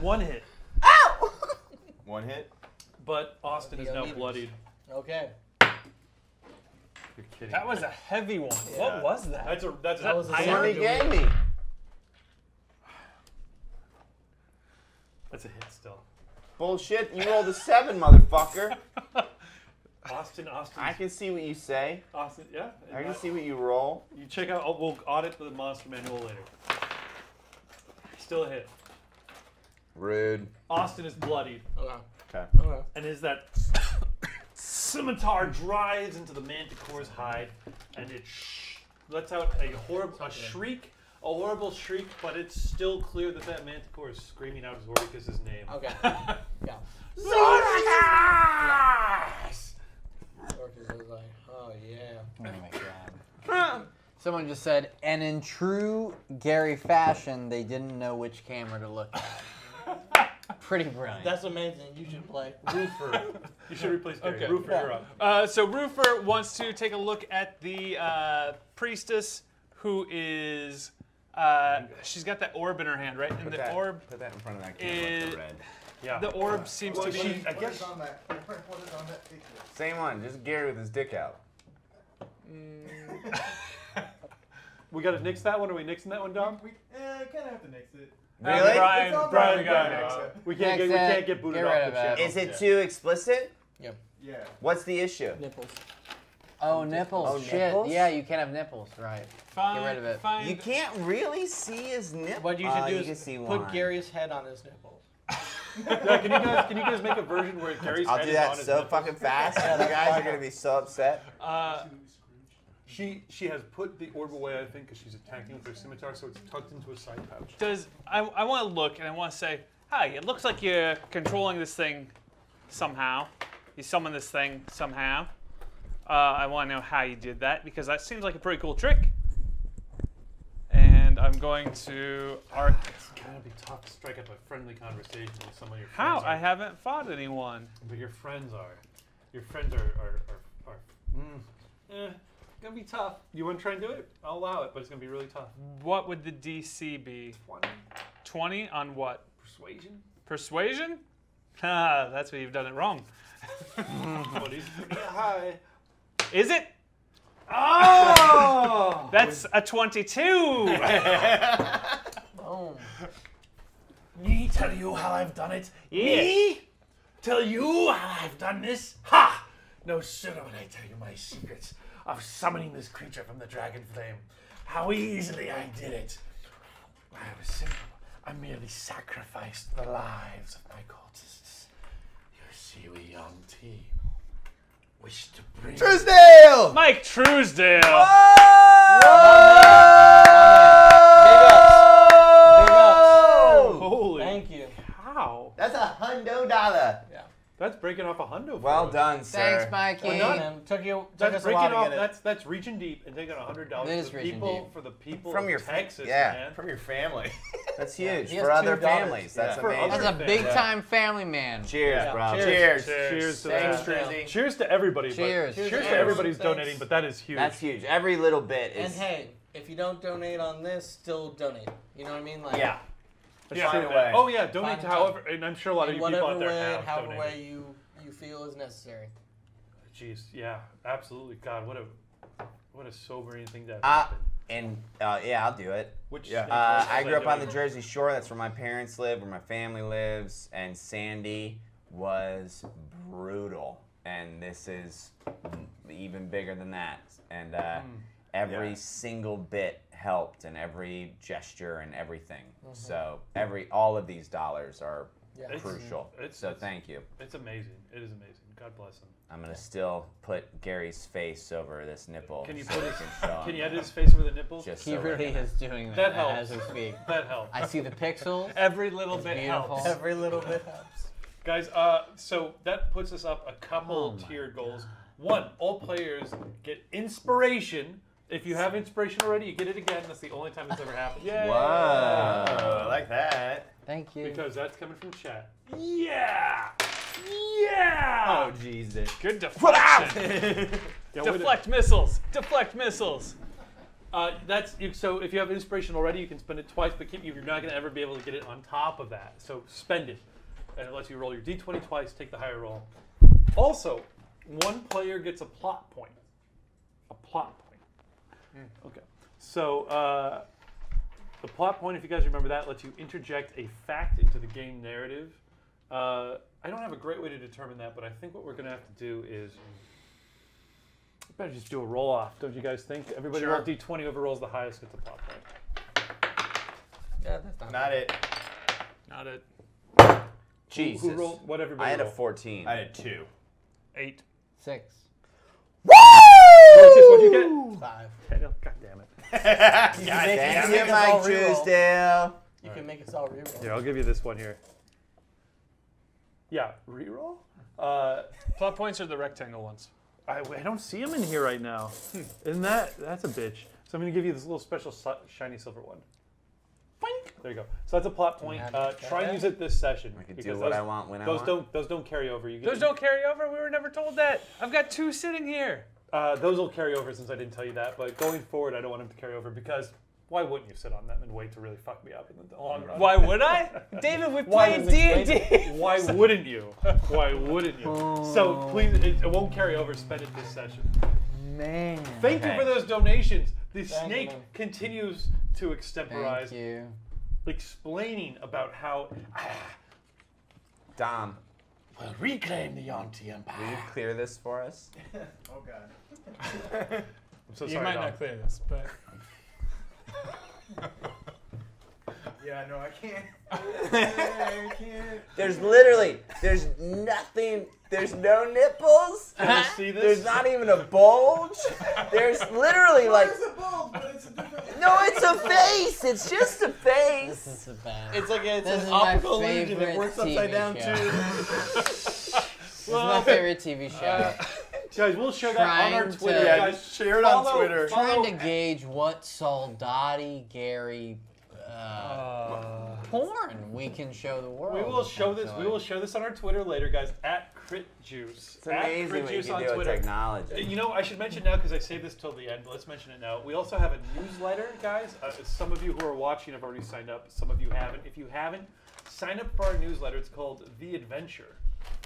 One hit, One hit. but Austin is now eliters. bloodied. Okay. You're kidding. That was a heavy one. Yeah. What was that? That's a that's That a was a iron. Somebody gave me. That's a hit still. Bullshit, you rolled a seven, motherfucker. Austin, Austin, I can see what you say. Austin. Yeah. I can see what you roll. You check out. oh, We'll audit the monster manual later. Still a hit. Rude. Austin is bloodied, Okay. Okay. Okay. and as that scimitar drives into the manticore's hide, and it sh- lets out a horrible a shriek, a horrible shriek, but it's still clear that that manticore is screaming out Zordicus' name. Okay. yeah. Orcus is like, oh yeah. Oh my god. Someone just said, and in true Gary fashion, they didn't know which camera to look at. Pretty brilliant. That's amazing. You should play. Roofer. You should replace Gary. Okay. Roofer, you're up. Uh, so Roofer wants to take a look at the uh, priestess who is. Uh, she's got that orb in her hand, right? And Put the that, orb, put that in front of that camera, is- the red. Yeah. the orb seems to be. she- I guess on that? On that? Same one, just Gary with his dick out. we got to nix that one. Are we nixing that one, Dom? We uh, kind of have to nix it. Uh, Really? Brian, It's Brian, we got Yeah. next. We can't get Nix we it. can't get booted Get off the of it. channel. Is it too explicit? Yeah. What's the issue? Nipples. oh, nipples. Oh, Shit. nipples? Yeah, you can't have nipples. Right. Find, rid of it. Find, You can't really see his nip. What you should Oh, do you is see put one. Gary's head on his nipples. Yeah, can you guys can you guys make a version where Gary's I'll head do is that on his so fucking fast. you guys are gonna be so upset. Uh, She she has put the orb away, I think, because she's attacking with her scimitar, so it's tucked into a side pouch. does I, I want to look and I want to say, hi, it looks like you're controlling this thing somehow. You summon this thing somehow. Uh, I want to know how you did that because that seems like a pretty cool trick. And I'm going to arc. It's gonna be tough to strike up a friendly conversation with some of your How? friends. I haven't fought anyone. But your friends are. Your friends are are are, are mm, eh, gonna be tough. You want to try and do it? I'll allow it, but it's gonna be really tough. What would the DC be? Twenty 20 on what? persuasion. Persuasion? Ah, that's where you've done it wrong. Twenties. yeah, hi. Is it? Oh! That's a 22. Boom. Me tell you how I've done it? Yes. Me? Tell you how I've done this? Ha! No sooner would I tell you my secrets of summoning this creature from the dragon flame. How easily I did it. I was simple. I merely sacrificed the lives of my cultists. You see, we young team wish to bring. Truesdale! Mike Truesdale. Oh! Holy Thank you. cow! That's a hundo dollar. Yeah. That's breaking off a hundo. for Well us. done, sir. Thanks, Mikey. Well done, man. Took you took That's us a breaking while to off. get it. That's that's reaching deep and taking a hundred dollars for the people deep. for the people From your fa- Texas, yeah. man. From your family. That's huge He has for other daughters. families. That's Yeah. For amazing. That's a big time family man. Cheers, Yeah. bro. Cheers. Cheers to Thanks, that. Trizzy. Cheers to everybody. but- Cheers. Cheers, Cheers. to everybody's Thanks. donating, but that is huge. That's huge. Every little bit is. And hey, if you don't donate on this, still donate. You know what I mean? Like Yeah. Yeah. Find a way. Oh yeah, donate Find to however, and I'm sure a lot of you people whatever out there way, have however donated. way you you feel is necessary. Jeez, yeah, absolutely. God, what a what a sobering thing that Uh, happened. and uh, yeah, I'll do it. Which yeah. Uh, I grew up on the? Jersey Shore. That's where my parents live, where my family lives, and Sandy was brutal. And this is even bigger than that. And uh, every Yeah. single bit helped, and every gesture and everything. So every all of these dollars are Yeah. It's- crucial. it's- so it's- thank you. It's amazing. It is amazing. God bless him. I'm gonna still put Gary's face over this nipple. Can you so put his? can show Can you edit his face over the nipples? Just He so really gonna- is doing that, That helps. as we speak. That helps. I see the pixels. Every little It's bit beautiful. helps. Every little bit helps. Guys, uh, so that puts us up a couple Oh my tiered goals. One, all players get inspiration. If you have inspiration already, you get it again. That's the only time it's ever happened. Yay! Oh, I like that. Thank you. Because that's coming from chat. Yeah! Yeah! Oh, Jesus. Good deflection. Yeah, wait Deflect missiles. Deflect missiles. Uh, that's you, so. If you have inspiration already, you can spend it twice, but keep, you're not going to ever be able to get it on top of that. So spend it, and it lets you roll your d20 twice. Take the higher roll. Also, one player gets a plot point. A plot point. Okay. So uh, the plot point, if you guys remember that, lets you interject a fact into the game narrative. Uh, I don't have a great way to determine that, but I think what we're going to have to do is. we Better just do a roll off, don't you guys think? Everybody Sure. roll d20, whoever rolls the highest gets a plot point. Yeah, that's not. Not it. Not it. Jesus. Who rolled what everybody I had a 14. I had two. Eight. Six. Lucas, what'd you Five. get? Daniel, God damn it. You can make, you you, us all Mike reroll. Truesdale. You can make us all reroll. Here, I'll give you this one here. Yeah, reroll? Uh, Plot points are the rectangle ones. I, I don't see them in here right now. Isn't that that's a bitch? So I'm gonna give you this little special si- shiny silver one. Boink! There you go. So that's a plot point. Uh, try and use it this session. I can do because what those, I want when I those want. don't those don't carry over. You get Those them- don't carry over. We were never told that. I've got two sitting here. Uh, those will carry over since I didn't tell you that. But going forward, I don't want them to carry over because why wouldn't you sit on them and wait to really fuck me up in the long run? Why would I? David, we Why played D and D. Why wouldn't you? Why wouldn't you? So please, it, it won't carry over. Spend it this session. Man. Thank you for those donations. The Thank snake man. continues to extemporize, Thank you. explaining about how. Dom, We'll reclaim the Yuan-ti will you clear this for us? Oh god. I'm so You sorry. might Dom. not clear this, but Yeah, no, I can't. I can't. There's literally, there's nothing, there's no nipples. Can I see this? There's not even a bulge. There's literally like, It's a bulb, but it's a different. no, it's a face. It's just a face. This face. is bad. It's like a, it's This an optical illusion. It favorite works upside TV down show. too. This is my favorite TV uh, show. Guys, we'll share that on our Trying to- Twitter. Yeah, guys, share it on Twitter. Trying to gauge what soldati Gary uh, porn we can show the world. We will show this. We will show this on our Twitter later, guys. At Crit Juice. It's At amazing Crit what you Juice can on do with technology. You know, I should mention now because I saved this till the end, but let's mention it now. We also have a newsletter, guys. Uh, some of you who are watching have already signed up. Some of you haven't. If you haven't, sign up for our newsletter. It's called The Adventure.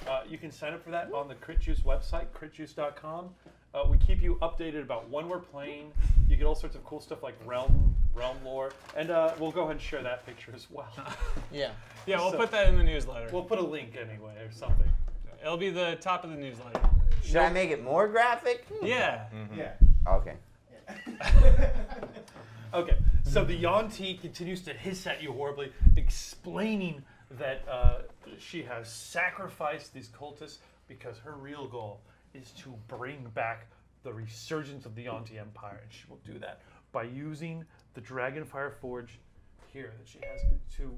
Uh, you can sign up for that on the Crit Juice website, critjuice.com. Uh, we keep you updated about when we're playing. You get all sorts of cool stuff like realm, realm lore, and uh, we'll go ahead and share that picture as well. Yeah. yeah, we'll So- put that in the newsletter. we'll put a link anyway or something. It'll be the top of the newsletter. Should I make it more graphic? Yeah. Yeah. Okay. Okay, so the Yuan-ti continues to hiss at you horribly, explaining that uh, she has sacrificed these cultists because her real goal is to bring back the resurgence of the Yuan-ti Empire, and she will do that by using the Dragonfire Forge here that she has to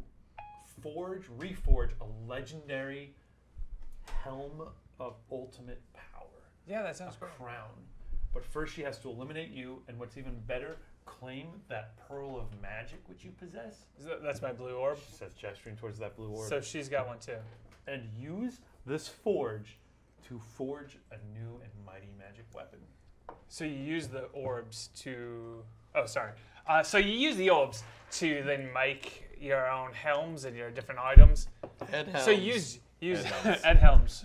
forge, reforge a legendary helm of ultimate power. Yeah, that sounds a great. crown. But first, she has to eliminate you, and what's even better, claim that pearl of magic which you possess. Is that- That's my blue orb. She says, gesturing towards that blue orb. So she's got one too. and use this forge to forge a new and mighty magic weapon. So you use the orbs to. Oh, sorry. Uh, so you use the orbs to then make your own helms and your different items. Head So you use use Ed helms. Ed helms.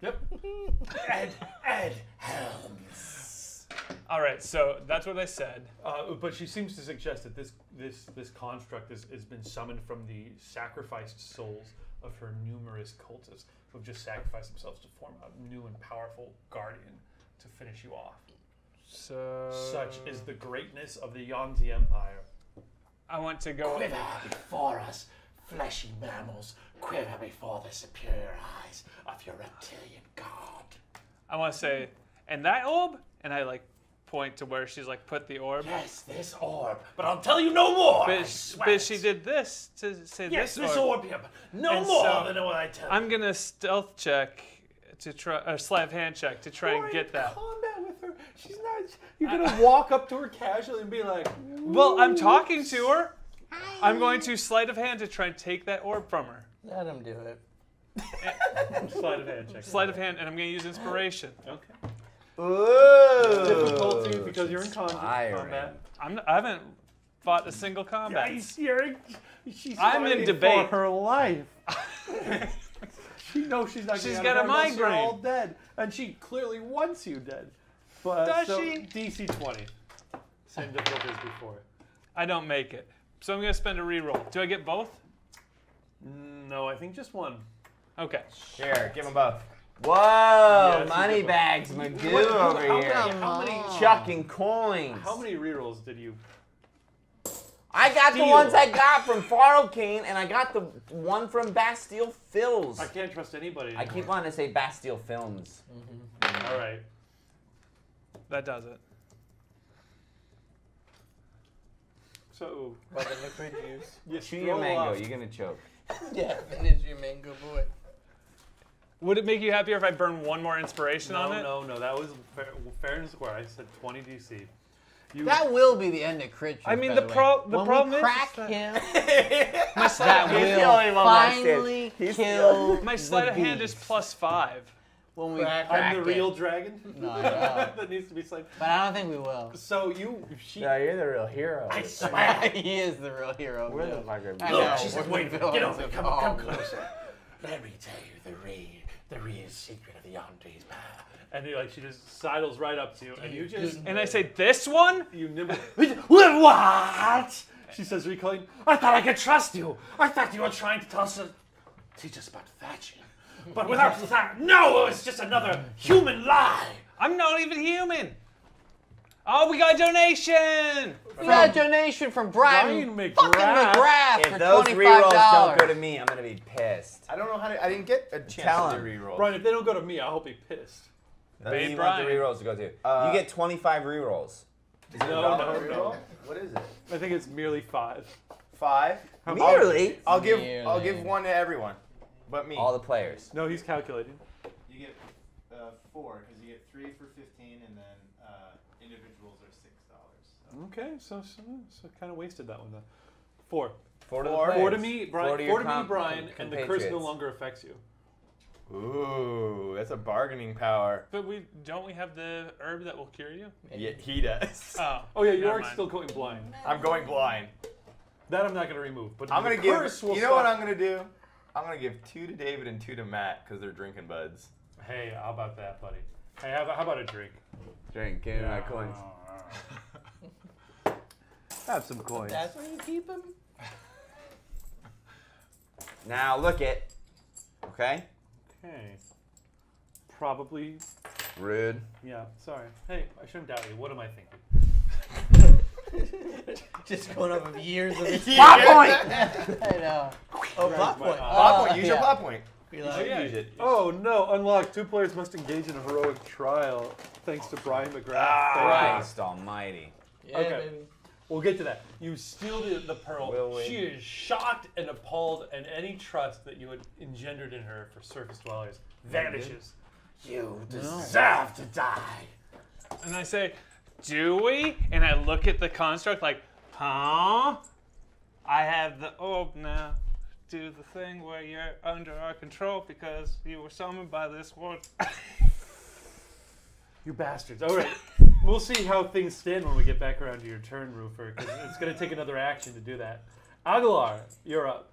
Yep. Ed, Ed Helms. All right. So that's what I said. Uh, but she seems to suggest that this this this construct is, has been summoned from the sacrificed souls of her numerous cultists who have just sacrificed themselves to form a new and powerful guardian to finish you off. So Such is the greatness of the Yuan-ti Empire. I want to go. Quiver before us, fleshy mammals. Quiver before the superior eyes of your reptilian god. I want to say, and that orb, and I like point to where she's like put the orb. Yes, this orb, but I'll tell you no more. But, swear but she did this to say Yes, this this orb. orb here, but no And more so than what I tell I'm gonna stealth check to try, or sleight of hand check to try and get that. Combat with her. She's not. You're gonna walk up to her casually and be like, Well, I'm talking to her. I'm going to sleight of hand to try and take that orb from her. Let him do it. sleight of hand check. Sleight of hand, and I'm going to use inspiration. Okay. Ooh. Difficulty because you're in con- combat. I'm, not- I haven't fought a single combat. You're, she's I'm in debate. for her life. she knows she's not. She's getting got a her migraine. all dead, and she clearly wants you dead. But Does so she? DC 20. Same difficulty as before. I don't make it. So I'm going to spend a reroll. Do I get both? No, I think just one. Okay. Here, give them both. Whoa, Yes, money bags, Magoo What- over how here. many- how many- Chucking coins. How many rerolls did you? I got the ones I got from Farlkane, and I got the one from Bastille Films. I can't trust anybody. I keep wanting to say Bastille Films. Mm-hmm. All right. That does it. So By the liquid juice. you Chew your throw mango, up- you're gonna choke. Yeah, finish your mango boy. Would it make you happier if I burn one more inspiration No, on it? no, no. No. That was fair, fair and square. I said 20 DC. You, That will be the end of crit. I mean, by the way. pro- the when problem we is- crack is him, My that will only one finally He's the kill my the sleight of hand is plus five. when we Crack crack I'm the it. real dragon. No, I that needs to be said. But I don't think we will. So you, she, No, you're the real hero. I swear. he is the real hero. We're the fucker. I Look, know, she said, wait, the get over, of come, come closer. Let me tell you the real, the real secret of the Yonde's power. and you like she just sidles right up to you, and you just And I say, this one? you nibble. What? She says, reclaim. I thought I could trust you. I thought you were trying to tell us teach us about thatching. But without that, no, it's just another human lie. I'm not even human. Oh, we got a donation! We got a donation from Brian, Brian fucking McGrath. McGrath If for those twenty-five rerolls don't go dollars. to me, I'm gonna be pissed. I don't know how to. I didn't get a chance Tell to do him. reroll. Brian, if they don't go to me, I hope he pissed. Who Babe do you want the Brian. rerolls to go to? Uh, you get 25 rerolls. Is it No, a dollar no, reroll? no. What is it? I think it's merely five. Five. Nearly. I'll give. I'll Nearly. give one to everyone, but me. All the players. No, he's calculating. You get uh, four because you get three for fifteen, and then uh, individuals are six dollars. Okay, so so, so kind of wasted that one then. Four. Four to Four. players. Four to me, Brian. Four Four to to, me, Brian, and the curse no longer affects you. Ooh, that's a bargaining power. But we don't we have the herb that will cure you? Yeah, he does. Oh, Oh yeah, you are mind. still going blind. I'm going blind. That I'm not going to remove. But I'm gonna give. curse will You know what. I'm gonna do? I'm gonna give two to David and two to Matt because they're drinking buds. Hey, how about that, buddy? Hey, how about, how about a drink? Drink, give me my coins. Oh, Have some coins. That's where you keep him. Now look it. Okay. Okay. Probably. Rude. Yeah. Sorry. Hey, I shouldn't doubt you. What am I thinking? Just going off of years of Plot point. I know. Oh, plot point. Plot Oh, point. Use your plot point. You like- should yeah. use it. Oh no! Unlocked. Two players must engage in a heroic trial, thanks to Brian McGrath. Ah. Christ Almighty. Yeah, Okay. baby. We'll get to that. You steal the, the pearl. Will we? She is shocked and appalled, and any trust that you had engendered in her for surface dwellers vanishes. You deserve to die. And I say, Do we? And I look at the construct like, Huh? I have the orb now. Do the thing where you're under our control because you were summoned by this ward. You bastards. All right. we'll see how things stand when we get back around to your turn, Roofer, because it's going to take another action to do that. Aguilar, you're up.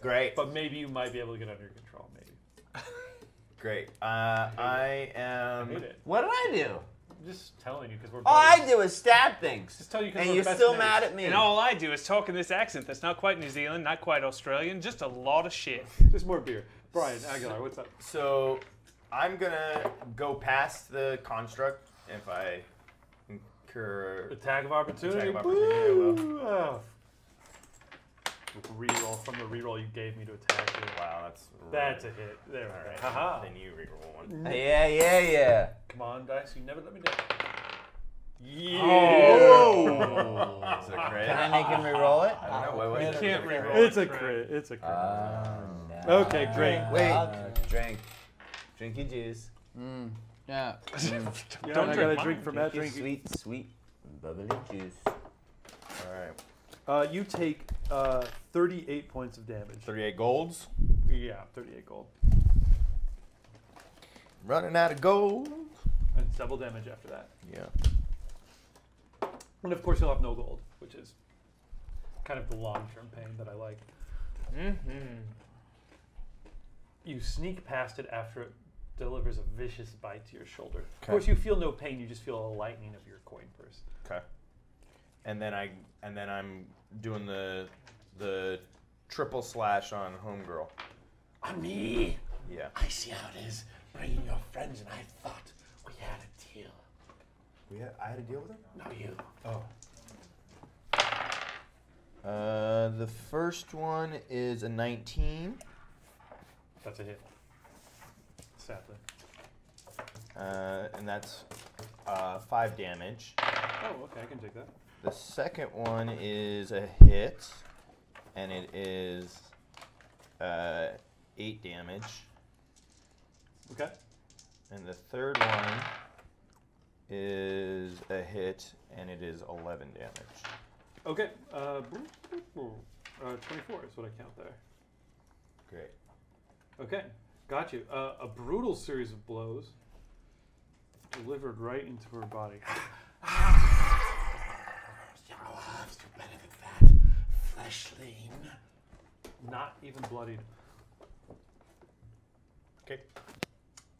Great. But maybe you might be able to get under control, maybe. Great. Uh, I I am. hate it. What did I do? I'm just telling you because we're All I do is stab things. Just tell you 'cause and we're you're still mates. mad at me. And all I do is talk in this accent that's not quite New Zealand, not quite Australian, just a lot of shit. Just more beer. Brian, Aguilar, what's up? So I'm gonna go past the construct if I incur. Attack of opportunity. Attack of opportunity, I will. Woo! Oh. Reroll from the reroll you gave me to attack you. Wow, that's That's a hit. There All we right. go. Haha. Then you reroll one. Yeah, yeah, yeah. Come on, dice. You never let me down. Yeah. Is it a crit? Can I make him re-roll it? I don't know. What, what You can't Is it reroll. It's a crit. It's a crit. Oh, no. Okay, great. Wait. Okay. drink. Drink your juice. Mm, yeah. Yeah, Don't I drink gotta drink from that. Drink Drink. sweet, sweet, bubbly juice. All right. Uh, you take uh, 38 points of damage. 38 golds. Yeah, 38 gold. Running out of gold. And double damage after that. Yeah. And of course, you'll have no gold, which is kind of the long term pain that I like. Mm-hmm. You sneak past it after it delivers a vicious bite to your shoulder. Of course, you feel no pain, you just feel a lightening of your coin purse. Okay. And then I and then I'm doing the the triple slash on homegirl. On me. Yeah. I see how it is. Bringing your friends, and I thought we had a deal. We had, I had to deal with it. No, you. Oh. Uh, the first one is a 19, That's a hit. Sadly. uh, and that's uh, five damage. Oh, okay, I can take that. The second one is a hit, and it is uh, eight damage. Okay. And the third one is a hit, and it is 11 damage. Okay. Uh, uh, 24 is what I count there. Great. Okay, got you. Uh, a brutal series of blows delivered right into her body. Your herbs do better than that. Flesh. Not even bloodied. Okay.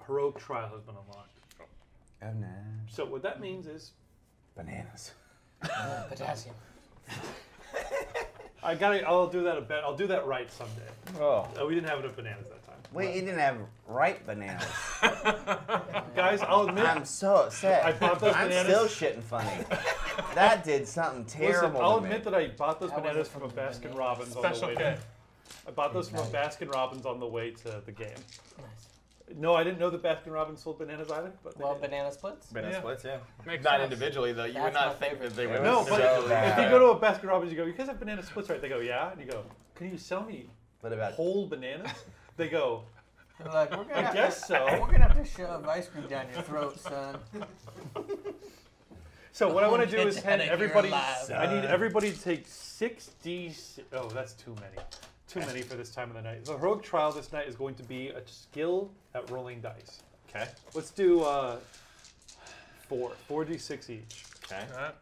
Heroic trial has been unlocked. Oh no. So what that means is Bananas. Potassium. I gotta. I'll do that a bit. I'll do that right someday. Oh. Uh, we didn't have enough bananas that time. Wait, you didn't have ripe bananas. Guys, I'll admit. I'm so upset. I bought those I'm bananas. still shitting funny. that did something Listen, terrible. I'll to me. admit that I bought those How was bananas from a Baskin? Robbins on the way. K. To, I bought those from a Baskin Robbins on the way to the game. Nice. No, I didn't know that Baskin Robbins sold bananas either. But they Well, did. banana splits. Banana Yeah. splits, yeah. Makes Not sense. individually, though. You would That's not my think favorite that they thing. would. No, but necessarily if you go to a Baskin Robbins, you go, "You guys have banana splits, right?" They go, "Yeah," and you go, "Can you sell me What about whole bananas?" They go, They're like, we're gonna "I guess to, so." We're gonna have to shove ice cream down your throat, son. So what I want to do is that hand everybody. I need everybody to take six d. Oh, that's too many. Too many for this time of the night. The rogue trial this night is going to be a skill at rolling dice. Okay. Let's do uh, four, four d six each. Okay. Alright.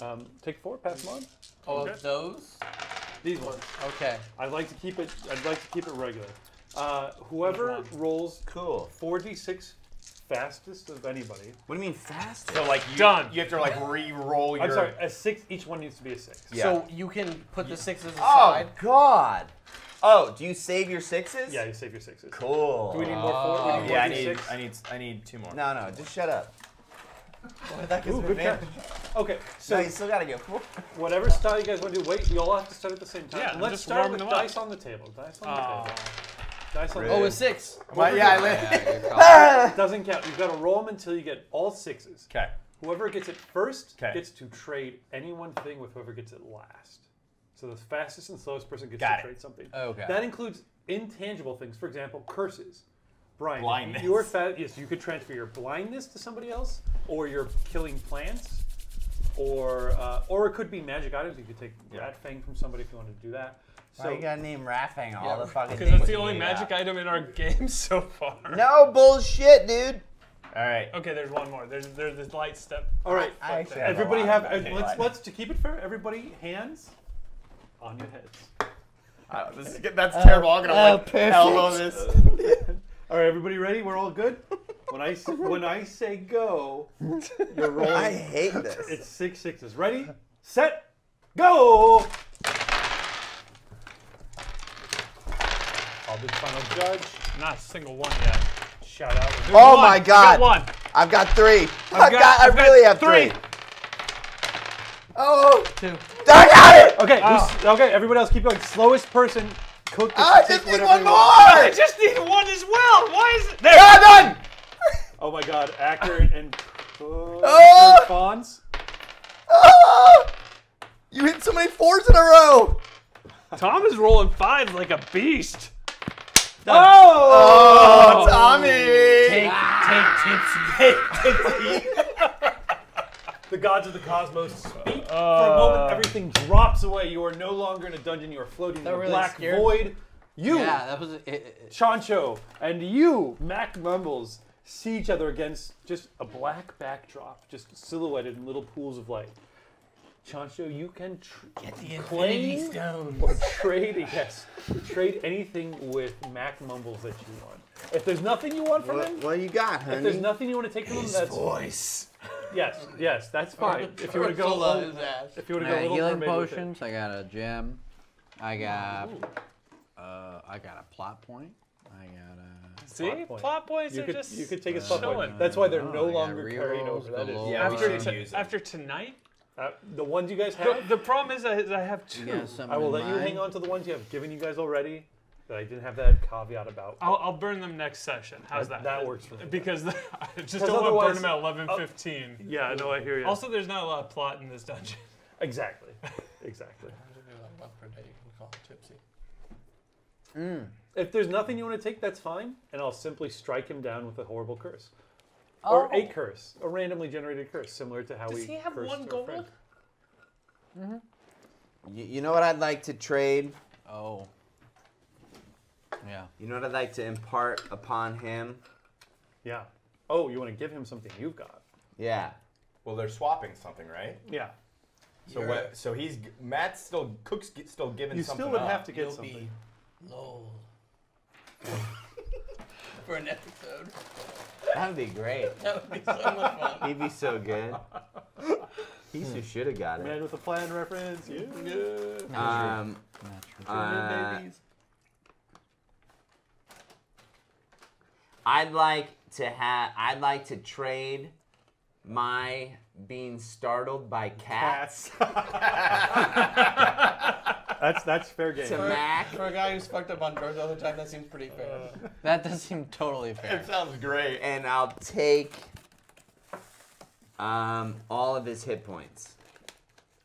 Um, take four, pass them on. Oh, Okay. those? These ones. Okay. I'd like to keep it. I'd like to keep it regular. Uh, whoever rolls Cool. four d six fastest of anybody. What do you mean fast? So, like, you, Done. you have to, like, re roll your. I'm sorry, a six. Each one needs to be a six. Yeah. So you can put the sixes aside. Oh aside. God. Oh, do you save your sixes? Yeah, you save your sixes. Cool. Do we need more four? We need more Yeah, I d need, six. I need, I need two more. No, no, just shut up. that gives Ooh, me good catch. advantage. Okay, So so you still gotta get four. whatever style you guys want to do, wait, you all have to start at the same time. Yeah, I'm Let's just start warming with them up. dice on the table. Dice on the table. Dice on Oh, a six. Well, yeah, I li- Doesn't count. You've got to roll them until you get all sixes. Okay. Whoever gets it first 'Kay. gets to trade any one thing with whoever gets it last. So the fastest and slowest person gets Got to it. trade something. Okay. That includes intangible things. For example, curses. Brian, Blindness. Your fa- yes, you could transfer your blindness to somebody else, or your killing plants, or uh, or it could be magic items. You could take Rat Fang from somebody if you wanted to do that. Why you gotta name Rat Fang all the fucking Because that's the only magic out? item in our game so far. No bullshit, dude. All right. Okay, there's one more. There's there's this light step. All right, I actually have everybody have. of uh, let's items. let's to keep it fair. Everybody hands on your heads. Uh, this is, that's terrible. I'm gonna oh, like perfect. elbow this. All right, everybody ready? We're all good. When I s- when I say go, you're rolling. I hate this. It's six sixes. Ready, set, go. I'll be the final judge. Not a single one yet. Shout out. There's Oh one. my I God. got one. I've got three. I've, got- got, I've I got really have three. three. Oh, Two. I got it. Okay, who's- okay. Everybody else, keep going. Slowest person. Cook. I take just need one more. I just need one as well. Why is it? There. Yeah, done. Oh my God, accurate and. Uh, Oh! Fonz. Oh, you hit so many fours in a row. Tom is rolling fives like a beast. Oh, oh, Tommy! Take, take tipsy. The gods of the cosmos speak. For a moment, uh. everything drops away. You are no longer in a dungeon. You are floating in a really black scared- void. You, Yeah, that was. It, it, Chancho, and you, Mac Mumbles, see each other against just a black backdrop, just silhouetted in little pools of light. Chancho, you can tr- Get the Infinity claim Stones. or trade, yes, trade anything with Mac Mumbles that you want. If there's nothing you want from him, What, what you got, honey? if there's nothing you want to take from him, that's voice. yes, yes, that's fine. If you want to go, Ursula a- his ass. if you want to go a little healing with it. potions. I got a gem. I got. Uh, I got a plot point. I got a. See, Plot point. plot points You are could, just you could take a spot point. That's why they're Oh, no longer carried over. That is. Yeah, after, should to- use it. after tonight. Uh, the ones you guys have. the problem is I, I have two. You I will in let you hang on to the ones you have given you guys already. That I didn't have that caveat about. I'll, I'll burn them next session. How's That- that? that works for me. Because I just don't want to burn them at eleven uh, fifteen. yeah, no, I hear you. Also, there's not a lot of plot in this dungeon. exactly, exactly. Tipsy. If there's nothing you want to take, that's fine, and I'll simply strike him down with a horrible curse, or a oh. curse, a randomly generated curse, similar to how Does we. he have cursed one our gold? Mm-hmm. friend. You, you know what I'd like to trade? Oh. Yeah. You know what I'd like to impart upon him? Yeah. Oh, you want to give him something you've got? Yeah. Well, they're swapping something, right? Yeah. So You're- what? So he's Matt's still Cook's get- still giving You something still would up. have to get You'll something. be lol. For an episode. That'd be great. That would be so much fun. He'd be so good. He's who should have got it. Man with a plan reference. Yeah. Um, uh. I'd like to have. I'd like to trade my being startled by cats That's that's fair game. to For, Mac. for a guy who's fucked up on drugs all the time, that seems pretty fair. That does seem totally fair. It sounds great. and I'll take um, all of his hit points.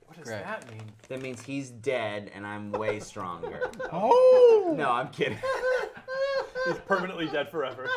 What does Great. that mean? That means he's dead and I'm way stronger. Oh! No, I'm kidding. He's permanently dead forever.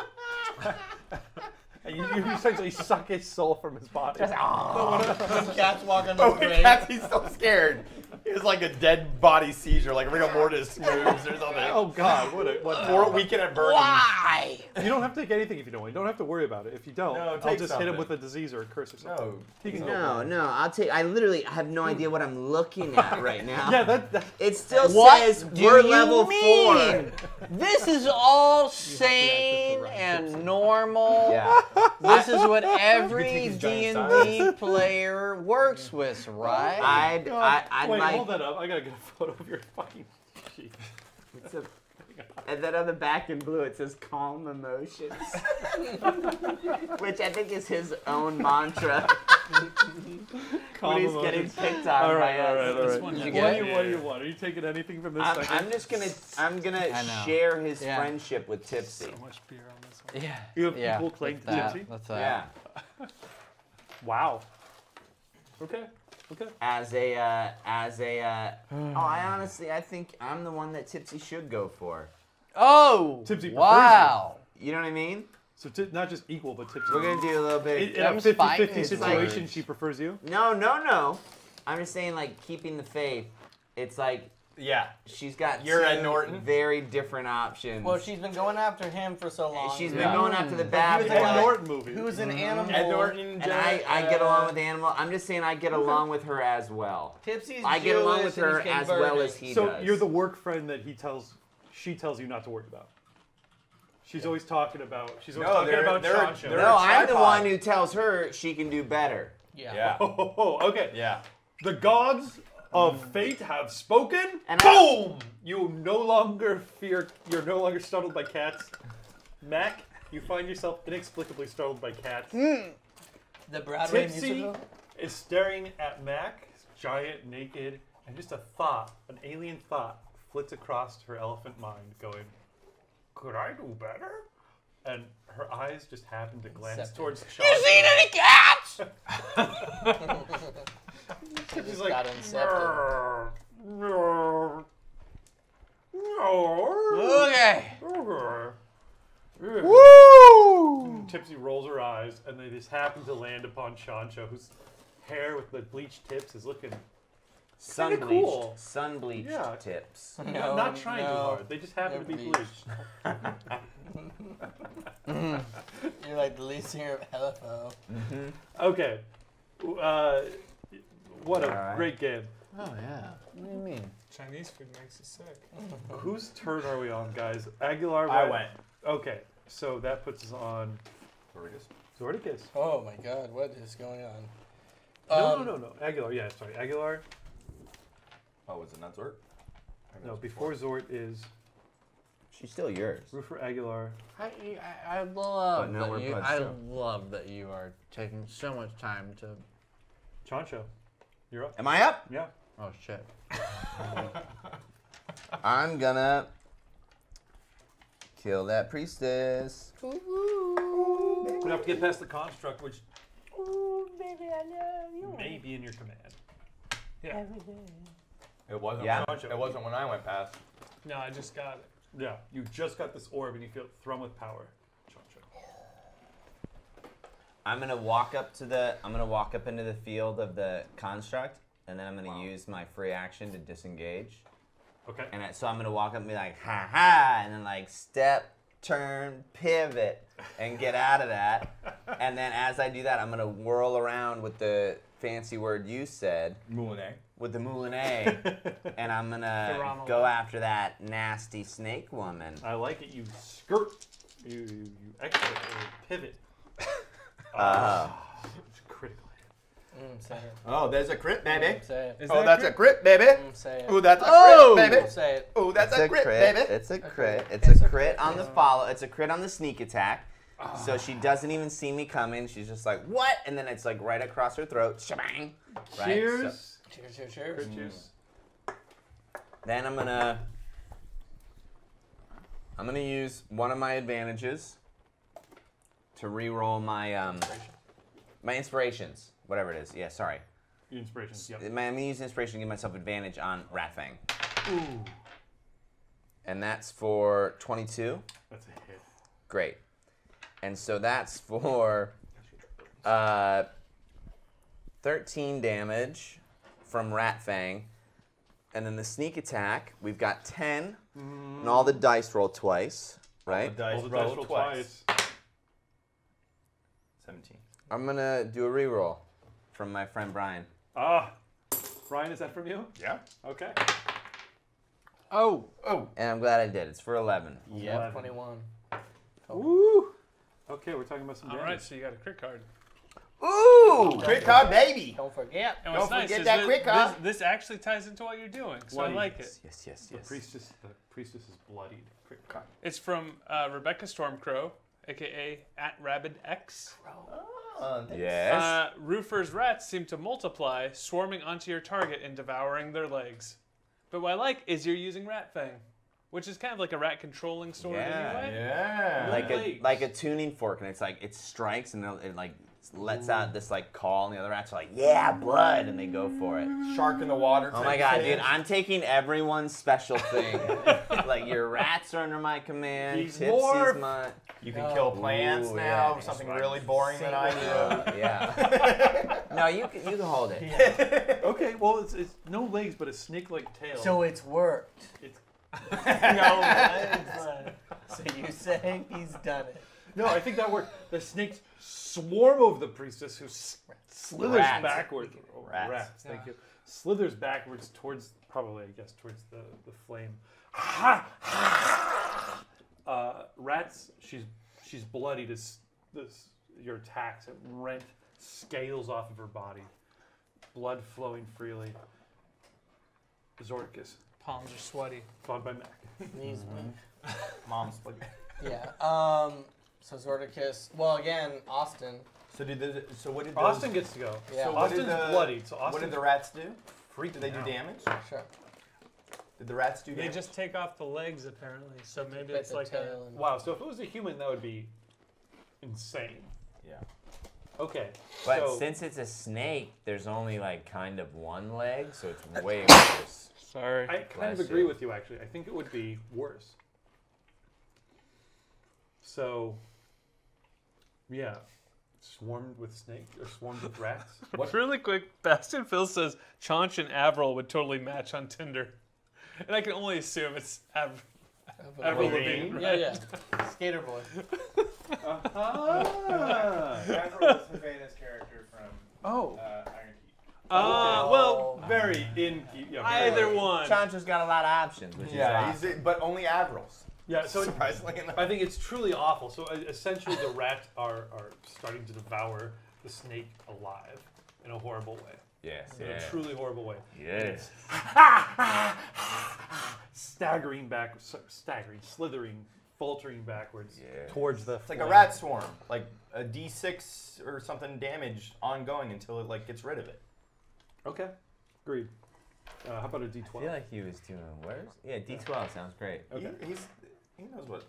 And you, you essentially suck his soul from his body. Ah. when cats walk on Oh, the grave. Kat's, he's so scared. He has like a dead body seizure, like rigor mortis moves or something. Oh God! What a what? Four weekend at Bernie's. Why? You don't have to take anything if you don't. want. You don't have to worry about it. If you don't, No, I'll take just hit him with a disease or a curse or something. No. He can No, no, I'll take. I literally have no idea what I'm looking at right now. Yeah, that, that It still What says do we're you level mean? four. This is all sane and normal. Yeah. This is what every D and D player works with, right? I'd, I, I'd Wait, like. hold that up. I gotta get a photo of your fucking sheet. A- and then on the back in blue it says calm emotions. Which I think is his own mantra when he's getting picked on All by right, all right, us. all right. one What get? do you, what do you want? Are you taking anything from this I'm. I'm just gonna I'm gonna share his Yeah. friendship with Tipsy. So much beer on this one. Yeah. You have yeah. equal claim to that. Tipsy? That's that. Yeah. Wow. Okay. Okay. As a uh, as a uh, oh, I honestly I think I'm the one that Tipsy should go for. Oh, Tipsy prefers wow. You know what I mean? So ti not just equal, but tipsy. We're gonna do a little bit. In, in a Them's 50-50 fighting. It's like- situation, she prefers you. No, no, no. I'm just saying, like keeping the faith. It's like Yeah. she's got You're two Ed Norton. very different options. Well, she's been going after him for so long. She's Yeah. been going after the But bad he was Ed like- boy. Norton movie. Who's an mm-hmm. animal? Ed Norton And I, I get along with Animal. I'm just saying I get along with her as well. Tipsy's I get along with and her he's as well converted. as he so does. you're the work friend that he tells, she tells you not to worry about. She's always talking about. She's always No, talking they're- about they're- Chancho. they're- no, I'm the tripod. one who tells her she can do better. Yeah. Yeah. Oh, okay. Yeah. The gods of fate have spoken. And I- Boom! You no longer fear. You're no longer startled by cats. Mac, you find yourself inexplicably startled by cats. Hmm. The Broadway Tipsy musical. is staring at Mac, giant, naked, and just a thought, an alien thought, flits across her elephant mind, going, "Could I do better?" And her eyes just happen to glance Incepted. towards seen any cats? She's got incepted. "Brrr, Okay. Woo! Tipsy rolls her eyes, and they just happen to land upon Chancho, whose hair with the bleached tips is looking Sun Kinda bleached, cool. sun bleached Yeah. tips. No, not trying too no. hard. They just happen to be They're bleached. You're like the least singer of LFO. Okay. Uh, what a Alright. great game. Oh yeah. What do you mean? Chinese food makes you sick. Whose turn are we on, guys? Aguilar. I went- went. Okay, so that puts us on Zordicus. Oh my god, what is going on? No, Um, no, no, no. Aguilar. Yeah, sorry. Aguilar. Oh, was it not Zort? No, before Zort is She's still yours. Roofer Aguilar. I, I, I love But now that we're you. I love that you are taking so much time to. Chancho. You're up. Am I up? Yeah. Oh shit. I'm gonna kill that priestess. We have to get past the construct, which baby, I love you. may be in your command. Yeah. It wasn't. Yeah. It wasn't when I went past. No, I just got it. Yeah, you just got this orb and you feel it thrum with power. I'm gonna walk up to the. I'm gonna walk up into the field of the construct, and then I'm gonna use my free action to disengage. Okay. And I, so I'm gonna walk up and be like, ha ha, and then like step, turn, pivot, and get out of that. and then as I do that, I'm gonna whirl around with the fancy word you said, Moulinet. with the moulinet, and I'm gonna go after that nasty snake woman. I like it. You skirt. You you, you exit or pivot. Uh, It's critical. Mm, say it. Oh, there's a crit, baby. Mm, say it. Is Oh, that's a crit, baby. Mm, say it. Oh, that's a Oh! crit, baby. Say it. Oh, that's it's a crit, baby. It's a crit. It's It's a a crit crit. on the follow. It's a crit on the sneak attack. So she doesn't even see me coming. She's just like, what? And then it's like right across her throat. Shabang. Right? Cheers. So Cheers, cheers, cheers. Crit cheers. then I'm gonna I'm gonna use one of my advantages to re-roll my um my inspirations. Whatever it is. Yeah, sorry. Your inspirations. Yep. I'm gonna use inspiration to give myself advantage on Ratfang. Ooh, And that's for 22. that's a hit. Great. And so that's for uh, 13 damage from Rat Fang. And then the sneak attack, we've got 10. And all the dice roll twice, right? Dice Roll the roll dice roll twice. twice. 17. I'm going to do a reroll from my friend Brian. Ah, Brian, is that from you? Yeah. Okay. Oh. Oh. And I'm glad I did. It's for 11. Yeah. 21. Woo. Okay, we're talking about some All damage. right, so you got a crit card. Ooh, crit card, baby. Don't forget. And what's Don't nice forget is that this, quick this, card. this actually ties into what you're doing, so I Why? like it. Yes, yes, The yes. priestess, the priestess is bloodied. Crit card. It's from uh, Rebecca Stormcrow, aka at Rabid X. Uh, Yes. Uh, Roofer's rats seem to multiply, swarming onto your target and devouring their legs. But what I like is you're using Rat Fang, which is kind of like a rat controlling sword Yeah, anyway. Yeah. like a like a tuning fork, and it's like it strikes and it like lets out this like call, and the other rats are like, "Yeah, blood," and they go for it. Shark in the water. Oh my god, thing. dude! I'm taking everyone's special thing. like your rats are under my command. He's Tipsy's morph. my. You can kill plants Ooh, now. yeah. Something really boring that I do. Yeah. no, you can, you can hold it. Okay, well, it's, it's no legs, but a snake-like tail. So it's worked. It's no, it's, uh, so you're saying he's done it? No, I think that worked. The snakes swarm over the priestess, who s- slithers Rats. backwards. Oh, Rats. rats, thank you. Slithers backwards towards, probably, I guess, towards the, the flame. Ha! Ha! Uh, rats, she's she's bloodied as this, your attacks have rent scales off of her body, blood flowing freely. Zordicus, Palms are sweaty. followed by Mac. Knees Mom's like. Yeah. Um. So Zordicus. Well, again, Austin. So did the, so what did those, Austin gets to go. Yeah. So what did Austin's the- bloodied, so What Austin did the rats do? freaked Did they do out. damage? Sure. Did the rats do They damage? just take off the legs apparently. So maybe Bit it's the like a. tail and- Wow, so if it was a human, that would be insane. Yeah. Okay. But so, since it's a snake, there's only like kind of one leg, so it's way worse. Sorry. I kind Bless of agree you. with you, actually. I think it would be worse. So, yeah, swarmed with snakes or swarmed with rats. What- Really quick, Bastion Phil says Chaunch and Avril would totally match on Tinder. And I can only assume it's Av- Avril Lavigne? Lavigne. Yeah, yeah. Skater boy. Ah. Avril is the famous character from Oh. uh, Iron Key. Uh, well, Very in. Yeah, either one. Chancho's got a lot of options, which Yeah, is he's, but only Avrils. Yeah, so Surprisingly enough. I think it's truly awful. So uh, essentially, the rats are, are starting to devour the snake alive in a horrible way. yes, In yeah, a truly horrible way. yes. Staggering back, staggering, slithering, faltering backwards Yeah. towards the. It's like a rat swarm, like a D6 or something damage ongoing until it like gets rid of it. Okay, agreed. Uh, how about a D12? I feel like he was doing worse. Yeah, D12 sounds great. Okay. He, he's he knows what.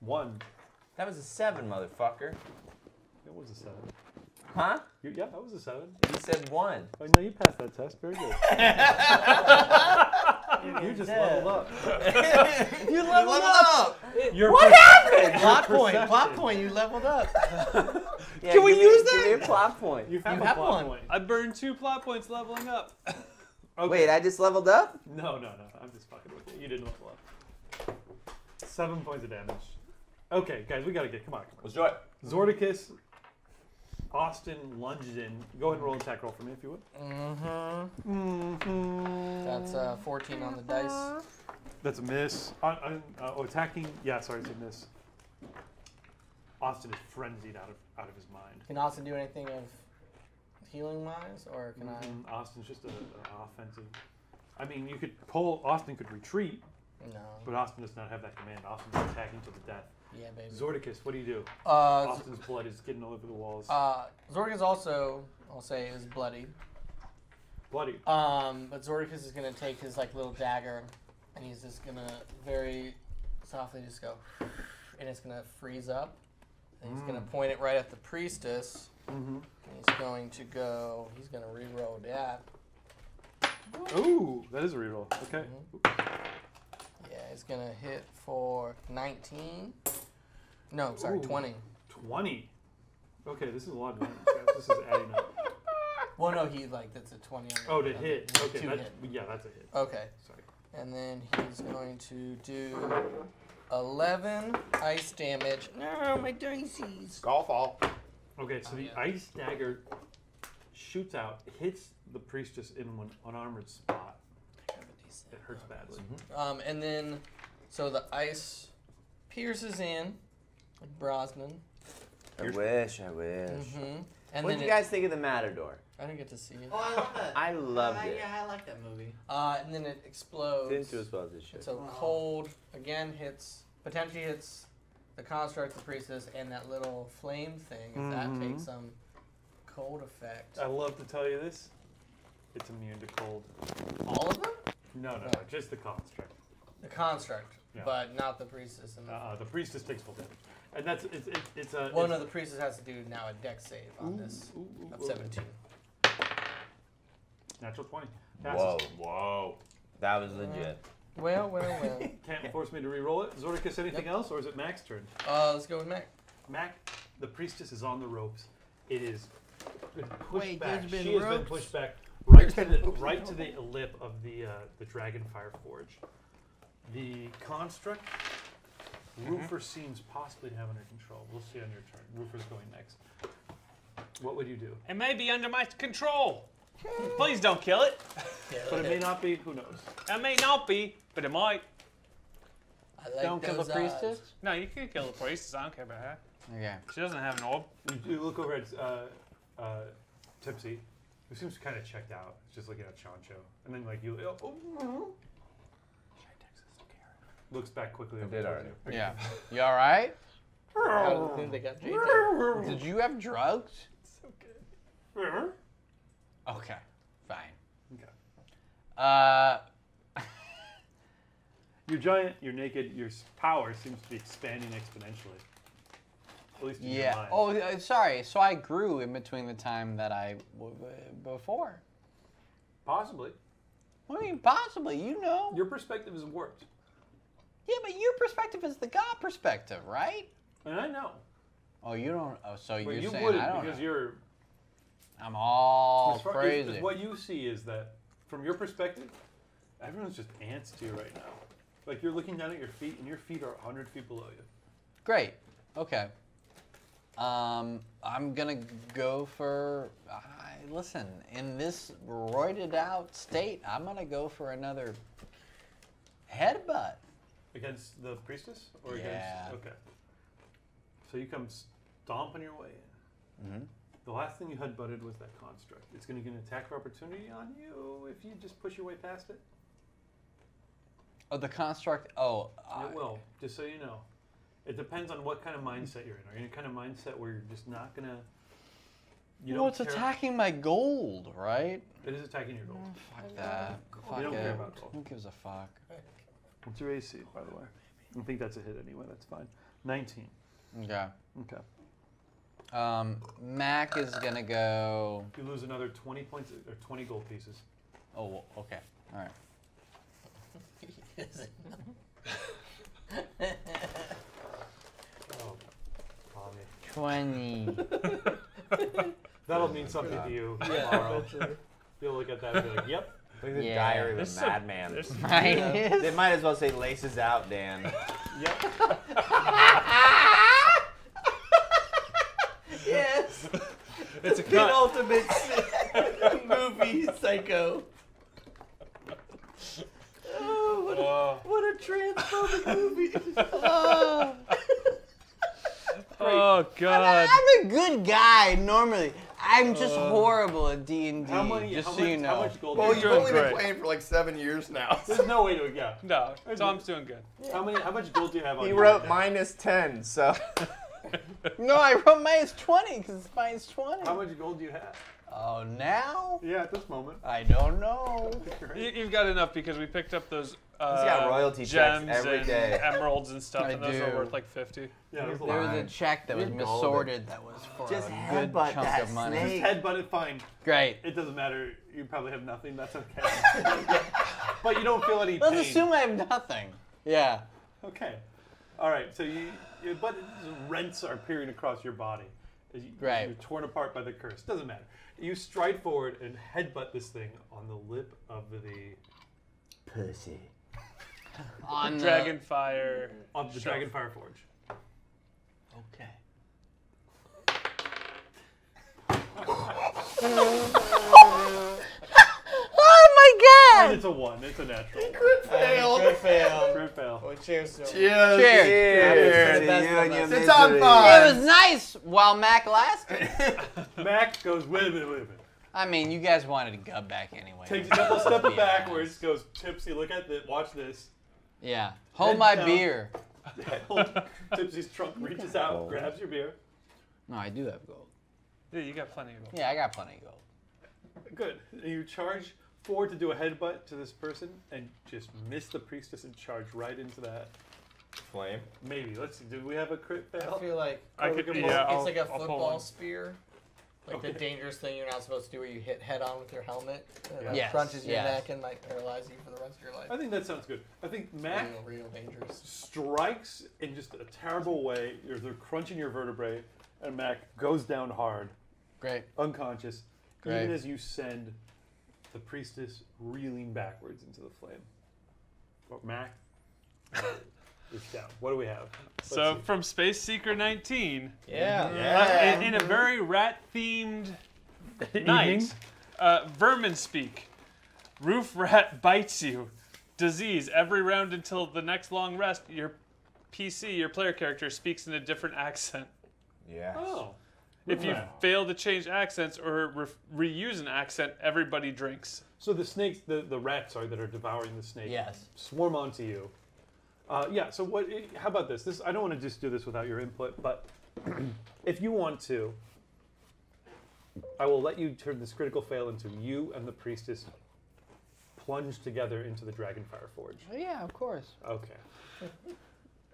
One. That was a seven, motherfucker. That was a seven. Huh? You, yeah, that was a seven. You said one. Oh, no, you passed that test. Very good. you just leveled up. You leveled up. Your What per- happened? Plot your point. Plot perception. point. You leveled up. Yeah, Can we give me- use Give me that? a plot point. You have You a have plot one. point. I burned two plot points leveling up. Okay. Wait, I just leveled up? No, no, no. I'm just fucking with you. You didn't level up. Seven points of damage. Okay, guys, we gotta get. Come on, come Let's do it. Zordicus. Austin lunged in. Go ahead and roll an attack roll for me, if you would. Mm-hmm. Mm-hmm. That's uh, 14 on the dice. That's a miss. On, on, uh, oh, attacking. Yeah, sorry, it's a miss. Austin is frenzied out of out of his mind. Can Austin do anything of healing wise, or can Mhm, Austin's just an offensive. I mean, you could pull. Austin could retreat, I? No. but Austin does not have that command. Austin's attacking to the death. Yeah, baby. Zordicus, what do you do? Uh, Austin's blood is getting all over the walls. uh, Zorgus also, I'll say, is bloody. Bloody. Um, but Zordicus is gonna take his like little dagger, and he's just gonna very softly just go, and it's gonna freeze up. And he's gonna point it right at the priestess. Mm-hmm. And he's going to go. He's gonna re-roll that. Ooh, that is a reroll. Okay. Yeah, he's gonna hit for 19. No, sorry, Ooh. 20. 20. Okay, this is a lot of damage. guys. This is adding up. Well, no, he like that's a 20 on the. Oh, to on the- hit. Okay, to that's, hit. yeah, that's a hit. Okay, Sorry. and then he's going to do 11 ice damage. No, my dices. Golf all. Okay, so Oh, the yeah. ice dagger shoots out, hits the priestess in one unarmored spot. It hurts badly. Um, and then, so the ice pierces in, like Brosnan. I wish, I wish. Mm-hmm. And What then did you it- guys think of the Matador? I didn't get to see it. Oh, I love that. I loved Uh, it. Yeah, I like that movie. Uh, and then it explodes. Didn't do as well as it should. And so cold again hits potentially hits the construct, the priestess, and that little flame thing. If that Mhm. takes some cold effect. I love to tell you this. It's immune to cold. All of them? No, no, no, just the construct. The construct, Yeah. but not the priestess. And the, Uh, the priestess takes full damage, and that's it's it's, it's a well, it's, no, the priestess has to do now a Dex save on this ooh, ooh, of ooh. 17. natural twenty. Passes. Whoa. Whoa. That was legit. Well, well, well. Can't force me to re-roll it. Zordicus, anything else, or is it Mac's turn? uh, let's go with Mac. Mac, the priestess is on the ropes. It is been pushed Wait, back. there's been she has been ropes? pushed back right to the right to the lip of the uh, the Dragonfire Forge. The construct, Roofer seems possibly to have under control. We'll see on your turn. Roofer's going next. What would you do? It may be under my control. Please don't kill it. But it may not be. Who knows? It may not be, but it might. I like Don't kill the priestess. odds. No, you can kill the priestess. I don't care about her. Okay. She doesn't have an orb. You, you look over at uh, uh, Tipsy, who seems kind of checked out. He's just looking at Chancho, and then like you. Oh, oh. Looks back quickly. I over did towards already. you. Yeah. You all right? I don't they got JJ. Did you have drugs? Uh-huh. Okay. Fine. Okay. Uh, You're giant, you're naked, your s- power seems to be expanding exponentially. At least in your yeah. mind. Oh, uh, sorry. So I grew in between the time that I before. Possibly. I mean, possibly. You know. Your perspective is warped. yeah, but your perspective is the God perspective, right? And I know. Oh, you don't. Oh, so you're you saying wouldn't I don't because know. you're. I'm all far- is- crazy. is what you see is that, from your perspective, everyone's just ants to you right now. Like you're looking down at your feet, and your feet are 100 feet below you. Great. Okay. Um, I'm gonna go for. I listen, in this roided out state, I'm gonna go for another headbutt. Against the priestess? Or Yeah. against. Okay. So you come stomping your way in. Mm-hmm. The last thing you headbutted was that construct. It's going to get an attack of opportunity on you if you just push your way past it. Oh, the construct. Oh, it will, just so you know. It depends on what kind of mindset you're in. Are you in a kind of mindset where you're just not going to. You well, it's care- attacking my gold, right? It is attacking your gold. Fuck that. Fuck You don't it. care about gold. Who gives a fuck? What's your AC, by the way? I think that's a hit anyway. That's fine. 19. Okay. Okay. Um, Mac is gonna go. You lose another 20 points or 20 gold pieces. Oh, okay. All right. Tommy. Twenty. That'll mean something to you tomorrow. You'll look at that and be like, yep. Look at the Yeah. diary of There's a madman. there's some- Right? They might as well say laces out, Dan. Yep. yes. It's a The cut. ultimate movie psycho. Oh, what a, Oh, what a transphobic movie. oh Oh god. I'm a good guy normally. I'm just uh, horrible at D and D. How many? Just how so much, you know. How much gold? Well, you've only great. been playing for like seven years now. There's no way to. Yeah. No, Tom's doing good. How many? How much gold do you have on He you wrote right now? minus 10, so. No, I wrote minus twenty because it's minus twenty. How much gold do you have? Oh, now Yeah, at this moment. I don't know. You, you've got enough because we picked up those uh, got royalty checks gems every and day. emeralds and stuff, I and those do. are worth like fifty. Yeah, there's There was a check that was You're missorted that was for Just a good headbutt chunk that of money. snake. Head butted fine. Great. It doesn't matter. You probably have nothing. That's okay. but you don't feel any Let's pain. assume I have nothing. Yeah. Okay. All right. So you, you but rents are appearing across your body. You, Right. You're torn apart by the curse. Doesn't matter. You stride forward and headbutt this thing on the lip of the Percy. On the- Dragon fire. of the Shelf. Dragonfire Forge. Okay. my And it's a one. It's a natural. Failed. Good fail. Crit fail. Well, cheers to him. Cheers. Cheers. Cheers to That's you the and your best. It's on misery. fire. It was nice while Mac lasted. Mac goes, wait a minute, wait a minute. I mean, you guys wanted to go back anyway. Takes a couple steps Be backwards, honest. goes tipsy, look at this, watch this. Yeah. Hold Head my down. beer. Tipsy's trunk reaches out, grabs your beer. No, I do have gold. Yeah, you got plenty of gold. Yeah, I got plenty of gold. Good. And you charge forward to do a headbutt to this person and just miss the priestess and charge right into that flame. Maybe. Let's see. Do we have a crit fail? I feel like I it's could- it's I'll- like a I'll football spear. Like Okay. the dangerous thing you're not supposed to do where you hit head on with your helmet. and It Yes, crunches your yes. neck and like paralyzes you for the rest of your life. I think that sounds good. I think Mac real, real dangerous. strikes in just a terrible way. You're they're crunching your vertebrae, and Mac goes down hard, Great. unconscious, Great. even as you send the priestess reeling backwards into the flame. But Mac is down. What do we have? Let's So see. from Space Seeker 19, Yeah. uh, in, in a very rat-themed night, uh, vermin speak. Roof rat bites you. Disease. Every round until the next long rest, your PC, your player character, speaks in a different accent. Yeah. oh, If you Wow. fail to change accents or re- reuse an accent, everybody drinks. so the snakes, the, the rats, are that are devouring the snake, Yes. swarm onto you. Uh, yeah. So what? How about this? This I don't want to just do this without your input, but if you want to, I will let you turn this critical fail into you and the priestess plunge together into the Dragonfire Forge. Yeah, of course. Okay.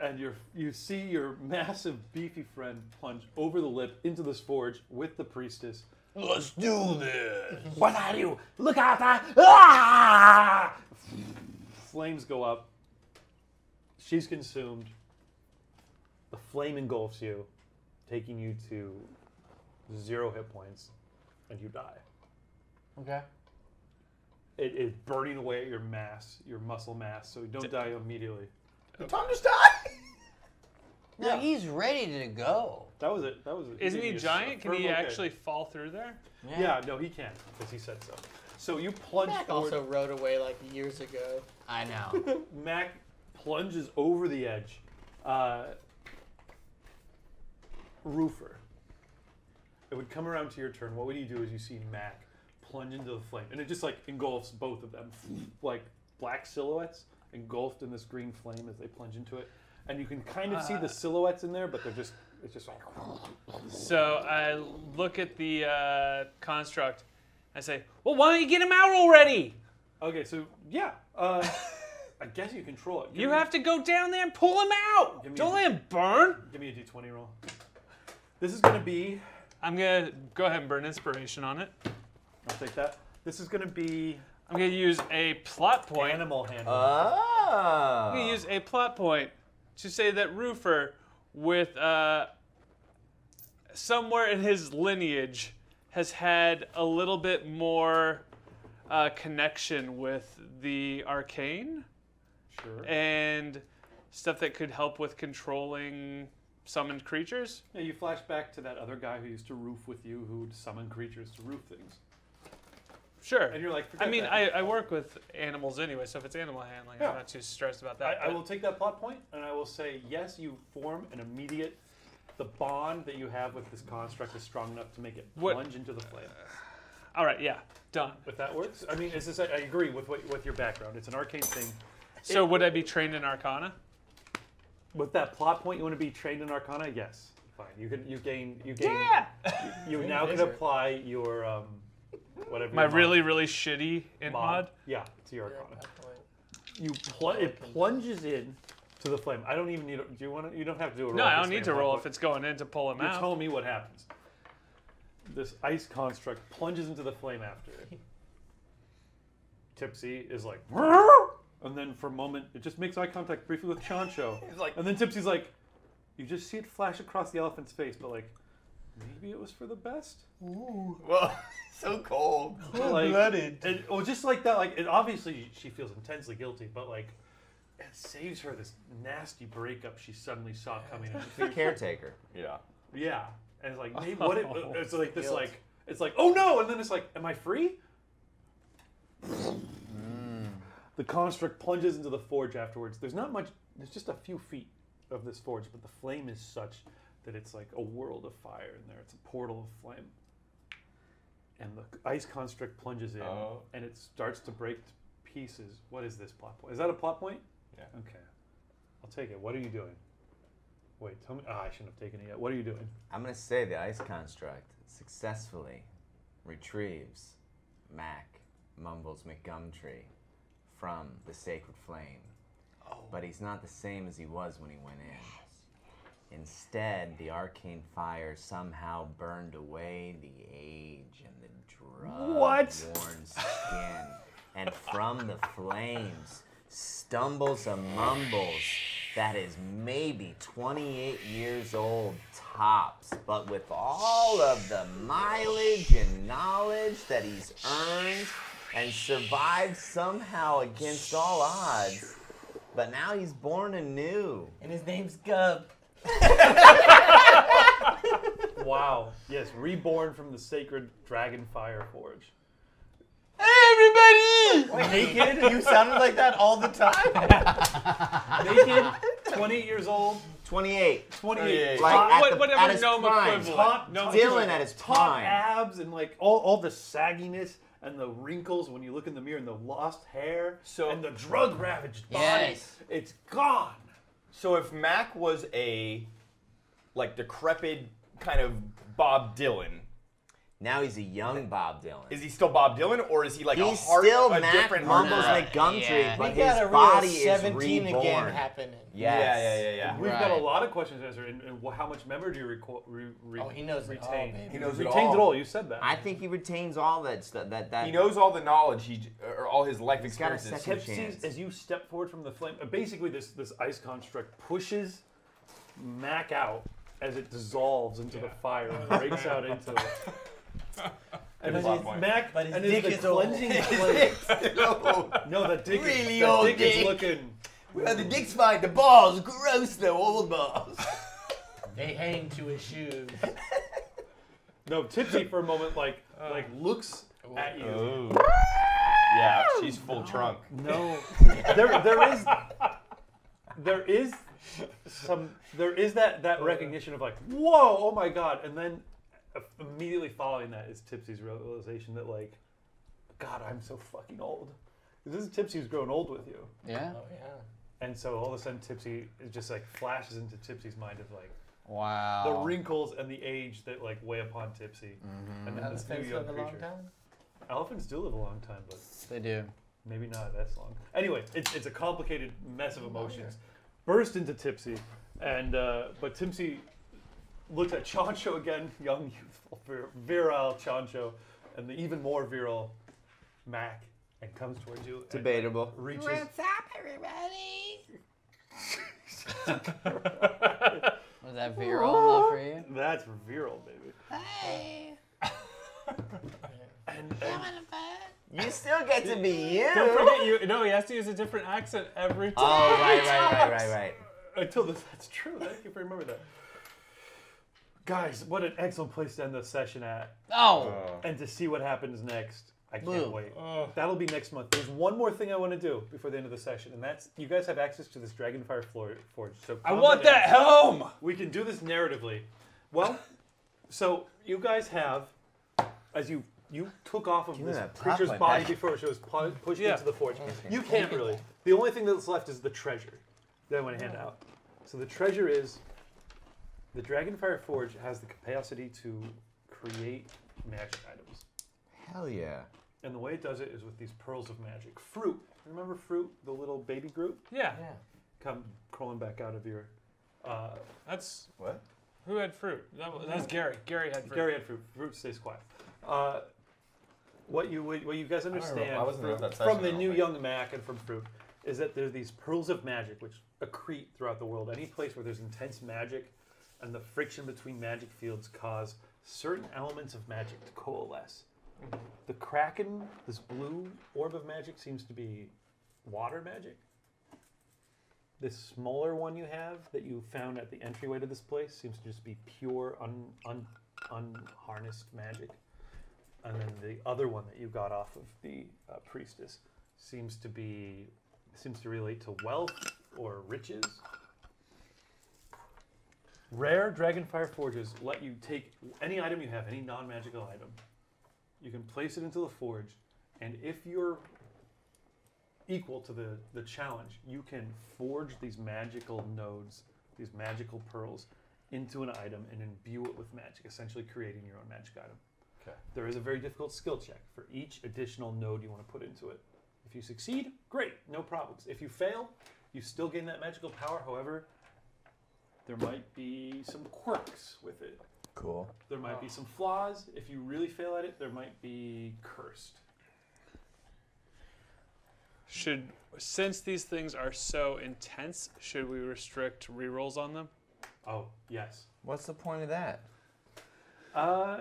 And you you see your massive, beefy friend plunge over the lip into this forge with the priestess. Let's do this. What are you? Look out! ah! Flames go up. She's consumed. The flame engulfs you, taking you to zero hit points, and you die. Okay. It is burning away at your mass, your muscle mass, so you don't die immediately. Tom just died. No, Yeah. he's ready to go. That was it. That was it. Isn't gave he me a s- giant? Can he okay. actually fall through there? Yeah, no, he can because he said so. So you plunge Mac forward. also rode away like years ago. I know. Mac plunges over the edge. Uh, Roofer. It would come around to your turn. What would you do as you see Mac plunge into the flame, and it just like engulfs both of them, like black silhouettes engulfed in this green flame as they plunge into it. And you can kind of see the silhouettes in there, but they're just it's just like So I look at the uh, construct. I say, "Well, why don't you get him out already? okay. So yeah, uh, I guess you control it. Give You me- have to go down there and pull him out. Give me Don't a- let him burn." give me a d20 roll. This is gonna be I'm gonna go ahead and burn inspiration on it. I'll take that. This is going to be I'm gonna use a plot point. animal handling. Oh. I'm gonna use a plot point to say that Roofer, with uh, somewhere in his lineage, has had a little bit more uh, connection with the arcane sure. and stuff that could help with controlling summoned creatures. Yeah, you flash back to that other guy who used to roof with you, who would summon creatures to roof things. Sure. And you're like, I mean. I, I work with animals anyway, so if it's animal handling, Yeah. I'm not too stressed about that. I but- will take that plot point and I will say, yes, you form an immediate. The bond that you have with this construct is strong enough to make it What- plunge into the flame. All right, yeah, done. If that works, I mean, is this? I agree with what with your background. It's an arcane thing. So would I be trained in Arcana? With that plot point, you want to be trained in Arcana? Yes, fine. You can you gain you gain. Yeah. You now can apply your um, whatever. My your mod- really, really shitty int mod. Yeah, to your Arcana. You pl- it plunges in to the flame. I don't even need. A, do you want to? You don't have to do a roll. No, I don't need to roll if it's going in to pull him You out. tell me what happens. This ice construct plunges into the flame after it. Tipsy is like, and then for a moment it just makes eye contact briefly with Chancho. He's like, And then Tipsy's like, you just see it flash across the elephant's face, but like, maybe it was for the best. Ooh. well, so cold. like, And, well, just like that, like, it obviously she feels intensely guilty, but like, it saves her this nasty breakup she suddenly saw coming. The caretaker. Yeah. yeah, and it's like, maybe what it, it's like this, Guilt. like, it's like, oh no, and then it's like, am I free? Mm. The construct plunges into the forge afterwards. There's not much. There's just a few feet of this forge, but the flame is such that it's like a world of fire in there. It's a portal of flame. And the ice construct plunges in, Oh. and it starts to break to pieces. What is this plot point? Is that a plot point? Yeah. Okay, I'll take it. What are you doing? Wait, tell me. Ah, I shouldn't have taken it yet. What are you doing? I'm gonna say the ice construct successfully retrieves Mac Mumbles McGumtree from the Sacred Flame. But he's not the same as he was when he went in. Instead, the arcane fire somehow burned away the age and the drug What? worn skin. And from the flames stumbles a mumbles that is maybe 28 years old tops, but with all of the mileage and knowledge that he's earned and survived somehow against all odds. But now he's born anew. And his name's Gub. Wow. Yes, reborn from the sacred dragon fire forge. Hey, everybody! Naked? You sounded like that all the time. Naked, 28 years old, 28. 28. Like top- at what- the, whatever at his gnome prime. equivalent. top, No, top- Dylan at his top prime. abs and like all, all the sagginess and the wrinkles when you look in the mirror and the lost hair So- and the drug ravaged body. Yes. It's gone. So if Mac was a like decrepit kind of Bob Dylan, Now he's a young Bob Dylan. is he still Bob Dylan or is he like He's a heart, still a Mac different Mumbles heart? McGumtree, Yeah. but we got his a real body is reborn. again happening. Yes. Yeah, yeah, yeah, yeah. We've got a lot of questions to answer. And, and how much memory do you reco- re- re- Oh, he knows it all, retain? baby. He knows it retains all. it all. You said that. I think he retains all that stuff. That that He knows all the knowledge he or all his life He's got a experiences. second Tipsy, chance. as you step forward from the flame, uh, basically this this ice construct pushes Mac out as it dissolves into the fire and breaks out into it. And Good then plot. Mac, But his and dick the is old. cleansing flame. no, No, that dick, Really is, that old dick is dick. looking. well, the dick's fine. The balls, gross though, old balls. They hang to his shoes. No, Tipsy for a moment, like like looks at you. Oh. Yeah, she's full trunk. No, there there is there is some there is that that recognition of like whoa oh my god and then uh, immediately following that is Tipsy's realization that like God I'm so fucking old. This is Tipsy who's grown old with you, Yeah. Oh yeah. and so all of a sudden Tipsy is just like flashes into Tipsy's mind of like Wow. the wrinkles and the age that like weigh upon Tipsy, and then this new Elephants young live a long creature. time. Elephants do live a long time, but They do. maybe not as long. Anyway, it's, it's a complicated mess of emotions. Burst into Tipsy, and uh, but Tipsy looks at Chancho again, young, youthful, vir- virile Chancho, and the even more virile Mac, and comes towards you. and, Debatable. reaches. What's up, everybody? Was that virile enough for you? That's virile, baby. and, and You still get to be you. Don't forget you. No, he has to use a different accent every time. Oh right, right, right, right, right. until this, that's true. Thank you for remembering that. Guys, what an excellent place to end the session at. Oh. Uh. and to see what happens next. I can't Blue. wait. That'll be next month. There's one more thing I want to do before the end of the session, and that's you guys have access to this Dragonfire floor, Forge. So I want that ends. home. We can do this narratively. Well, so you guys have, as you you took off of Give this creature's body pack. before she was pu- pushed Yeah. into the forge. You can't really. The only thing that's left is the treasure that I want to hand out. So the treasure is the Dragonfire Forge has the capacity to create magic items. Hell yeah. And the way it does it is with these pearls of magic. Fruit. Remember fruit, the little baby Groot? Yeah, Yeah. Come crawling back out of your. Uh, that's What? who had fruit. That was, that's Gary. Gary had fruit. Gary had fruit. Fruit stays quiet. Uh, what you what what you guys understand I wasn't from, that from the new think. young Mac and from fruit is that there's these pearls of magic which accrete throughout the world. Any place where there's intense magic and the friction between magic fields cause certain elements of magic to coalesce. The Kraken, this blue orb of magic, seems to be water magic. This smaller one you have that you found at the entryway to this place seems to just be pure, un, un, unharnessed magic. And then the other one that you got off of the uh, priestess seems to be seems to relate to wealth or riches. Rare Dragonfire forges let you take any item you have, any non-magical item. You can place it into the forge, and if you're equal to the, the challenge, you can forge these magical nodes, these magical pearls, into an item and imbue it with magic, essentially creating your own magic item. Okay. There is a very difficult skill check for each additional node you want to put into it. If you succeed, great, no problems. If you fail, you still gain that magical power. However, there might be some quirks with it. Cool. There might be some flaws. If you really fail at it, there might be cursed. Should since these things are so intense, should we restrict rerolls on them? Oh, yes. What's the point of that? Uh,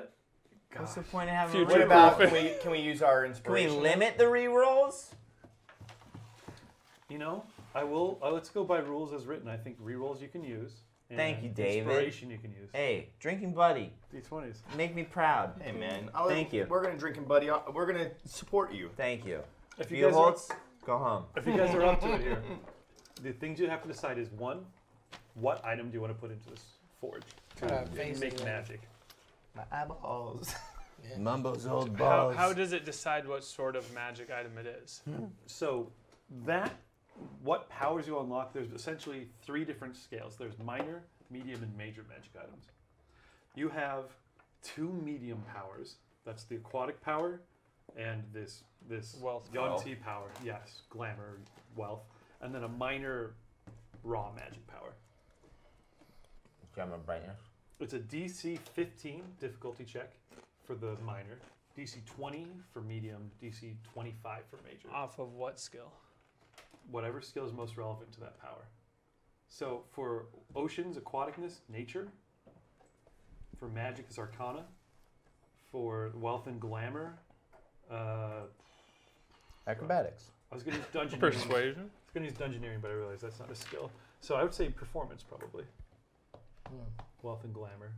What's the point of having? Future What about can we can we use our inspiration? Can we inspiration? limit the rerolls? You know, I will. Uh, let's go by rules as written. I think rerolls you can use. Thank you, David. Inspiration you can use. Hey, drinking buddy, D20s. make me proud. Hey man, I'll- Thank you. We're gonna drink and buddy. We're gonna support you. Thank you. If you guys are, go home. if you guys are up to it here, the things you have to decide is one, what item do you want to put into this forge to Uh, make basically. magic? My eyeballs. Yeah. Mumbo's old How, balls. how does it decide what sort of magic item it is? So that what powers you unlock, there's essentially three different scales. There's minor, medium, and major magic items. You have two medium powers. That's the aquatic power and this this Wealth. Yuan-ti power. Yes, glamour, wealth, and then a minor raw magic power. Gamma brightness. It's a DC 15 difficulty check for the minor, DC 20 for medium, DC 25 for major. Off of what skill? Whatever skill is most relevant to that power. So for oceans, aquaticness, nature. For magic is arcana. For wealth and glamour, uh, Acrobatics. I was going to use dungeoneering. Persuasion. I was going to use dungeoneering, but I realized that's not a skill. So I would say performance probably. Hmm. Wealth and glamour.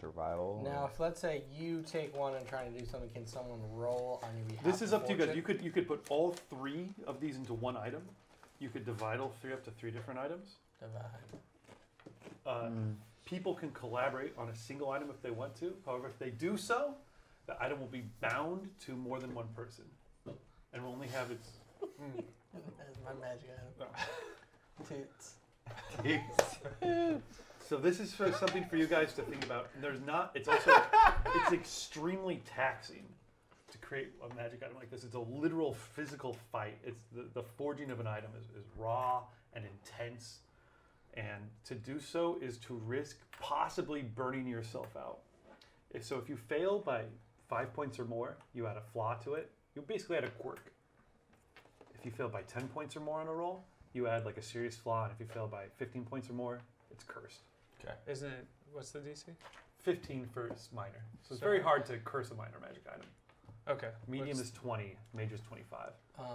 Survival. Now, if let's say you take one and try to do something, can someone roll on your behalf? This is up to you guys. You could you could put all three of these into one item. You could divide all three up to three different items. Divide. Uh, People can collaborate on a single item if they want to. However, if they do so, the item will be bound to more than one person, and will only have its. That's my magic item. Toots. Toots. So this is for something for you guys to think about. There's not. It's also. it's extremely taxing to create a magic item like this. It's a literal physical fight. It's the, the forging of an item is, is raw and intense, and to do so is to risk possibly burning yourself out. If, so if you fail by five points or more, you add a flaw to it. You basically add a quirk. If you fail by ten points or more on a roll, you add like a serious flaw, and if you fail by fifteen points or more, it's cursed. Isn't it? What's the DC? 15 for s- minor. So it's very hard to curse a minor magic item. Okay. Medium What's- is 20, major is 25. Um,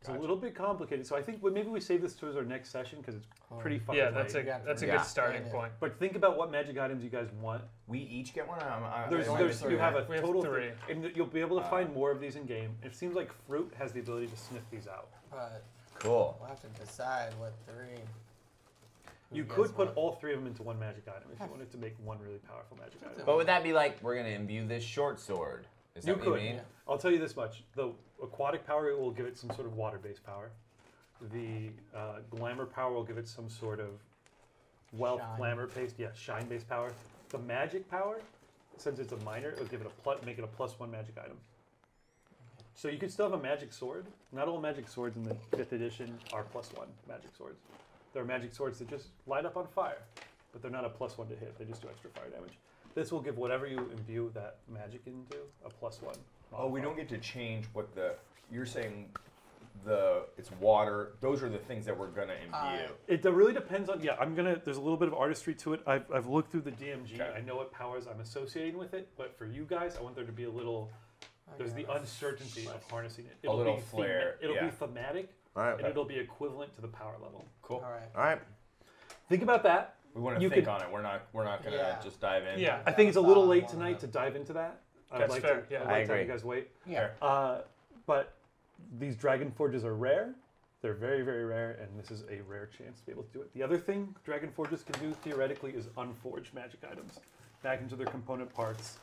It's a little bit complicated. So I think we- maybe we save this towards our next session because it's pretty fucking Yeah, that's late. a that's a Yeah. good starting Yeah. point. But think about what magic items you guys want. We each get one. I'm, I, There's, I- there's, you have a We have total three. of three, and th- you'll be able to Uh, find more of these in game. It seems like fruit has the ability to sniff these out. but Cool. we'll have to decide what three. Who You could put want. all three of them into one magic item if you wanted to make one really powerful magic item. But would that be like we're gonna imbue this short sword? Is You that could. you mean? I'll tell you this much: the aquatic power will give it some sort of water-based power. The uh, glamour power will give it some sort of wealth, Shine. glamour-based, yeah, shine-based power. The magic power, since it's a minor, it'll give it a plus, make it a plus one magic item. So you could still have a magic sword. Not all magic swords in the fifth edition are plus one magic swords. There are magic swords that just light up on fire, but they're not a plus one to hit. They just do extra fire damage. This will give whatever you imbue that magic into a plus one. Oh, we don't get to change what the. You're saying the it's water. Those are the things that we're gonna imbue. Uh, It de- really depends on. Yeah, I'm gonna. There's a little bit of artistry to it. I've, I've looked through the DMG. Okay. I know what powers I'm associating with it, but for you guys, I want there to be a little. There's the uncertainty of harnessing it. It'll little be flair, It'll yeah. be thematic, All right. and it'll be equivalent to the power level. cool. All right. All right. Think about that. We want to You think could- on it. We're not. We're not gonna Yeah. just dive in. Yeah. I think it's a little late tonight to dive into that. I'd That's like fair, to. yeah. I'd I like to have agree. you guys wait. Yeah. Uh, but these dragon forges are rare. They're very, very rare, and this is a rare chance to be able to do it. The other thing dragon forges can do theoretically is unforge magic items back into their component parts.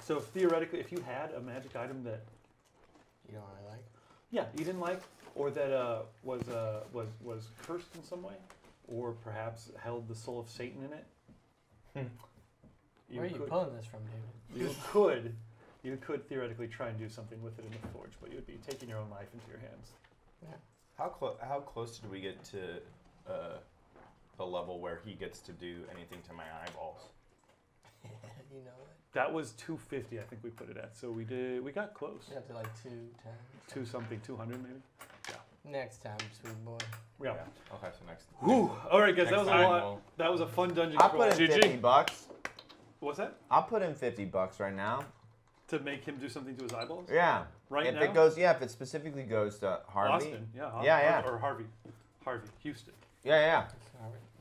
So theoretically, if you had a magic item that You know what I like? yeah you didn't like, or that uh, was uh, was was cursed in some way, or perhaps held the soul of Satan in it, you Where are you could- pulling this from, David? you could You could theoretically try and do something with it in the forge, but you'd be taking your own life into your hands. Yeah. How close? How close did we get to uh, the level where he gets to do anything to my eyeballs? you know it. That was 250, I think we put it at. So we did. We got close. You have to like two ten. Two something, 200 maybe. Yeah. Next time, sweet boy. Yeah. Okay, so next. Whew. All right, guys. That Next was a time lot. we'll- That was a fun dungeon I'll crawl. put in 50 bucks. What's that? I'll put in 50 bucks right now. To make him do something to his eyeballs? Yeah. Right if now? it goes, yeah, if it specifically goes to Harvey. Austin. Yeah. Har- Yeah, yeah. Har- Or Harvey. Harvey. Houston. Yeah, yeah.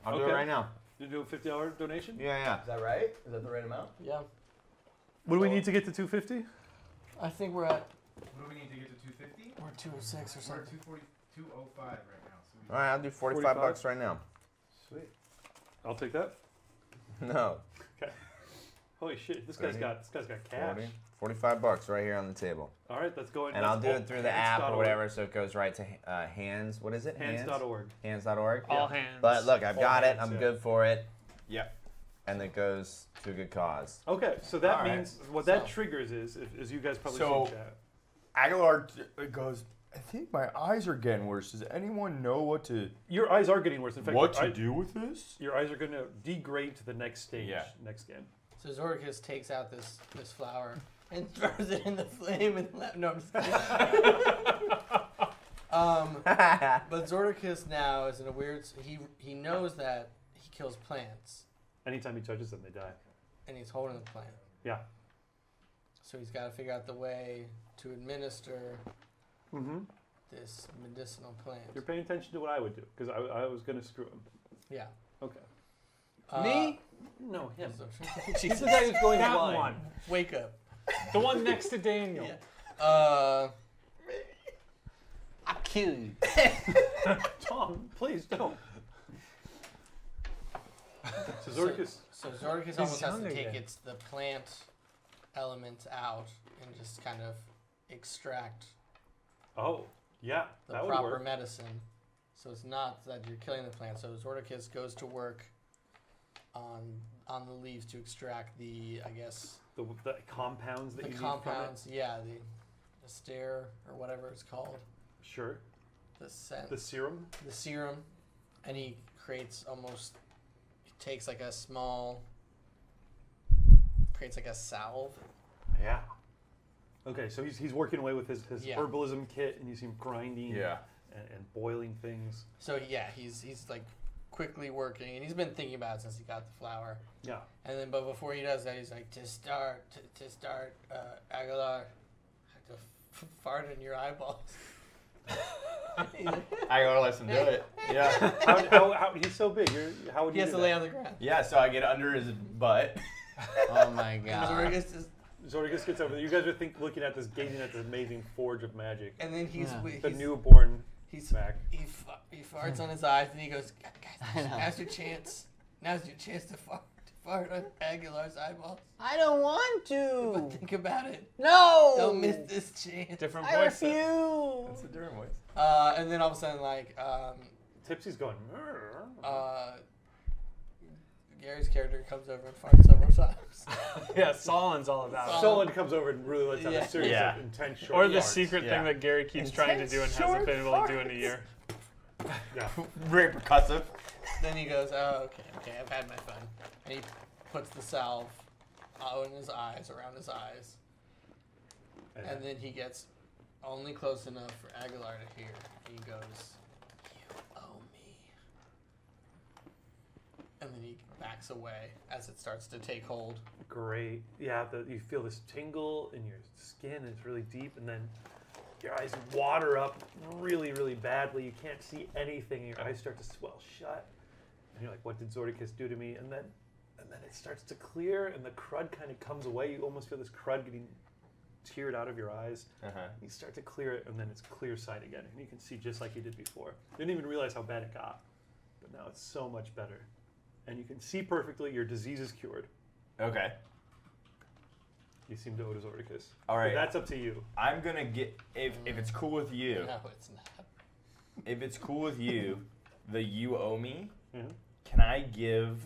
I'll do it Okay. right now. You do a fifty dollar donation? Yeah, yeah. Is that right? Is that the right amount? Yeah. What do we need to get to two fifty? I think we're at What do we need to get to 250? we're two oh six or something. We're something. 240, 205 right now. So we All right, I'll do 45, 45? bucks right now. Sweet. I'll take that. No. Okay. Holy shit! This guy's got this guy's got cash. 40, 45 bucks right here on the table. All right, let's go. And I'll do it through the app or whatever, so it goes right to uh, hands. What is it? Hands.org. Hands.org. All hands. But look, I've All got it. I'm yeah. good for it. Yeah. And it goes to a good cause. Okay, so that All right. means what that So- triggers is, if, as you guys probably So- see chat. Aguilar goes. I think my eyes are getting worse. Does anyone know what to Your eyes are getting worse. In fact, what to eye- do with this? Your eyes are going to degrade to the next stage. Yeah. Next game. So Zordicus takes out this this flower and throws it in the flame and la- no, I'm just kidding. um, but Zordicus now is in a weird. He he knows that he kills plants Anytime he touches them, they die. and he's holding the plant. Yeah. So he's got to figure out the way to administer Mm-hmm. this medicinal plant. You're paying attention to what I would do because I, I was going to screw him. Yeah. Okay. Uh, Me? No, him. Jesus. He's the guy who's going That blind. one. Wake up. The one next to Daniel. Yeah. Uh, I'll kill you. Tom, please don't. So Zorkus, so Zordicus He's almost has to take again. its the plant elements out and just kind of extract oh yeah, the that would proper work. medicine. So it's not that you're killing the plant. So Zordicus goes to work on on the leaves to extract the I guess The, the compounds that the you compounds. Yeah, the the stare or whatever it's called. need from it. Sure. The scent. The serum. the serum, and he creates almost. He takes like a small. Creates like a salve. Yeah. Okay, so he's, he's working away with his, his Yeah. herbalism kit, and you see him grinding Yeah. and, and boiling things. So yeah, he's he's like quickly working, and he's been thinking about it since he got the flower. Yeah. And then, but before he does that, he's like, to start, to, to start, uh, Aguilar, I have to f- fart in your eyeballs. He's like, Aguilar lets him do it. Yeah. How, how, how, he's so big. You're, how would he you has do to lay that? on the ground. Yeah. So I get under his butt. Oh my god. Zorgus just, Zorgus gets over there. You guys are think, looking at this, gazing at this amazing forge of magic. and then he's, Yeah. wi- The he's newborn He's Mac. he, fa- he farts on his eyes and he goes, "Gu- I guys, know. now's your chance. Now's your chance to fart, to fart on Aguilar's eyeballs. I don't want But to. think about it. No. Don't miss this chance. Different I voice. set. refuse. That's a different voice. Uh, and then all of a sudden, like, um, Tipsy's going. Uh, Gary's character comes over and farts several times. Yeah, Solin's all about it. Solon comes over and really lets out Yeah. a series Yeah. of intense short Or the farts. secret Yeah. thing that Gary keeps trying to do and hasn't been able to do in a year. Yeah. Very percussive. Then he goes, oh, okay, okay, I've had my fun. And he puts the salve out in his eyes, around his eyes. And then he gets only close enough for Aguilar to hear. He goes, You owe me. And then he backs away as it starts to take hold. Great. Yeah, the, you feel this tingle in your skin. It's really deep, and then your eyes water up really, really badly. You can't see anything. Your eyes start to swell shut, and you're like, "What did Zordicus do to me?" And then, and then it starts to clear, and the crud kind of comes away. You almost feel this crud getting teared out of your eyes. Uh-huh. You start to clear it, and then it's clear sight again, and you can see just like you did before. You didn't even realize how bad it got, but now it's so much better, and you can see perfectly. Your disease is cured. Okay. You seem to owe to Zordicus. All But that's up to you. I'm gonna get if if it's cool with you. No, it's not. If it's cool with you, the you owe me. Mhm. Can I give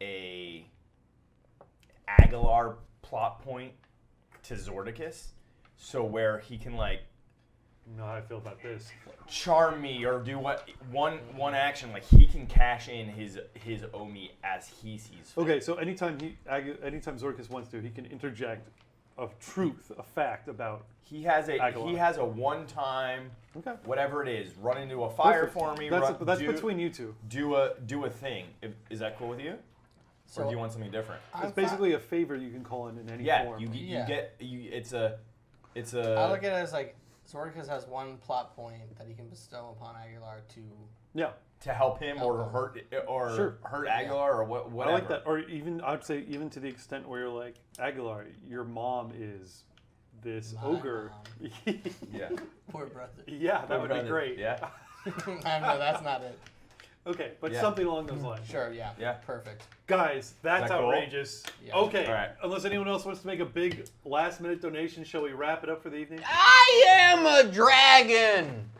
a Aguilar plot point to Zordicus, so where he can like You know how I feel about this. charm me or do what one one action like he can cash in his his Omi as he sees. fit. Okay, so anytime he, Ag- anytime Zorkus wants to, he can interject a truth, a fact about. He has a Aguilar. he has a one time Okay. whatever it is run into a fire Perfect. for me. That's, run, that's do, between you two. do a do a thing. If- Is that cool with you? So or do you want something different? I'm It's fi- basically a favor you can call in in any Yeah, form. you, get- you Yeah. get you. It's a it's a. I look at it as like Zordicus has one plot point that he can bestow upon Aguilar to. yeah, to help him or Help hurt or Sure. hurt Yeah. Aguilar or what whatever. I like that. Or even I'd say even to the extent where you're like Aguilar, your mom is this My ogre. Yeah. Poor brother. yeah, that would be great. Yeah. I know that's not it. Okay, but Yeah. something along those lines. Sure, yeah. Yeah. Perfect. Guys, that's that cool? outrageous. Yeah. Okay, All right. unless anyone else wants to make a big last minute donation, shall we wrap it up for the evening? I am a dragon.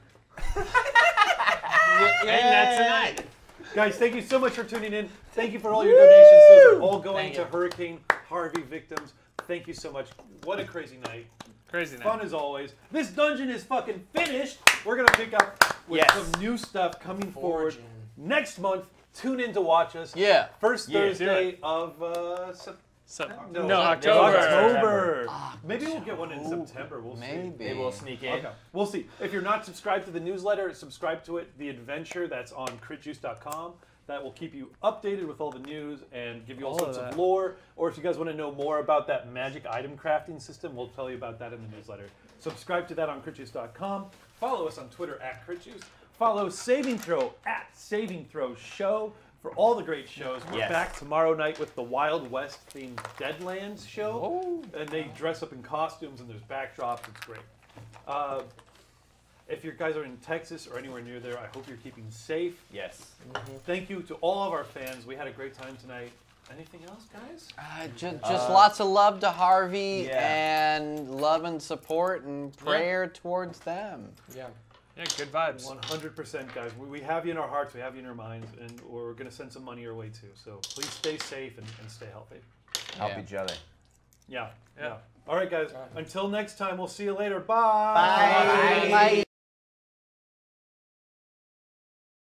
And that's tonight. Guys, thank you so much for tuning in. Thank you for all your donations. Those are all going to. Hurricane Harvey victims. Thank you so much. What a crazy night. Crazy night. Fun as always. This dungeon is fucking finished. We're gonna pick up with Yes. some new stuff coming forward Fortune. next month. Tune in to watch us. Yeah. First Yeah, Thursday of uh, Sep- So, no, no, October. October. October. Maybe we'll get one in September. We'll see. Maybe. Maybe we'll sneak in. Okay, we'll see. If you're not subscribed to the newsletter, subscribe to it. The Adventure that's on critjuice.com. That will keep you updated with all the news and give you all, All sorts of that. lore. Or if you guys want to know more about that magic item crafting system, we'll tell you about that in the newsletter. Subscribe to that on critjuice.com. Follow us on Twitter at critjuice. Follow Saving Throw at Saving Throw Show for all the great shows. We're Yes. back tomorrow night with the Wild West themed Deadlands show. Oh. And they dress up in costumes and there's backdrops. It's great. Uh, if you guys are in Texas or anywhere near there, I hope you're keeping safe. Yes. Thank you to all of our fans. We had a great time tonight. Anything else, guys? Uh, ju- just lots of love to Harvey yeah. and love and support and prayer towards them. Yeah. Yeah, good vibes. 100%, guys. We, we have you in our hearts, we have you in our minds, and we're going to send some money your way too. So please stay safe and, and stay healthy. Help Yeah. each other. Yeah, Yeah. yeah. All right, guys. Until next time, we'll see you later. Bye. Bye.